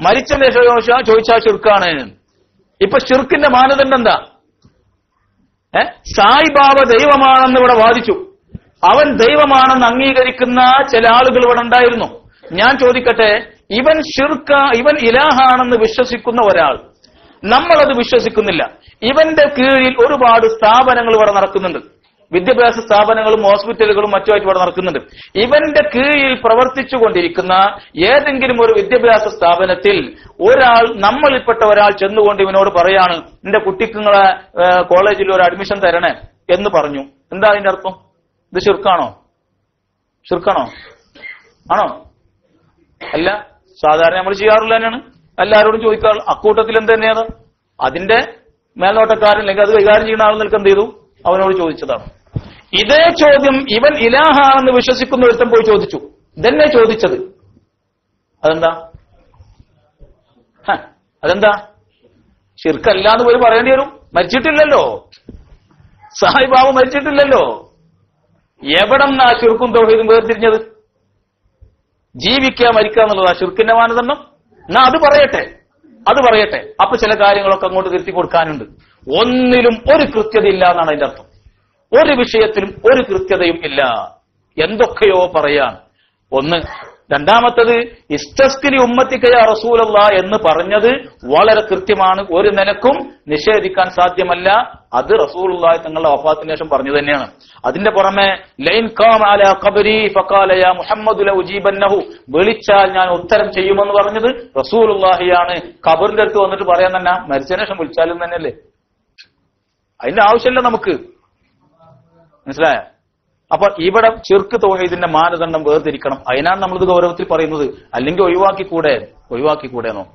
മരിച്ച ശേഷം ചോദിച്ചാൽ ചുരുക്കാണ്. ഇപ്പൊ ചുരുക്കിന്റെ മാനദണ്ഡം എന്താ? ഏ? സായിബാബ ദൈവമാണെന്ന് ഇവിടെ വാദിച്ചു. അവൻ ദൈവമാണെന്ന് അംഗീകരിക്കുന്ന ചില ആളുകൾ ഇവിടെ ഉണ്ടായിരുന്നു. ഞാൻ ചോദിക്കട്ടെ ഇവൻ ഷിർക്ക ഇവൻ ഇലാഹാണെന്ന് വിശ്വസിക്കുന്ന ഒരാൾ. നമ്മളത് വിശ്വസിക്കുന്നില്ല. ഇവന്റെ കീഴിൽ ഒരുപാട് സ്ഥാപനങ്ങൾ ഇവിടെ നടക്കുന്നുണ്ട്. വിദ്യാഭ്യാസ സ്ഥാപനങ്ങളും ഹോസ്പിറ്റലുകളും മറ്റുമായിട്ട് ഇവിടെ നടക്കുന്നുണ്ട്. ഇവന്റെ കീഴിൽ പ്രവർത്തിച്ചു കൊണ്ടിരിക്കുന്ന ഏതെങ്കിലും ഒരു വിദ്യാഭ്യാസ സ്ഥാപനത്തിൽ ഒരാൾ നമ്മളിൽപ്പെട്ട ഒരാൾ ചെന്നുകൊണ്ട് ഇവനോട് പറയാണ് നിന്റെ കുട്ടിക്ക് നിങ്ങളെ കോളേജിൽ ഒരു അഡ്മിഷൻ തരണേ എന്ന് പറഞ്ഞു. എന്താ അതിന്റെ അർത്ഥം? ഇത് ശുർക്കാണോ? ശുർക്കാണോ? ആണോ? അല്ല സാധാരണ നമ്മൾ ചെയ്യാറില്ല തന്നെയാണ് എല്ലാവരോടും ചോദിക്കാറുള്ളൂ അക്കൂട്ടത്തിൽ എന്ത് തന്നെയാണ്? അതിന്റെ മേൽനോട്ടക്കാരൻ അല്ലെങ്കിൽ അത് കൈകാര്യം ചെയ്യുന്ന ആൾ നിൽക്കെന്ത് ചെയ്തു? അവനോട് ചോദിച്ചതാണ്. ഇതേ ചോദ്യം ഇവൻ ഇലാഹാണെന്ന് വിശ്വസിക്കുന്ന ഒരുത്തം പോയി ചോദിച്ചു. ഇതന്നെ ചോദിച്ചത്. അതെന്താ? അതെന്താ അതെന്താ? ഷിർക്കല്ലാന്ന് പോയി പറയേണ്ടി വരും. മരിച്ചിട്ടില്ലല്ലോ. സായിബാബു മരിച്ചിട്ടില്ലല്ലോ. എവിടെന്നാ ചുരുക്കും തൗഹീദും വേർതിരിഞ്ഞത്? ജീവിക്കുക മരിക്കുക എന്നുള്ളതാ ഷിർക്കിന്റെ മാനദണ്ഡം. എന്നാ അത് പറയട്ടെ. അത് പറയട്ടെ. അപ്പൊ ചില കാര്യങ്ങളൊക്കെ അങ്ങോട്ട് തിരുത്തി കൊടുക്കാനുണ്ട്. ഒന്നിലും ഒരു കൃത്യത ഇല്ല എന്നാണ് അതിന്റെ അർത്ഥം. ഒരു വിഷയത്തിലും ഒരു കൃത്യതയും ഇല്ല. എന്തൊക്കെയോ പറയാൻ. ഒന്ന് രണ്ടാമത്തത് ഇസ്റ്റസ്കിലി ഉമ്മത്തിക്കയ റസൂലല്ല എന്ന് പറഞ്ഞത് വളരെ കൃത്യമാണ്. ഒരു നിലക്കും നിഷേധിക്കാൻ സാധ്യമല്ല. അത് റസൂൽ തങ്ങളുടെ വഫാത്തിന് ശേഷം പറഞ്ഞു തന്നെയാണ്. അതിന്റെ പുറമെ ലൈൻ കാം അല ഖബരി ഫഖാലയ മുഹമ്മദുല ഉജീബന്നഹു വിളിച്ചാൽ ഞാൻ ഉത്തരം ചെയ്യുമെന്ന് പറഞ്ഞത് റസൂലുള്ളാഹിയാണ് ഖബറിന്റെ അടുത്ത് വന്നിട്ട് പറയാൻ തന്നെ മരിച്ചതിന് ശേഷം വിളിച്ചാലും തന്നെയല്ലേ? അതിന്റെ ആവശ്യമില്ല നമുക്ക്. മനസ്സിലായ? അപ്പൊ ഇവിടെ ചെറുക്ക് തോഹീദിന്റെ മാനദണ്ഡം വേർതിരിക്കണം. അതിനാണ് നമ്മളിത് ഗൗരവത്തിൽ പറയുന്നത്. അല്ലെങ്കിൽ ഒഴിവാക്കി കൂടെ ഒഴിവാക്കി കൂടെ നോ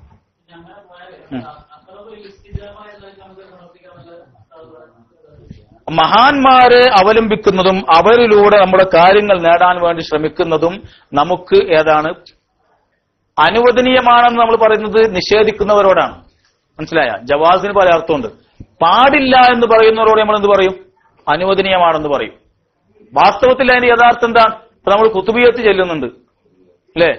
മഹാന്മാരെ അവലംബിക്കുന്നതും അവരിലൂടെ നമ്മുടെ കാര്യങ്ങൾ നേടാൻ വേണ്ടി ശ്രമിക്കുന്നതും നമുക്ക് ഏതാണ്? അനുവദനീയമാണെന്ന് നമ്മൾ പറയുന്നത് നിഷേധിക്കുന്നവരോടാണ്. മനസ്സിലായ? ജവാസിന് പല അർത്ഥമുണ്ട്. പാടില്ല എന്ന് പറയുന്നവരോട് നമ്മൾ എന്ത് പറയും? അനുവദനീയമാണെന്ന് പറയും. വാസ്തവത്തിൽ അതിന്റെ യഥാർത്ഥം എന്താ? നമ്മൾ കുത്തുബിയത്ത് ചെല്ലുന്നുണ്ട്. അല്ലേ?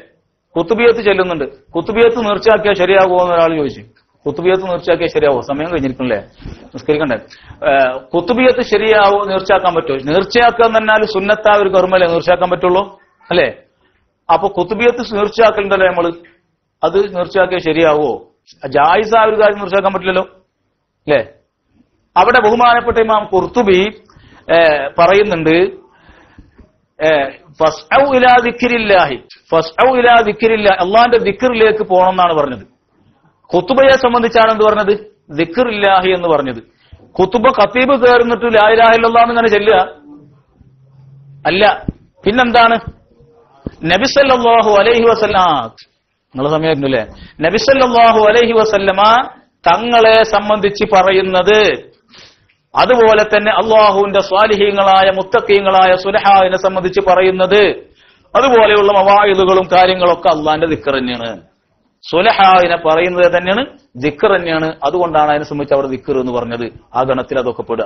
കുത്തുബിയത്ത് ചെല്ലുന്നുണ്ട്. കുത്തുബിയത്ത് നീർച്ചയാക്കിയാൽ ശരിയാകുമോ എന്ന് ഒരാൾ ചോദിച്ചു. കുത്തുബിയത്ത് നീർച്ചയാക്കിയാൽ ശരിയാവോ സമയം കഴിഞ്ഞിരിക്കണല്ലേ നിസ്കരിക്കണ്ടേ? കുത്തുബിയത്ത് ശരിയാവോ നീർച്ചയാക്കാൻ പറ്റുമോ? നീർച്ചയാക്കുക എന്ന് പറഞ്ഞാൽ സുന്നത്താ ഒരു കർമ്മല്ലേ? നീർച്ചയാക്കാൻ പറ്റുള്ളൂ. അല്ലേ? അപ്പൊ കുത്തുബിയത്ത് നീർച്ചയാക്കലുണ്ടല്ലോ നമ്മൾ അത് നീർച്ചയാക്കിയാൽ ശരിയാവോ? ജായിസ ഒരു കാര്യം നീർച്ചയാക്കാൻ പറ്റില്ലല്ലോ. അല്ലേ? അവിടെ ബഹുമാനപ്പെട്ട ഇമാം കുർത്തുബി പറയുന്നുണ്ട് ഏഹ്, ഫസ്ഔ ഇലാ ദിക്രില്ലാഹി ഫസ്ഔ ഇലാ ദിക്രില്ലാ അള്ളാന്റെ ദിക്കറിലേക്ക് പോകണം എന്നാണ് പറഞ്ഞത്. ഖുത്തുബയെ സംബന്ധിച്ചാണ് എന്ത് പറഞ്ഞത്? ദിക്റില്ലാഹി എന്ന് പറഞ്ഞത്. ഖുത്തുബ ഖത്തീബ് കയറുന്നിട്ട് ലായിലാഹില്ലാന്ന് ഇങ്ങനെ ചെല്ലുക. അല്ല പിന്നെന്താണ്? നബിസല്ലാഹു അലൈഹി വസല്ല നിങ്ങളെ സമയമായിരുന്നു അല്ലെ? നബിസല്ലാഹു അലൈഹി വസല്ലമ തങ്ങളെ സംബന്ധിച്ച് പറയുന്നത് അതുപോലെ തന്നെ അള്ളാഹുവിന്റെ സ്വാലിഹീങ്ങളായ മുത്തക്കീങ്ങളായ സുലഹാവിനെ സംബന്ധിച്ച് പറയുന്നത് അതുപോലെയുള്ള മവായുധകളും കാര്യങ്ങളൊക്കെ അള്ളാന്റെ ദിക്കർ തന്നെയാണ്. സുലഹാവിനെ പറയുന്നത് തന്നെയാണ് ദിക്കർ തന്നെയാണ്. അതുകൊണ്ടാണ് അതിനെ സംബന്ധിച്ച് അവർ ദിക്കർ എന്ന് പറഞ്ഞത്. ആ ഗണത്തിൽ അതൊക്കെ പെടുക.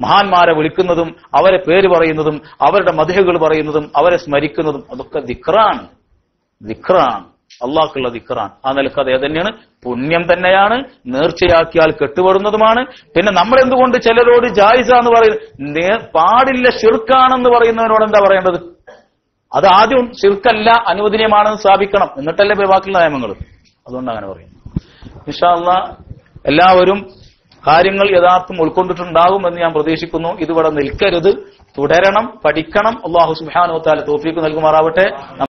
മഹാന്മാരെ വിളിക്കുന്നതും അവരെ പേര് പറയുന്നതും അവരുടെ മതികൾ പറയുന്നതും അവരെ സ്മരിക്കുന്നതും അതൊക്കെ ദിക്റാണ്. ദിക്റാണ്. അള്ളാഹുള്ള ദിക്റാണ്. ആ നിലയ്ക്ക് അത് തന്നെയാണ്. പുണ്യം തന്നെയാണ് നേർച്ചയാക്കിയാൽ കെട്ടുപെടുന്നതുമാണ്. പിന്നെ നമ്മൾ എന്തുകൊണ്ട് ചിലരോട് ജായിസ എന്ന് പറയുന്നത് പാടില്ല ഷിർക്കാണെന്ന് പറയുന്നവരോട് എന്താ പറയേണ്ടത്? അത് ആദ്യം ഷിർക്കല്ല അനുവദനീയമാണെന്ന് സ്ഥാപിക്കണം. എന്നിട്ടല്ലേ ബാക്കിയുള്ള നിയമങ്ങൾ അതുകൊണ്ട് അങ്ങനെ പറയും. ഇൻഷാല്ല എല്ലാവരും കാര്യങ്ങൾ യഥാർത്ഥം ഉൾക്കൊണ്ടിട്ടുണ്ടാകും എന്ന് ഞാൻ പ്രതീക്ഷിക്കുന്നു. ഇതിവിടെ നിൽക്കരുത്. തുടരണം പഠിക്കണം. അള്ളാഹു സുബാനോ തോഫീക്ക് നൽകുമാറാവട്ടെ.